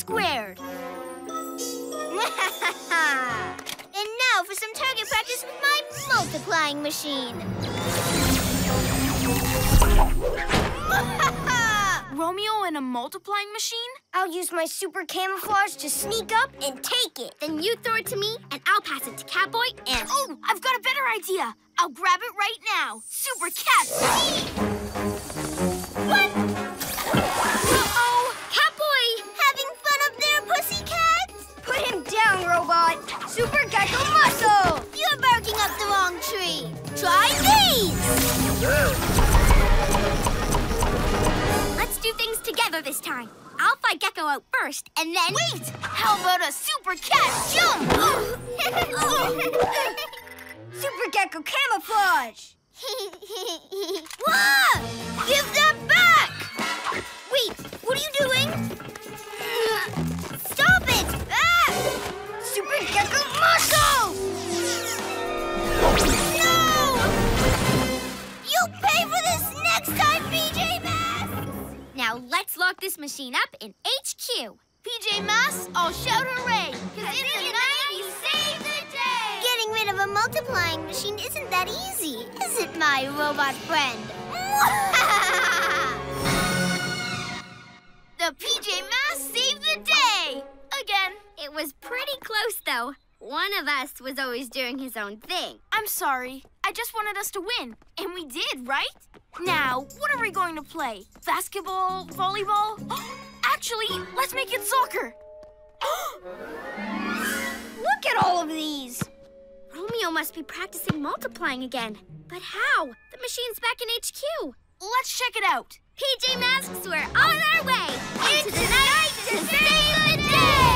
Squared. [laughs] and now for some target practice with my multiplying machine. [laughs] Romeo and a multiplying machine? I'll use my super camouflage to sneak up and take it. Then you throw it to me, and I'll pass it to Catboy and... Oh, I've got a better idea. I'll grab it right now. Super cat [laughs] down, robot. Super Gekko Muscle! You're barking up the wrong tree. Try these! Let's do things together this time. I'll fight Gekko out first, and then... Wait! How about a super cat jump? [laughs] Super Gekko Camouflage! [laughs] Whoa! Give that back! Wait, what are you doing? Stop it! Super Gekko Muscle! No! You'll pay for this next time, PJ Masks! Now let's lock this machine up in HQ. PJ Masks, all shout hooray! Cause in the night we save the day! Getting rid of a multiplying machine isn't that easy, is it, my robot friend? [laughs] The PJ Masks saved the day! Again. It was pretty close, though. One of us was always doing his own thing. I'm sorry. I just wanted us to win. And we did, right? Now, what are we going to play? Basketball? Volleyball? [gasps] Actually, let's make it soccer. [gasps] Look at all of these! Romeo must be practicing multiplying again. But how? The machine's back in HQ. Let's check it out. PJ Masks, we're on our way! Into the night to save the day!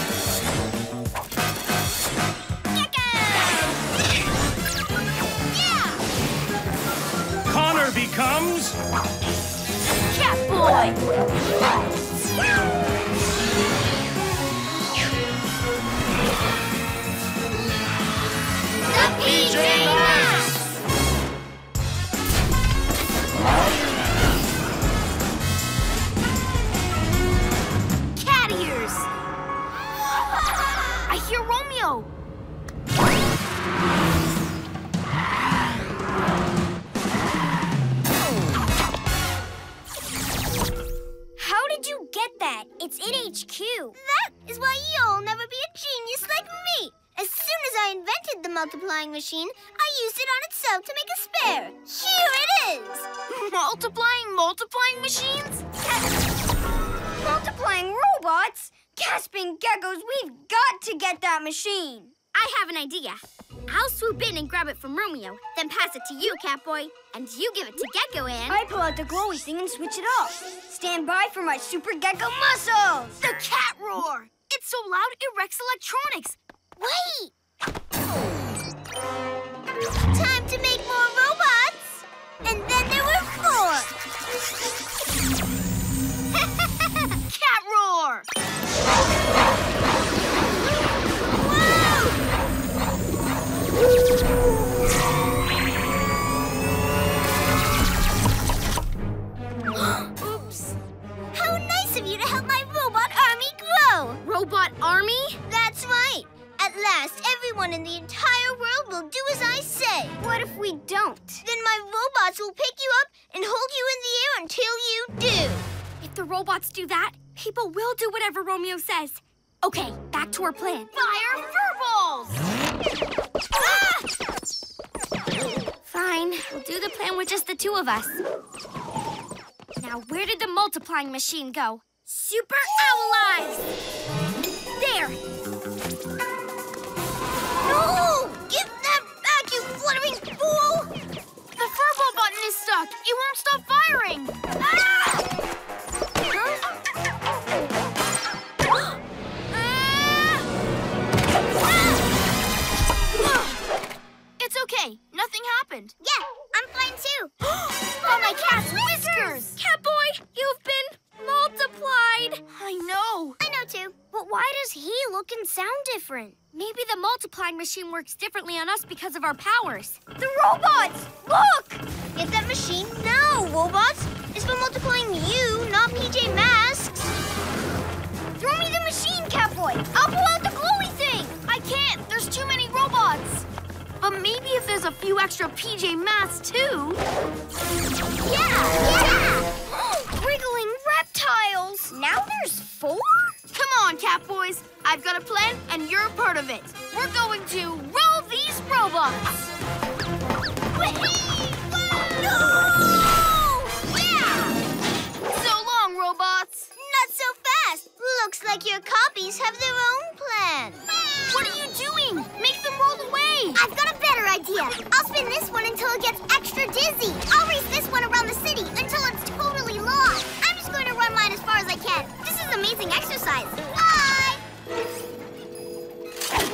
winner becomes... Catboy! The PJ Masks! Cat ears! [laughs] I hear Romeo! You. That is why you'll never be a genius like me. As soon as I invented the multiplying machine, I used it on itself to make a spare. Here it is. [laughs] Multiplying multiplying machines? Multiplying robots? Gasping geckos, we've got to get that machine. I have an idea. I'll swoop in and grab it from Romeo, then pass it to you, Catboy. And you give it to Gekko and... I pull out the glowy thing and switch it off. Stand by for my super Gekko muscles. The cat roar! It's so loud it wrecks electronics. Wait! Time to make more robots! And then there were four! [laughs] Cat roar! Oops. How nice of you to help my robot army grow! Robot Army? That's right. At last, everyone in the entire world will do as I say. What if we don't? Then my robots will pick you up and hold you in the air until you do. If the robots do that, people will do whatever Romeo says. Okay, back to our plan. Fire furballs! Fine, we'll do the plan with just the two of us. Now, where did the multiplying machine go? Super Owl Eyes! There! No! Give that back, you fluttering fool! The furball button is stuck. It won't stop firing. Ah! Okay. Nothing happened. Yeah, I'm fine too. [gasps] oh, my cat's whiskers! Catboy, you've been multiplied! I know. I know too. But why does he look and sound different? Maybe the multiplying machine works differently on us because of our powers. The robots! Look! Get that machine now, robots! It's for multiplying you, not PJ Masks. Throw me the machine, Catboy! I'll pull out the glowy thing! I can't. There's too many robots. But maybe if there's a few extra PJ Masks too. Yeah, yeah! [gasps] Wriggling reptiles! Now there's four? Come on, Catboys. I've got a plan, and you're a part of it. We're going to roll these robots. No! Yeah! So long, robots. Not so fast. Looks like your copies have their own plan. What are you doing? Make them roll away. I've got a better idea. I'll spin this one until it gets extra dizzy. I'll race this one around the city until it's totally lost. I'm just going to run mine as far as I can. This is amazing exercise. Bye!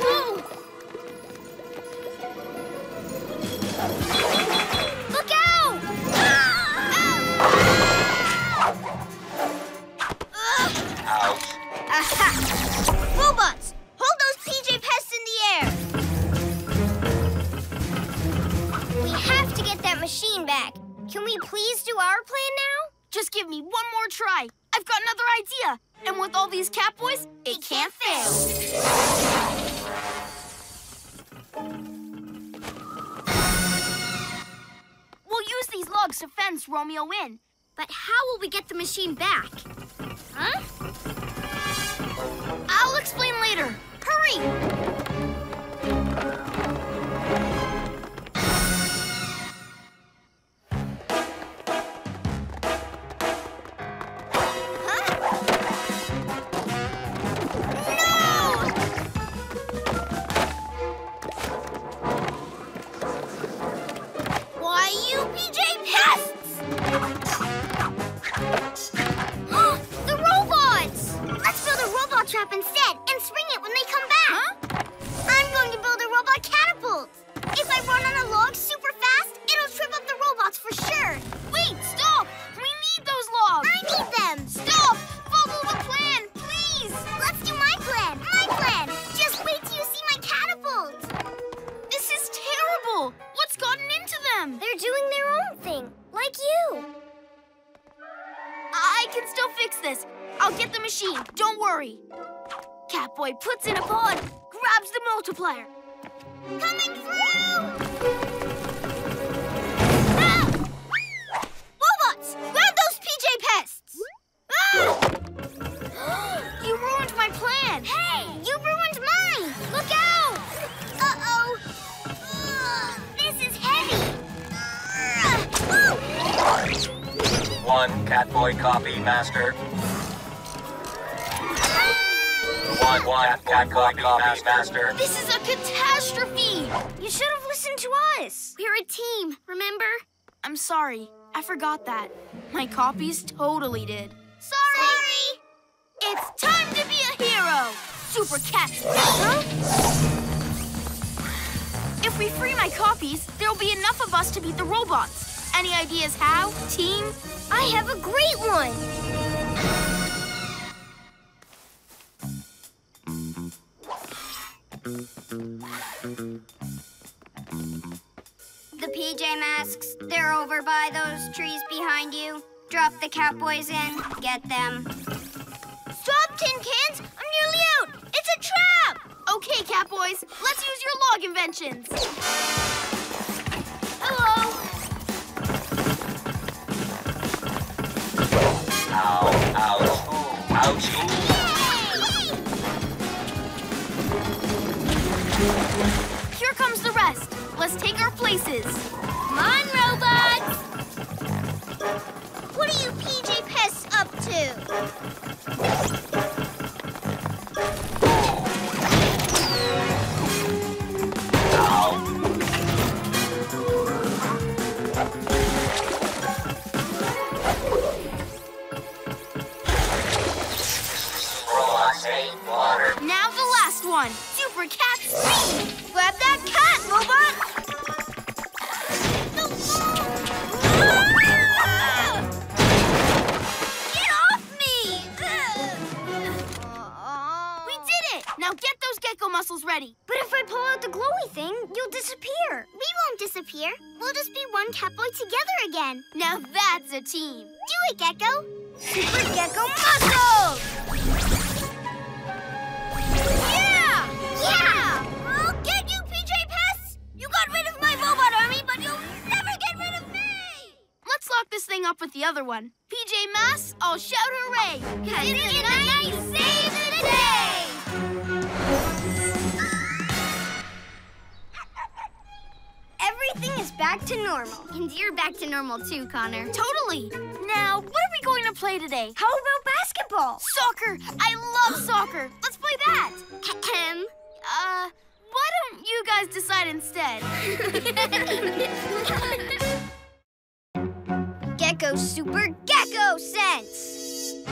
Whoa! Aha! [laughs] Robots, hold those PJ pests in the air. We have to get that machine back. Can we please do our plan now? Just give me one more try. I've got another idea. And with all these Catboys, it can't fail. We'll use these logs to fence Romeo in. But how will we get the machine back? Huh? I'll explain later. Hurry! puts in a pod, grabs the multiplier. Coming through! Ah! Robots! Grab those PJ pests! Ah! [gasps] you ruined my plan! Hey! You ruined mine! Look out! Uh-oh! Uh, this is heavy! Uh, One Catboy copy, Master. One, one Catboy copy, Master. This is a catastrophe! You should have listened to us. We're a team, remember? I'm sorry. I forgot that. My copies totally did. Sorry! It's time to be a hero! Super Cat If we free my copies, there'll be enough of us to beat the robots. Any ideas how, team? I have a great one. The PJ Masks, they're over by those trees behind you. Drop the Catboys in, get them. Stop, Tin Cans! I'm nearly out! It's a trap! Okay, Catboys, let's use your log inventions. Hello. Ow, ouch, ouchie. Here comes the rest. Let's take our places. Come on, robots! What are you PJ Pests up to? Now the last one. Super Cat Speed. Grab that cat, robot! Get off me! We did it! Now get those gekko muscles ready. But if I pull out the glowy thing, you'll disappear. We won't disappear. We'll just be one Catboy together again. Now that's a team. Do it, Gekko. Super Gekko muscles! Yeah! Oh, I'll get you, PJ Pests! You got rid of my robot army, but you'll never get rid of me! Let's lock this thing up with the other one. PJ Masks, all shout hooray! Cause It's a nice save the day! [laughs] Everything is back to normal. And you're back to normal too, Connor. Totally. Now, what are we going to play today? How about basketball? Soccer! I love soccer! Let's play that! Ahem. Uh, why don't you guys decide instead? [laughs] Gekko Super Gekko Sense!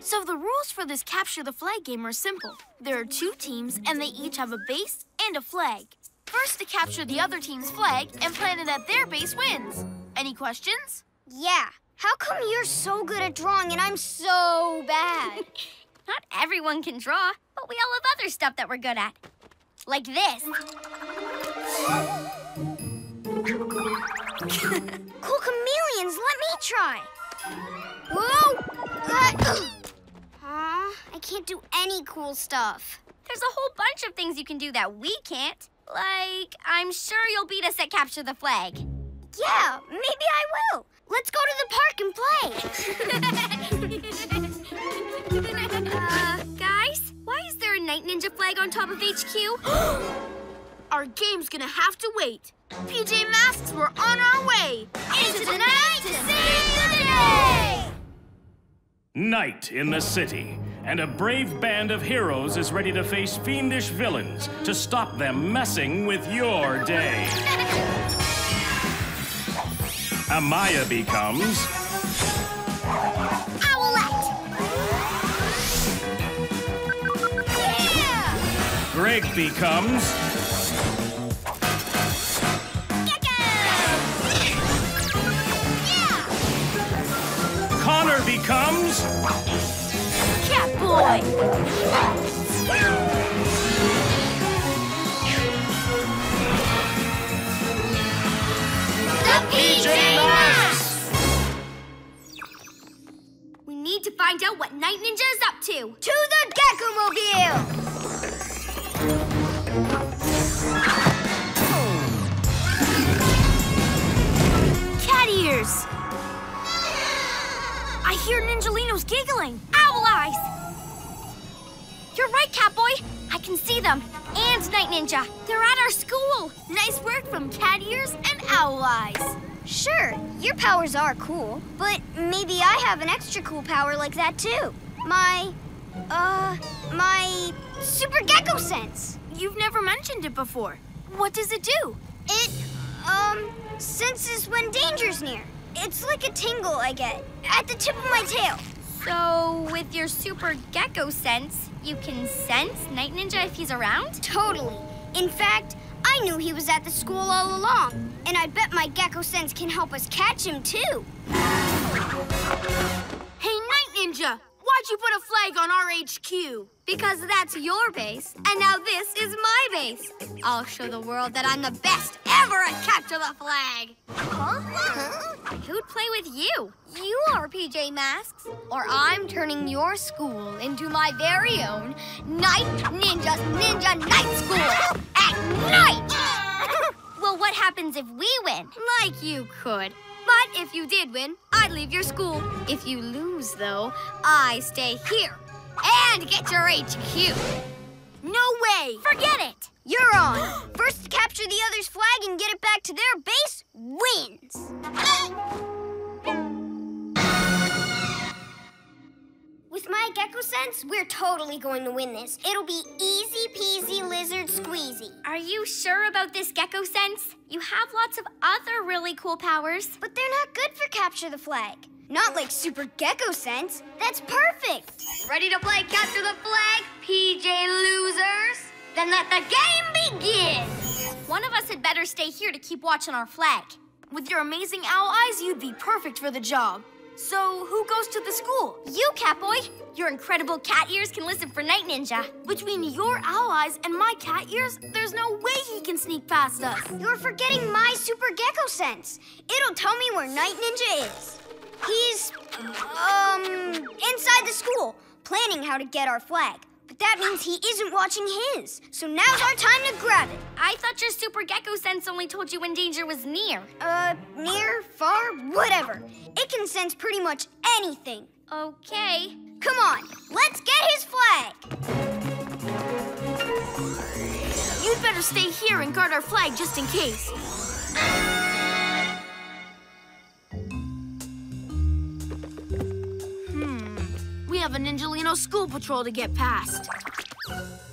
So the rules for this capture the flag game are simple. There are two teams and they each have a base and a flag. First to capture the other team's flag and plant it at their base wins. Any questions? Yeah. How come you're so good at drawing and I'm so bad? [laughs] Not everyone can draw, but we all have other stuff that we're good at. Like this. [laughs] cool chameleons, let me try. Whoa! Uh, Aw, I can't do any cool stuff. There's a whole bunch of things you can do that we can't. Like, I'm sure you'll beat us at Capture the Flag. Yeah, maybe I will. Let's go to the park and play. [laughs] uh, guys, why is there a Night Ninja flag on top of HQ? [gasps] Our game's gonna have to wait. PJ Masks, we're on our way. Into the night to save the day! Night in the city, and a brave band of heroes is ready to face fiendish villains to stop them messing with your day. [laughs] Amaya becomes Greg becomes Connor becomes Catboy! The PJ Masks! We need to find out what Night Ninja is up to. to the Gekko Mobile! Cat ears! I hear Ninjalino's giggling. Owl Eyes! You're right, Catboy. I can see them. And Night Ninja. They're at our school. Nice work from Cat Ears and Owl Eyes. Sure, your powers are cool, but maybe I have an extra cool power like that too. My, uh, my super gekko sense. You've never mentioned it before. What does it do? It, um, senses when danger's near. It's like a tingle I get at the tip of my tail. So, with your super gekko sense, you can sense Night Ninja if he's around? Totally. In fact, I knew he was at the school all along, and I bet my gekko sense can help us catch him too. Hey, Night Ninja! Why'd you put a flag on our HQ? Because that's your base, and now this is my base. I'll show the world that I'm the best ever at capture the flag. Huh? Who'd play with you? You are PJ Masks, or I'm turning your school into my very own Night Ninja's Ninja Night School at night. [laughs] well, what happens if we win? Like you could. But if you did win, I'd leave your school. If you lose, though, I stay here and get your HQ. No way! Forget it! You're on. [gasps] First to capture the other's flag and get it back to their base wins. With my gekko sense, we're totally going to win this. It'll be easy peasy lizard squeezy. Are you sure about this gekko sense? You have lots of other really cool powers. But they're not good for capture the flag. Not like super gekko sense. That's perfect. Ready to play capture the flag, PJ losers? Then let the game begin. One of us had better stay here to keep watching our flag. With your amazing owl eyes, you'd be perfect for the job. So, who goes to the school? You, Catboy. Your incredible cat ears can listen for Night Ninja. Between your owl eyes and my cat ears, there's no way he can sneak past us. You're forgetting my super gekko sense. It'll tell me where Night Ninja is. He's, um, inside the school, planning how to get our flag. But that means he isn't watching his. So now's our time to grab it. I thought your super gekko sense only told you when danger was near. Uh, near, far, whatever. It can sense pretty much anything. Okay. Come on, let's get his flag. You'd better stay here and guard our flag just in case. Have a Ninjalino school patrol to get past.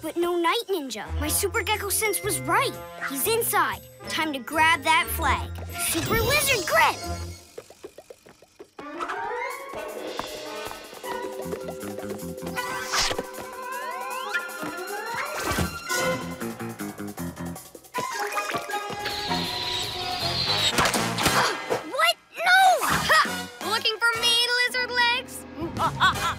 But no Night Ninja. My Super Gekko sense was right. He's inside. Time to grab that flag. Super Lizard Grip! [gasps] what? No! Ha! Looking for me, lizard legs? Uh, uh, uh,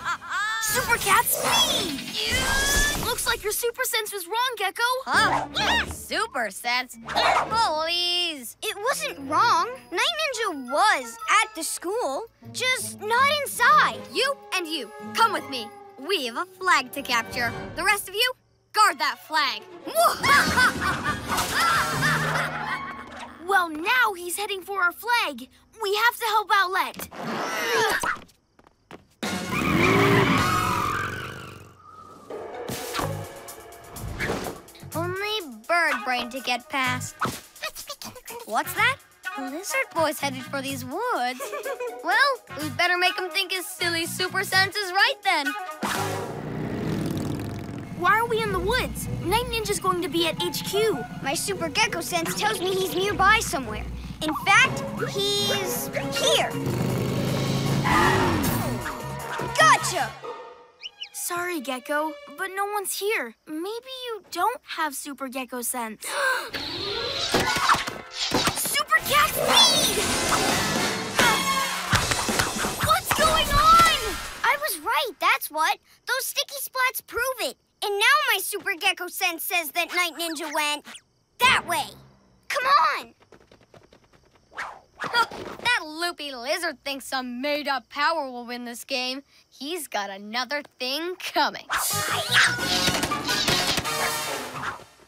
Super cat speed! Looks like your super sense was wrong, Gekko. Huh? Super sense? Please. It wasn't wrong. Night Ninja was at the school, just not inside. You and you, come with me. We have a flag to capture. The rest of you, guard that flag. [laughs] Well, now he's heading for our flag. We have to help out [laughs] Only bird brain to get past. What's that? Lizard boy's headed for these woods. [laughs] well, we'd better make him think his silly super sense is right then. Why are we in the woods? Night Ninja's going to be at HQ. My Super Gekko sense tells me he's nearby somewhere. In fact, he's here. Gotcha! Sorry, Gekko, but no one's here. Maybe you don't have Super Gekko sense. [gasps] Super Cat Speed! What's going on? I was right, that's what. Those sticky splats prove it. And now my Super Gekko sense says that Night Ninja went that way. Come on! [laughs] that loopy lizard thinks some made-up power will win this game. He's got another thing coming.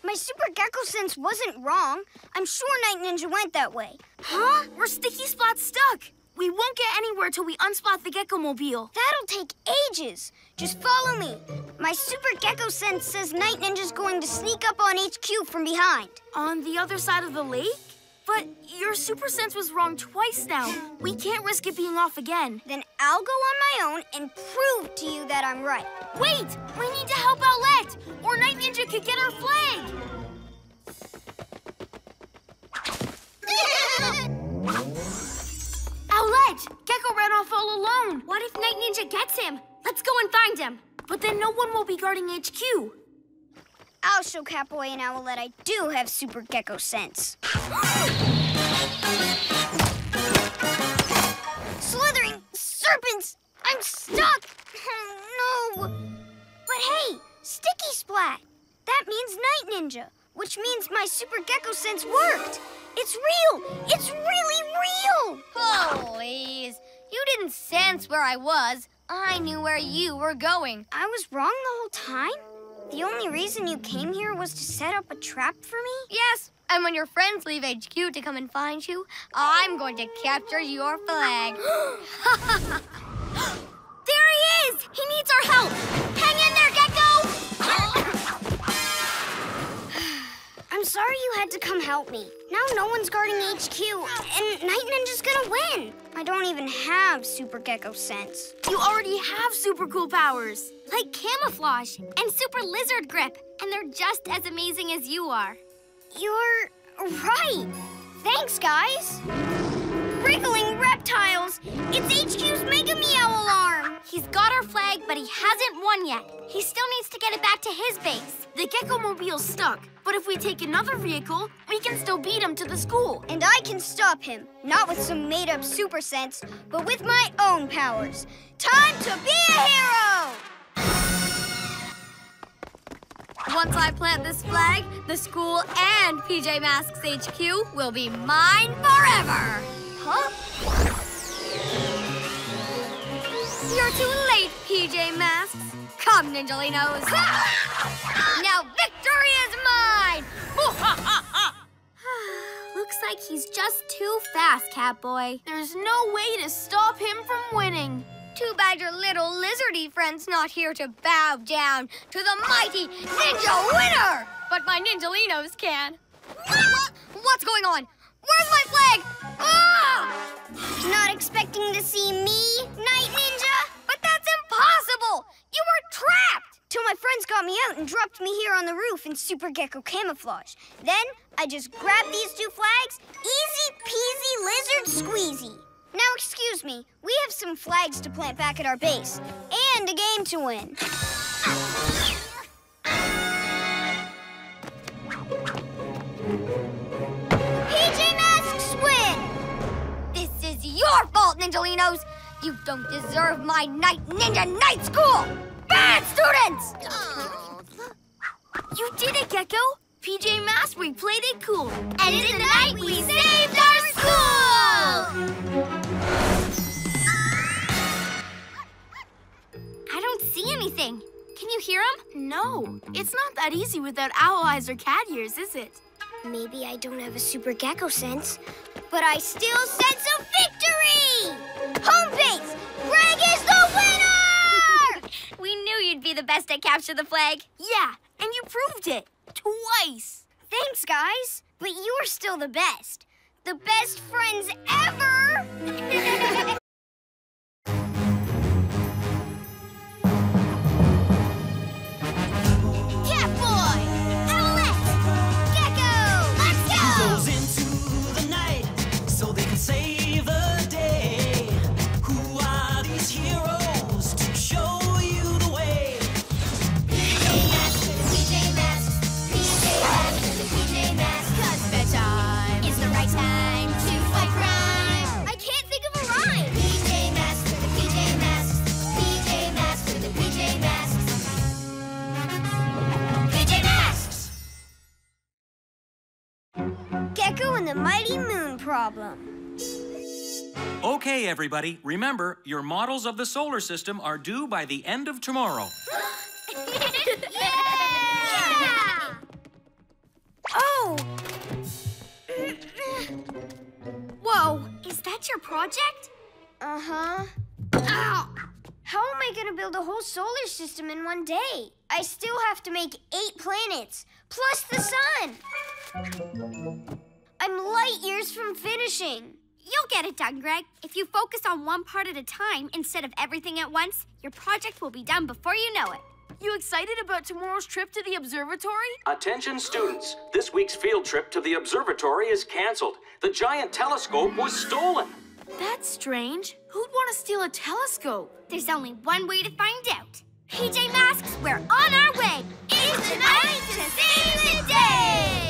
My Super Gekko sense wasn't wrong. I'm sure Night Ninja went that way. Huh? We're Sticky Splat stuck. We won't get anywhere till we unspot the Gekko Mobile. That'll take ages. Just follow me. My Super Gekko sense says Night Ninja's going to sneak up on HQ from behind. On the other side of the lake? But your super sense was wrong twice now. We can't risk it being off again. Then I'll go on my own and prove to you that I'm right. Wait! We need to help Owlette, or Night Ninja could get our flag! [laughs] Owlette! Gekko ran off all alone. What if Night Ninja gets him? Let's go and find him. But then no one will be guarding HQ. I'll show Catboy and Owlette I do have super gekko sense. Slithering serpents! I'm stuck! [laughs] no! But hey, Sticky Splat! That means Night Ninja, which means my super gekko sense worked. It's real! It's really real! Please. You didn't sense where I was. I knew where you were going. I was wrong the whole time? The only reason you came here was to set up a trap for me? Yes, and when your friends leave HQ to come and find you, I'm going to capture your flag. [gasps] there he is! He needs our help! Hang in there, Gekko! I'm sorry you had to come help me. Now no one's guarding HQ, and Night Ninja's gonna win. I don't even have Super Gekko sense. You already have super cool powers. Like camouflage and super lizard grip, and they're just as amazing as you are. You're right. Thanks, guys. Wriggling reptiles! It's HQ's Mega Meow alarm! He's got our flag, but he hasn't won yet. He still needs to get it back to his base. The Gekko Mobile's stuck, but if we take another vehicle, we can still beat him to the school. And I can stop him, not with some made-up super sense, but with my own powers. Time to be a hero! Once I plant this flag, the school and PJ Masks HQ will be mine forever. Huh? You're too late, PJ Masks. Come, Ninjalinos. [laughs] now victory is mine! [laughs] Looks like he's just too fast, Catboy. There's no way to stop him from winning. Too bad your little lizardy friend's not here to bow down to the mighty Ninja winner! But my Ninjalinos can. [laughs] What's going on? Where's my flag? Ah! Not expecting to see me, Night Ninja? But that's impossible! You were trapped! Till my friends got me out and dropped me here on the roof in Super Gekko camouflage. Then I just grabbed these two flags, easy peasy lizard squeezy. Now excuse me, we have some flags to plant back at our base, and a game to win. PJ Masks win! This is your fault, Ninjalinos! You don't deserve my Night Ninja Night School! Bad students! You did it, Gekko! PJ Masks, we played it cool. And in the night, we saved our school! I don't see anything. Can you hear him? No, it's not that easy without owl eyes or cat ears, is it? Maybe I don't have a super gekko sense, but I still sense a victory! Home base! Greg is the winner! [laughs] we knew you'd be the best at capture the flag. Yeah, and you proved it. Twice. Thanks, guys. But you're still the best. The best friends ever! [laughs] the Mighty Moon Problem. Okay, everybody, remember, your models of the solar system are due by the end of tomorrow. [gasps] Yeah! Oh! Whoa, is that your project? Uh-huh. Ow! How am I gonna build a whole solar system in one day? I still have to make eight planets, plus the sun! I'm light years from finishing. You'll get it done, Greg. If you focus on one part at a time instead of everything at once, your project will be done before you know it. You excited about tomorrow's trip to the observatory? Attention students, this week's field trip to the observatory is canceled. The giant telescope was stolen. That's strange. Who'd want to steal a telescope? There's only one way to find out. PJ Masks, we're on our way. It's tonight to save the day!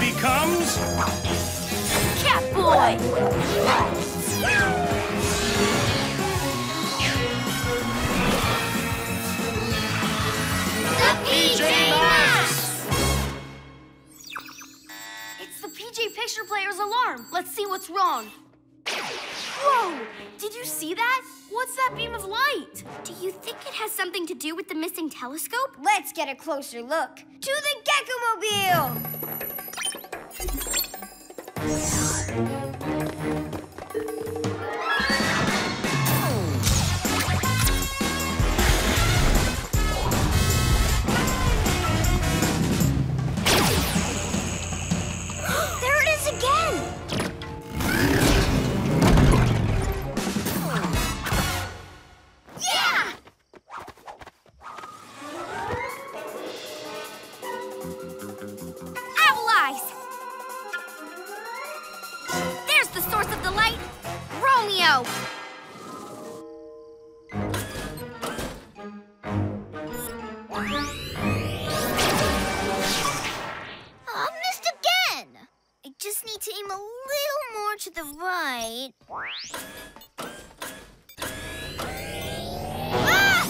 Becomes Catboy! The PJ Masks! It's the PJ Picture Player's alarm. Let's see what's wrong. Whoa! Did you see that? What's that beam of light? Do you think it has something to do with the missing telescope? Let's get a closer look. To the Gekko-mobile! Thank you. I missed again. I just need to aim a little more to the right. Ah!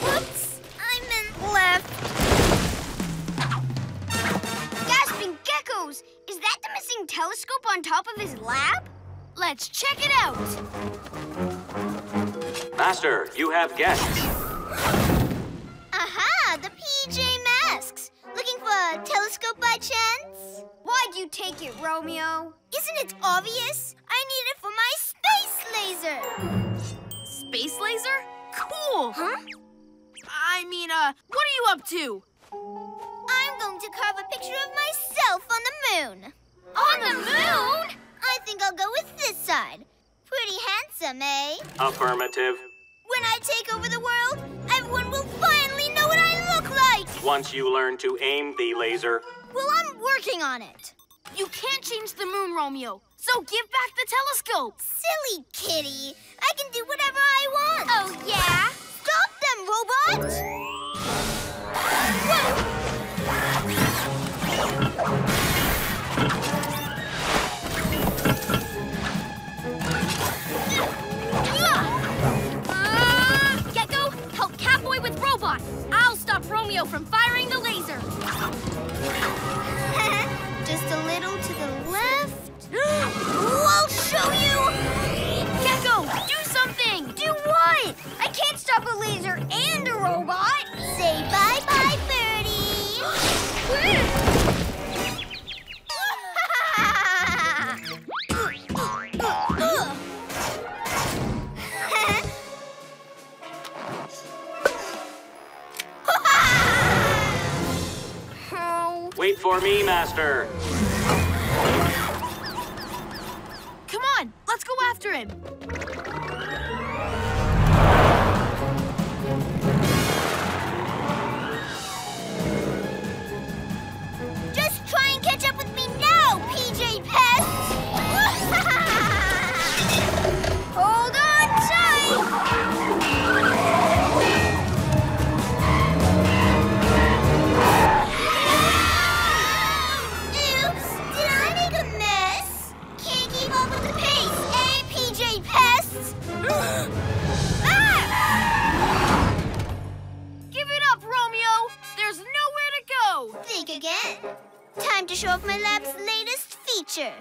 Whoops! I meant left. Gasping geckos! Is that the missing telescope on top of his lab? Let's check it out. Master, you have guests. Aha! The PJ Masks. Looking for a telescope by chance? Why'd you take it, Romeo? Isn't it obvious? I need it for my space laser. Space laser? Cool. Huh? I mean, uh, what are you up to? I'm going to carve a picture of myself on the moon. On the moon? I think I'll go with this side. Pretty handsome, eh? Affirmative. When I take over the world, everyone will finally know what I look like. Once you learn to aim the laser, Well, I'm working on it. You can't change the moon, Romeo. So give back the telescope. Silly kitty. I can do whatever I want. Oh, yeah? Stop them, robot! [laughs] with Robot. I'll stop Romeo from firing the laser. [laughs] Just a little to the left. [gasps] I'll show you! Gekko, do something. Do what? I can't stop a laser and a robot! Say bye-bye, birdie! [gasps] [laughs] wait for me, Master. Come on, let's go after him. Again. Time to show off my lab's latest feature.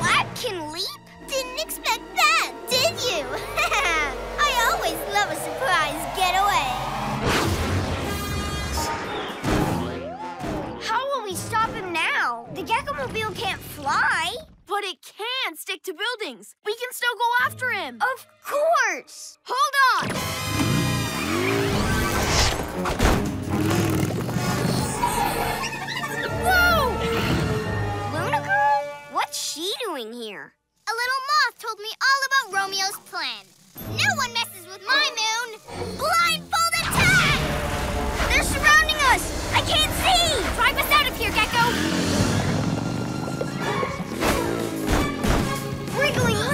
Flap can leap? Didn't expect that, did you? [laughs] I always love a surprise getaway. How will we stop him now? The Gekko-mobile can't fly. But it can stick to buildings. We can still go after him. Of course. Hold on. What's she doing here? A little moth told me all about Romeo's plan. No one messes with my moon. Blindfold attack! They're surrounding us. I can't see. Drive us out of here, Gekko! Wriggling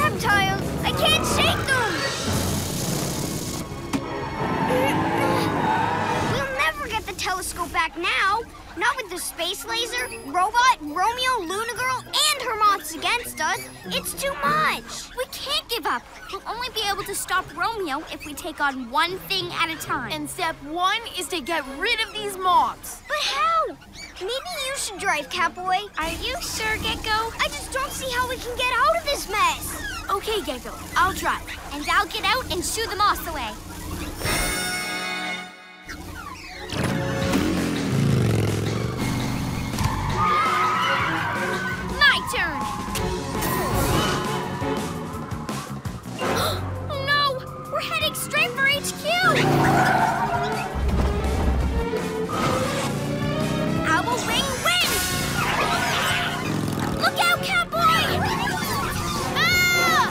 the telescope back now. Not with the space laser, robot, Romeo, Luna Girl, and her moths against us. It's too much. We can't give up. We'll only be able to stop Romeo if we take on one thing at a time. And step one is to get rid of these moths. But how? Maybe you should drive, Catboy. Are you sure, Gekko? I just don't see how we can get out of this mess. Okay, Gekko, I'll drive. And I'll get out and shoo the moths away. Turn! [gasps] no! We're heading straight for HQ! Owl! Look out, Catboy! Ah!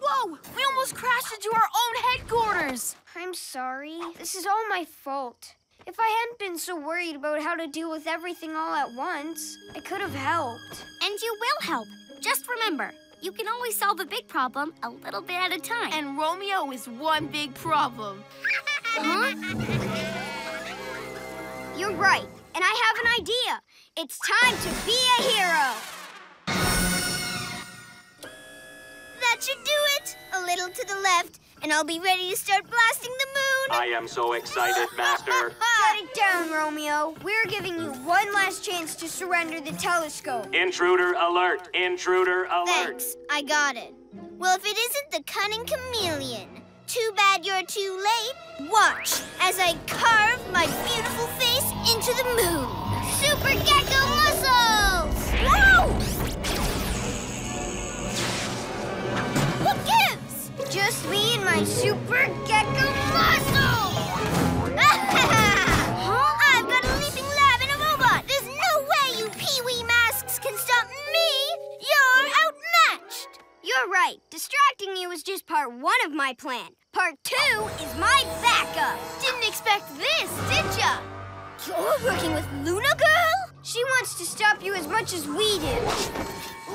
Whoa! We almost crashed into our own headquarters. I'm sorry. This is all my fault. If I hadn't been so worried about how to deal with everything all at once, I could have helped. And you will help. Just remember, you can always solve a big problem a little bit at a time. And Romeo is one big problem. Huh? You're right, and I have an idea. It's time to be a hero. That should do it. A little to the left, and I'll be ready to start blasting the moon. I am so excited, [laughs] Master. Shut it down, Romeo. We're giving you one last chance to surrender the telescope. Intruder alert! Intruder alert! Thanks, I got it. Well, if it isn't the cunning chameleon. Too bad you're too late. Watch as I carve my beautiful face into the moon. Super Gekko muscles! Whoa! What gives? Just me and my super gekko muscle! [laughs] I've got a leaping lab and a robot. There's no way you pee-wee masks can stop me. You're outmatched. You're right. Distracting you is just part one of my plan. Part two is my backup. Didn't expect this, did ya? You're working with Luna Girl? She wants to stop you as much as we do.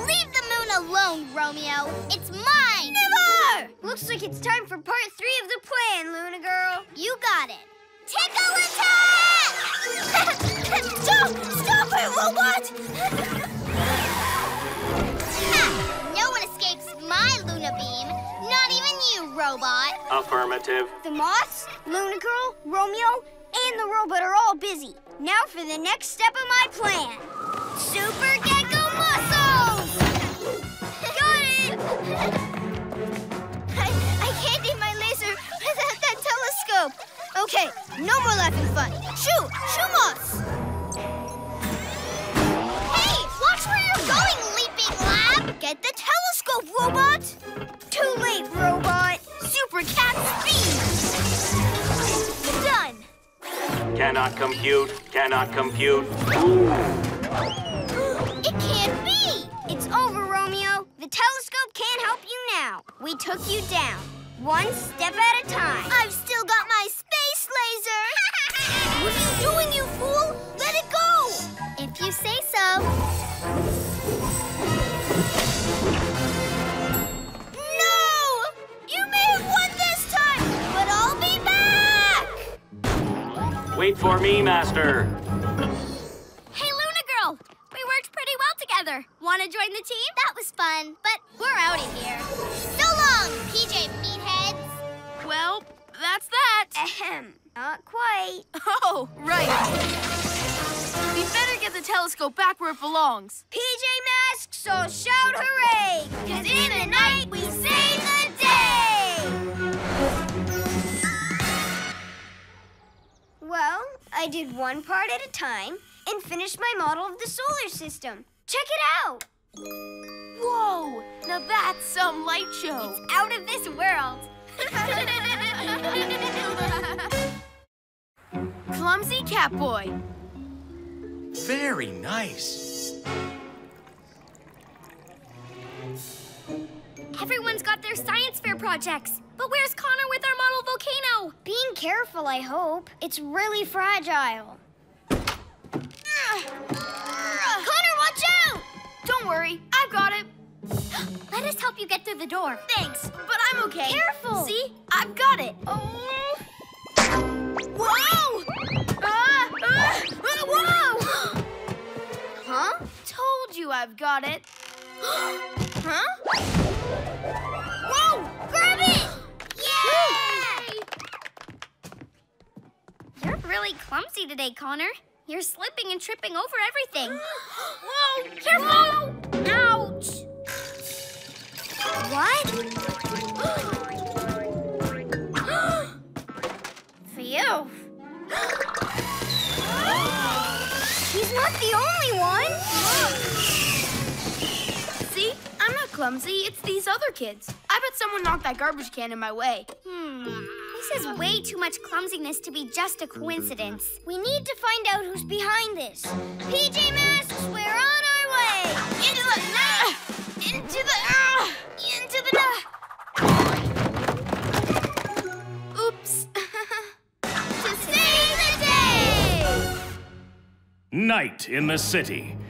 Leave the moon alone, Romeo. It's mine. Never! Looks like it's time for part three of the plan, Luna Girl. You got it. Tickle attack! [laughs] stop! Stop it, robot! ha! [laughs] No one escapes my Luna beam. Not even you, robot. Affirmative. The moths, Luna Girl, Romeo, and the robot are all busy. Now for the next step of my plan. Super Gekko Muscles! Got it! I, I can't aim my laser without that telescope. Okay, no more laughing fun. Shoo! Shoo moths! Hey, watch where you're going, leaping lab! Get the telescope, robot! Too late, robot. Super cat speed! Done! Cannot compute. Cannot compute. It can't be! It's over, Romeo. The telescope can't help you now. We took you down, one step at a time. I've still got my space laser! [laughs] what are you doing, you fool? Let it go! If you say so. Wait for me, Master. Hey, Luna Girl! We worked pretty well together. Want to join the team? That was fun, but we're out of here. So long, PJ Meatheads! Well, that's that. Ahem. Not quite. [laughs] Oh, right. We better get the telescope back where it belongs. PJ Masks, so shout hooray! Cause in the night we save Well, I did one part at a time and finished my model of the solar system. Check it out! Whoa! Now that's some light show. It's out of this world. [laughs] Clumsy Catboy. Very nice. Everyone's got their science fair projects. But where's Connor with our model volcano? Being careful, I hope. It's really fragile. Connor, watch out! Don't worry, I've got it. [gasps] Let us help you get through the door. Thanks, but I'm okay. Careful. See? I've got it. Oh. Whoa! Ah, ah, ah, whoa! [gasps] Huh? Told you I've got it. [gasps] huh? Whoa! Grab it! You're really clumsy today, Connor. You're slipping and tripping over everything. [gasps] Whoa! Careful! Ouch! What? [gasps] Phew. [gasps] He's not the only one. See? I'm not clumsy. It's these other kids. I bet someone knocked that garbage can in my way. Hmm. This is way too much clumsiness to be just a coincidence. We need to find out who's behind this. PJ Masks, we're on our way. Into the... Uh, into the... Uh, into the... Uh. Oops. [laughs] To save the day! Night in the city,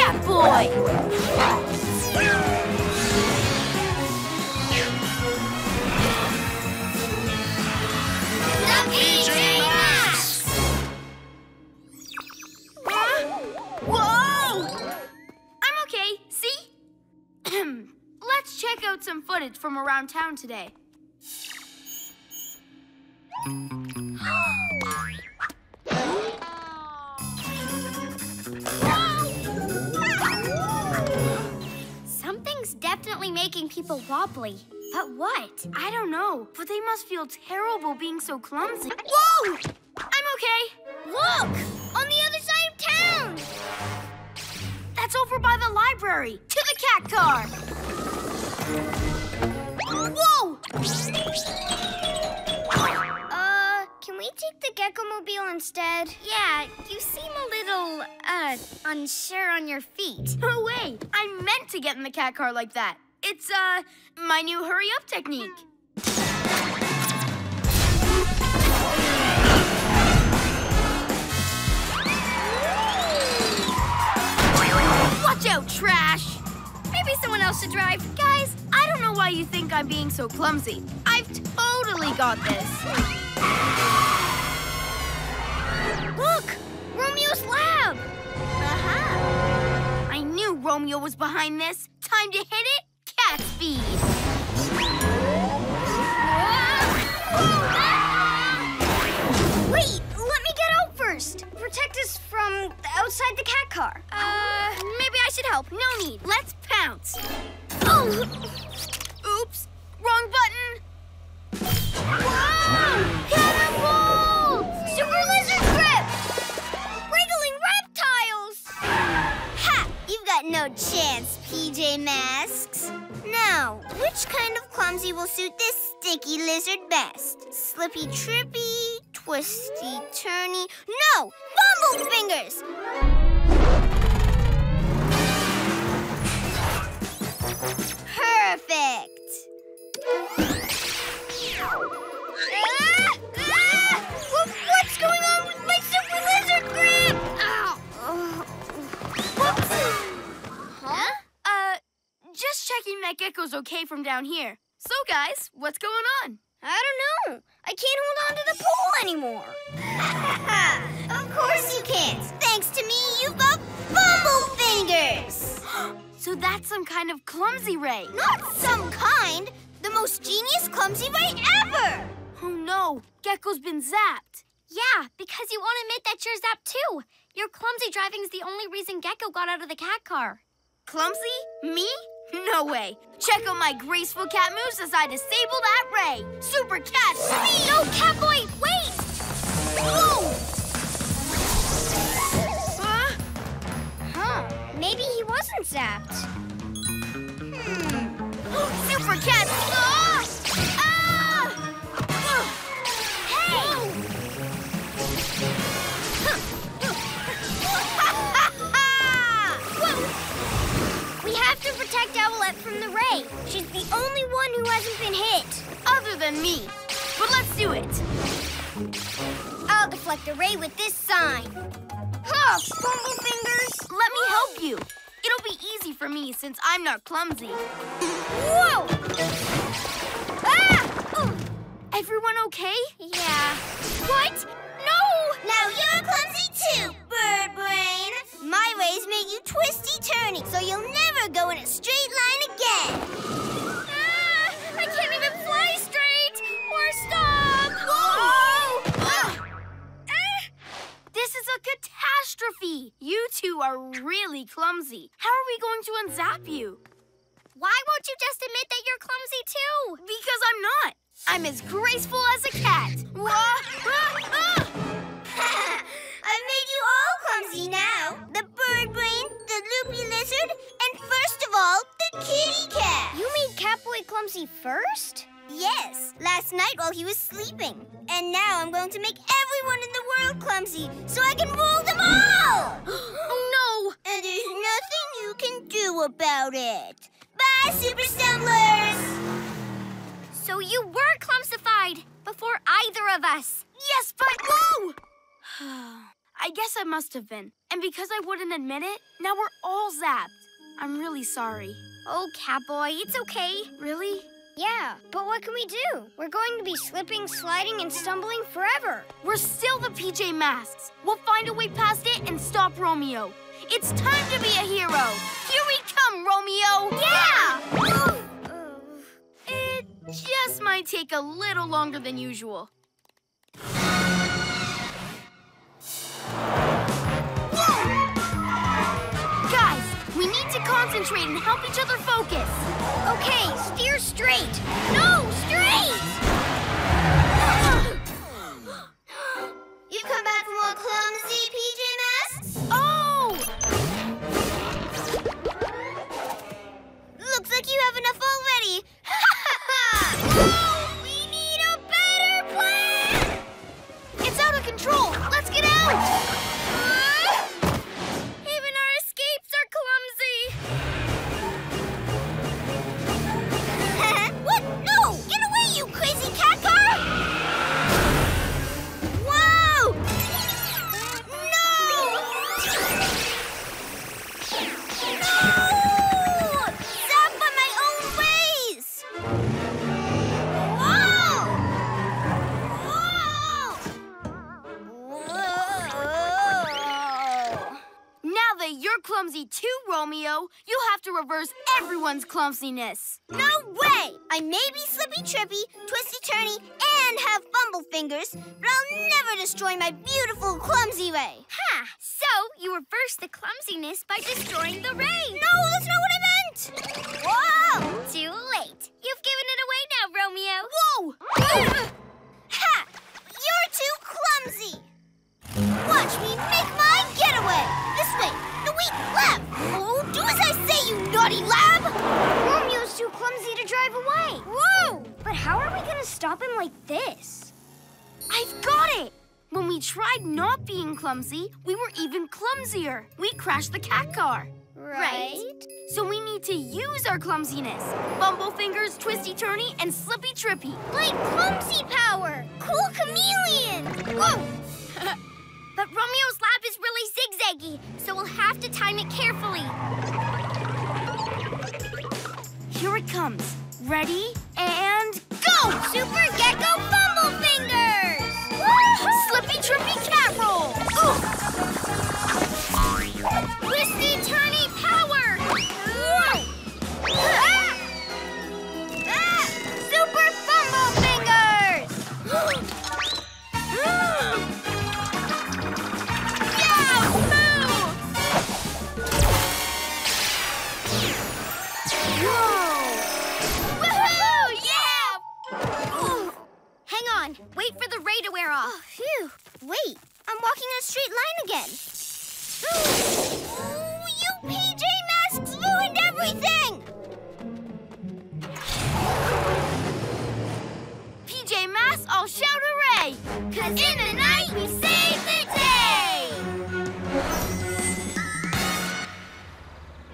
Catboy! The PJ Masks! Whoa! I'm okay. See? [clears throat] Let's check out some footage from around town today. [gasps] [laughs] definitely making people wobbly. But what? I don't know, but they must feel terrible being so clumsy. Whoa! I'm okay. Look! On the other side of town! That's over by the library. To the cat car. Whoa! Can we take the Gekko Mobile instead? Yeah, you seem a little, uh, unsure on your feet. No way. I meant to get in the cat car like that. It's, uh, my new hurry up technique. Watch out, trash! Maybe someone else should drive. Guys, I don't know why you think I'm being so clumsy. I've totally got this. Look! Romeo's lab! Uh-huh. I knew Romeo was behind this. Time to hit it, cat speed. Wait, let me get out first. Protect us from outside the cat car. Uh, maybe I should help. No need. Let's pounce. Oh! Oops. Wrong button. Catapult! Super lizard got no chance, PJ Masks. Now, which kind of clumsy will suit this sticky lizard best? Slippy trippy, twisty turny. No! Bumble fingers! Perfect! Ah! Ah! Whoop, that Gekko's okay from down here. So, guys, what's going on? I don't know. I can't hold on to the pole anymore. [laughs] of course you can't. Thanks to me, you've got bumble fingers. [gasps] So that's some kind of clumsy ray. Not some kind. The most genius clumsy ray ever. Oh no, Gekko's been zapped. Yeah, because you won't admit that you're zapped too. Your clumsy driving is the only reason Gekko got out of the cat car. Clumsy? Me? No way. Check out my graceful cat moves as I disable that ray. Super cat speed! No, Catboy, wait! Whoa! Huh? Huh. Maybe he wasn't zapped. Hmm. Super cat! Ah! Protect Owlette from the ray. She's the only one who hasn't been hit. Other than me. But let's do it. I'll deflect the ray with this sign. Huh, Bumble Fingers. Let me help you. It'll be easy for me since I'm not clumsy. [laughs] Whoa! Ah! Ooh. Everyone okay? Yeah. What? No! Now you're clumsy too, bird brain. My ways make you twisty-turny, so you'll never go in a straight line again. Ah, I can't even fly straight or stop. Whoa! Ah! This is a catastrophe. You two are really clumsy. How are we going to unzap you? Why won't you just admit that you're clumsy too? Because I'm not. I'm as graceful as a cat. Wah, ah, ah. [laughs] I've made you all clumsy now. The bird brain, the loopy lizard, and first of all, the kitty cat. You made Catboy clumsy first? Yes, last night while he was sleeping. And now I'm going to make everyone in the world clumsy so I can rule them all! [gasps] [gasps] oh no! And there's nothing you can do about it. Bye, Super Stumblers! So you were clumsified before either of us. Yes, but whoa! [sighs] I guess I must have been. And because I wouldn't admit it, now we're all zapped. I'm really sorry. Oh, Catboy, it's okay. Really? Yeah, but what can we do? We're going to be slipping, sliding, and stumbling forever. We're still the PJ Masks. We'll find a way past it and stop Romeo. It's time to be a hero. Here we come, Romeo. Yeah! It just might take a little longer than usual. Concentrate and help each other focus. Okay, steer straight. No, straight! [gasps] You come back for more clumsy PJ Masks? Oh! Looks like you have enough already. [laughs] We need a better plan! It's out of control. Let's get out. Clumsy too, Romeo, you'll have to reverse everyone's clumsiness. No way! I may be slippy trippy, twisty turny, and have fumble fingers, but I'll never destroy my beautiful clumsy ray. Ha! So you reverse the clumsiness by destroying the ray. No, that's not what I meant! Whoa! Too late. You've given it away now, Romeo. Whoa! [gasps] Ha! You're too clumsy! Watch me make my getaway! This way! Wait, lab! Oh, do as I say, you naughty lab! Romeo's too clumsy to drive away. Whoa! But how are we going to stop him like this? I've got it! When we tried not being clumsy, we were even clumsier. We crashed the cat car. Right. So we need to use our clumsiness. Bumble fingers, twisty turny, and slippy trippy. Like clumsy power! Cool chameleon! Whoa! [laughs] [laughs] But Romeo's lab is really zigzaggy, so we'll have to time it carefully. Here it comes. Ready and go! Super Gekko Bumble Fingers! Slippy trippy cat roll! Twisty Wait for the ray to wear off. Oh, phew. Wait, I'm walking in a straight line again. [gasps] Ooh, you PJ Masks ruined everything! PJ Masks, all shout hooray! Cause in the night we save the day!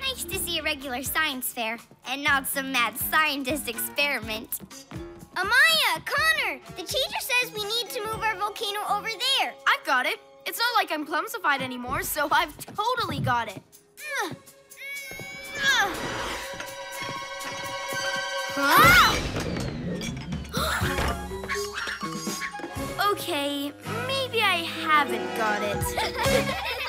Nice to see a regular science fair and not some mad scientist experiment. Amaya, Connor, the teacher says we need to move our volcano over there. I've got it. It's not like I'm clumsified anymore, so I've totally got it. Ugh. Ugh. Okay, maybe I haven't got it.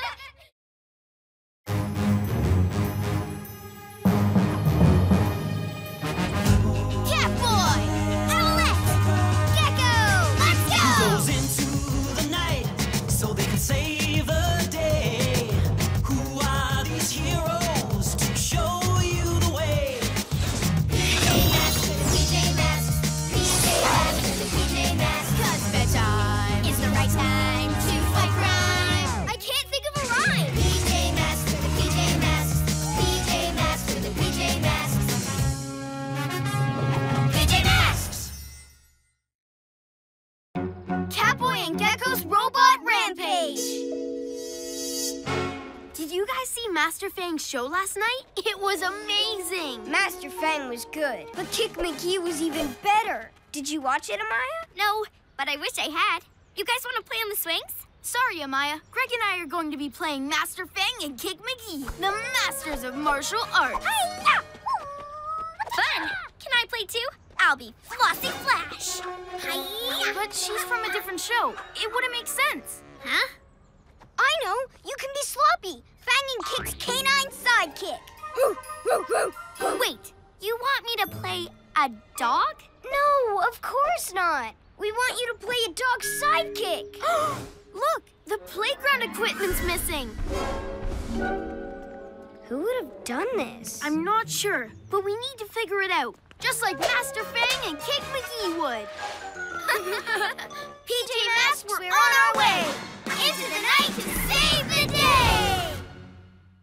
You guys see Master Fang's show last night? [laughs] It was amazing! Master Fang was good, but Kick McGee was even better. Did you watch it, Amaya? No, but I wish I had. You guys want to play on the swings? Sorry, Amaya. Greg and I are going to be playing Master Fang and Kick McGee, the masters of martial arts. Fun! Can I play too? I'll be Flossy Flash. Hi-ya. But she's from a different show. It wouldn't make sense. Huh? I know. You can be Sloppy, Fang and Kick's canine sidekick. Wait, you want me to play a dog? No, of course not. We want you to play a dog's sidekick. [gasps] Look, the playground equipment's missing. Who would have done this? I'm not sure, but we need to figure it out. Just like Master Fang and Kick McGee would. [laughs] PJ Masks, we're on our way into the night to save the day.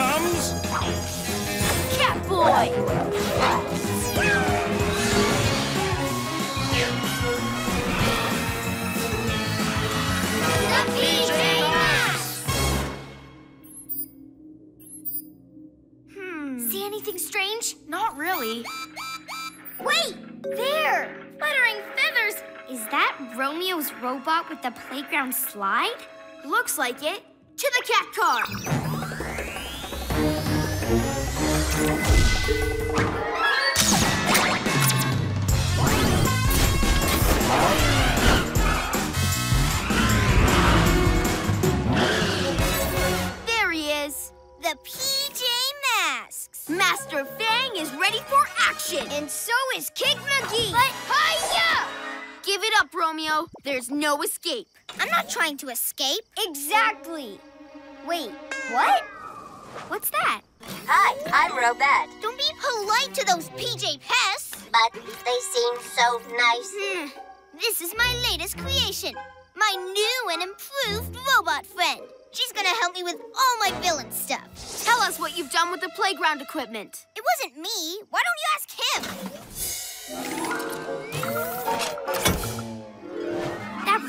Connor becomes Catboy! The PJ Masks. Hmm, See anything strange? not really. Wait, there. Fluttering feathers! Is that Romeo's robot with the playground slide? Looks like it. To the cat car! Master Fang is ready for action. And so is Kick McGee. But hiya! give it up, Romeo. There's no escape. I'm not trying to escape. Exactly. Wait, what? What's that? Hi, I'm Robette, Don't be polite to those PJ pests. but they seem so nice. Hmm. This is my latest creation. My new and improved robot friend. She's gonna help me with all my villain stuff. Tell us what you've done with the playground equipment. It wasn't me. Why don't you ask him?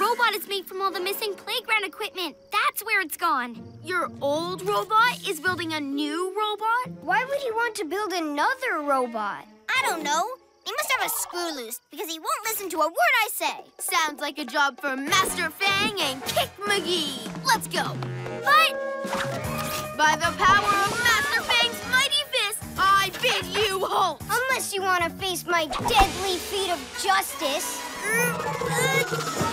Robot is made from all the missing playground equipment. That's where it's gone. Your old robot is building a new robot? Why would he want to build another robot? I don't know. He must have a screw loose because he won't listen to a word I say. Sounds like a job for Master Fang and Kick McGee. Let's go. But by the power of Master Fang's mighty fist, I bid you halt. Unless you want to face my deadly feet of justice.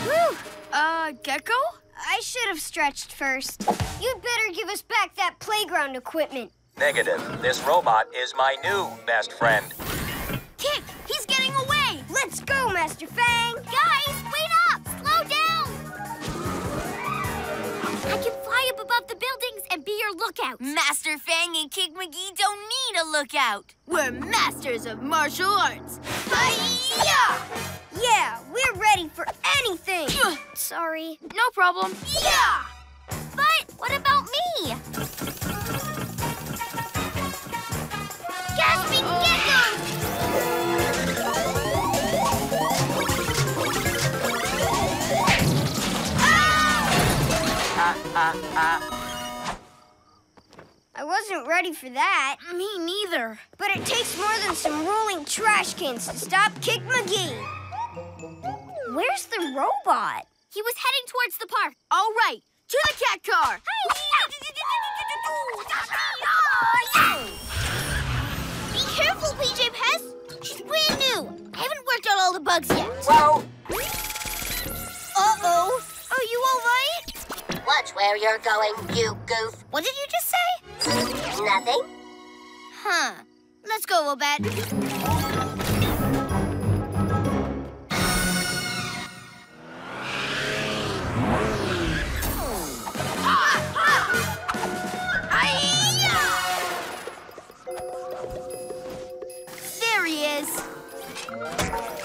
Whew. Uh, Gekko? I should have stretched first. You'd better give us back that playground equipment. Negative. This robot is my new best friend. Kick, he's getting away. Let's go, Master Fang! Guys, wait up! Slow down! I can fly up above the buildings and be your lookout. Master Fang and Kick McGee don't need a lookout. We're masters of martial arts. Hi-ya! Yeah, we're ready for anything! Sorry. No problem. Yeah! But what about me? Gasping geckos! I wasn't ready for that. Me neither. But it takes more than some rolling trash cans to stop Kick McGee. Where's the robot? He was heading towards the park. All right, to the cat car. Be careful, PJ Pest. She's brand new. I haven't worked out all the bugs yet. Whoa! Uh-oh. Are you all right? Watch where you're going, you goof. What did you just say? Nothing? Huh. Let's go, Obed. There he is.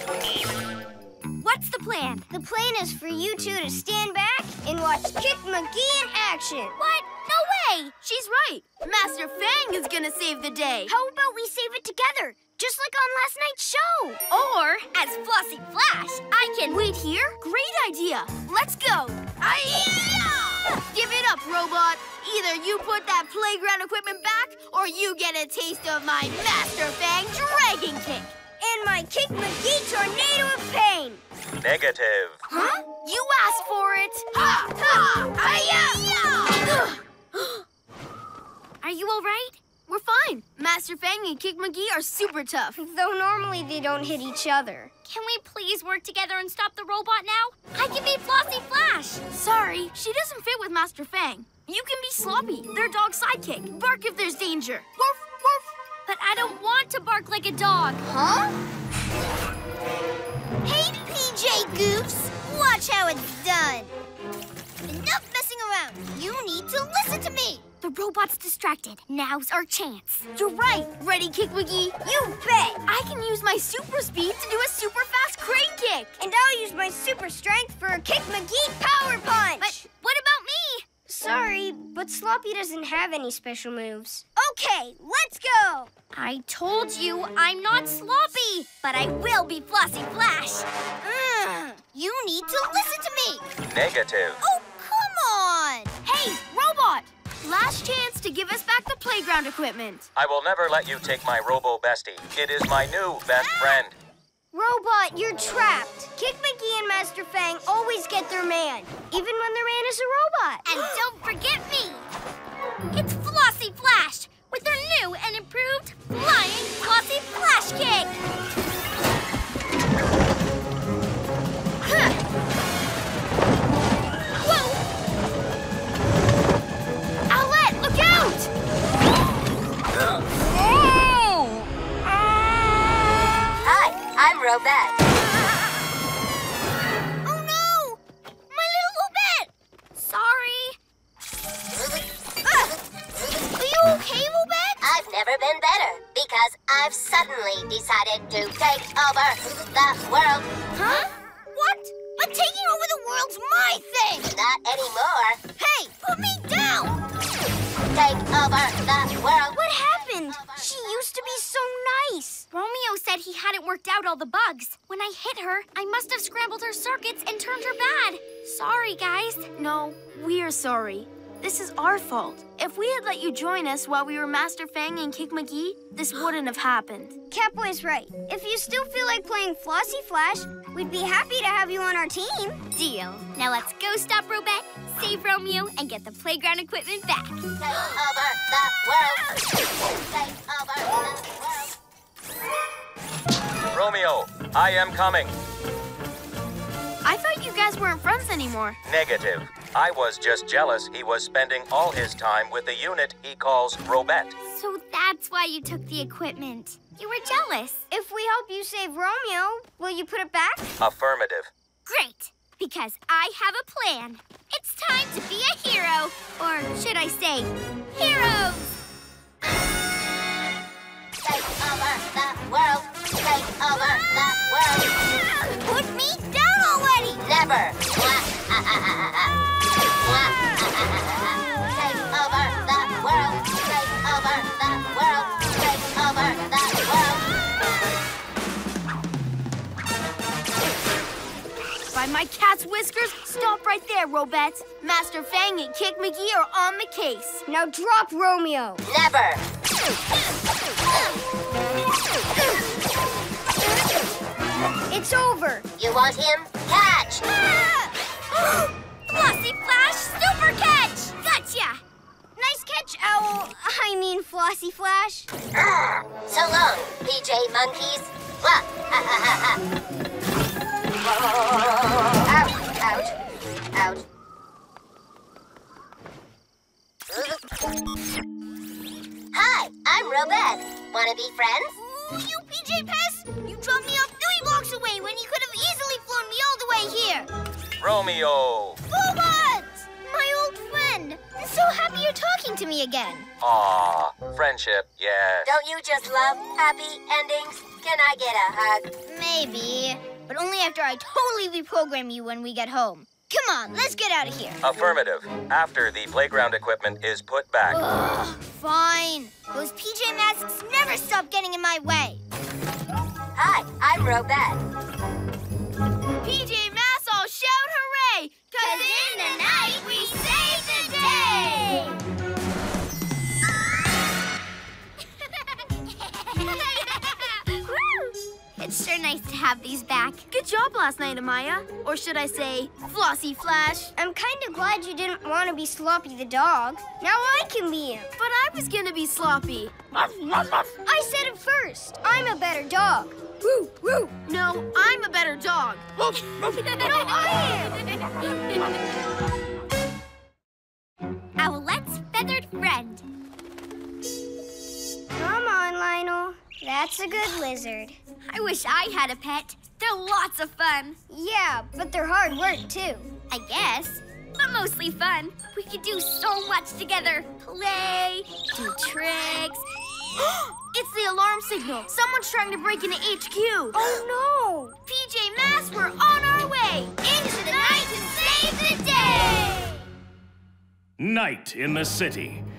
What's the plan? The plan is for you two to stand back and watch Kick McGee in action. What? No way! She's right. Master Fang is gonna save the day. How about we save it together, just like on last night's show? Or, as Flossy Flash, I can Wait here? Great idea. Let's go. Give it up, robot. Either you put that playground equipment back, or you get a taste of my Master Fang Dragon Kick. And my Kick McGee tornado of pain. Negative. Huh? You asked for it. Ha! Ha! Hi-ya! [gasps] Are you all right? We're fine. Master Fang and Kick McGee are super tough. Though normally they don't hit each other. Can we please work together and stop the robot now? I can be Flossy Flash. Sorry, she doesn't fit with Master Fang. You can be Sloppy, their dog sidekick. Bark if there's danger. Woof, woof. But I don't want to bark like a dog. Huh? Hey, PJ Goofs! Watch how it's done. Enough messing around. You need to listen to me. The robot's distracted. Now's our chance. You're right. Ready, Kick McGee? You bet! I can use my super speed to do a super fast crane kick. And I'll use my super strength for a Kick McGee power punch! But what about me? Sorry, but Sloppy doesn't have any special moves. Okay, let's go! I told you I'm not sloppy, but I will be Flossy Flash. Ugh. You need to listen to me. Negative. Oh, come on. Hey, robot! Last chance to give us back the playground equipment. I will never let you take my Robo Bestie. It is my new best ah! friend. Robot, you're trapped. Kick McGee and Master Fang always get their man, even when their man is a robot. And don't forget me. It's Flossy Flash with their new and improved Flying Flossy Flash Kick. I'm Oh, no. My little Obed. Sorry. Are you okay, Obed? I've never been better because I've suddenly decided to take over the world. Huh? What? But taking over the world's my thing. Not anymore. Hey, put me down. Take over the world. What happened? She used to be so nice. Romeo said he hadn't worked out all the bugs. When I hit her, I must have scrambled her circuits and turned her bad. Sorry, guys. No, we're sorry. This is our fault. If we had let you join us while we were Master Fang and Kick McGee, this [gasps] wouldn't have happened. Catboy's right. If you still feel like playing Flossy Flash, we'd be happy to have you on our team. Deal. Now let's go stop Robette, save Romeo, and get the playground equipment back. [gasps] Take over the world. Take over the world. Romeo, I am coming. I thought you guys weren't friends anymore. Negative. I was just jealous he was spending all his time with the unit he calls Robette. So that's why you took the equipment. You were jealous. If we help you save Romeo, will you put it back? Affirmative. Great, because I have a plan. It's time to be a hero, or should I say, heroes. Take over the world. Take over the world. Put me down already! Never. By my cat's whiskers, stop right there, Robette. Master Fang and Kick McGee are on the case. Now drop Romeo. Never. It's over. You want him? Catch. [gasps] Flossy Flash Super Catch! Gotcha! Nice catch, Owl. I mean, Flossy Flash. Ah, so long, PJ Monkeys. [laughs] Hi, I'm Robette. Wanna be friends? You, PJ Pest! You dropped me off three blocks away when you could have easily flown me all the way here. Romeo! Bobot! My old friend. I'm so happy you're talking to me again. Aw, friendship, yeah. Don't you just love happy endings? Can I get a hug? Maybe, but only after I totally reprogram you when we get home. Come on, let's get out of here. Affirmative. After the playground equipment is put back. Ugh, fine. Those PJ Masks never stop getting in my way. Hi, I'm Robette. PJ Masks all shout hooray! Cause in the night we save the day! It's sure nice to have these back. Good job last night, Amaya. Or should I say, Flossy Flash. I'm kind of glad you didn't want to be Sloppy the dog. Now I can be him. But I was gonna be sloppy. I said it first. I'm a better dog. Woo, woo. No, I'm a better dog. [laughs] no, I am. Owlette's feathered friend. Come on, Lionel. That's a good lizard. I wish I had a pet. They're lots of fun. Yeah, but they're hard work, too. I guess. But mostly fun. We could do so much together. Play, do tricks. [gasps] it's the alarm signal. Someone's trying to break into HQ. Oh, no. PJ Masks, we're on our way. Into the night to save the day. Night in the city,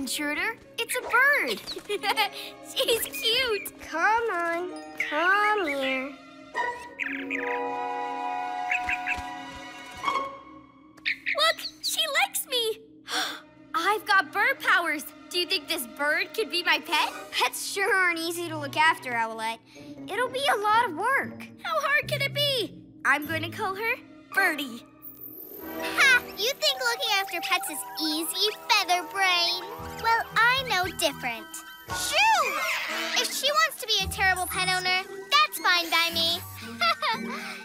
intruder. It's a bird. [laughs] She's cute. Come on, come here. Look, she likes me. [gasps] I've got bird powers. Do you think this bird could be my pet? Pets sure aren't easy to look after, Owlette. It'll be a lot of work. How hard can it be? I'm going to call her Birdie. Ha! You think looking after pets is easy, Feather Brain? Well, I know different. Shoo! If she wants to be a terrible pet owner, that's fine by me.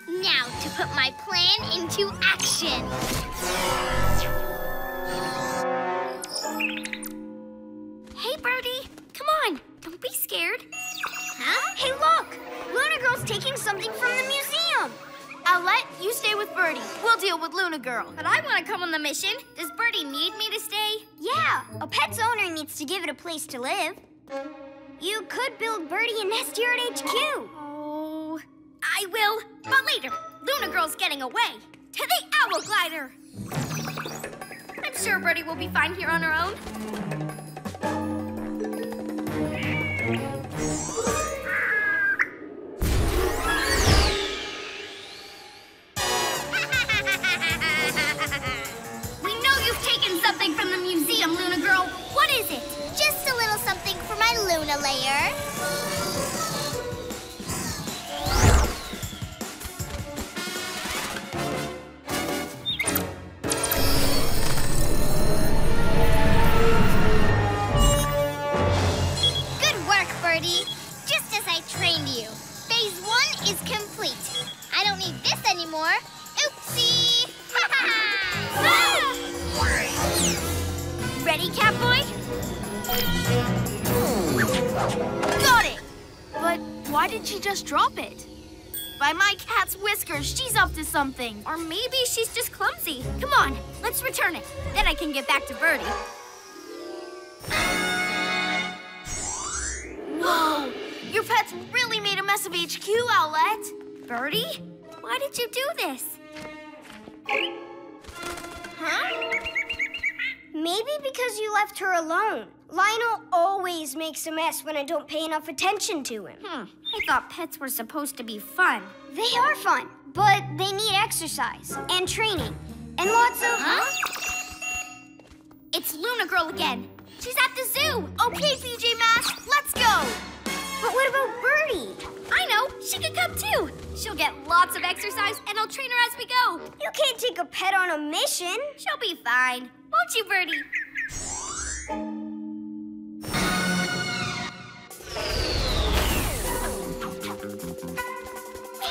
[laughs] Now to put my plan into action. Hey, Birdie. Come on. Don't be scared. Huh? Hey, look! Luna Girl's taking something from the museum. Owlette, you stay with Birdie. We'll deal with Luna Girl. But I want to come on the mission. Does Birdie need me to stay? Yeah, a pet's owner needs to give it a place to live. You could build Birdie a nest here at HQ. Oh, I will. But later. Luna Girl's getting away. To the Owl Glider. I'm sure Birdie will be fine here on her own. You've something from the museum, Luna Girl. What is it? Just a little something for my Luna layer. Good work, Birdie. Just as I trained you. Phase one is complete. I don't need this anymore. Ready, Catboy? Got it! But why did she just drop it? By my cat's whiskers, she's up to something. Or maybe she's just clumsy. Come on, let's return it. Then I can get back to Birdie. Whoa! Your pet's really made a mess of HQ, Owlette. Birdie? Why did you do this? Maybe because you left her alone. Lionel always makes a mess when I don't pay enough attention to him. Hmm, I thought pets were supposed to be fun. They are fun, but they need exercise and training and lots of. Huh? It's Luna Girl again. She's at the zoo. Okay, PJ Masks, let's go! But what about Birdie? I know. She can come too. She'll get lots of exercise, and I'll train her as we go. You can't take a pet on a mission. She'll be fine. Won't you, Birdie?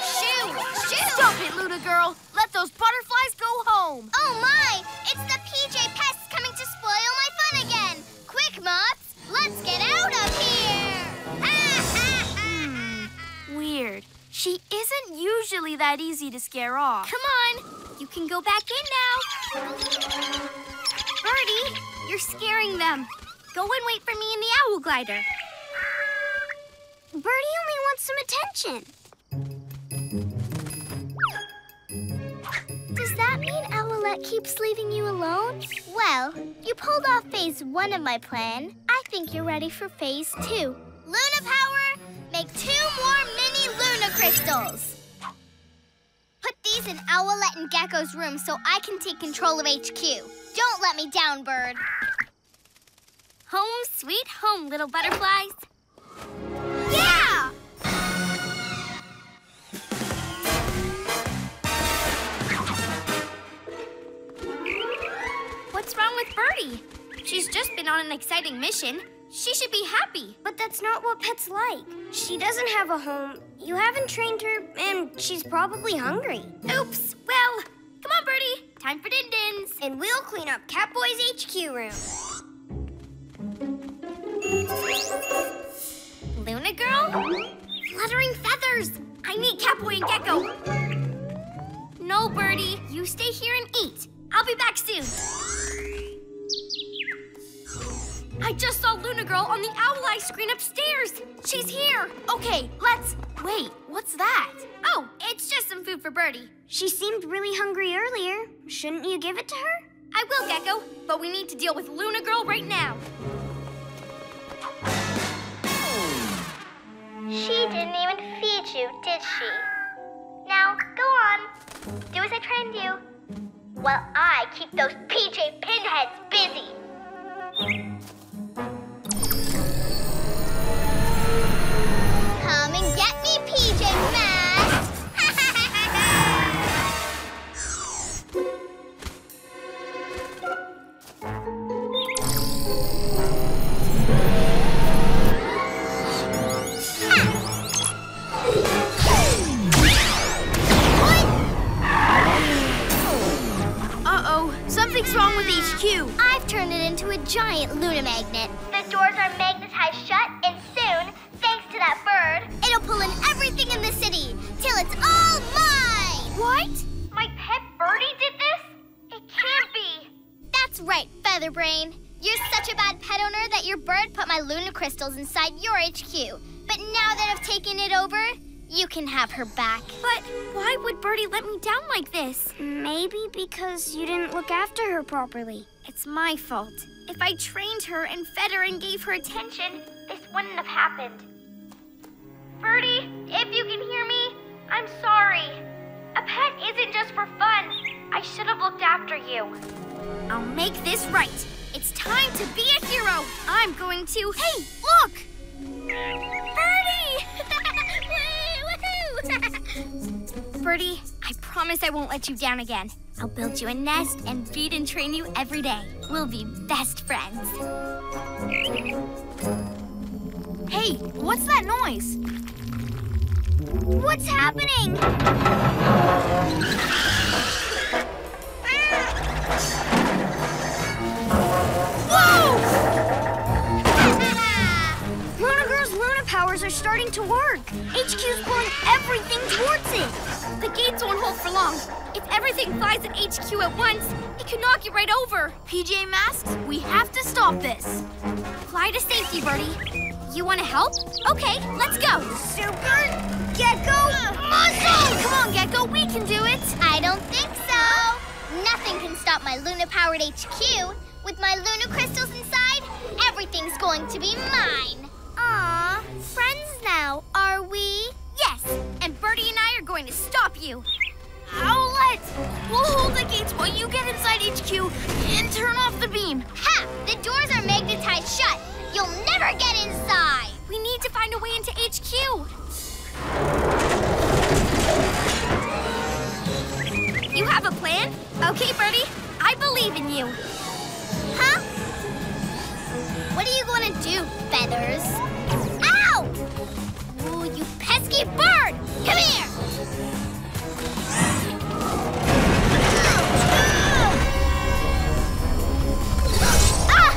Shoo! Shoo! Stop it, Luna Girl! Let those butterflies go home! Oh my! It's the PJ Pests coming to spoil my fun again! Quick, Moths! Let's get out of here! She isn't usually that easy to scare off. Come on. You can go back in now. Birdie, you're scaring them. Go and wait for me in the owl glider. Birdie only wants some attention. Does that mean Owlette keeps leaving you alone? Well, you pulled off phase one of my plan. I think you're ready for phase two. Luna Power, make two more Luna crystals. Put these in Owlette and Gekko's room so I can take control of HQ. Don't let me down, Bird. Home sweet home, little butterflies. Yeah! What's wrong with Birdie? She's just been on an exciting mission. She should be happy. But that's not what pets like. She doesn't have a home. You haven't trained her, and she's probably hungry. Oops. Well, come on, Birdie. Time for din dins. And we'll clean up Catboy's HQ room. Luna girl? Fluttering feathers. I need Catboy and Gekko. No, Birdie. You stay here and eat. I'll be back soon. I just saw Luna Girl on the Owl Eye screen upstairs. She's here. Okay, let's. Wait, what's that? Oh, it's just some food for Birdie. She seemed really hungry earlier. Shouldn't you give it to her? I will, Gekko, but we need to deal with Luna Girl right now. She didn't even feed you, did she? Now, go on. Do as I trained you. While I keep those PJ Pinheads busy. You! I've turned it into a giant Luna magnet. The doors are magnetized shut, and soon, thanks to that bird, it'll pull in everything in the city till it's all mine! What? My pet birdie did this? It can't be. That's right, Featherbrain. You're such a bad pet owner that your bird put my Luna crystals inside your HQ. But now that I've taken it over, you can have her back. But why would Birdie let me down like this? Maybe because you didn't look after her properly. It's my fault. If I trained her and fed her and gave her attention, this wouldn't have happened. Birdie, if you can hear me, I'm sorry. A pet isn't just for fun. I should have looked after you. I'll make this right. It's time to be a hero. I'm going to. Hey, look! Birdie! [laughs] [laughs] Birdie, I promise I won't let you down again. I'll build you a nest and feed and train you every day. We'll be best friends. Hey, what's that noise? What's happening? Ah! Luna powers are starting to work. HQ's pulling everything towards it. The gates won't hold for long. If everything flies at HQ at once, it could knock it right over. PJ Masks, we have to stop this. Fly to safety, Birdie. You want to help? Okay, let's go. Super Gekko Muscle! Come on, Gekko, we can do it. I don't think so. Nothing can stop my Luna-powered HQ. With my Luna crystals inside, everything's going to be mine. Aw, friends now, are we? Yes, and Birdie and I are going to stop you. Owlette! We'll hold the gates while you get inside HQ and turn off the beam. Ha! The doors are magnetized shut. You'll never get inside. We need to find a way into HQ. You have a plan? Okay, Birdie, I believe in you. Huh? What are you going to do, Feathers? Ow! Ooh, you pesky bird! Come here! Ah!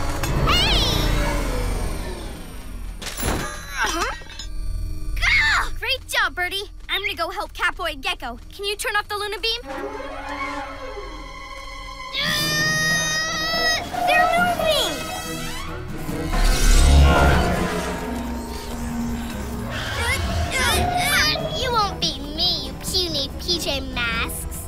Ah, job, Birdie. I'm gonna go help Catboy and Gekko. Can you turn off the Luna beam? They're moving! [laughs] You won't beat me, you puny PJ Masks.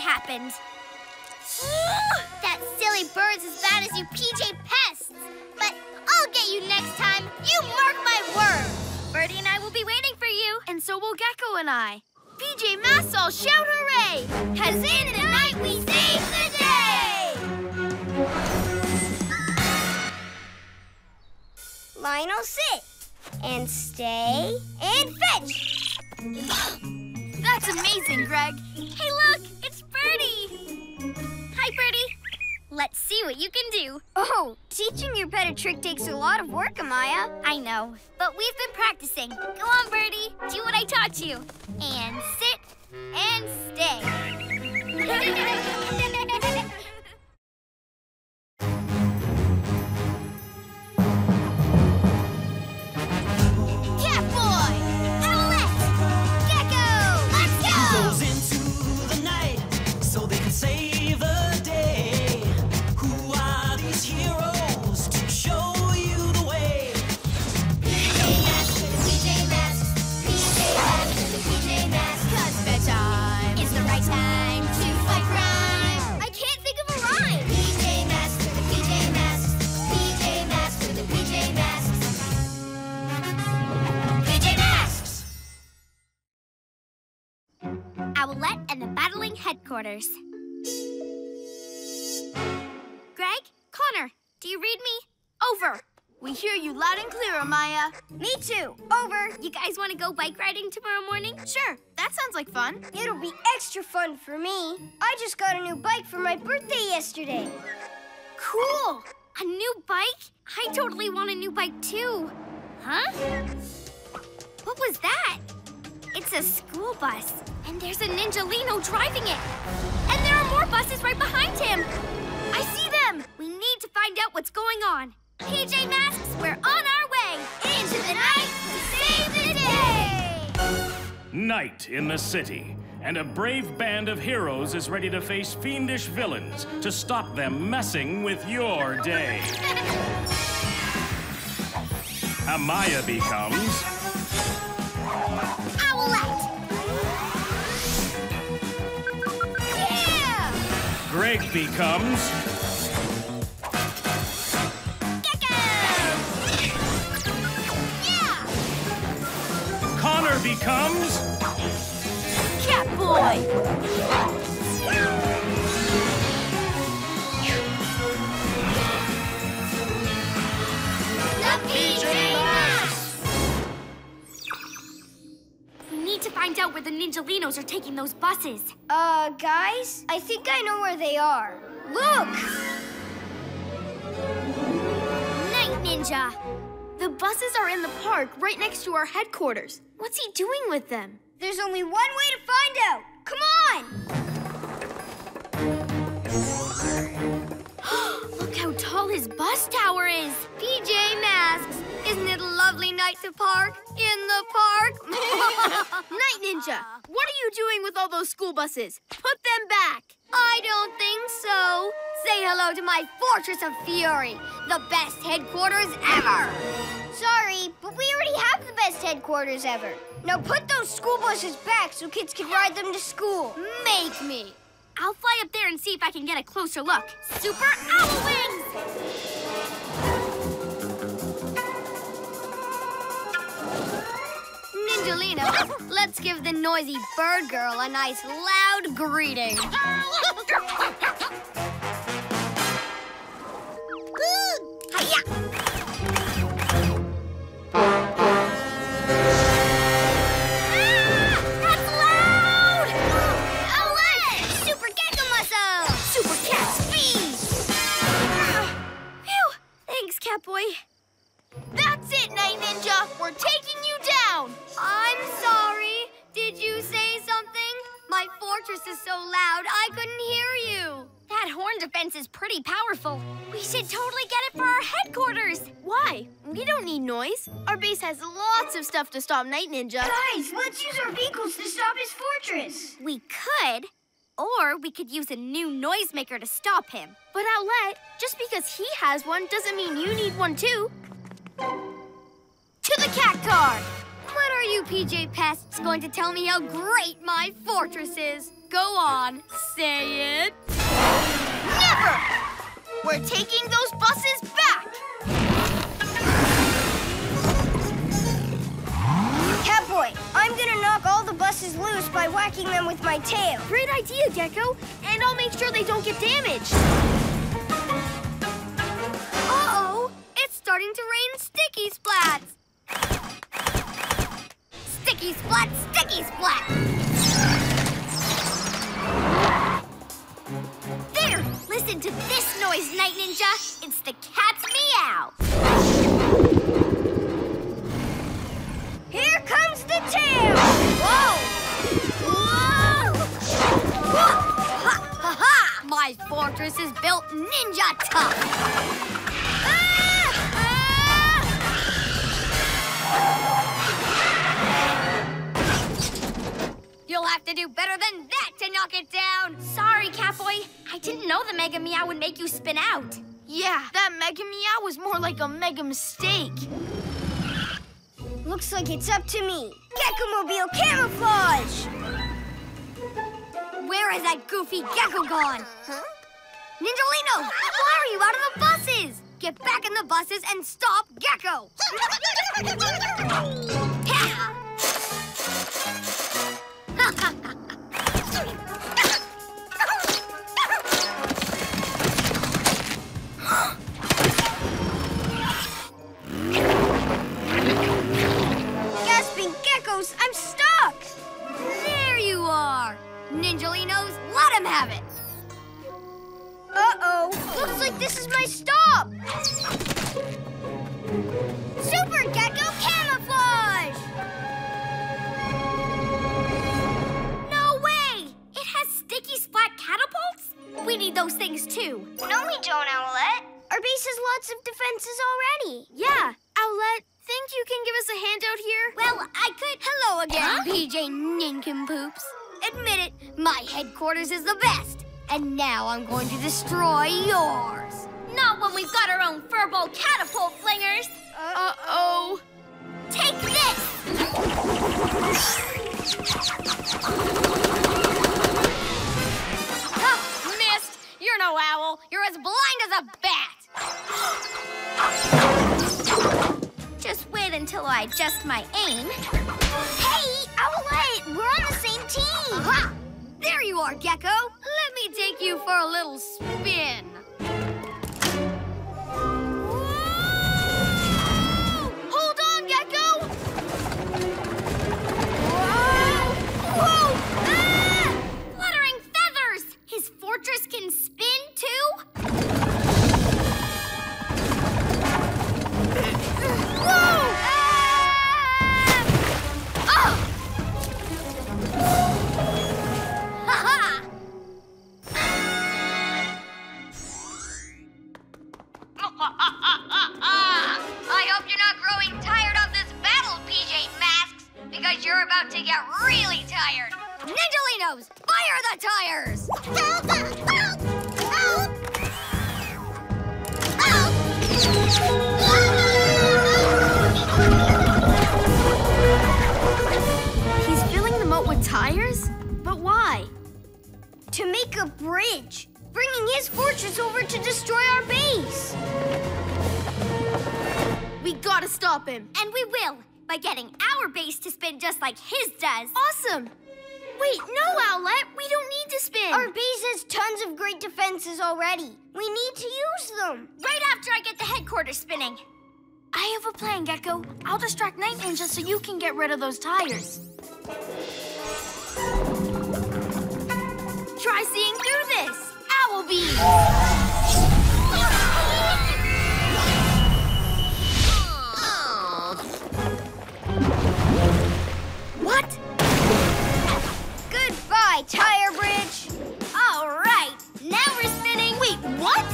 Happened silly bird's as bad as you PJ pests. But I'll get you next time. You mark my word. Birdie and I will be waiting for you. And so will Gekko and I. PJ Masks all shout hooray! Cause in the night we save the day! Lionel, sit. And stay. And fetch. That's amazing, Greg. Hey, look, it's Birdie. Hi, Birdie. Let's see what you can do. Oh, teaching your pet a trick takes a lot of work, Amaya. I know, but we've been practicing. Go on, Birdie. Do what I taught you. And sit and stay. [laughs] Owlette and the Battling Headquarters. Greg, Connor, do you read me? Over. We hear you loud and clear, Amaya. Me too. Over. You guys want to go bike riding tomorrow morning? Sure, that sounds like fun. It'll be extra fun for me. I just got a new bike for my birthday yesterday. Cool! A new bike? I totally want a new bike too. Huh? What was that? It's a school bus, and there's a Ninjalino driving it. And there are more buses right behind him. I see them. We need to find out what's going on. PJ Masks, we're on our way into the night to save the day. Night in the city, and a brave band of heroes is ready to face fiendish villains to stop them messing with your day. [laughs] Amaya becomes Greg becomes Connor becomes Catboy! Find out where the Ninjalinos are taking those buses. Uh, guys, I think I know where they are. Look! Night Ninja! The buses are in the park right next to our headquarters. What's he doing with them? There's only one way to find out. Come on! [gasps] Look how tall his bus tower is. PJ Masks, isn't it a lovely night to park in the park? [laughs] Night Ninja, what are you doing with all those school buses? Put them back. I don't think so. Say hello to my Fortress of Fury, the best headquarters ever. Sorry, but we already have the best headquarters ever. Now put those school buses back so kids can ride them to school. Make me. I'll fly up there and see if I can get a closer look. Super Owl Wings! Ninjalino, let's give the noisy bird girl a nice loud greeting. Hiya! That's loud! Owlette! Super Gekko Muscle! Super Cat Speed! Phew! Thanks, Catboy. That's it, Night Ninja. We're taking you. I'm sorry. Did you say something? My fortress is so loud I couldn't hear you. That horn defense is pretty powerful. We should totally get it for our headquarters. Why? We don't need noise. Our base has lots of stuff to stop Night Ninja. Guys, let's use our vehicles to stop his fortress. We could, or we could use a new noisemaker to stop him. But Owlette, just because he has one doesn't mean you need one too. To the cat car! What are you PJ Pests going to tell me how great my fortress is? Go on, say it. Never! We're taking those buses back! Catboy, I'm gonna knock all the buses loose by whacking them with my tail. Great idea, Gekko. And I'll make sure they don't get damaged. Uh-oh, it's starting to rain sticky splats. Sticky splat, sticky splat. There, listen to this noise, Night Ninja. It's the cat's meow. Here comes the tail! Whoa! Whoa! Ha, ha, ha! My fortress is built ninja tough. Ah! Ah! You'll have to do better than that to knock it down. Sorry, Catboy. I didn't know the Mega Meow would make you spin out. Yeah, that Mega Meow was more like a mega mistake. Looks like it's up to me. Gekko-mobile camouflage! Where has that goofy gecko gone? Huh? Ninjalino, why are you out of the buses? Get back in the buses and stop Gekko! [laughs] Gasping geckos, I'm stuck! There you are! Ninjalinos, let him have it! Uh-oh, looks like this is my stop! Super Gekko! We need those things too. No, we don't, Owlette. Our base has lots of defenses already. Yeah, Owlette, think you can give us a hand out here? Well, I could. Hello again, PJ Nincompoops. Admit it, my headquarters is the best. And now I'm going to destroy yours. Not when we've got our own furball catapult flingers. Uh-oh. Take this! You're no owl. You're as blind as a bat. Just wait until I adjust my aim. Hey, Owlette, we're on the same team. Aha! There you are, Gekko. Let me take you for a little spin. Fortress can spin, too? Ah! Oh! [laughs] I hope you're not growing tired of this battle, PJ Masks, because you're about to get really tired. Ninjalinos, fire the tires! He's filling the moat with tires? But why? To make a bridge, bringing his fortress over to destroy our base. We gotta stop him. And we will, by getting our base to spin just like his does. Awesome. Wait, no, Owlette. We don't need to spin. Our base has tons of great defenses already. We need to use them. Right after I get the headquarters spinning. I have a plan, Gekko. I'll distract Night Ninja so you can get rid of those tires. Try seeing through this. Owl beam. Goodbye, tire bridge. All right, now we're spinning. Wait, what?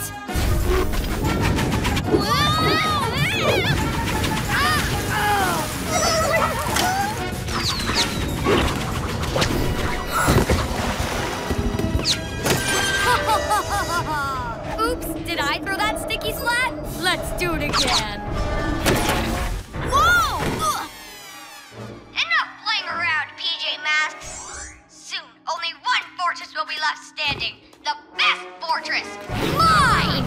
[laughs] Oops, did I throw that sticky splat? Let's do it again. Whoa! Ugh. Enough playing around, PJ Masks. Soon, only one fortress will be left standing. The best fortress. Mine!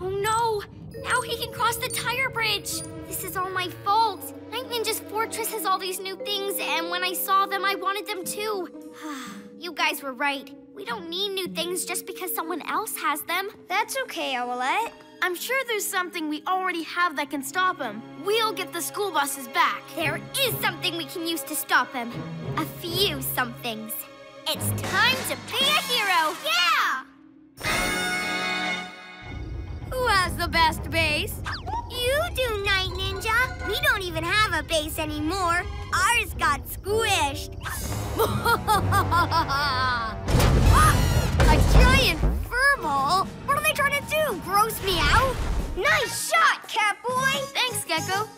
Oh no! Now he can cross the tire bridge. This is all my fault. Night Ninja's fortress has all these new things, and when I saw them, I wanted them too. [sighs] you guys were right. We don't need new things just because someone else has them. That's okay, Owlette. I'm sure there's something we already have that can stop him. We'll get the school buses back. There is something we can use to stop him. A few somethings. It's time to be a hero. Yeah! Who has the best base? You do, Night Ninja. We don't even have a base anymore. Ours got squished. [laughs] a giant fur ball? What are they trying to do? Gross me out? Nice shot, Catboy. Thanks, Gekko.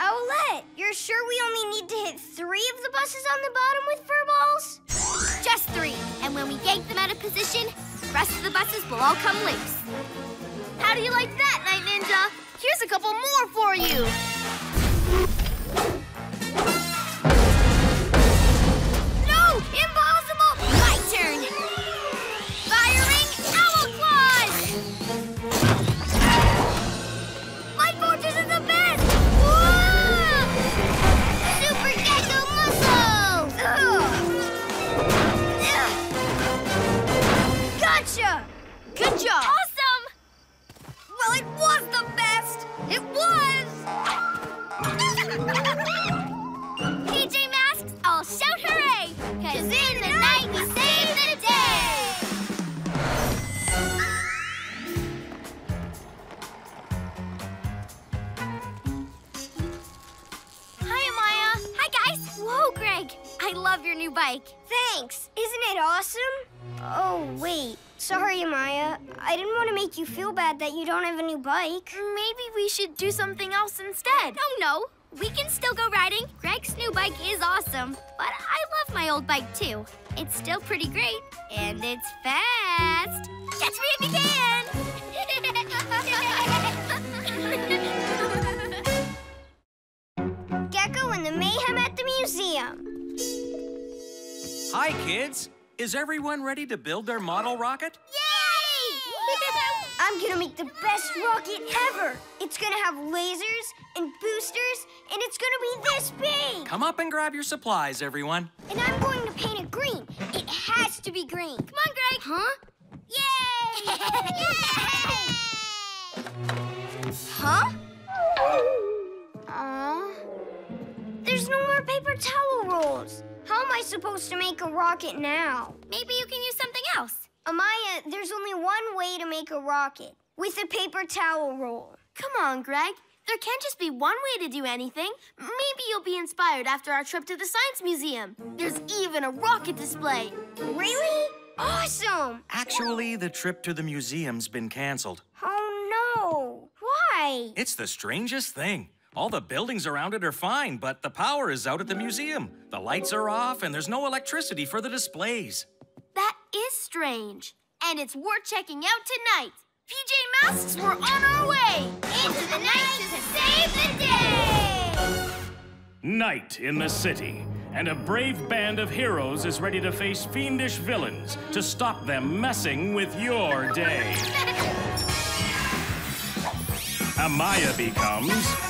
Owlette, you're sure we only need to hit three of the buses on the bottom with fur balls? Just three. And when we yank them out of position, the rest of the buses will all come loose. How do you like that, Night Ninja? Here's a couple more for you. Job. Awesome! Well, it was the best! It was! [laughs] PJ Masks, all shout hooray! Cause in the night we save the day! Hi, Amaya. Hi guys! Whoa, Greg! I love your new bike. Thanks. Isn't it awesome? Oh, wait. Sorry, Amaya. I didn't want to make you feel bad that you don't have a new bike. Maybe we should do something else instead. Oh no, we can still go riding. Greg's new bike is awesome, but I love my old bike too. It's still pretty great, and it's fast. Catch me if you can! [laughs] Gekko and the Mayhem at the museum. Hi, kids. Is everyone ready to build their model rocket? Yay! [laughs] I'm gonna make the best rocket ever. It's gonna have lasers and boosters, and it's gonna be this big. Come up and grab your supplies, everyone. And I'm going to paint it green. It has to be green. Come on, Greg! Huh? Yay! [laughs] Huh? Aw. There's no more paper towel rolls. How am I supposed to make a rocket now? Maybe you can use something else. Amaya, there's only one way to make a rocket with a paper towel roll. Come on, Greg. There can't just be one way to do anything. Maybe you'll be inspired after our trip to the Science Museum. There's even a rocket display. Really? Awesome! Actually, the trip to the museum's been canceled. Oh no! Why? It's the strangest thing. All the buildings around it are fine, but the power is out at the museum. The lights are off, and there's no electricity for the displays. That is strange. And it's worth checking out tonight. PJ Masks, we're on our way! Into the night to save the day! Night in the city, and a brave band of heroes is ready to face fiendish villains to stop them messing with your day. [laughs] Amaya becomes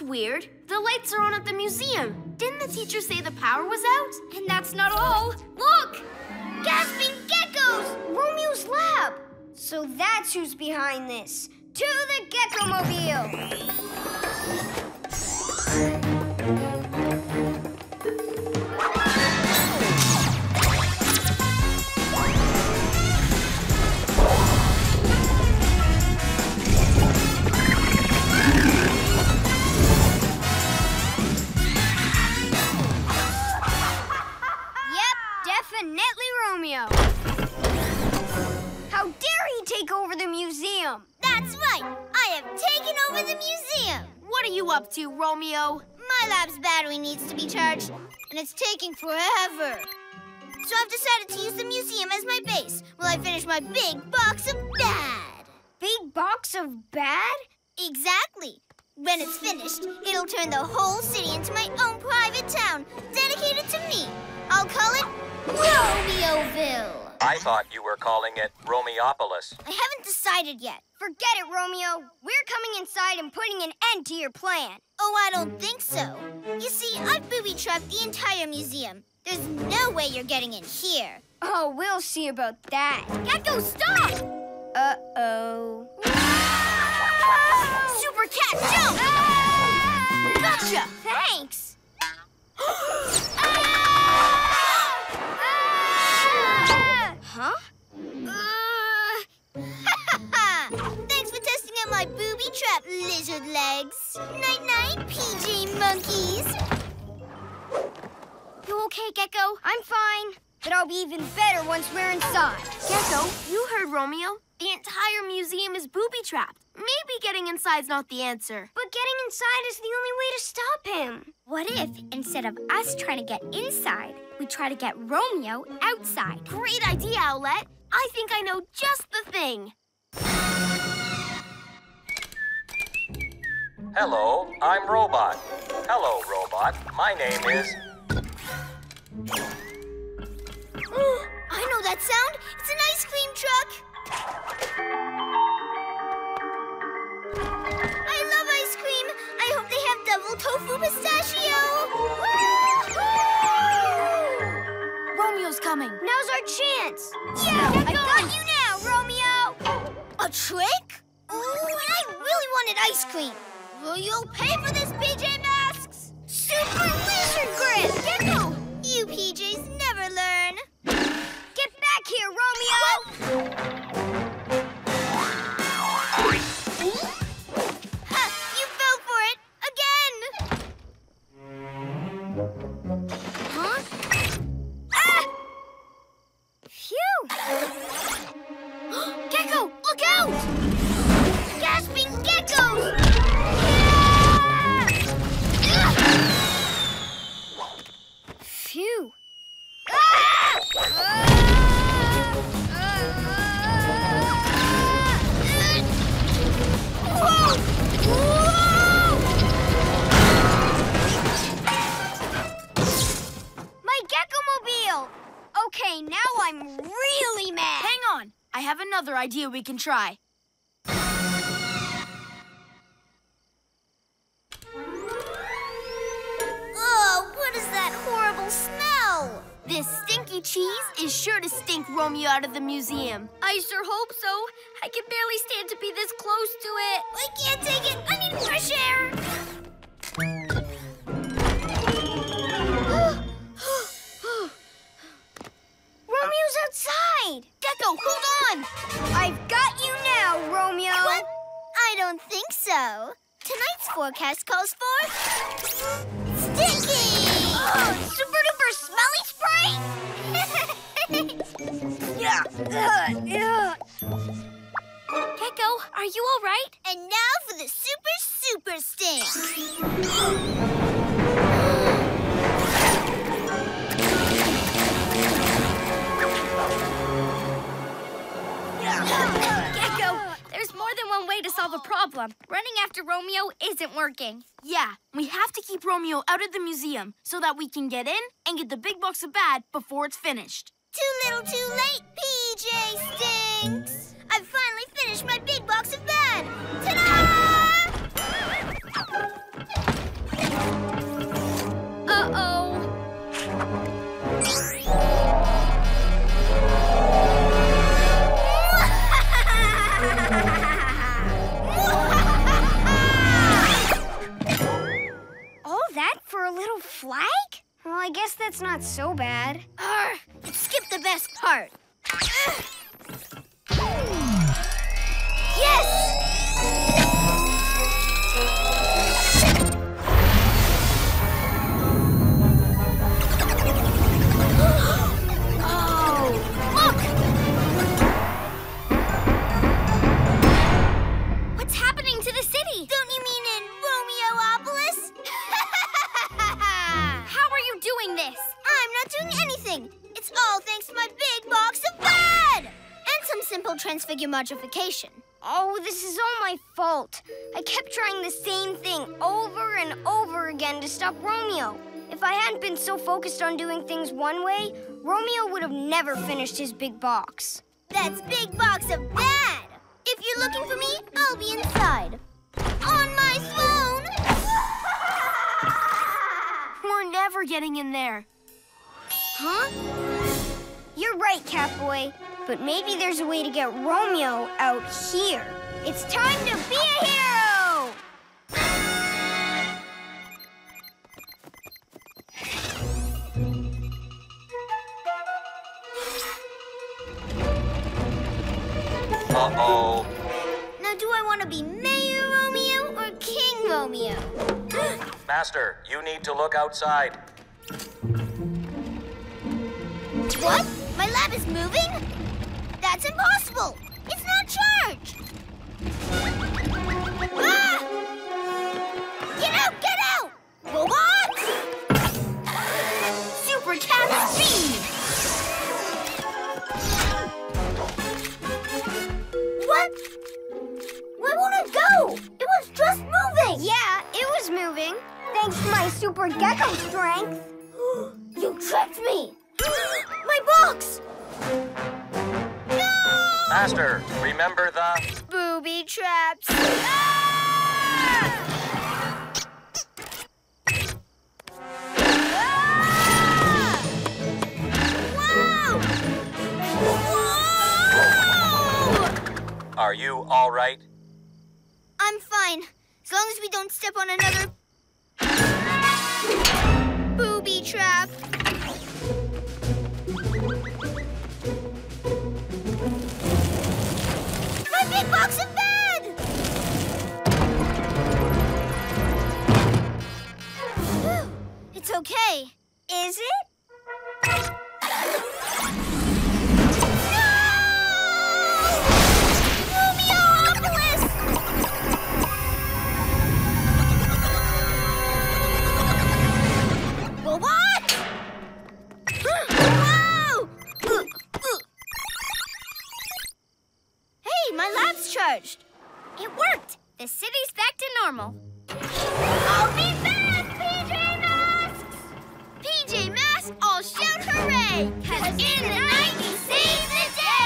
That's weird. The lights are on at the museum. Didn't the teacher say the power was out? And that's not all. Look! Gasping geckos! Romeo's lab! So that's who's behind this. To the Gekko Mobile! Definitely Romeo. How dare he take over the museum? That's right. I have taken over the museum. What are you up to, Romeo? My lab's battery needs to be charged, and it's taking forever. So I've decided to use the museum as my base while I finish my big box of bad. Big box of bad? Exactly. When it's finished, it'll turn the whole city into my own private town, dedicated to me. I'll call it Romeoville. I thought you were calling it Romeopolis. I haven't decided yet. Forget it, Romeo. We're coming inside and putting an end to your plan. Oh, I don't think so. You see, I've booby-trapped the entire museum. There's no way you're getting in here. Oh, we'll see about that. Gekko, stop! Uh-oh. Ah! Super Cat, jump! Ah! Gotcha! Thanks. [gasps] [gasps] trap, lizard legs. Night-night, PJ monkeys. You okay, Gekko? I'm fine, but I'll be even better once we're inside. Gekko, you heard Romeo. The entire museum is booby-trapped. Maybe getting inside's not the answer. But getting inside is the only way to stop him. What if, instead of us trying to get inside, we try to get Romeo outside? Great idea, Owlette. I think I know just the thing. Hello, I'm Robot. Hello, Robot. My name is. [gasps] I know that sound. It's an ice cream truck. I love ice cream. I hope they have double tofu pistachio. Woo! Romeo's coming. Now's our chance. Yeah, I got you now, Romeo. A trick? Ooh, and I really wanted ice cream. Will you pay for this, PJ Masks? Super Lizard Grip! Gekko! You PJs never learn. Get back here, Romeo! Okay, now I'm really mad. Hang on. I have another idea we can try. Oh, what is that horrible smell? This stinky cheese is sure to stink Romeo out of the museum. I sure hope so. I can barely stand to be this close to it. I can't take it. I need fresh air. Romeo's outside! Gekko, hold on! I've got you now, Romeo! What? I don't think so. Tonight's forecast calls for stinky. Oh, super duper smelly spray? [laughs] yeah. Uh, yeah. Gekko, are you all right? And now for the super super stink. Gekko, there's more than one way to solve a problem. Running after Romeo isn't working. Yeah, we have to keep Romeo out of the museum so that we can get in and get the big box of bad before it's finished. Too little, too late, PJ Stinks. I've finally finished my big box of bad. Ta-da! Uh-oh. Little flag? Well, I guess that's not so bad. Arr, skip the best part. Yes! Doing this? I'm not doing anything. It's all thanks to my big box of bad! And some simple transfigure modification. Oh, this is all my fault. I kept trying the same thing over and over again to stop Romeo. If I hadn't been so focused on doing things one way, Romeo would have never finished his big box. That's big box of bad! If you're looking for me, I'll be inside. On my throne! We're never getting in there. Huh? You're right, Catboy. But maybe there's a way to get Romeo out here. It's time to be a hero! Uh-oh. Now, do I want to be Mayor Romeo or King Romeo? Master, you need to look outside. What? My lab is moving? That's impossible! It's not charged! Ah! Get out! Get out! Robots! Super Cat Speed! What? Where won't it go? It was just moving! Yeah, it was moving. Thanks to my super gecko strength. [gasps] You tricked me! [gasps] My box! Master, remember the. Booby traps. Ah! Are you all right? I'm fine, as long as we don't step on another booby trap. My big box of bed! [gasps] It's okay. Is it? Charged. It worked. The city's back to normal. I'll be back, PJ Masks! PJ Masks, all shout hooray! Cause in the night he saves the day!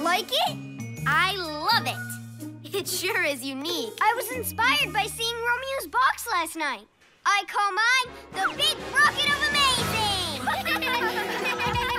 Like it? I love it. It sure is unique. I was inspired by seeing Romeo's box last night. I call mine the Big Rocket of Amazing! [laughs]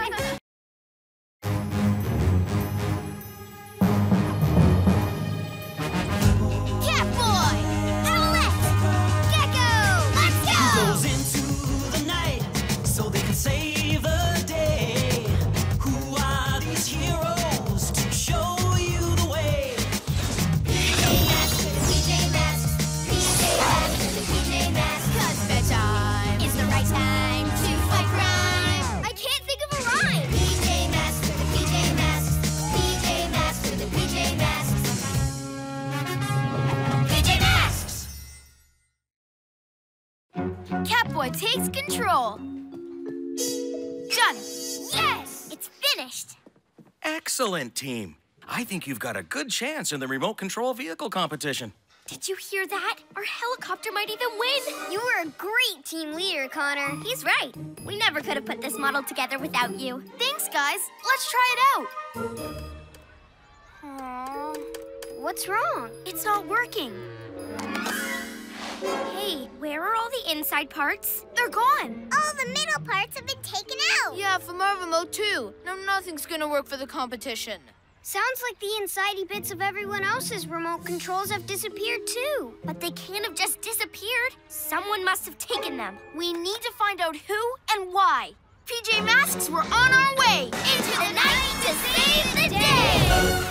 Takes control. Done. Yes! It's finished. Excellent, team. I think you've got a good chance in the remote control vehicle competition. Did you hear that? Our helicopter might even win. You were a great team leader, Connor. He's right. We never could have put this model together without you. Thanks, guys. Let's try it out. Aw, what's wrong? It's not working. Hey, where are all the inside parts? They're gone. All the middle parts have been taken out. Yeah, from our remote too. No, nothing's gonna work for the competition. Sounds like the insidey bits of everyone else's remote controls have disappeared too. But they can't have just disappeared. Someone must have taken them. We need to find out who and why. PJ Masks, we're on our way into the night to save the day.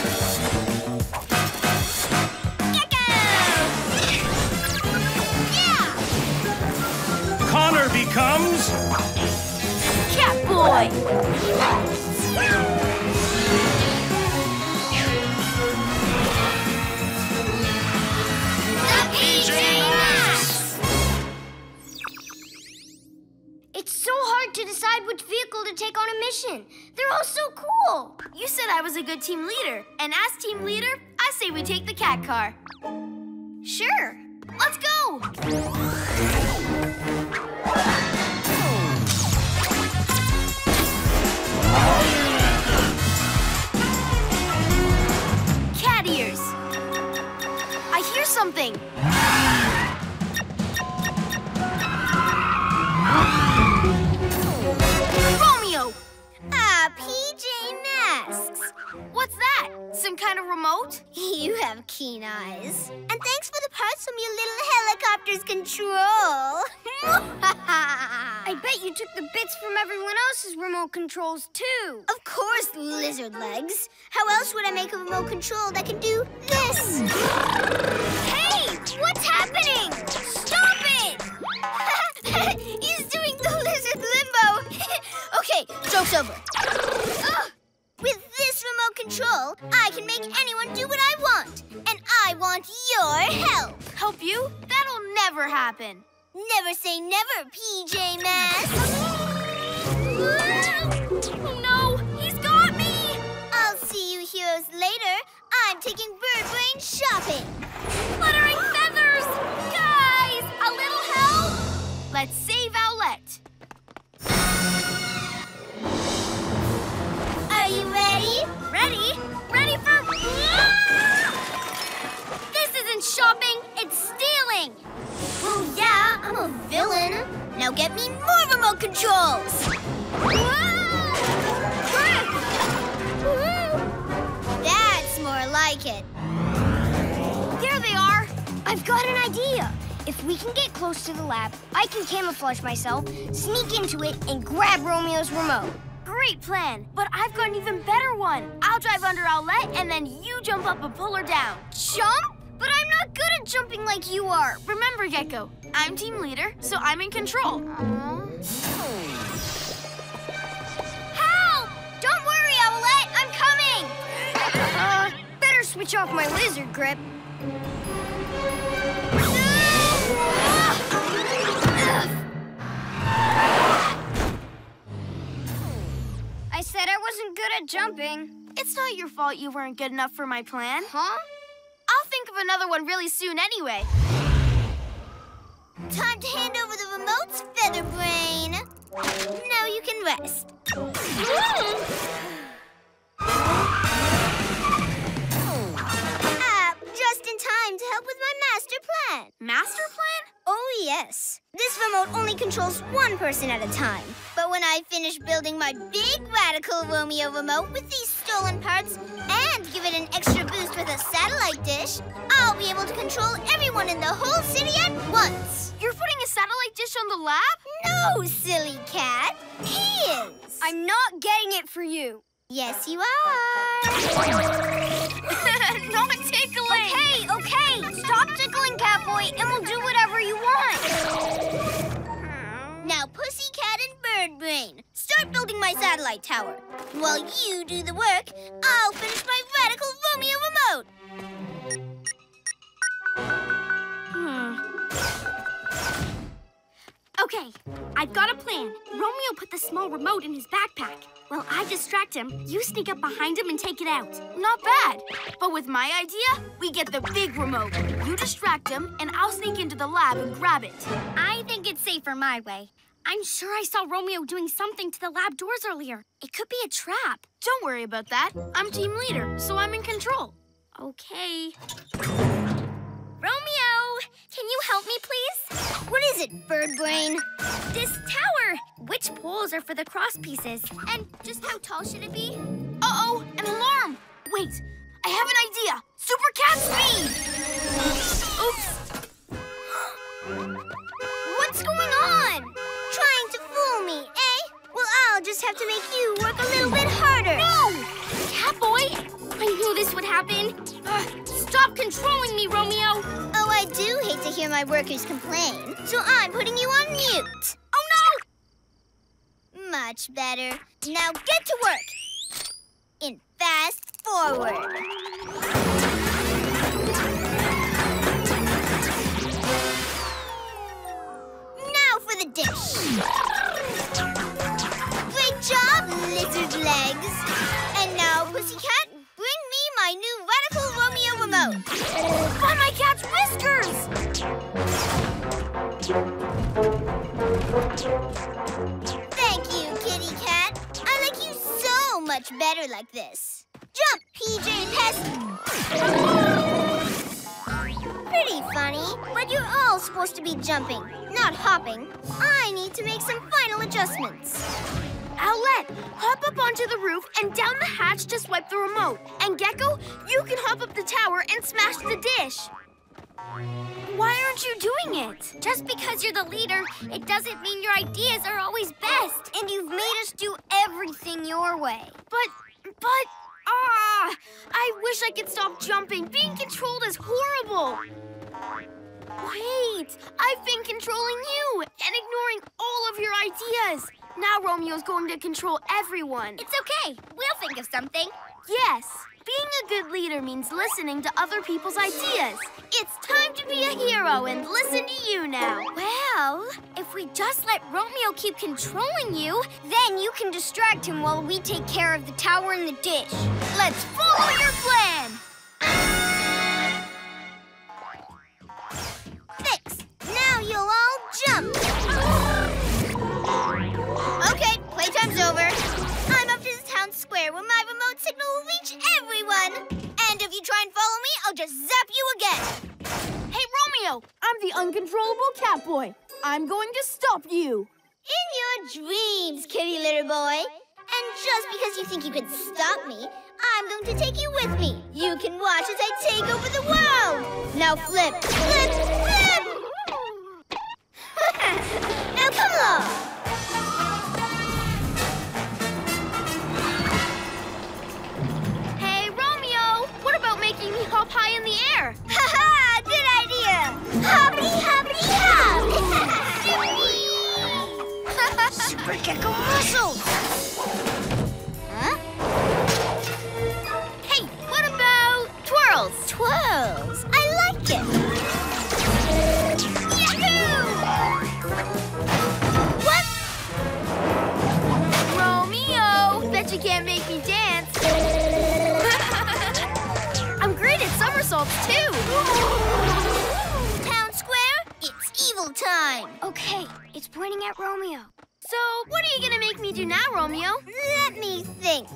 Connor becomes Catboy. The PJ Masks! It's so hard to decide which vehicle to take on a mission. They're all so cool. You said I was a good team leader, and as team leader, I say we take the cat car. Sure. Let's go. Cat ears. I hear something. Romeo, Ah, PJ What's that? Some kind of remote? [laughs] You have keen eyes. And thanks for the parts from your little helicopter's control. [laughs] I bet you took the bits from everyone else's remote controls, too. Of course, lizard legs. How else would I make a remote control that can do this? Hey! What's happening? Stop it! [laughs] He's doing the lizard limbo. okay, joke's over. Ugh. With this remote control, I can make anyone do what I want. And I want your help. Help you? That'll never happen. Never say never, PJ Masks. no, he's got me. I'll see you heroes later. I'm taking Birdbrain shopping. Fluttering feathers! Guys, a little help? Let's save our Ready? For... [laughs] This isn't shopping, it's stealing. Well, yeah, I'm a villain. Now get me more remote controls. [laughs] That's more like it. There they are. I've got an idea. If we can get close to the lab, I can camouflage myself, sneak into it, and grab Romeo's remote. Great plan, but I've got an even better one. I'll drive under Owlette, and then you jump up and pull her down. Jump? But I'm not good at jumping like you are. Remember, Gekko, I'm team leader, so I'm in control. Help! Don't worry, Owlette. I'm coming. Uh, better switch off my lizard grip. I said I wasn't good at jumping. It's not your fault you weren't good enough for my plan. Huh? I'll think of another one really soon anyway. Time to hand over the remotes, Feather Brain. Now you can rest. [gasps] [gasps] [gasps] in time to help with my master plan. Master plan? Oh, yes. This remote only controls one person at a time. But when I finish building my big radical Romeo remote with these stolen parts and give it an extra boost with a satellite dish, I'll be able to control everyone in the whole city at once. You're putting a satellite dish on the lab? No, silly cat. He is. I'm not getting it for you. Yes, you are. [laughs] not tickling. Okay, okay. Stop tickling, Catboy, and we'll do whatever you want. Hmm. Now, Pussycat and Bird Brain, start building my satellite tower. While you do the work, I'll finish my radical Romeo remote. Hmm. Okay, I've got a plan. Romeo put the small remote in his backpack. While I distract him, you sneak up behind him and take it out. Not bad. But with my idea, we get the big remote. You distract him, and I'll sneak into the lab and grab it. I think it's safer my way. I'm sure I saw Romeo doing something to the lab doors earlier. It could be a trap. Don't worry about that. I'm team leader, so I'm in control. Okay. Romeo, can you help me, please? What is it, Bird Brain? This tower. Which poles are for the cross pieces? And just how tall should it be? Uh-oh, an alarm. Wait, I have an idea. Super cat speed. Oops. [gasps] What's going on? Trying to fool me, eh? Well, I'll just have to make you work a little bit harder. No! Catboy! I knew this would happen. Uh, stop controlling me, Romeo. Oh, I do hate to hear my workers complain, so I'm putting you on mute. Oh, no! Much better. Now get to work. In fast forward. Now for the dish. Great job, lizard legs. And now, Pussycat, bring me my new Radical Find my cat's whiskers. Thank you, kitty cat. I like you so much better like this. Jump, PJ Pest! Pretty funny, but you're all supposed to be jumping, not hopping. I need to make some final adjustments. Owlette, hop up onto the roof and down the hatch to swipe the remote. And Gekko, you can hop up the tower and smash the dish. Why aren't you doing it? Just because you're the leader, it doesn't mean your ideas are always best. And you've made us do everything your way. But, but, ah, I wish I could stop jumping. Being controlled is horrible. Wait, I've been controlling you and ignoring all of your ideas. Now Romeo's going to control everyone. It's okay. We'll think of something. Yes, Being a good leader means listening to other people's ideas. It's time to be a hero and listen to you now. Well, if we just let Romeo keep controlling you, then you can distract him while we take care of the tower and the dish. Let's follow your plan. Fix! Now you'll all jump! Playtime's over. I'm up to the town square where my remote signal will reach everyone. And if you try and follow me, I'll just zap you again. Hey, Romeo, I'm the uncontrollable Catboy. I'm going to stop you. In your dreams, kitty litter boy. And just because you think you can stop me, I'm going to take you with me. You can watch as I take over the world. Now flip, flip, flip! [laughs] now come along. Hop high in the air? Ha ha! Good idea! Hoppity, hoppity, hop! Super Gekko muscle! huh? Hey, what about twirls? Twirls! I like it! Yahoo! What? Romeo, bet you can't make me dance. Somersaults too. [gasps] Town square, it's evil time! Okay, it's pointing at Romeo. So, what are you gonna make me do now, Romeo? Let me think.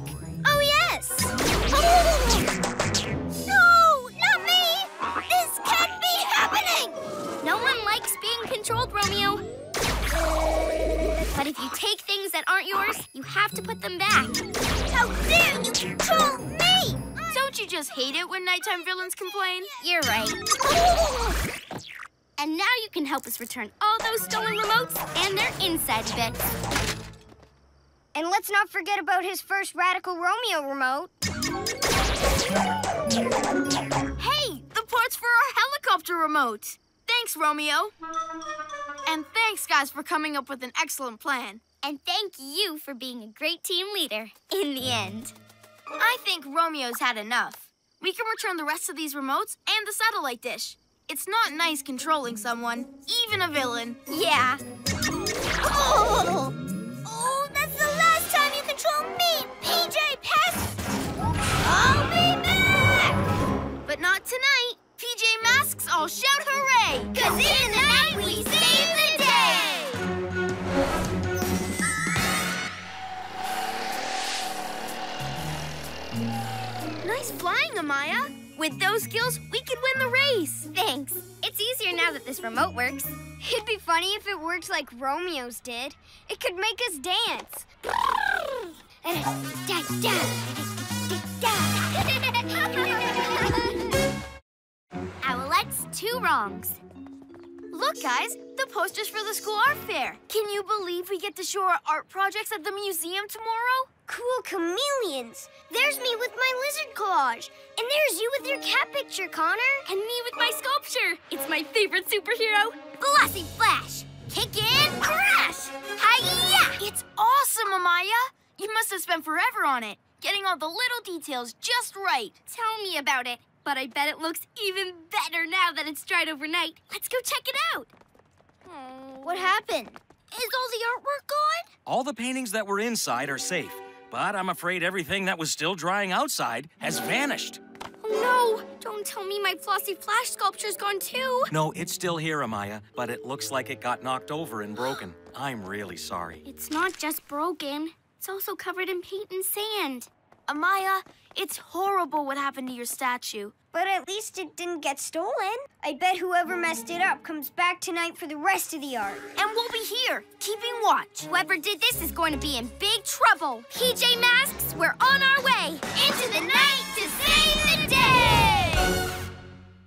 Oh, yes! [gasps] No! Not me! This can't be happening! No one likes being controlled, Romeo. But if you take things that aren't yours, you have to put them back. How dare you control me! Don't you just hate it when nighttime villains complain? You're right. And now you can help us return all those stolen remotes and their inside bits. And let's not forget about his first Radical Romeo remote. Hey, the parts for our helicopter remote. Thanks, Romeo. And thanks, guys, for coming up with an excellent plan. And thank you for being a great team leader in the end. I think Romeo's had enough. We can return the rest of these remotes and the satellite dish. It's not nice controlling someone, even a villain. Yeah. Oh! Oh, that's the last time you control me, PJ Pest! I'll be back! But not tonight. PJ Masks all shout hooray! Cause in the night we save the Nice flying, Amaya. With those skills, we could win the race. Thanks. It's easier now that this remote works. It'd be funny if it worked like Romeo's did. It could make us dance. [laughs] Owlette's two wrongs. Look, guys, the posters for the school art fair. Can you believe we get to show our art projects at the museum tomorrow? Cool chameleons. There's me with my lizard collage. And there's you with your cat picture, Connor. And me with my sculpture. It's my favorite superhero, Flossy Flash. Kick in, crash! Hiya! It's awesome, Amaya. You must have spent forever on it, getting all the little details just right. Tell me about it. But I bet it looks even better now that it's dried overnight. Let's go check it out. What happened? Is all the artwork gone? All the paintings that were inside are safe, but I'm afraid everything that was still drying outside has vanished. Oh no! Don't tell me my Flossy Flash sculpture's gone too. No, it's still here, Amaya, but it looks like it got knocked over and broken. I'm really sorry. It's not just broken. It's also covered in paint and sand. Amaya, it's horrible what happened to your statue. But at least it didn't get stolen. I bet whoever messed it up comes back tonight for the rest of the art. And we'll be here, keeping watch. Whoever did this is going to be in big trouble. PJ Masks, we're on our way into the night to save the day!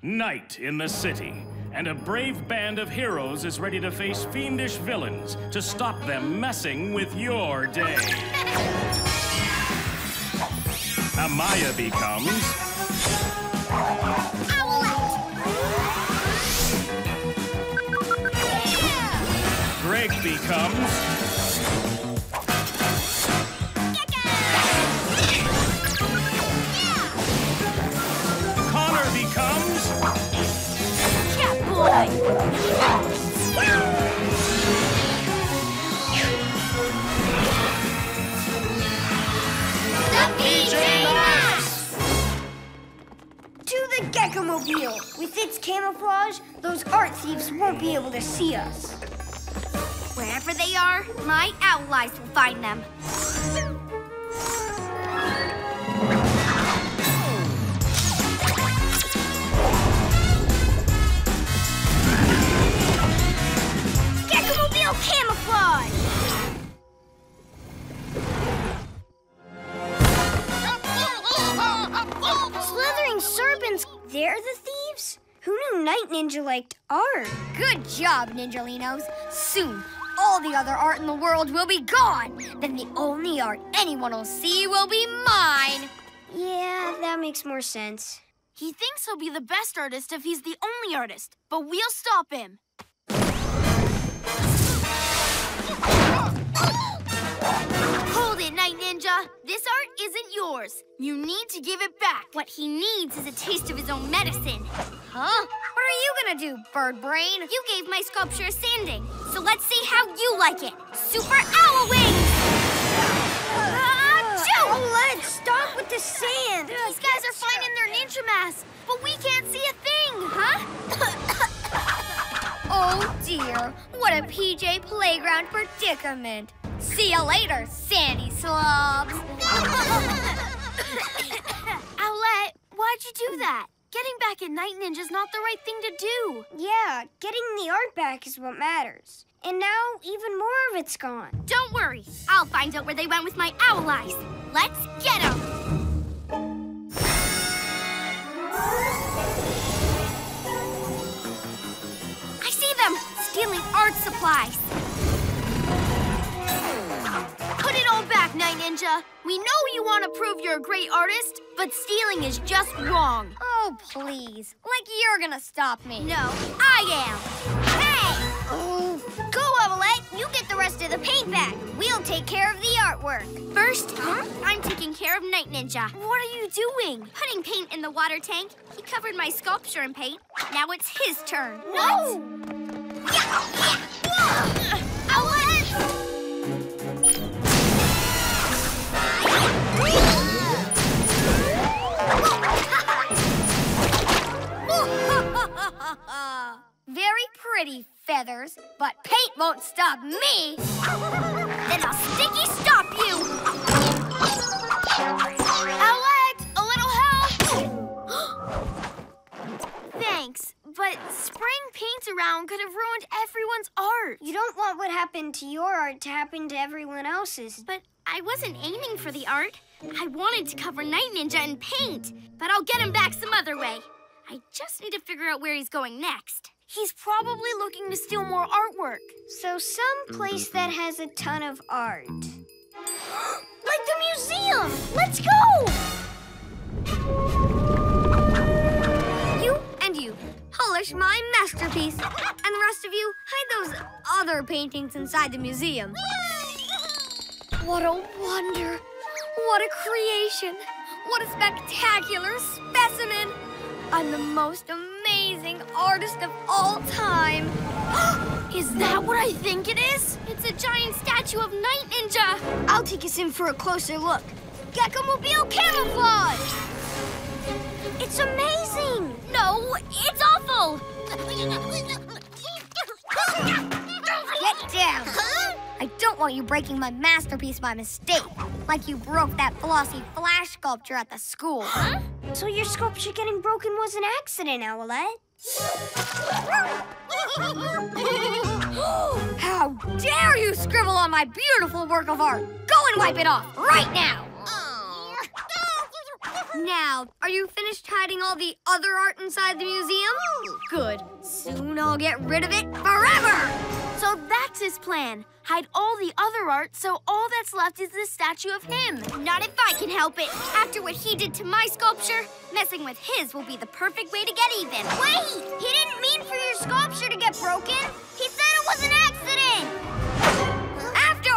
Night in the city, and a brave band of heroes is ready to face fiendish villains to stop them messing with your day. [laughs] Amaya becomes... Owlette! Yeah! Greg becomes... Connor becomes... Catboy! Masks! To the Gekko-mobile! With its camouflage, those art thieves won't be able to see us. Wherever they are, my allies will find them. Gekko-mobile camouflage! Slithering serpents, they're the thieves? Who knew Night Ninja liked art? Good job, Ninjalinos. Soon, all the other art in the world will be gone. Then the only art anyone will see will be mine. Yeah, that makes more sense. He thinks he'll be the best artist if he's the only artist, but we'll stop him. Ninja. This art isn't yours. You need to give it back. What he needs is a taste of his own medicine. Huh? What are you gonna do, bird brain? You gave my sculpture a sanding, so let's see how you like it. Super Owl Wings! Ah, Achoo! Oh, let's stop with the sand! These guys are fine in their ninja masks, but we can't see a thing, huh? [coughs] Oh dear, what a PJ playground predicament. See you later, sandy slobs. [laughs] Owlette, why'd you do that? Getting back at Night Ninja's not the right thing to do. Yeah, getting the art back is what matters. And now even more of it's gone. Don't worry, I'll find out where they went with my owl eyes. Let's get them! I see them stealing art supplies. Back, Night Ninja. We know you want to prove you're a great artist, but stealing is just wrong. Oh, please. Like you're gonna stop me. No, I am. Hey! Oh, go, Owlette. You get the rest of the paint back. We'll take care of the artwork. First, huh? I'm taking care of Night Ninja. What are you doing? Putting paint in the water tank. He covered my sculpture in paint. Now it's his turn. No! Owlette! [laughs] Very pretty, Feathers, but paint won't stop me. [laughs] Then I'll sticky stop you! Owlette, a little help! [gasps] Thanks, but spraying paint around could have ruined everyone's art. You don't want what happened to your art to happen to everyone else's. But I wasn't aiming for the art. I wanted to cover Night Ninja in paint, but I'll get him back some other way. I just need to figure out where he's going next. He's probably looking to steal more artwork. So some place that has a ton of art. [gasps] like the museum! Let's go! You and you, polish my masterpiece. And the rest of you, hide those other paintings inside the museum. What a wonder! What a creation! What a spectacular specimen! I'm the most amazing artist of all time. [gasps] Is that what I think it is? It's a giant statue of Night Ninja. I'll take us in for a closer look. Gekko-mobile camouflage! It's amazing! No, it's awful. [laughs] Get down! I don't want you breaking my masterpiece by mistake, like you broke that flossy flash sculpture at the school. So your sculpture getting broken was an accident, Owlette. [gasps] How dare you scribble on my beautiful work of art! Go and wipe it off right now! Now, are you finished hiding all the other art inside the museum? Good. Soon I'll get rid of it forever! So that's his plan. Hide all the other art so all that's left is the statue of him. Not if I can help it. After what he did to my sculpture, messing with his will be the perfect way to get even. Wait! He didn't mean for your sculpture to get broken. He said it was an accident! After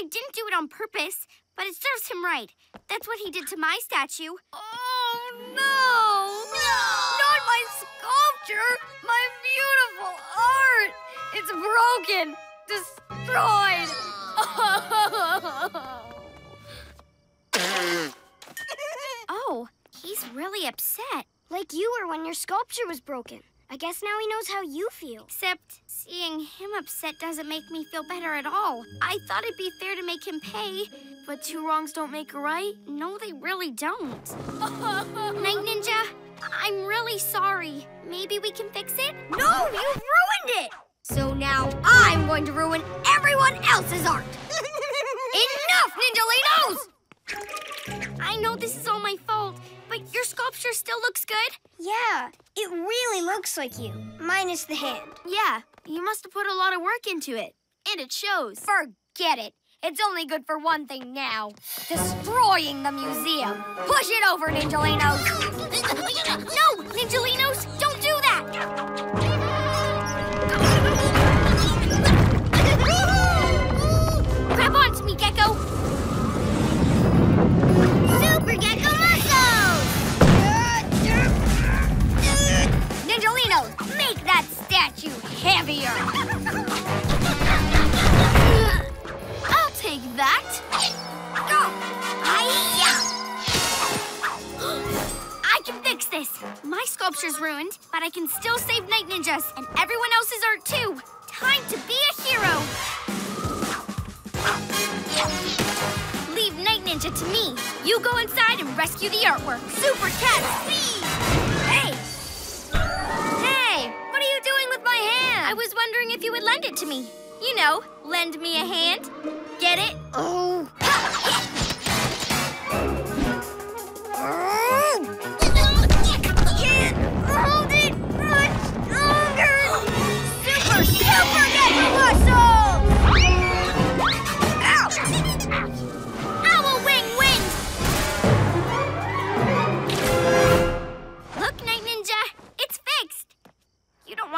I didn't do it on purpose, but it serves him right. That's what he did to my statue. Oh, no! No! Not my sculpture! My beautiful art! It's broken! Destroyed! Oh! [laughs] oh, he's really upset. Like you were when your sculpture was broken. I guess now he knows how you feel. Except seeing him upset doesn't make me feel better at all. I thought it'd be fair to make him pay, But two wrongs don't make a right. no, they really don't. [laughs] Night Ninja, I'm really sorry. Maybe we can fix it? No, you've ruined it! So now I'm going to ruin everyone else's art. [laughs] Enough, Ninjalinos! I know this is all my fault, but your sculpture still looks good. Yeah, it really looks like you, minus the hand. Yeah, you must have put a lot of work into it. And it shows. Forget it. It's only good for one thing now. Destroying the museum. Push it over, Ninjalinos. no, Ninjalinos, don't do that. Grab onto me, Gekko. That statue heavier. I'll take that. I can fix this. My sculpture's ruined, but I can still save Night Ninjas and everyone else's art too. Time to be a hero. Leave Night Ninja to me. You go inside and rescue the artwork. Super Cat Speed! Hey! Hey! My hand? I was wondering if you would lend it to me. You know, lend me a hand. Get it? Oh. [laughs] oh.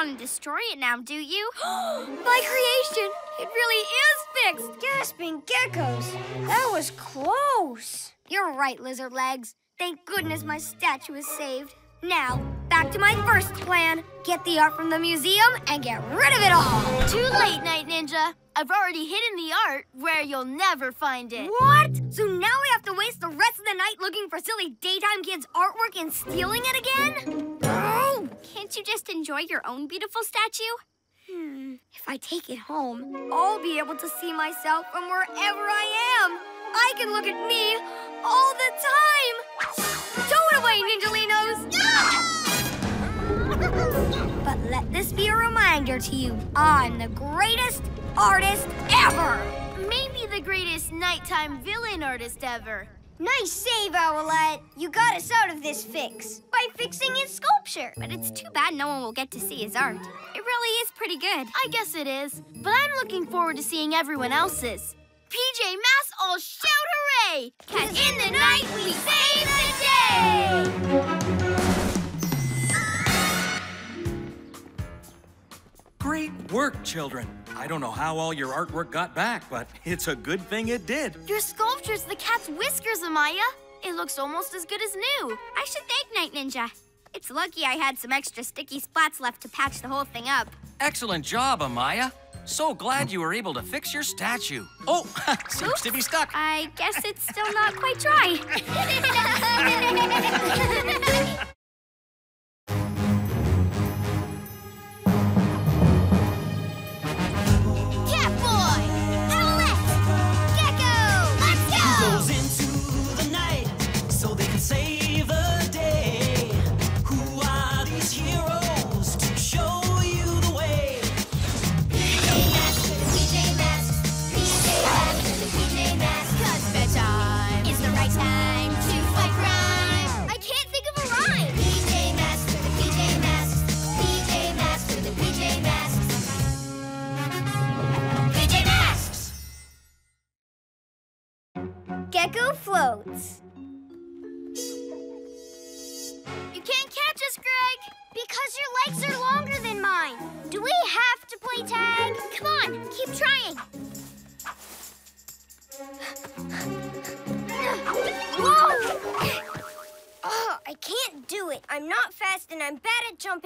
Want to destroy it now, do you? [gasps] My creation! It really is fixed! Gasping geckos, that was close. You're right, Lizard Legs. Thank goodness my statue is saved. Now, back to my first plan. Get the art from the museum and get rid of it all! Too late, Night Ninja. I've already hidden the art where you'll never find it. What? So now we have to waste the rest of the night looking for silly daytime kids' artwork and stealing it again? Oh! Can't you just enjoy your own beautiful statue? Hmm, if I take it home, I'll be able to see myself from wherever I am. I can look at me all the time. Tow it away, Ninjalinos! but let this be a reminder to you, I'm the greatest artist ever! Maybe the greatest nighttime villain artist ever. Nice save, Owlette. You got us out of this fix by fixing his sculpture. But it's too bad no one will get to see his art. It really is pretty good. I guess it is, but I'm looking forward to seeing everyone else's. PJ Masks all shout hooray! Cause in the night we save the day! Great work, children. I don't know how all your artwork got back, but [laughs] it's a good thing it did. Your sculpture's the cat's whiskers, Amaya. It looks almost as good as new. I should thank Night Ninja. It's lucky I had some extra sticky splats left to patch the whole thing up. Excellent job, Amaya. So glad you were able to fix your statue. Oh, [laughs] seems to be stuck. I guess it's still not quite dry. [laughs]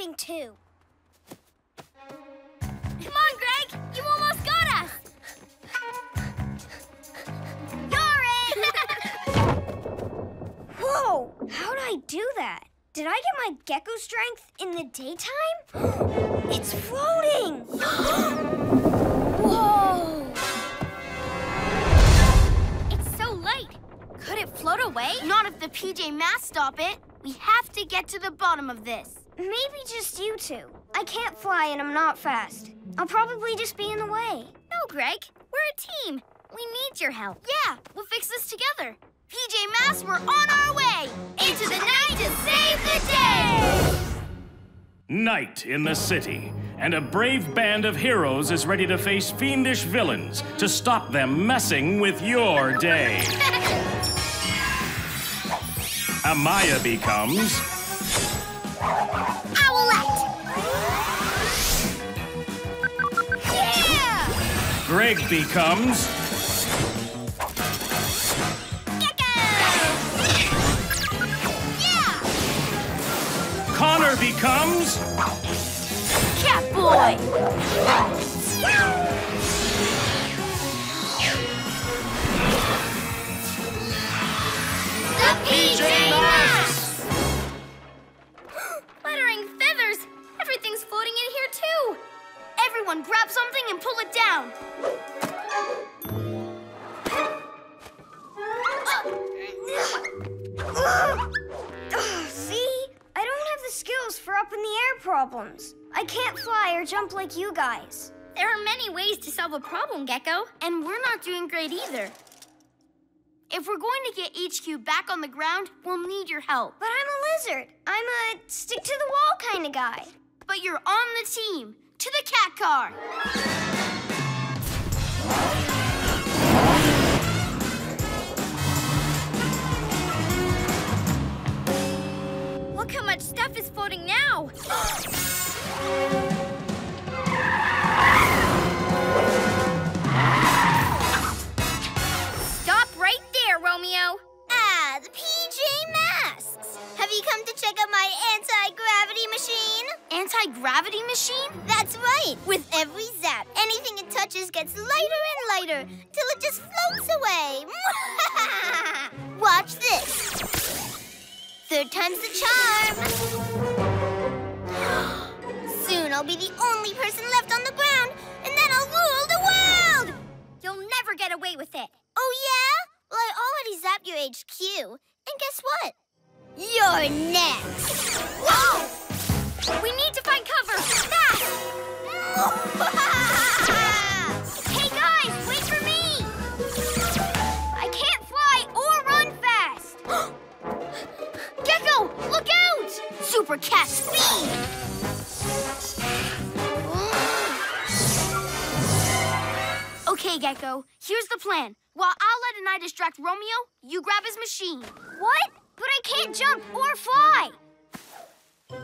bad too. Come on, Greg! You almost got us! [laughs] Whoa! How'd I do that? Did I get my gecko strength in the daytime? [gasps] it's floating! [gasps] Whoa! It's so light. Could it float away? Not if the PJ Masks stop it. We have to get to the bottom of this. Maybe just you two. I can't fly and I'm not fast. I'll probably just be in the way. No, Greg. We're a team. We need your help. Yeah, we'll fix this together. PJ Masks, we're on our way! Into the night to save the day! Night in the city, and a brave band of heroes is ready to face fiendish villains to stop them messing with your day. [laughs] Amaya becomes Owlette! Yeah! Greg becomes Gekko! yeah! Connor becomes Catboy! The PJ Masks! Fluttering feathers! Everything's floating in here, too! Everyone grab something and pull it down. Ugh, See? I don't have the skills for up in the air problems. I can't fly or jump like you guys. There are many ways to solve a problem, Gekko. And we're not doing great either. If we're going to get HQ back on the ground, we'll need your help. But I'm a lizard. I'm a stick to the wall kind of guy. But you're on the team. To the cat car. Look how much stuff is floating now! [gasps] [gasps] [gasps] Romeo! Ah, the PJ Masks. Have you come to check out my anti-gravity machine? Anti-gravity machine? That's right. With every zap, anything it touches gets lighter and lighter till it just floats away. [laughs] Watch this. Third time's the charm. [gasps] Soon I'll be the only person left on the ground, and then I'll rule the world. You'll never get away with it. Oh yeah? Well, I already zapped your HQ, and guess what? You're next. Whoa! We need to find cover! Fast! [laughs] Hey guys, wait for me! I can't fly or run fast. [gasps] Gekko, look out! Super cat speed! Okay, Gekko, here's the plan. While Owlette and I distract Romeo, you grab his machine. What? But I can't jump or fly.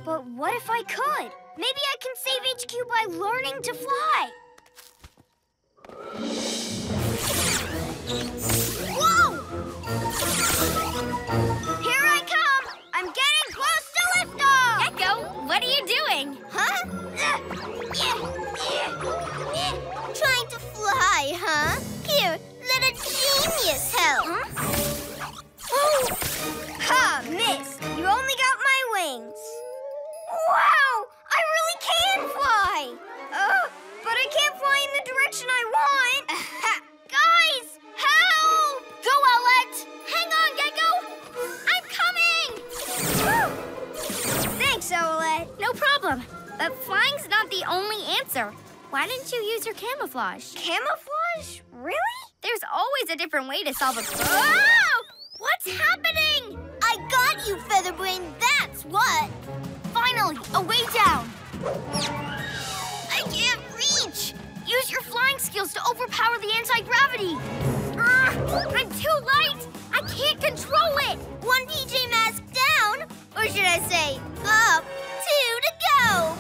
But what if I could? Maybe I can save HQ by learning to fly. What are you doing? Huh? Trying to fly, huh? Here, let a genius help. Oh! Ha! Miss! You only got my wings. Wow! I really can fly! Uh, but I can't fly in the direction I want. [laughs] Guys, help! Go, Owlette! Hang on, Gekko! Thanks, uh, No problem. But flying's not the only answer. Why didn't you use your camouflage? Camouflage? Really? There's always a different way to solve a problem. Oh! What's happening? I got you, Featherbrain, that's what. Finally, a way down. I can't reach. Use your flying skills to overpower the anti-gravity. Ugh, I'm too light. I can't control it. One PJ Mask down, or should I say, up, two to go.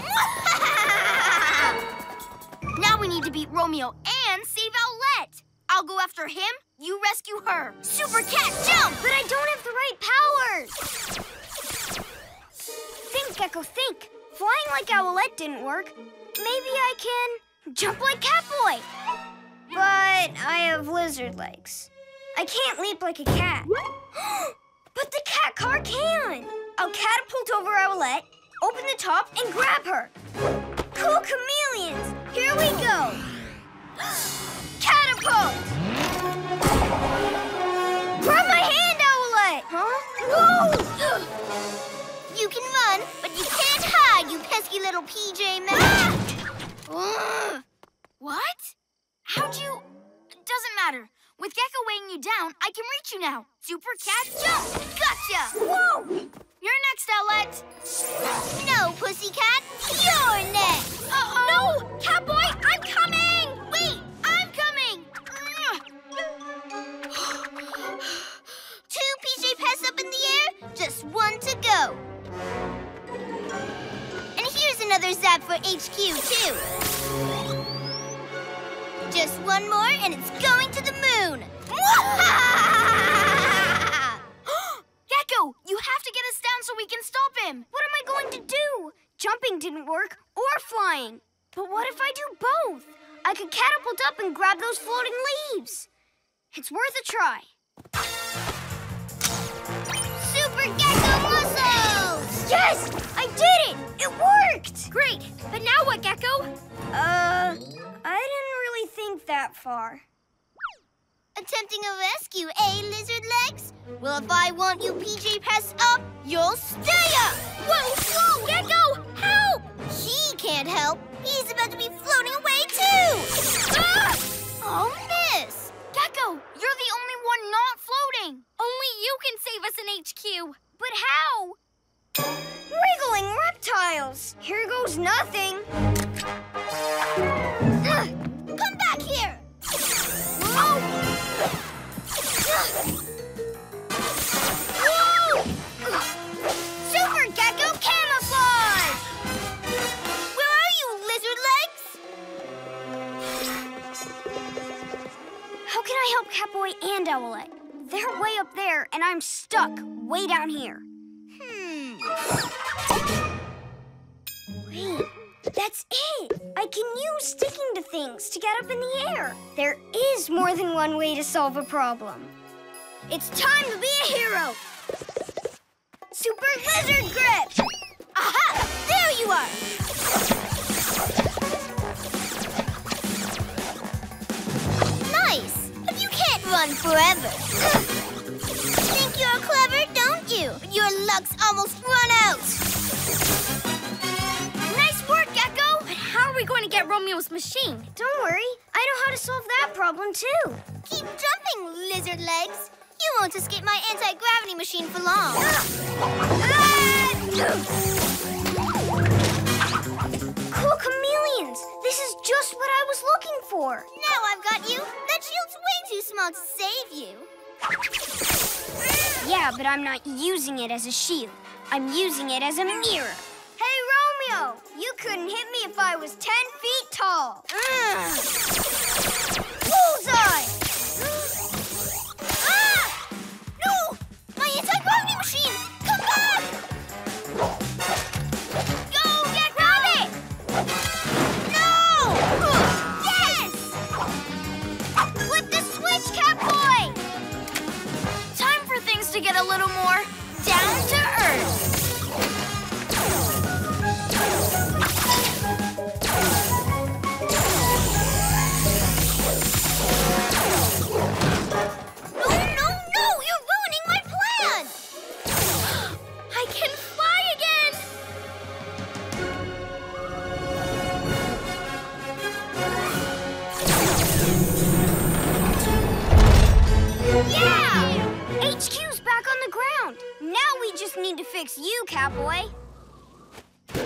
[laughs] Now we need to beat Romeo and save Owlette. I'll go after him, you rescue her. Super cat jump! But I don't have the right powers. Think, Gekko, think. Flying like Owlette didn't work. Maybe I can jump like Catboy. But I have lizard legs. I can't leap like a cat. [gasps] but the cat car can. I'll catapult over Owlette, open the top, and grab her. Cool chameleons! Here we go! [gasps] Catapult! Grab my hand, Owlette! Huh? Whoa! [gasps] You can run, but you can't hide, you pesky little PJ Masks. Ah! What? How'd you... Doesn't matter. With Gekko weighing you down, I can reach you now. Super cat jump! Gotcha! Whoa! You're next, Owlette. No, pussycat, you're next. Uh-oh! No! Catboy, I'm coming! Wait, I'm coming! Mm. Two PJ Pests up in the air, just one to go. Another zap for HQ, too. Just one more, and it's going to the moon. [laughs] Gekko, you have to get us down so we can stop him. What am I going to do? Jumping didn't work, or flying. But what if I do both? I could catapult up and grab those floating leaves. It's worth a try. Yes! I did it! It worked! Great, but now what, Gekko? Uh, I didn't really think that far. Attempting a rescue, eh, lizard legs? Well, if I want you PJ Pests up, you'll stay up! Whoa, whoa, Gekko! Help! He can't help. He's about to be floating away, too! Ah! Oh, miss! Gekko, you're the only one not floating. Only you can save us in HQ. But how? Wriggling reptiles! Here goes nothing. Come back here! Oh. Whoa! Super Gekko camouflage! Where are you, lizard legs? How can I help Catboy and Owlette? They're way up there, and I'm stuck way down here. Wait, that's it! I can use sticking to things to get up in the air. There is more than one way to solve a problem. It's time to be a hero! Super Lizard Grip! Aha! There you are! Nice! But you can't run forever. [laughs] You're clever, don't you? Your luck's almost run out. Nice work, Gekko! But how are we going to get Romeo's machine? Don't worry, I know how to solve that problem too. Keep jumping, lizard legs. You won't escape my anti-gravity machine for long. Cool chameleons! This is just what I was looking for. Now I've got you. That shield's way too small to save you. Yeah, but I'm not using it as a shield. I'm using it as a mirror. Hey, Romeo! You couldn't hit me if I was 10 feet tall. Bullseye! [gasps] Ah! No! My anti-gravity machine! To get a little more just need to fix you, cowboy. Give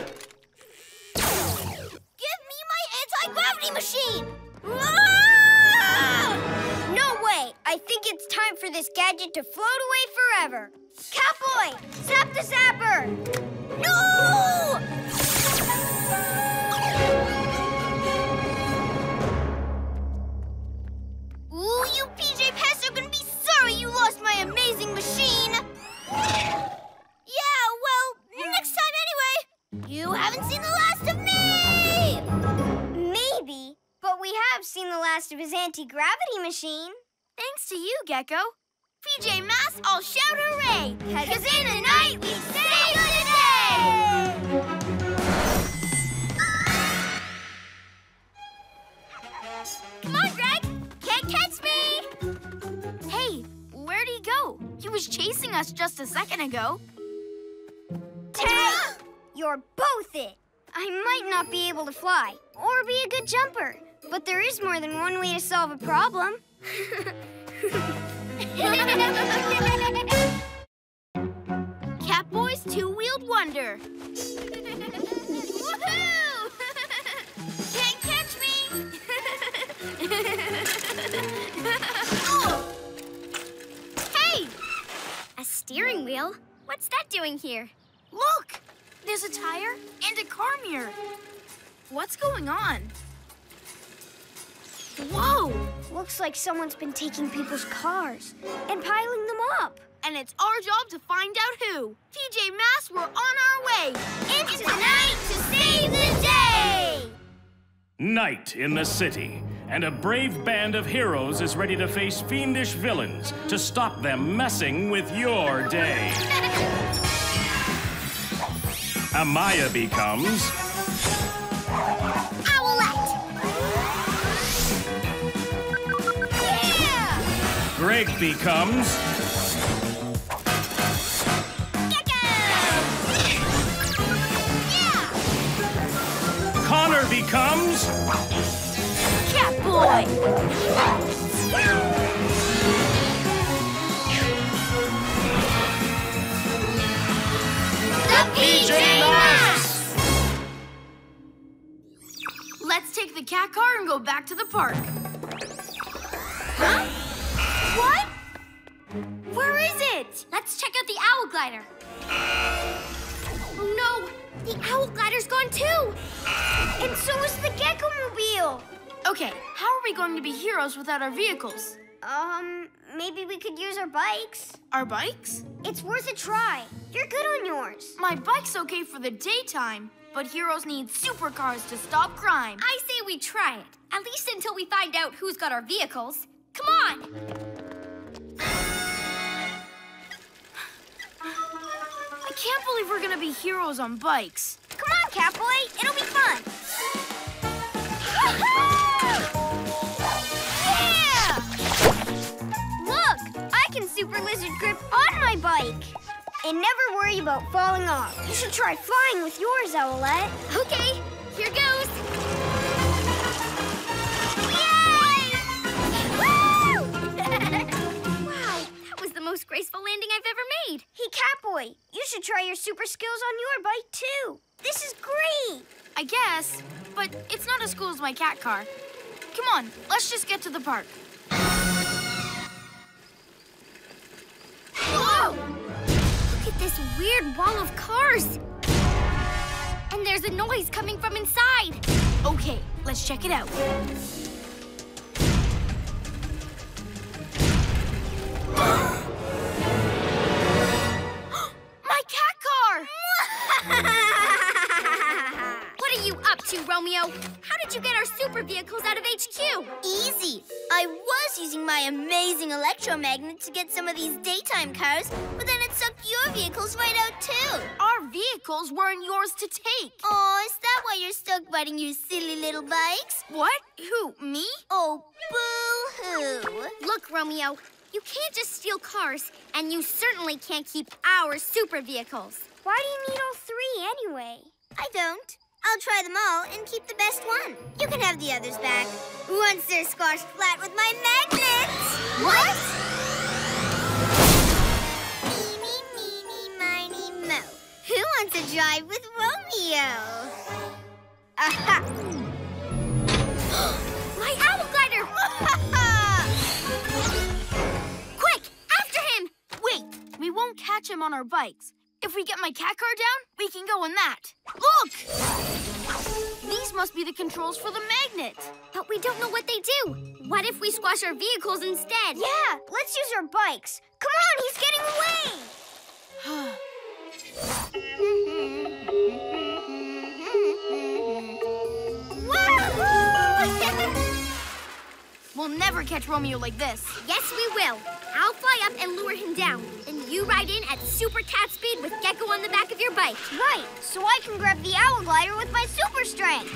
me my anti-gravity machine! No way! I think it's time for this gadget to float away forever. Catboy, zap the zapper! No! Ooh, you PJ Pests are gonna be sorry you lost my amazing machine! Well, next time anyway! You haven't seen the last of me! Maybe, but we have seen the last of his anti-gravity machine. Thanks to you, Gekko. PJ Masks, all shout hooray! Cause in the night we the day! Come on, Greg! Can't catch me! Hey, where'd he go? He was chasing us just a second ago. Tay, you're both it. I might not be able to fly or be a good jumper, but there is more than one way to solve a problem. [laughs] Catboy's two-wheeled wonder. Woohoo! [laughs] Can't catch me! [laughs] Oh! Hey! A steering wheel? What's that doing here? Look! There's a tire and a car mirror. What's going on? Whoa! Looks like someone's been taking people's cars and piling them up. And it's our job to find out who. PJ Masks, we're on our way. Into the night to save the day! Night in the city, and a brave band of heroes is ready to face fiendish villains to stop them messing with your day. [laughs] Amaya becomes Owlette! Yeah! Greg becomes Connor becomes Catboy! The PJ Masks! Let's take the cat car and go back to the park. Huh? What? Where is it? Let's check out the owl glider. Oh no! The owl glider's gone too! And so is the Gekko Mobile. Okay, how are we going to be heroes without our vehicles? Um, maybe we could use our bikes. Our bikes? It's worth a try. You're good on yours. My bike's okay for the daytime, but heroes need supercars to stop crime. I say we try it. At least until we find out who's got our vehicles. Come on! I can't believe we're gonna be heroes on bikes. Come on, Catboy. It'll be fun. Super lizard grip on my bike. And never worry about falling off. You should try flying with yours, Owlette. Okay, here goes. [laughs] [laughs] wow, that was the most graceful landing I've ever made. Hey, Catboy, you should try your super skills on your bike, too. This is great. I guess, but it's not as cool as my cat car. Come on, let's just get to the park. Look at this weird wall of cars. And there's a noise coming from inside. Okay, let's check it out. [gasps] My cat car! [laughs] what are you up to, Romeo? How did you get our super vehicles out of HQ? Easy. I was using my amazing electromagnet to get some of these daytime cars, but then it sucked your vehicles right out, too. Our vehicles weren't yours to take. Oh, is that why you're stuck riding your silly little bikes? What? Who, me? Oh, boo-hoo. Look, Romeo, you can't just steal cars, and you certainly can't keep our super vehicles. Why do you need all three anyway? I don't. I'll try them all and keep the best one. You can have the others back. Once they're squashed flat with my magnets. What? Meeny, meeny, miny, mo. Who wants to drive with Romeo? Aha! [gasps] My owl glider! [laughs] Quick, after him! Wait, we won't catch him on our bikes. If we get my cat car down, we can go in that. Look! These must be the controls for the magnet. But we don't know what they do. What if we squash our vehicles instead? Yeah, let's use our bikes. Come on, he's getting away. [sighs] [sighs] [sighs] never catch Romeo like this. Yes, we will. I'll fly up and lure him down. And you ride in at super cat speed with Gekko on the back of your bike. Right, so I can grab the owl glider with my super strength.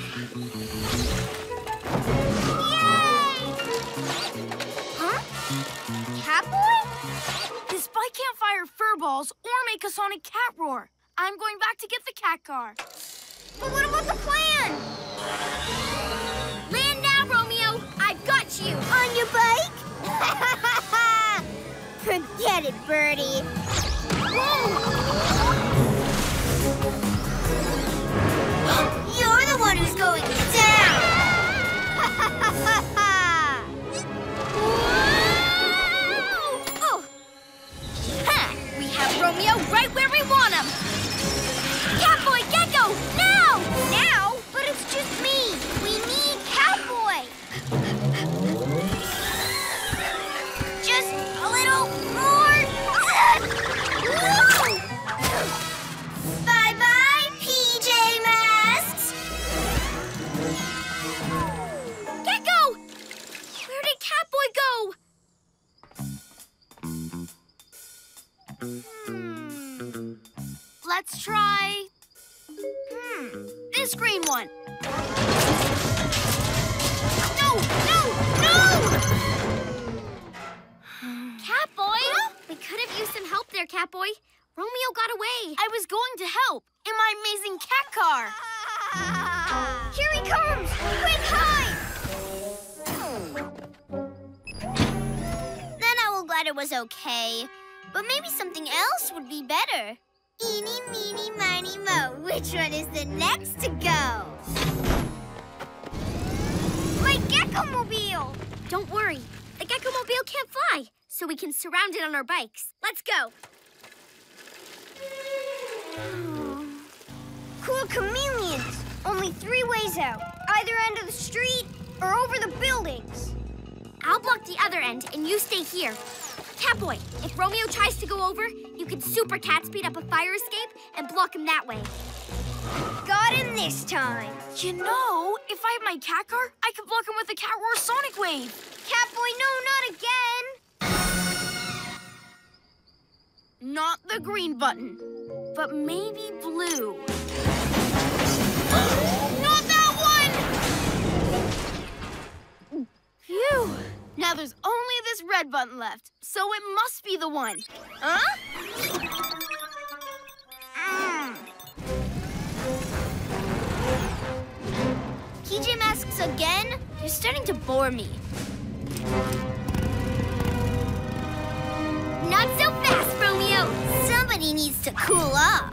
Yay! Huh? Catboy? His bike can't fire fur balls or make a sonic cat roar. I'm going back to get the cat car. But what about the plan? You. On your bike? [laughs] Forget it, Birdie. [gasps] You're the one who's going down. [laughs] Oh. Ha! We have Romeo right where we want him. Catboy, Gekko, now! now? But it's just me. Let's try. Hmm. This green one. No, no, no! Catboy? We could have used some help there, Catboy. Romeo got away. I was going to help in my amazing cat car. Here he comes! Quick, hide! That owl glider was okay, but maybe something else would be better. Eeny, meeny, miny, mo. Which one is the next to go? My Gekko-mobile! Don't worry. The Gekko Mobile can't fly, so we can surround it on our bikes. Let's go. [sighs] Cool chameleons! Only three ways out. Either end of the street or over the buildings. I'll block the other end, and you stay here. Catboy, if Romeo tries to go over, you can super cat speed up a fire escape and block him that way. Got him this time. You know, if I have my cat car, I could block him with a cat roar sonic wave. Catboy, no, not again. Not the green button, but maybe blue. Not that one! Phew. Now there's only this red button left, so it must be the one. Huh? Mm. PJ Masks again? You're starting to bore me. Not so fast, Romeo. Somebody needs to cool off.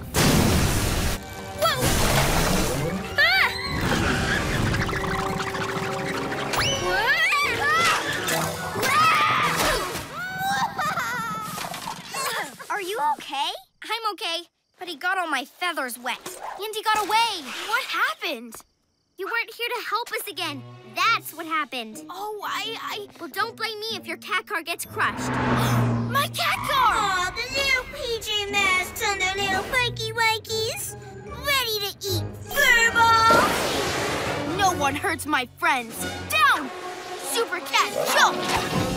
I'm okay, but he got all my feathers wet. And he got away. What happened? You weren't here to help us again. That's what happened. Oh, I, I... Well, don't blame me if your cat car gets crushed. [gasps] My cat car! Aw, the little PJ Masks and their little pikey wikies. Ready to eat furball. No one hurts my friends. Down! Super cat, jump!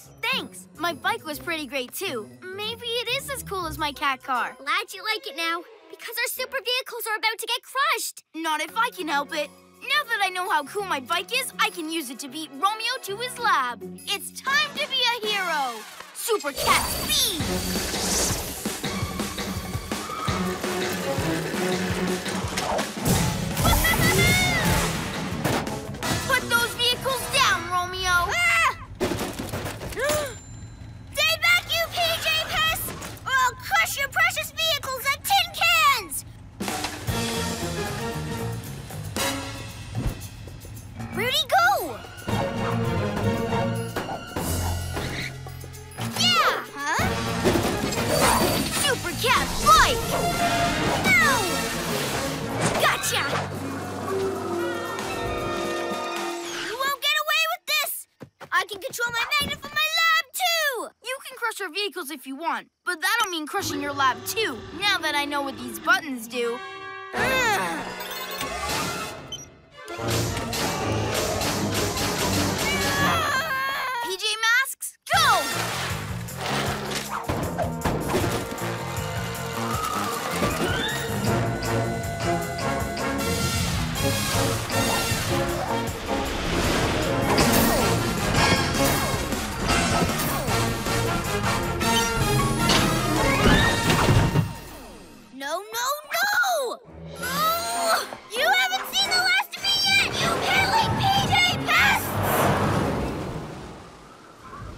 Thanks. My bike was pretty great, too. Maybe it is as cool as my cat car. Glad you like it now, because our super vehicles are about to get crushed. Not if I can help it. Now that I know how cool my bike is, I can use it to beat Romeo to his lab. It's time to be a hero. Super cat speed! crush your precious vehicles like tin cans! Rudy, go! Yeah! Huh? Super Cat Bike! Ow! Gotcha! You won't get away with this. I can control my magnet for my Where'd crush our vehicles if you want, but that'll mean crushing your lab too, now that I know what these buttons do. PJ Masks, go! No, no, no! Oh, you haven't seen the last of me yet, you piddly PJ pests!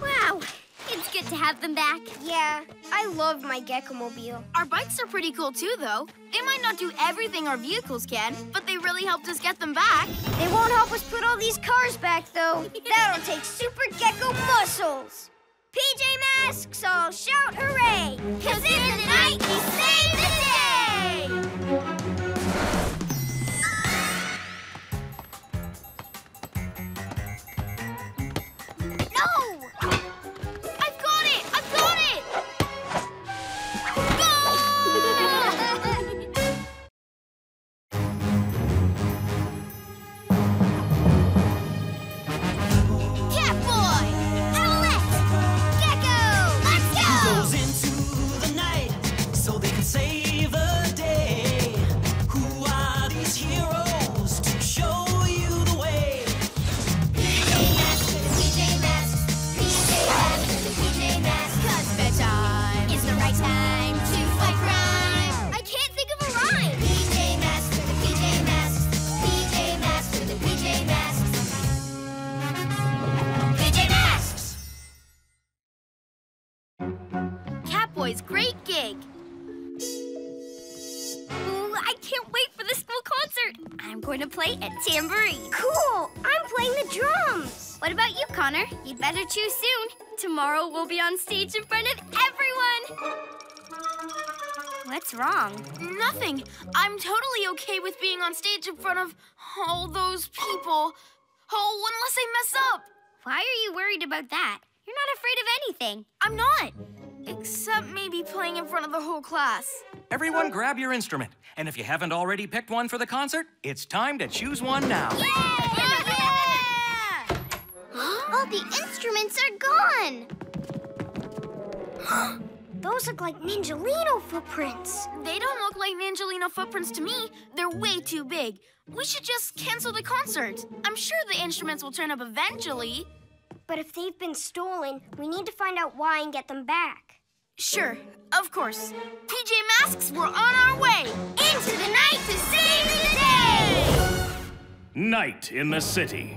Wow, it's good to have them back. Yeah, I love my Gekko-mobile. Our bikes are pretty cool too, though. They might not do everything our vehicles can, but they really helped us get them back. They won't help us put all these cars back, though. [laughs] That'll take Super Gecko muscles. PJ Masks, all shout hooray! Cause in the night we save the No! Stage in front of everyone. What's wrong? Nothing. I'm totally okay with being on stage in front of all those people. Oh, unless I mess up. Why are you worried about that? You're not afraid of anything. I'm not. Except maybe playing in front of the whole class. Everyone grab your instrument. And if you haven't already picked one for the concert, it's time to choose one now. Yeah! [gasps] All the instruments are gone. Those look like Ninjalino footprints. They don't look like Ninjalino footprints to me. They're way too big. We should just cancel the concert. I'm sure the instruments will turn up eventually. But if they've been stolen, we need to find out why and get them back. Sure, of course. PJ Masks, we're on our way. Into the night to save the day! Night in the city,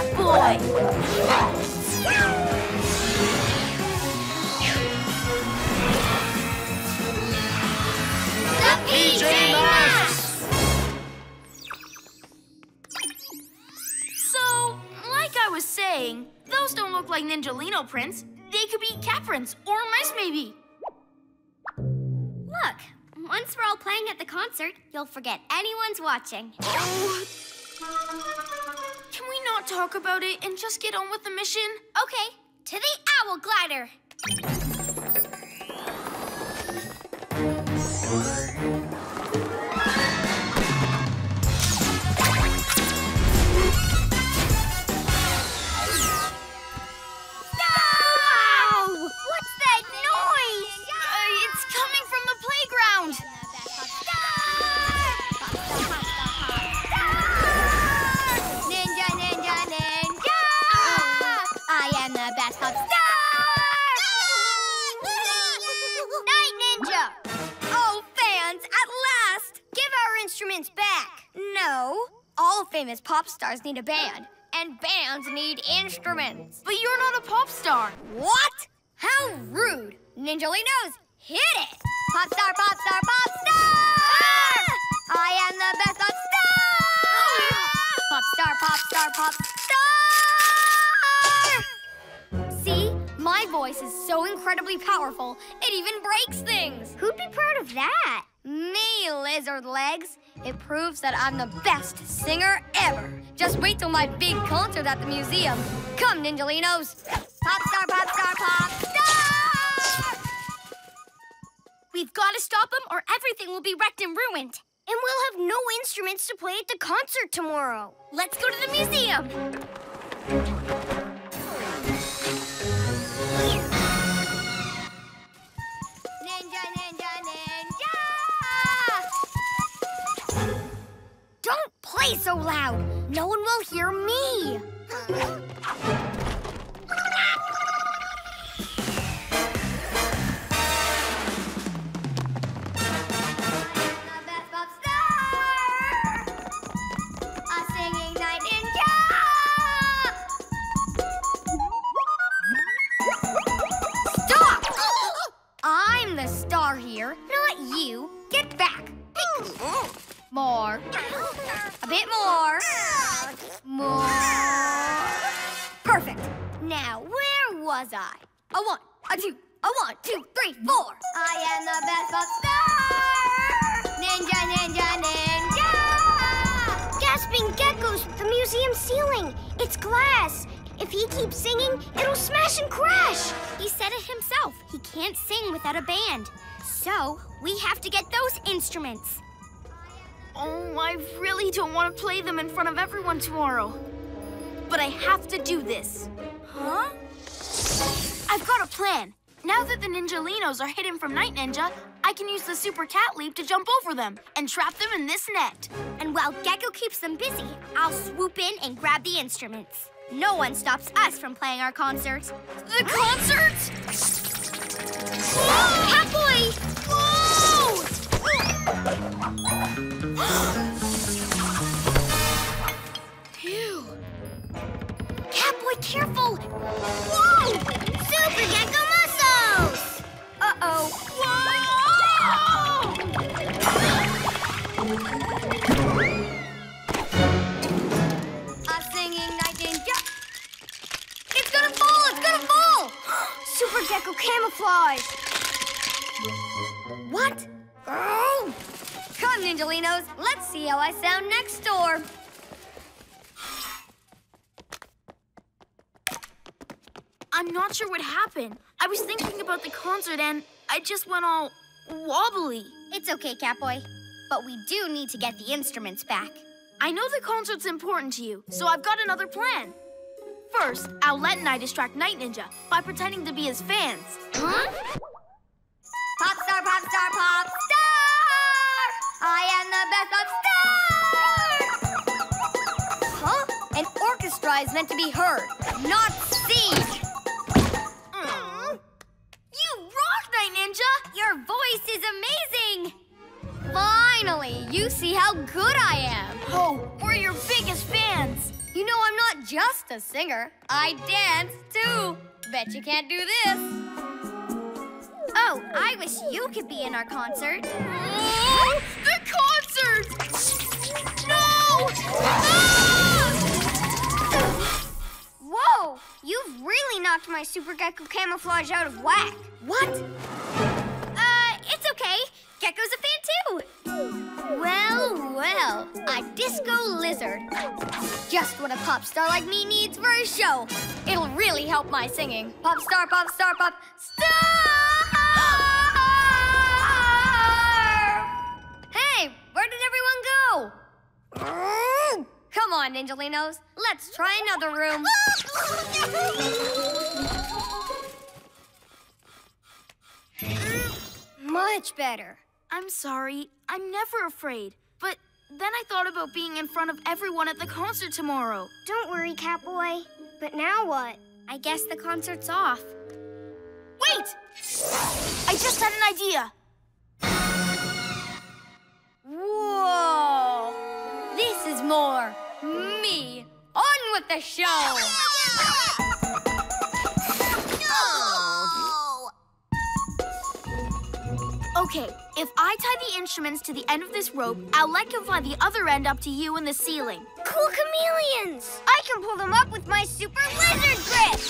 Catboy! The PJ Masks! So, like I was saying, those don't look like Ninjalino prints. They could be cat prints or mice, maybe. Look, once we're all playing at the concert, you'll forget anyone's watching. Oh. Can we not talk about it and just get on with the mission? Okay, to the Owl Glider. Our back. No, all famous pop stars need a band, and bands need instruments. But you're not a pop star. What? How rude! Ninjalinos, hit it! Pop star, pop star, pop star! I am the best pop star! Pop star, pop star, pop star! See? My voice is so incredibly powerful, it even breaks things. Who'd be proud of that? Me, lizard legs. It proves that I'm the best singer ever. Just wait till my big concert at the museum. Come, Ninjalinos. Pop star, pop star, pop star! We've got to stop them or everything will be wrecked and ruined. And we'll have no instruments to play at the concert tomorrow. Let's go to the museum. Play so loud. No one will hear me. Stop! [gasps] I'm the star here, not you. Get back. More. A bit more. More. Perfect. Now, where was I? A one, a two, a one, two, three, four. I am the best pop star. Ninja, ninja, ninja. Gasping geckos, the museum ceiling. It's glass. If he keeps singing, it'll smash and crash. He said it himself. He can't sing without a band. So, we have to get those instruments. Oh, I really don't want to play them in front of everyone tomorrow. But I have to do this. Huh? I've got a plan. Now that the Ninjalinos are hidden from Night Ninja, I can use the Super Cat Leap to jump over them and trap them in this net. And while Gekko keeps them busy, I'll swoop in and grab the instruments. No one stops us from playing our concert. The concert? [gasps] Catboy! Phew. Catboy, careful! Whoa! Super Gekko muscles! Uh-oh. A singing night ninja. It's gonna fall! It's gonna fall! [gasps] Super gekko camouflage. What? Oh! Come, Ninjalinos. Let's see how I sound next door. I'm not sure what happened. I was thinking about the concert and I just went all wobbly. It's okay, Catboy. But we do need to get the instruments back. I know the concert's important to you, so I've got another plan. First, Owlette and I distract Night Ninja by pretending to be his fans. Huh? Pop star, pop star, pop star! I am the best pop star! Huh? An orchestra is meant to be heard, not seen. Mm. You rock, Night Ninja! Your voice is amazing! Finally, you see how good I am. Oh, we're your biggest fans. You know I'm not just a singer. I dance too. Bet you can't do this. Oh, I wish you could be in our concert. Oh, the concert! No! Ah! Whoa! You've really knocked my super gekko camouflage out of whack. What? Uh, it's okay. Gekko's a fan too. Well, well, a disco lizard. Just what a pop star like me needs for a show. It'll really help my singing. Pop star, pop star, pop star! Go? [clears throat] Come on, Ninjalinos. Let's try another room. [laughs] Much better. I'm sorry. I'm never afraid. But then I thought about being in front of everyone at the concert tomorrow. Don't worry, Catboy. But now what? I guess the concert's off. Wait! I just had an idea. Whoa! More me. On with the show! Okay, if I tie the instruments to the end of this rope, I'll let you fly the other end up to you in the ceiling. Cool chameleons! I can pull them up with my super lizard grip!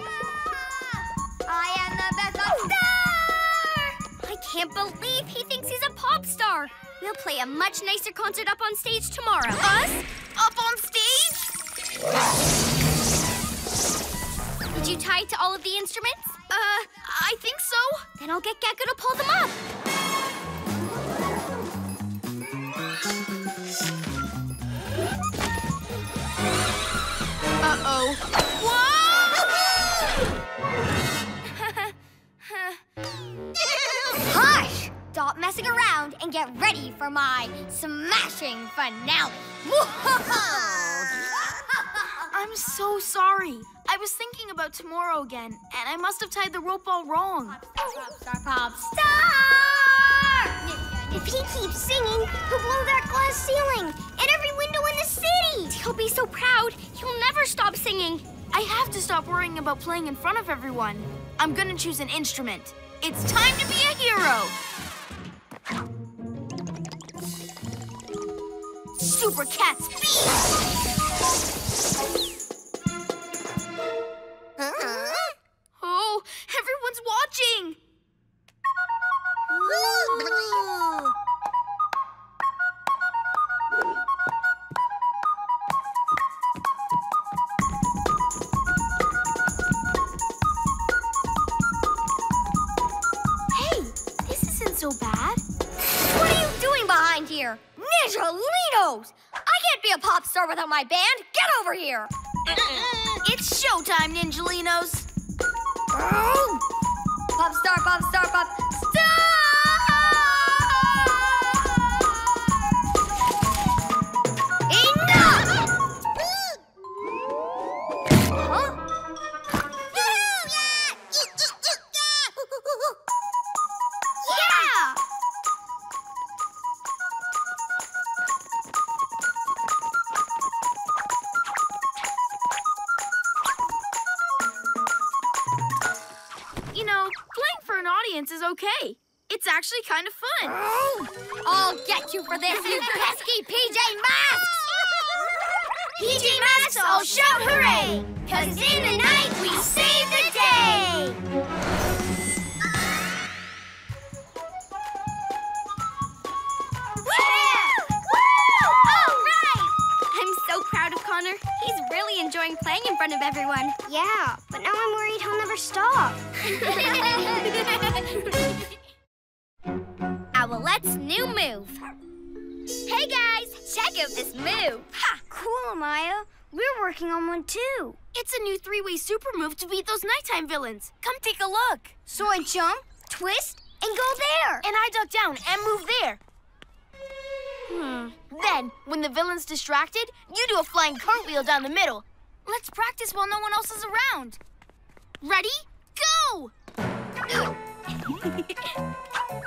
Ah, I am the best star! I can't believe he thinks he's a pop star. We'll play a much nicer concert up on stage tomorrow. Us? Up on stage? Did you tie it to all of the instruments? Uh, I think so. Then I'll get Gekko to pull them up. Uh-oh. Stop messing around and get ready for my smashing finale. I'm so sorry. I was thinking about tomorrow again, and I must have tied the rope all wrong. pop star, pop star! If he keeps singing, he'll blow that glass ceiling and every window in the city! He'll be so proud, he'll never stop singing. I have to stop worrying about playing in front of everyone. I'm gonna choose an instrument. It's time to be a hero! Super Cat Speed! Oh, everyone's watching! Here? Ninjalinos! I can't be a pop star without my band. Get over here! It's showtime, Ninjalinos! Pop star, pop star, pop hooray! New three-way super move to beat those nighttime villains. Come take a look. So I jump, twist, and go there. And I duck down and move there. Hmm. Then, when the villain's distracted, you do a flying cartwheel down the middle. Let's practice while no one else is around. Ready? Go! [laughs]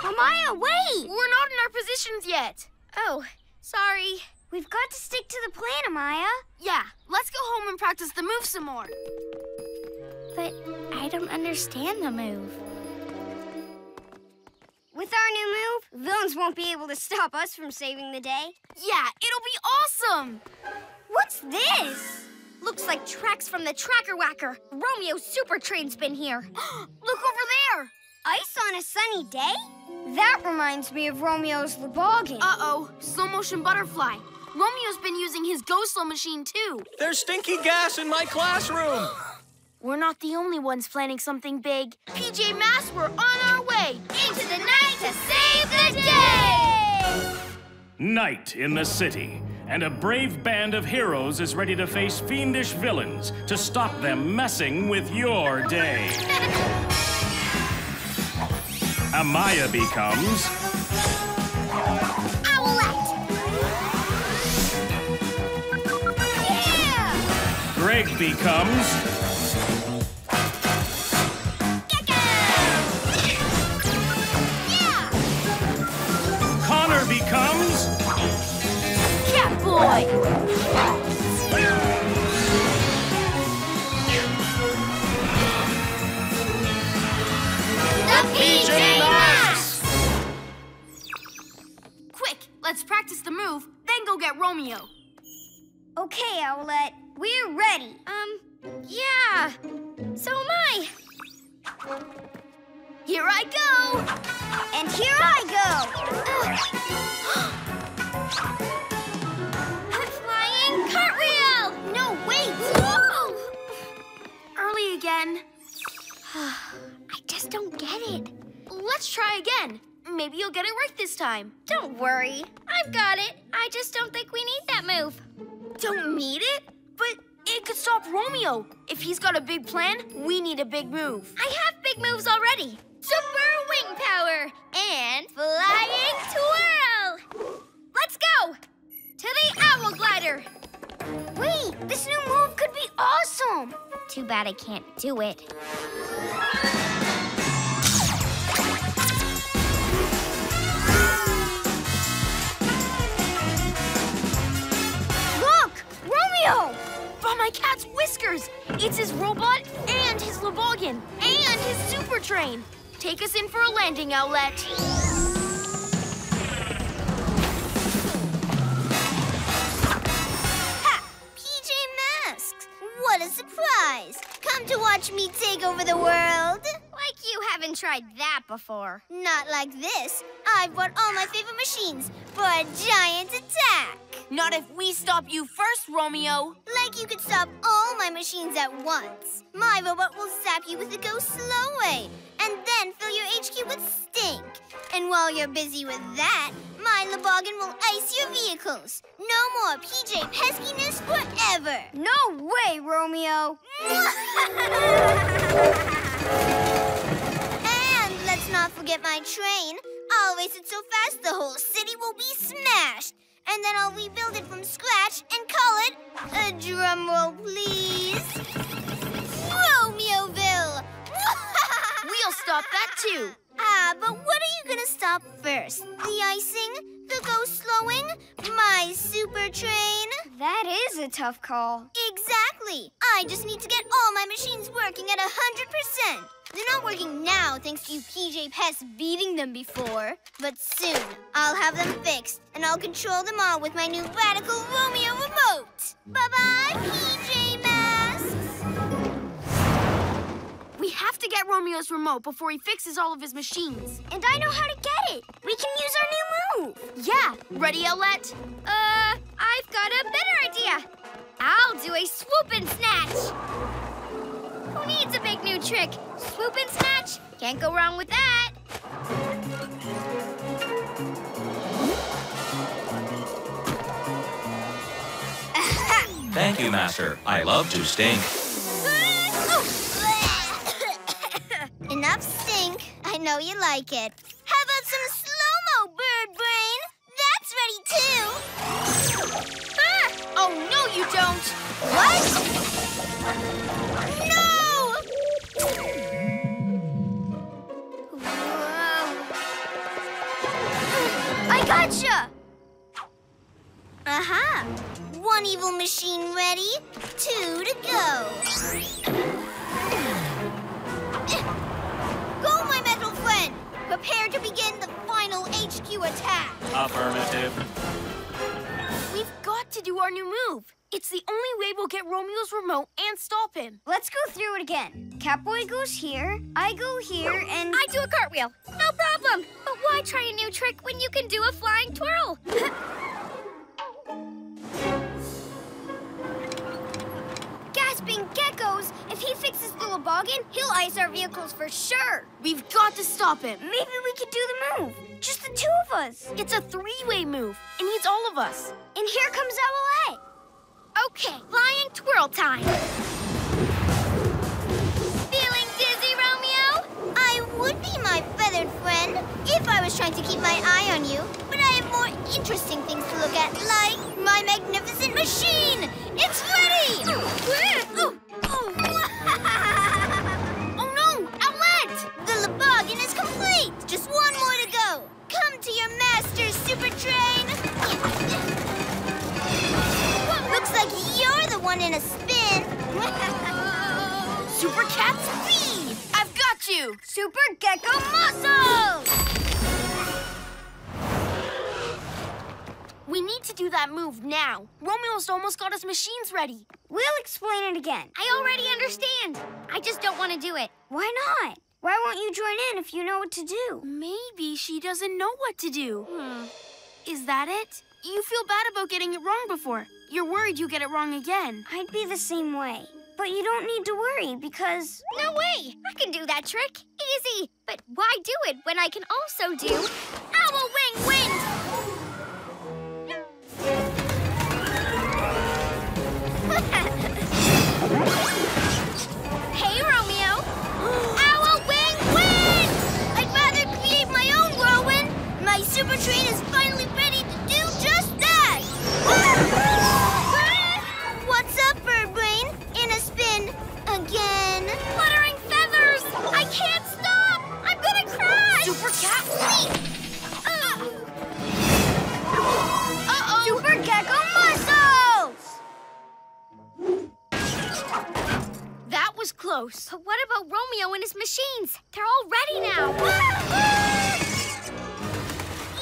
Amaya, wait! We're not in our positions yet. Oh, sorry. We've got to stick to the plan, Amaya. Yeah, let's go home and practice the move some more. But I don't understand the move. With our new move, villains won't be able to stop us from saving the day. Yeah, it'll be awesome. What's this? Looks like tracks from the Tracker Whacker. Romeo's super train's been here. [gasps] Look over there. Ice on a sunny day? That reminds me of Romeo's Leboggan. Uh-oh, slow motion butterfly. Romeo's been using his go slow machine too. There's stinky gas in my classroom. We're not the only ones planning something big. PJ Masks, we're on our way into the night to save the day! Night in the city, and a brave band of heroes is ready to face fiendish villains to stop them messing with your day. [laughs] Amaya becomes egg becomes... Yeah. Connor becomes... Catboy! The PJ Masks! Quick, let's practice the move, then go get Romeo. Okay, Owlette we're ready. Um, yeah. So am I. Here I go. And here I go. [gasps] A Flying cartwheel! No, wait. Whoa! Early again. [sighs] I just don't get it. Let's try again. Maybe you'll get it right this time. Don't worry. I've got it. I just don't think we need that move. Don't need it? But it could stop Romeo. If he's got a big plan, we need a big move. I have big moves already. Super wing power and flying twirl. Let's go to the owl glider. Wait, this new move could be awesome. Too bad I can't do it. Look, Romeo. By my cat's whiskers! It's his robot and his Loboggan and his super train. Take us in for a landing Owlette. What a surprise! Come to watch me take over the world. Like you haven't tried that before. Not like this. I've bought all my favorite machines for a giant attack. Not if we stop you first, Romeo. Like you could stop all my machines at once. My robot will zap you with the go slow way, and then fill your HQ with stink. And while you're busy with that, my Loboggan will ice your vehicles. No more PJ peskiness forever. No way, Romeo. and let's not forget my train. I'll race it so fast the whole city will be smashed. And then I'll rebuild it from scratch and call it, a drum roll please, Romeoville. We'll stop that too. Ah, but what are you gonna stop first? The icing? The go slowing? My super train? That is a tough call. Exactly. I just need to get all my machines working at a hundred percent. They're not working now thanks to you PJ Pests beating them before. But soon, I'll have them fixed, and I'll control them all with my new radical Romeo remote. Bye-bye, PJ We have to get Romeo's remote before he fixes all of his machines. And I know how to get it. We can use our new move. Yeah. Ready, Owlette? Uh, I've got a better idea. I'll do a swoop and snatch. Who needs a big new trick? Swoop and snatch. Can't go wrong with that. Thank you, Master. I love to stink. Enough stink. I know you like it. How about some slow-mo, bird brain? That's ready too. Ah! Oh, no, you don't. What? No! I gotcha. Aha! One evil machine ready, two to go. Prepare to begin the final HQ attack. Affirmative. We've got to do our new move. It's the only way we'll get Romeo's remote and stop him. Let's go through it again. Catboy goes here, I go here, and I do a cartwheel. No problem. But why try a new trick when you can do a flying twirl? [laughs] gasping geckos. If he fixes the Loboggan, he'll ice our vehicles for sure. We've got to stop him. Maybe we could do the move. Just the two of us. It's a three-way move. It needs all of us. And here comes Owlette. Okay, flying twirl time. Would be my feathered friend if I was trying to keep my eye on you. But I have more interesting things to look at, like my magnificent machine. It's ready! oh, oh, oh, [laughs] oh no! Owlette! The Loboggan is complete! Just one more to go. Come to your master, Super Train! Looks like you're the one in a spin. [laughs] Super Cat Speed! Got you! Super Gekko Muscle! We need to do that move now. Romeo's almost got his machines ready. We'll explain it again. I already understand. I just don't want to do it. Why not? Why won't you join in if you know what to do? Maybe she doesn't know what to do. Hmm. Is that it? You feel bad about getting it wrong before. You're worried you get it wrong again. I'd be the same way. But you don't need to worry because No way! I can do that trick. Easy. But why do it when I can also do Owl Wing Wind? [laughs] hey, Romeo. Owl Wing Wind! I'd rather create my own whirlwind. My super train is Super cat, wait! Uh-oh. Super gekko muscles. That was close. But what about Romeo and his machines? They're all ready now.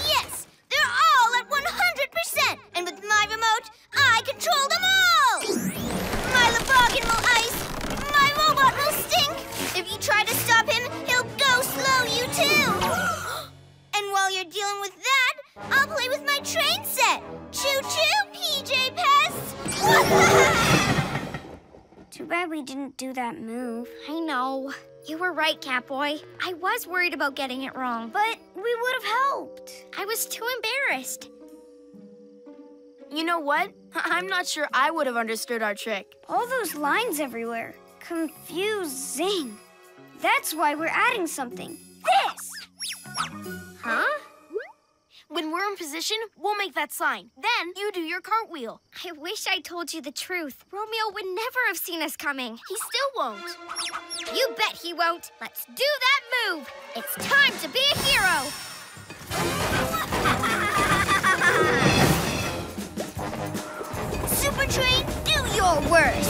Yes, they're all at 100%. And with my remote, I control them all. My Laboggin will ice. My robot will stink. If you try to stop him, he'll go slow you too. [gasps] and while you're dealing with that, I'll play with my train set. Choo-choo, PJ Pests. [laughs] too bad we didn't do that move. I know. You were right, Catboy. I was worried about getting it wrong, but But we would have helped. I was too embarrassed. You know what? [laughs] I'm not sure I would have understood our trick. All those lines everywhere. Confusing. That's why we're adding something. This! Huh? When we're in position, we'll make that sign. Then you do your cartwheel. I wish I told you the truth. Romeo would never have seen us coming. He still won't. You bet he won't. Let's do that move. It's time to be a hero. [laughs] Super Train, do your worst.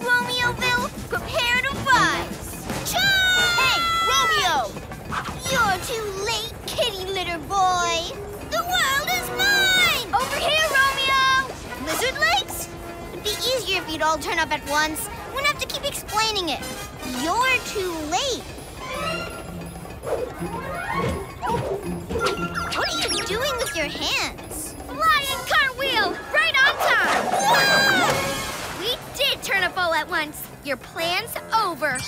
Romeoville, prepare You're too late, kitty litter boy. The world is mine. Over here, Romeo. Lizard legs? It'd be easier if you'd all turn up at once. Wouldn't have to keep explaining it. You're too late. What are you doing with your hands? Flying cartwheel, right on time. We did turn up all at once. Your plan's over.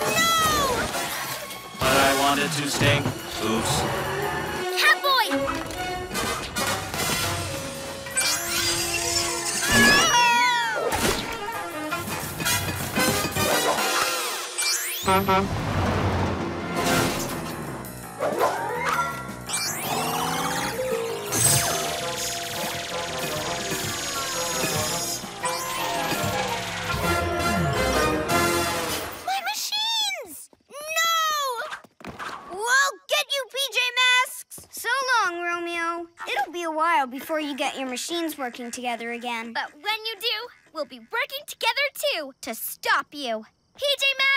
No! But I wanted to sting. Oops. Catboy! My mm-hmm. Romeo. It'll be a while before you get your machines working together again. But when you do, we'll be working together too to stop you. PJ Masks!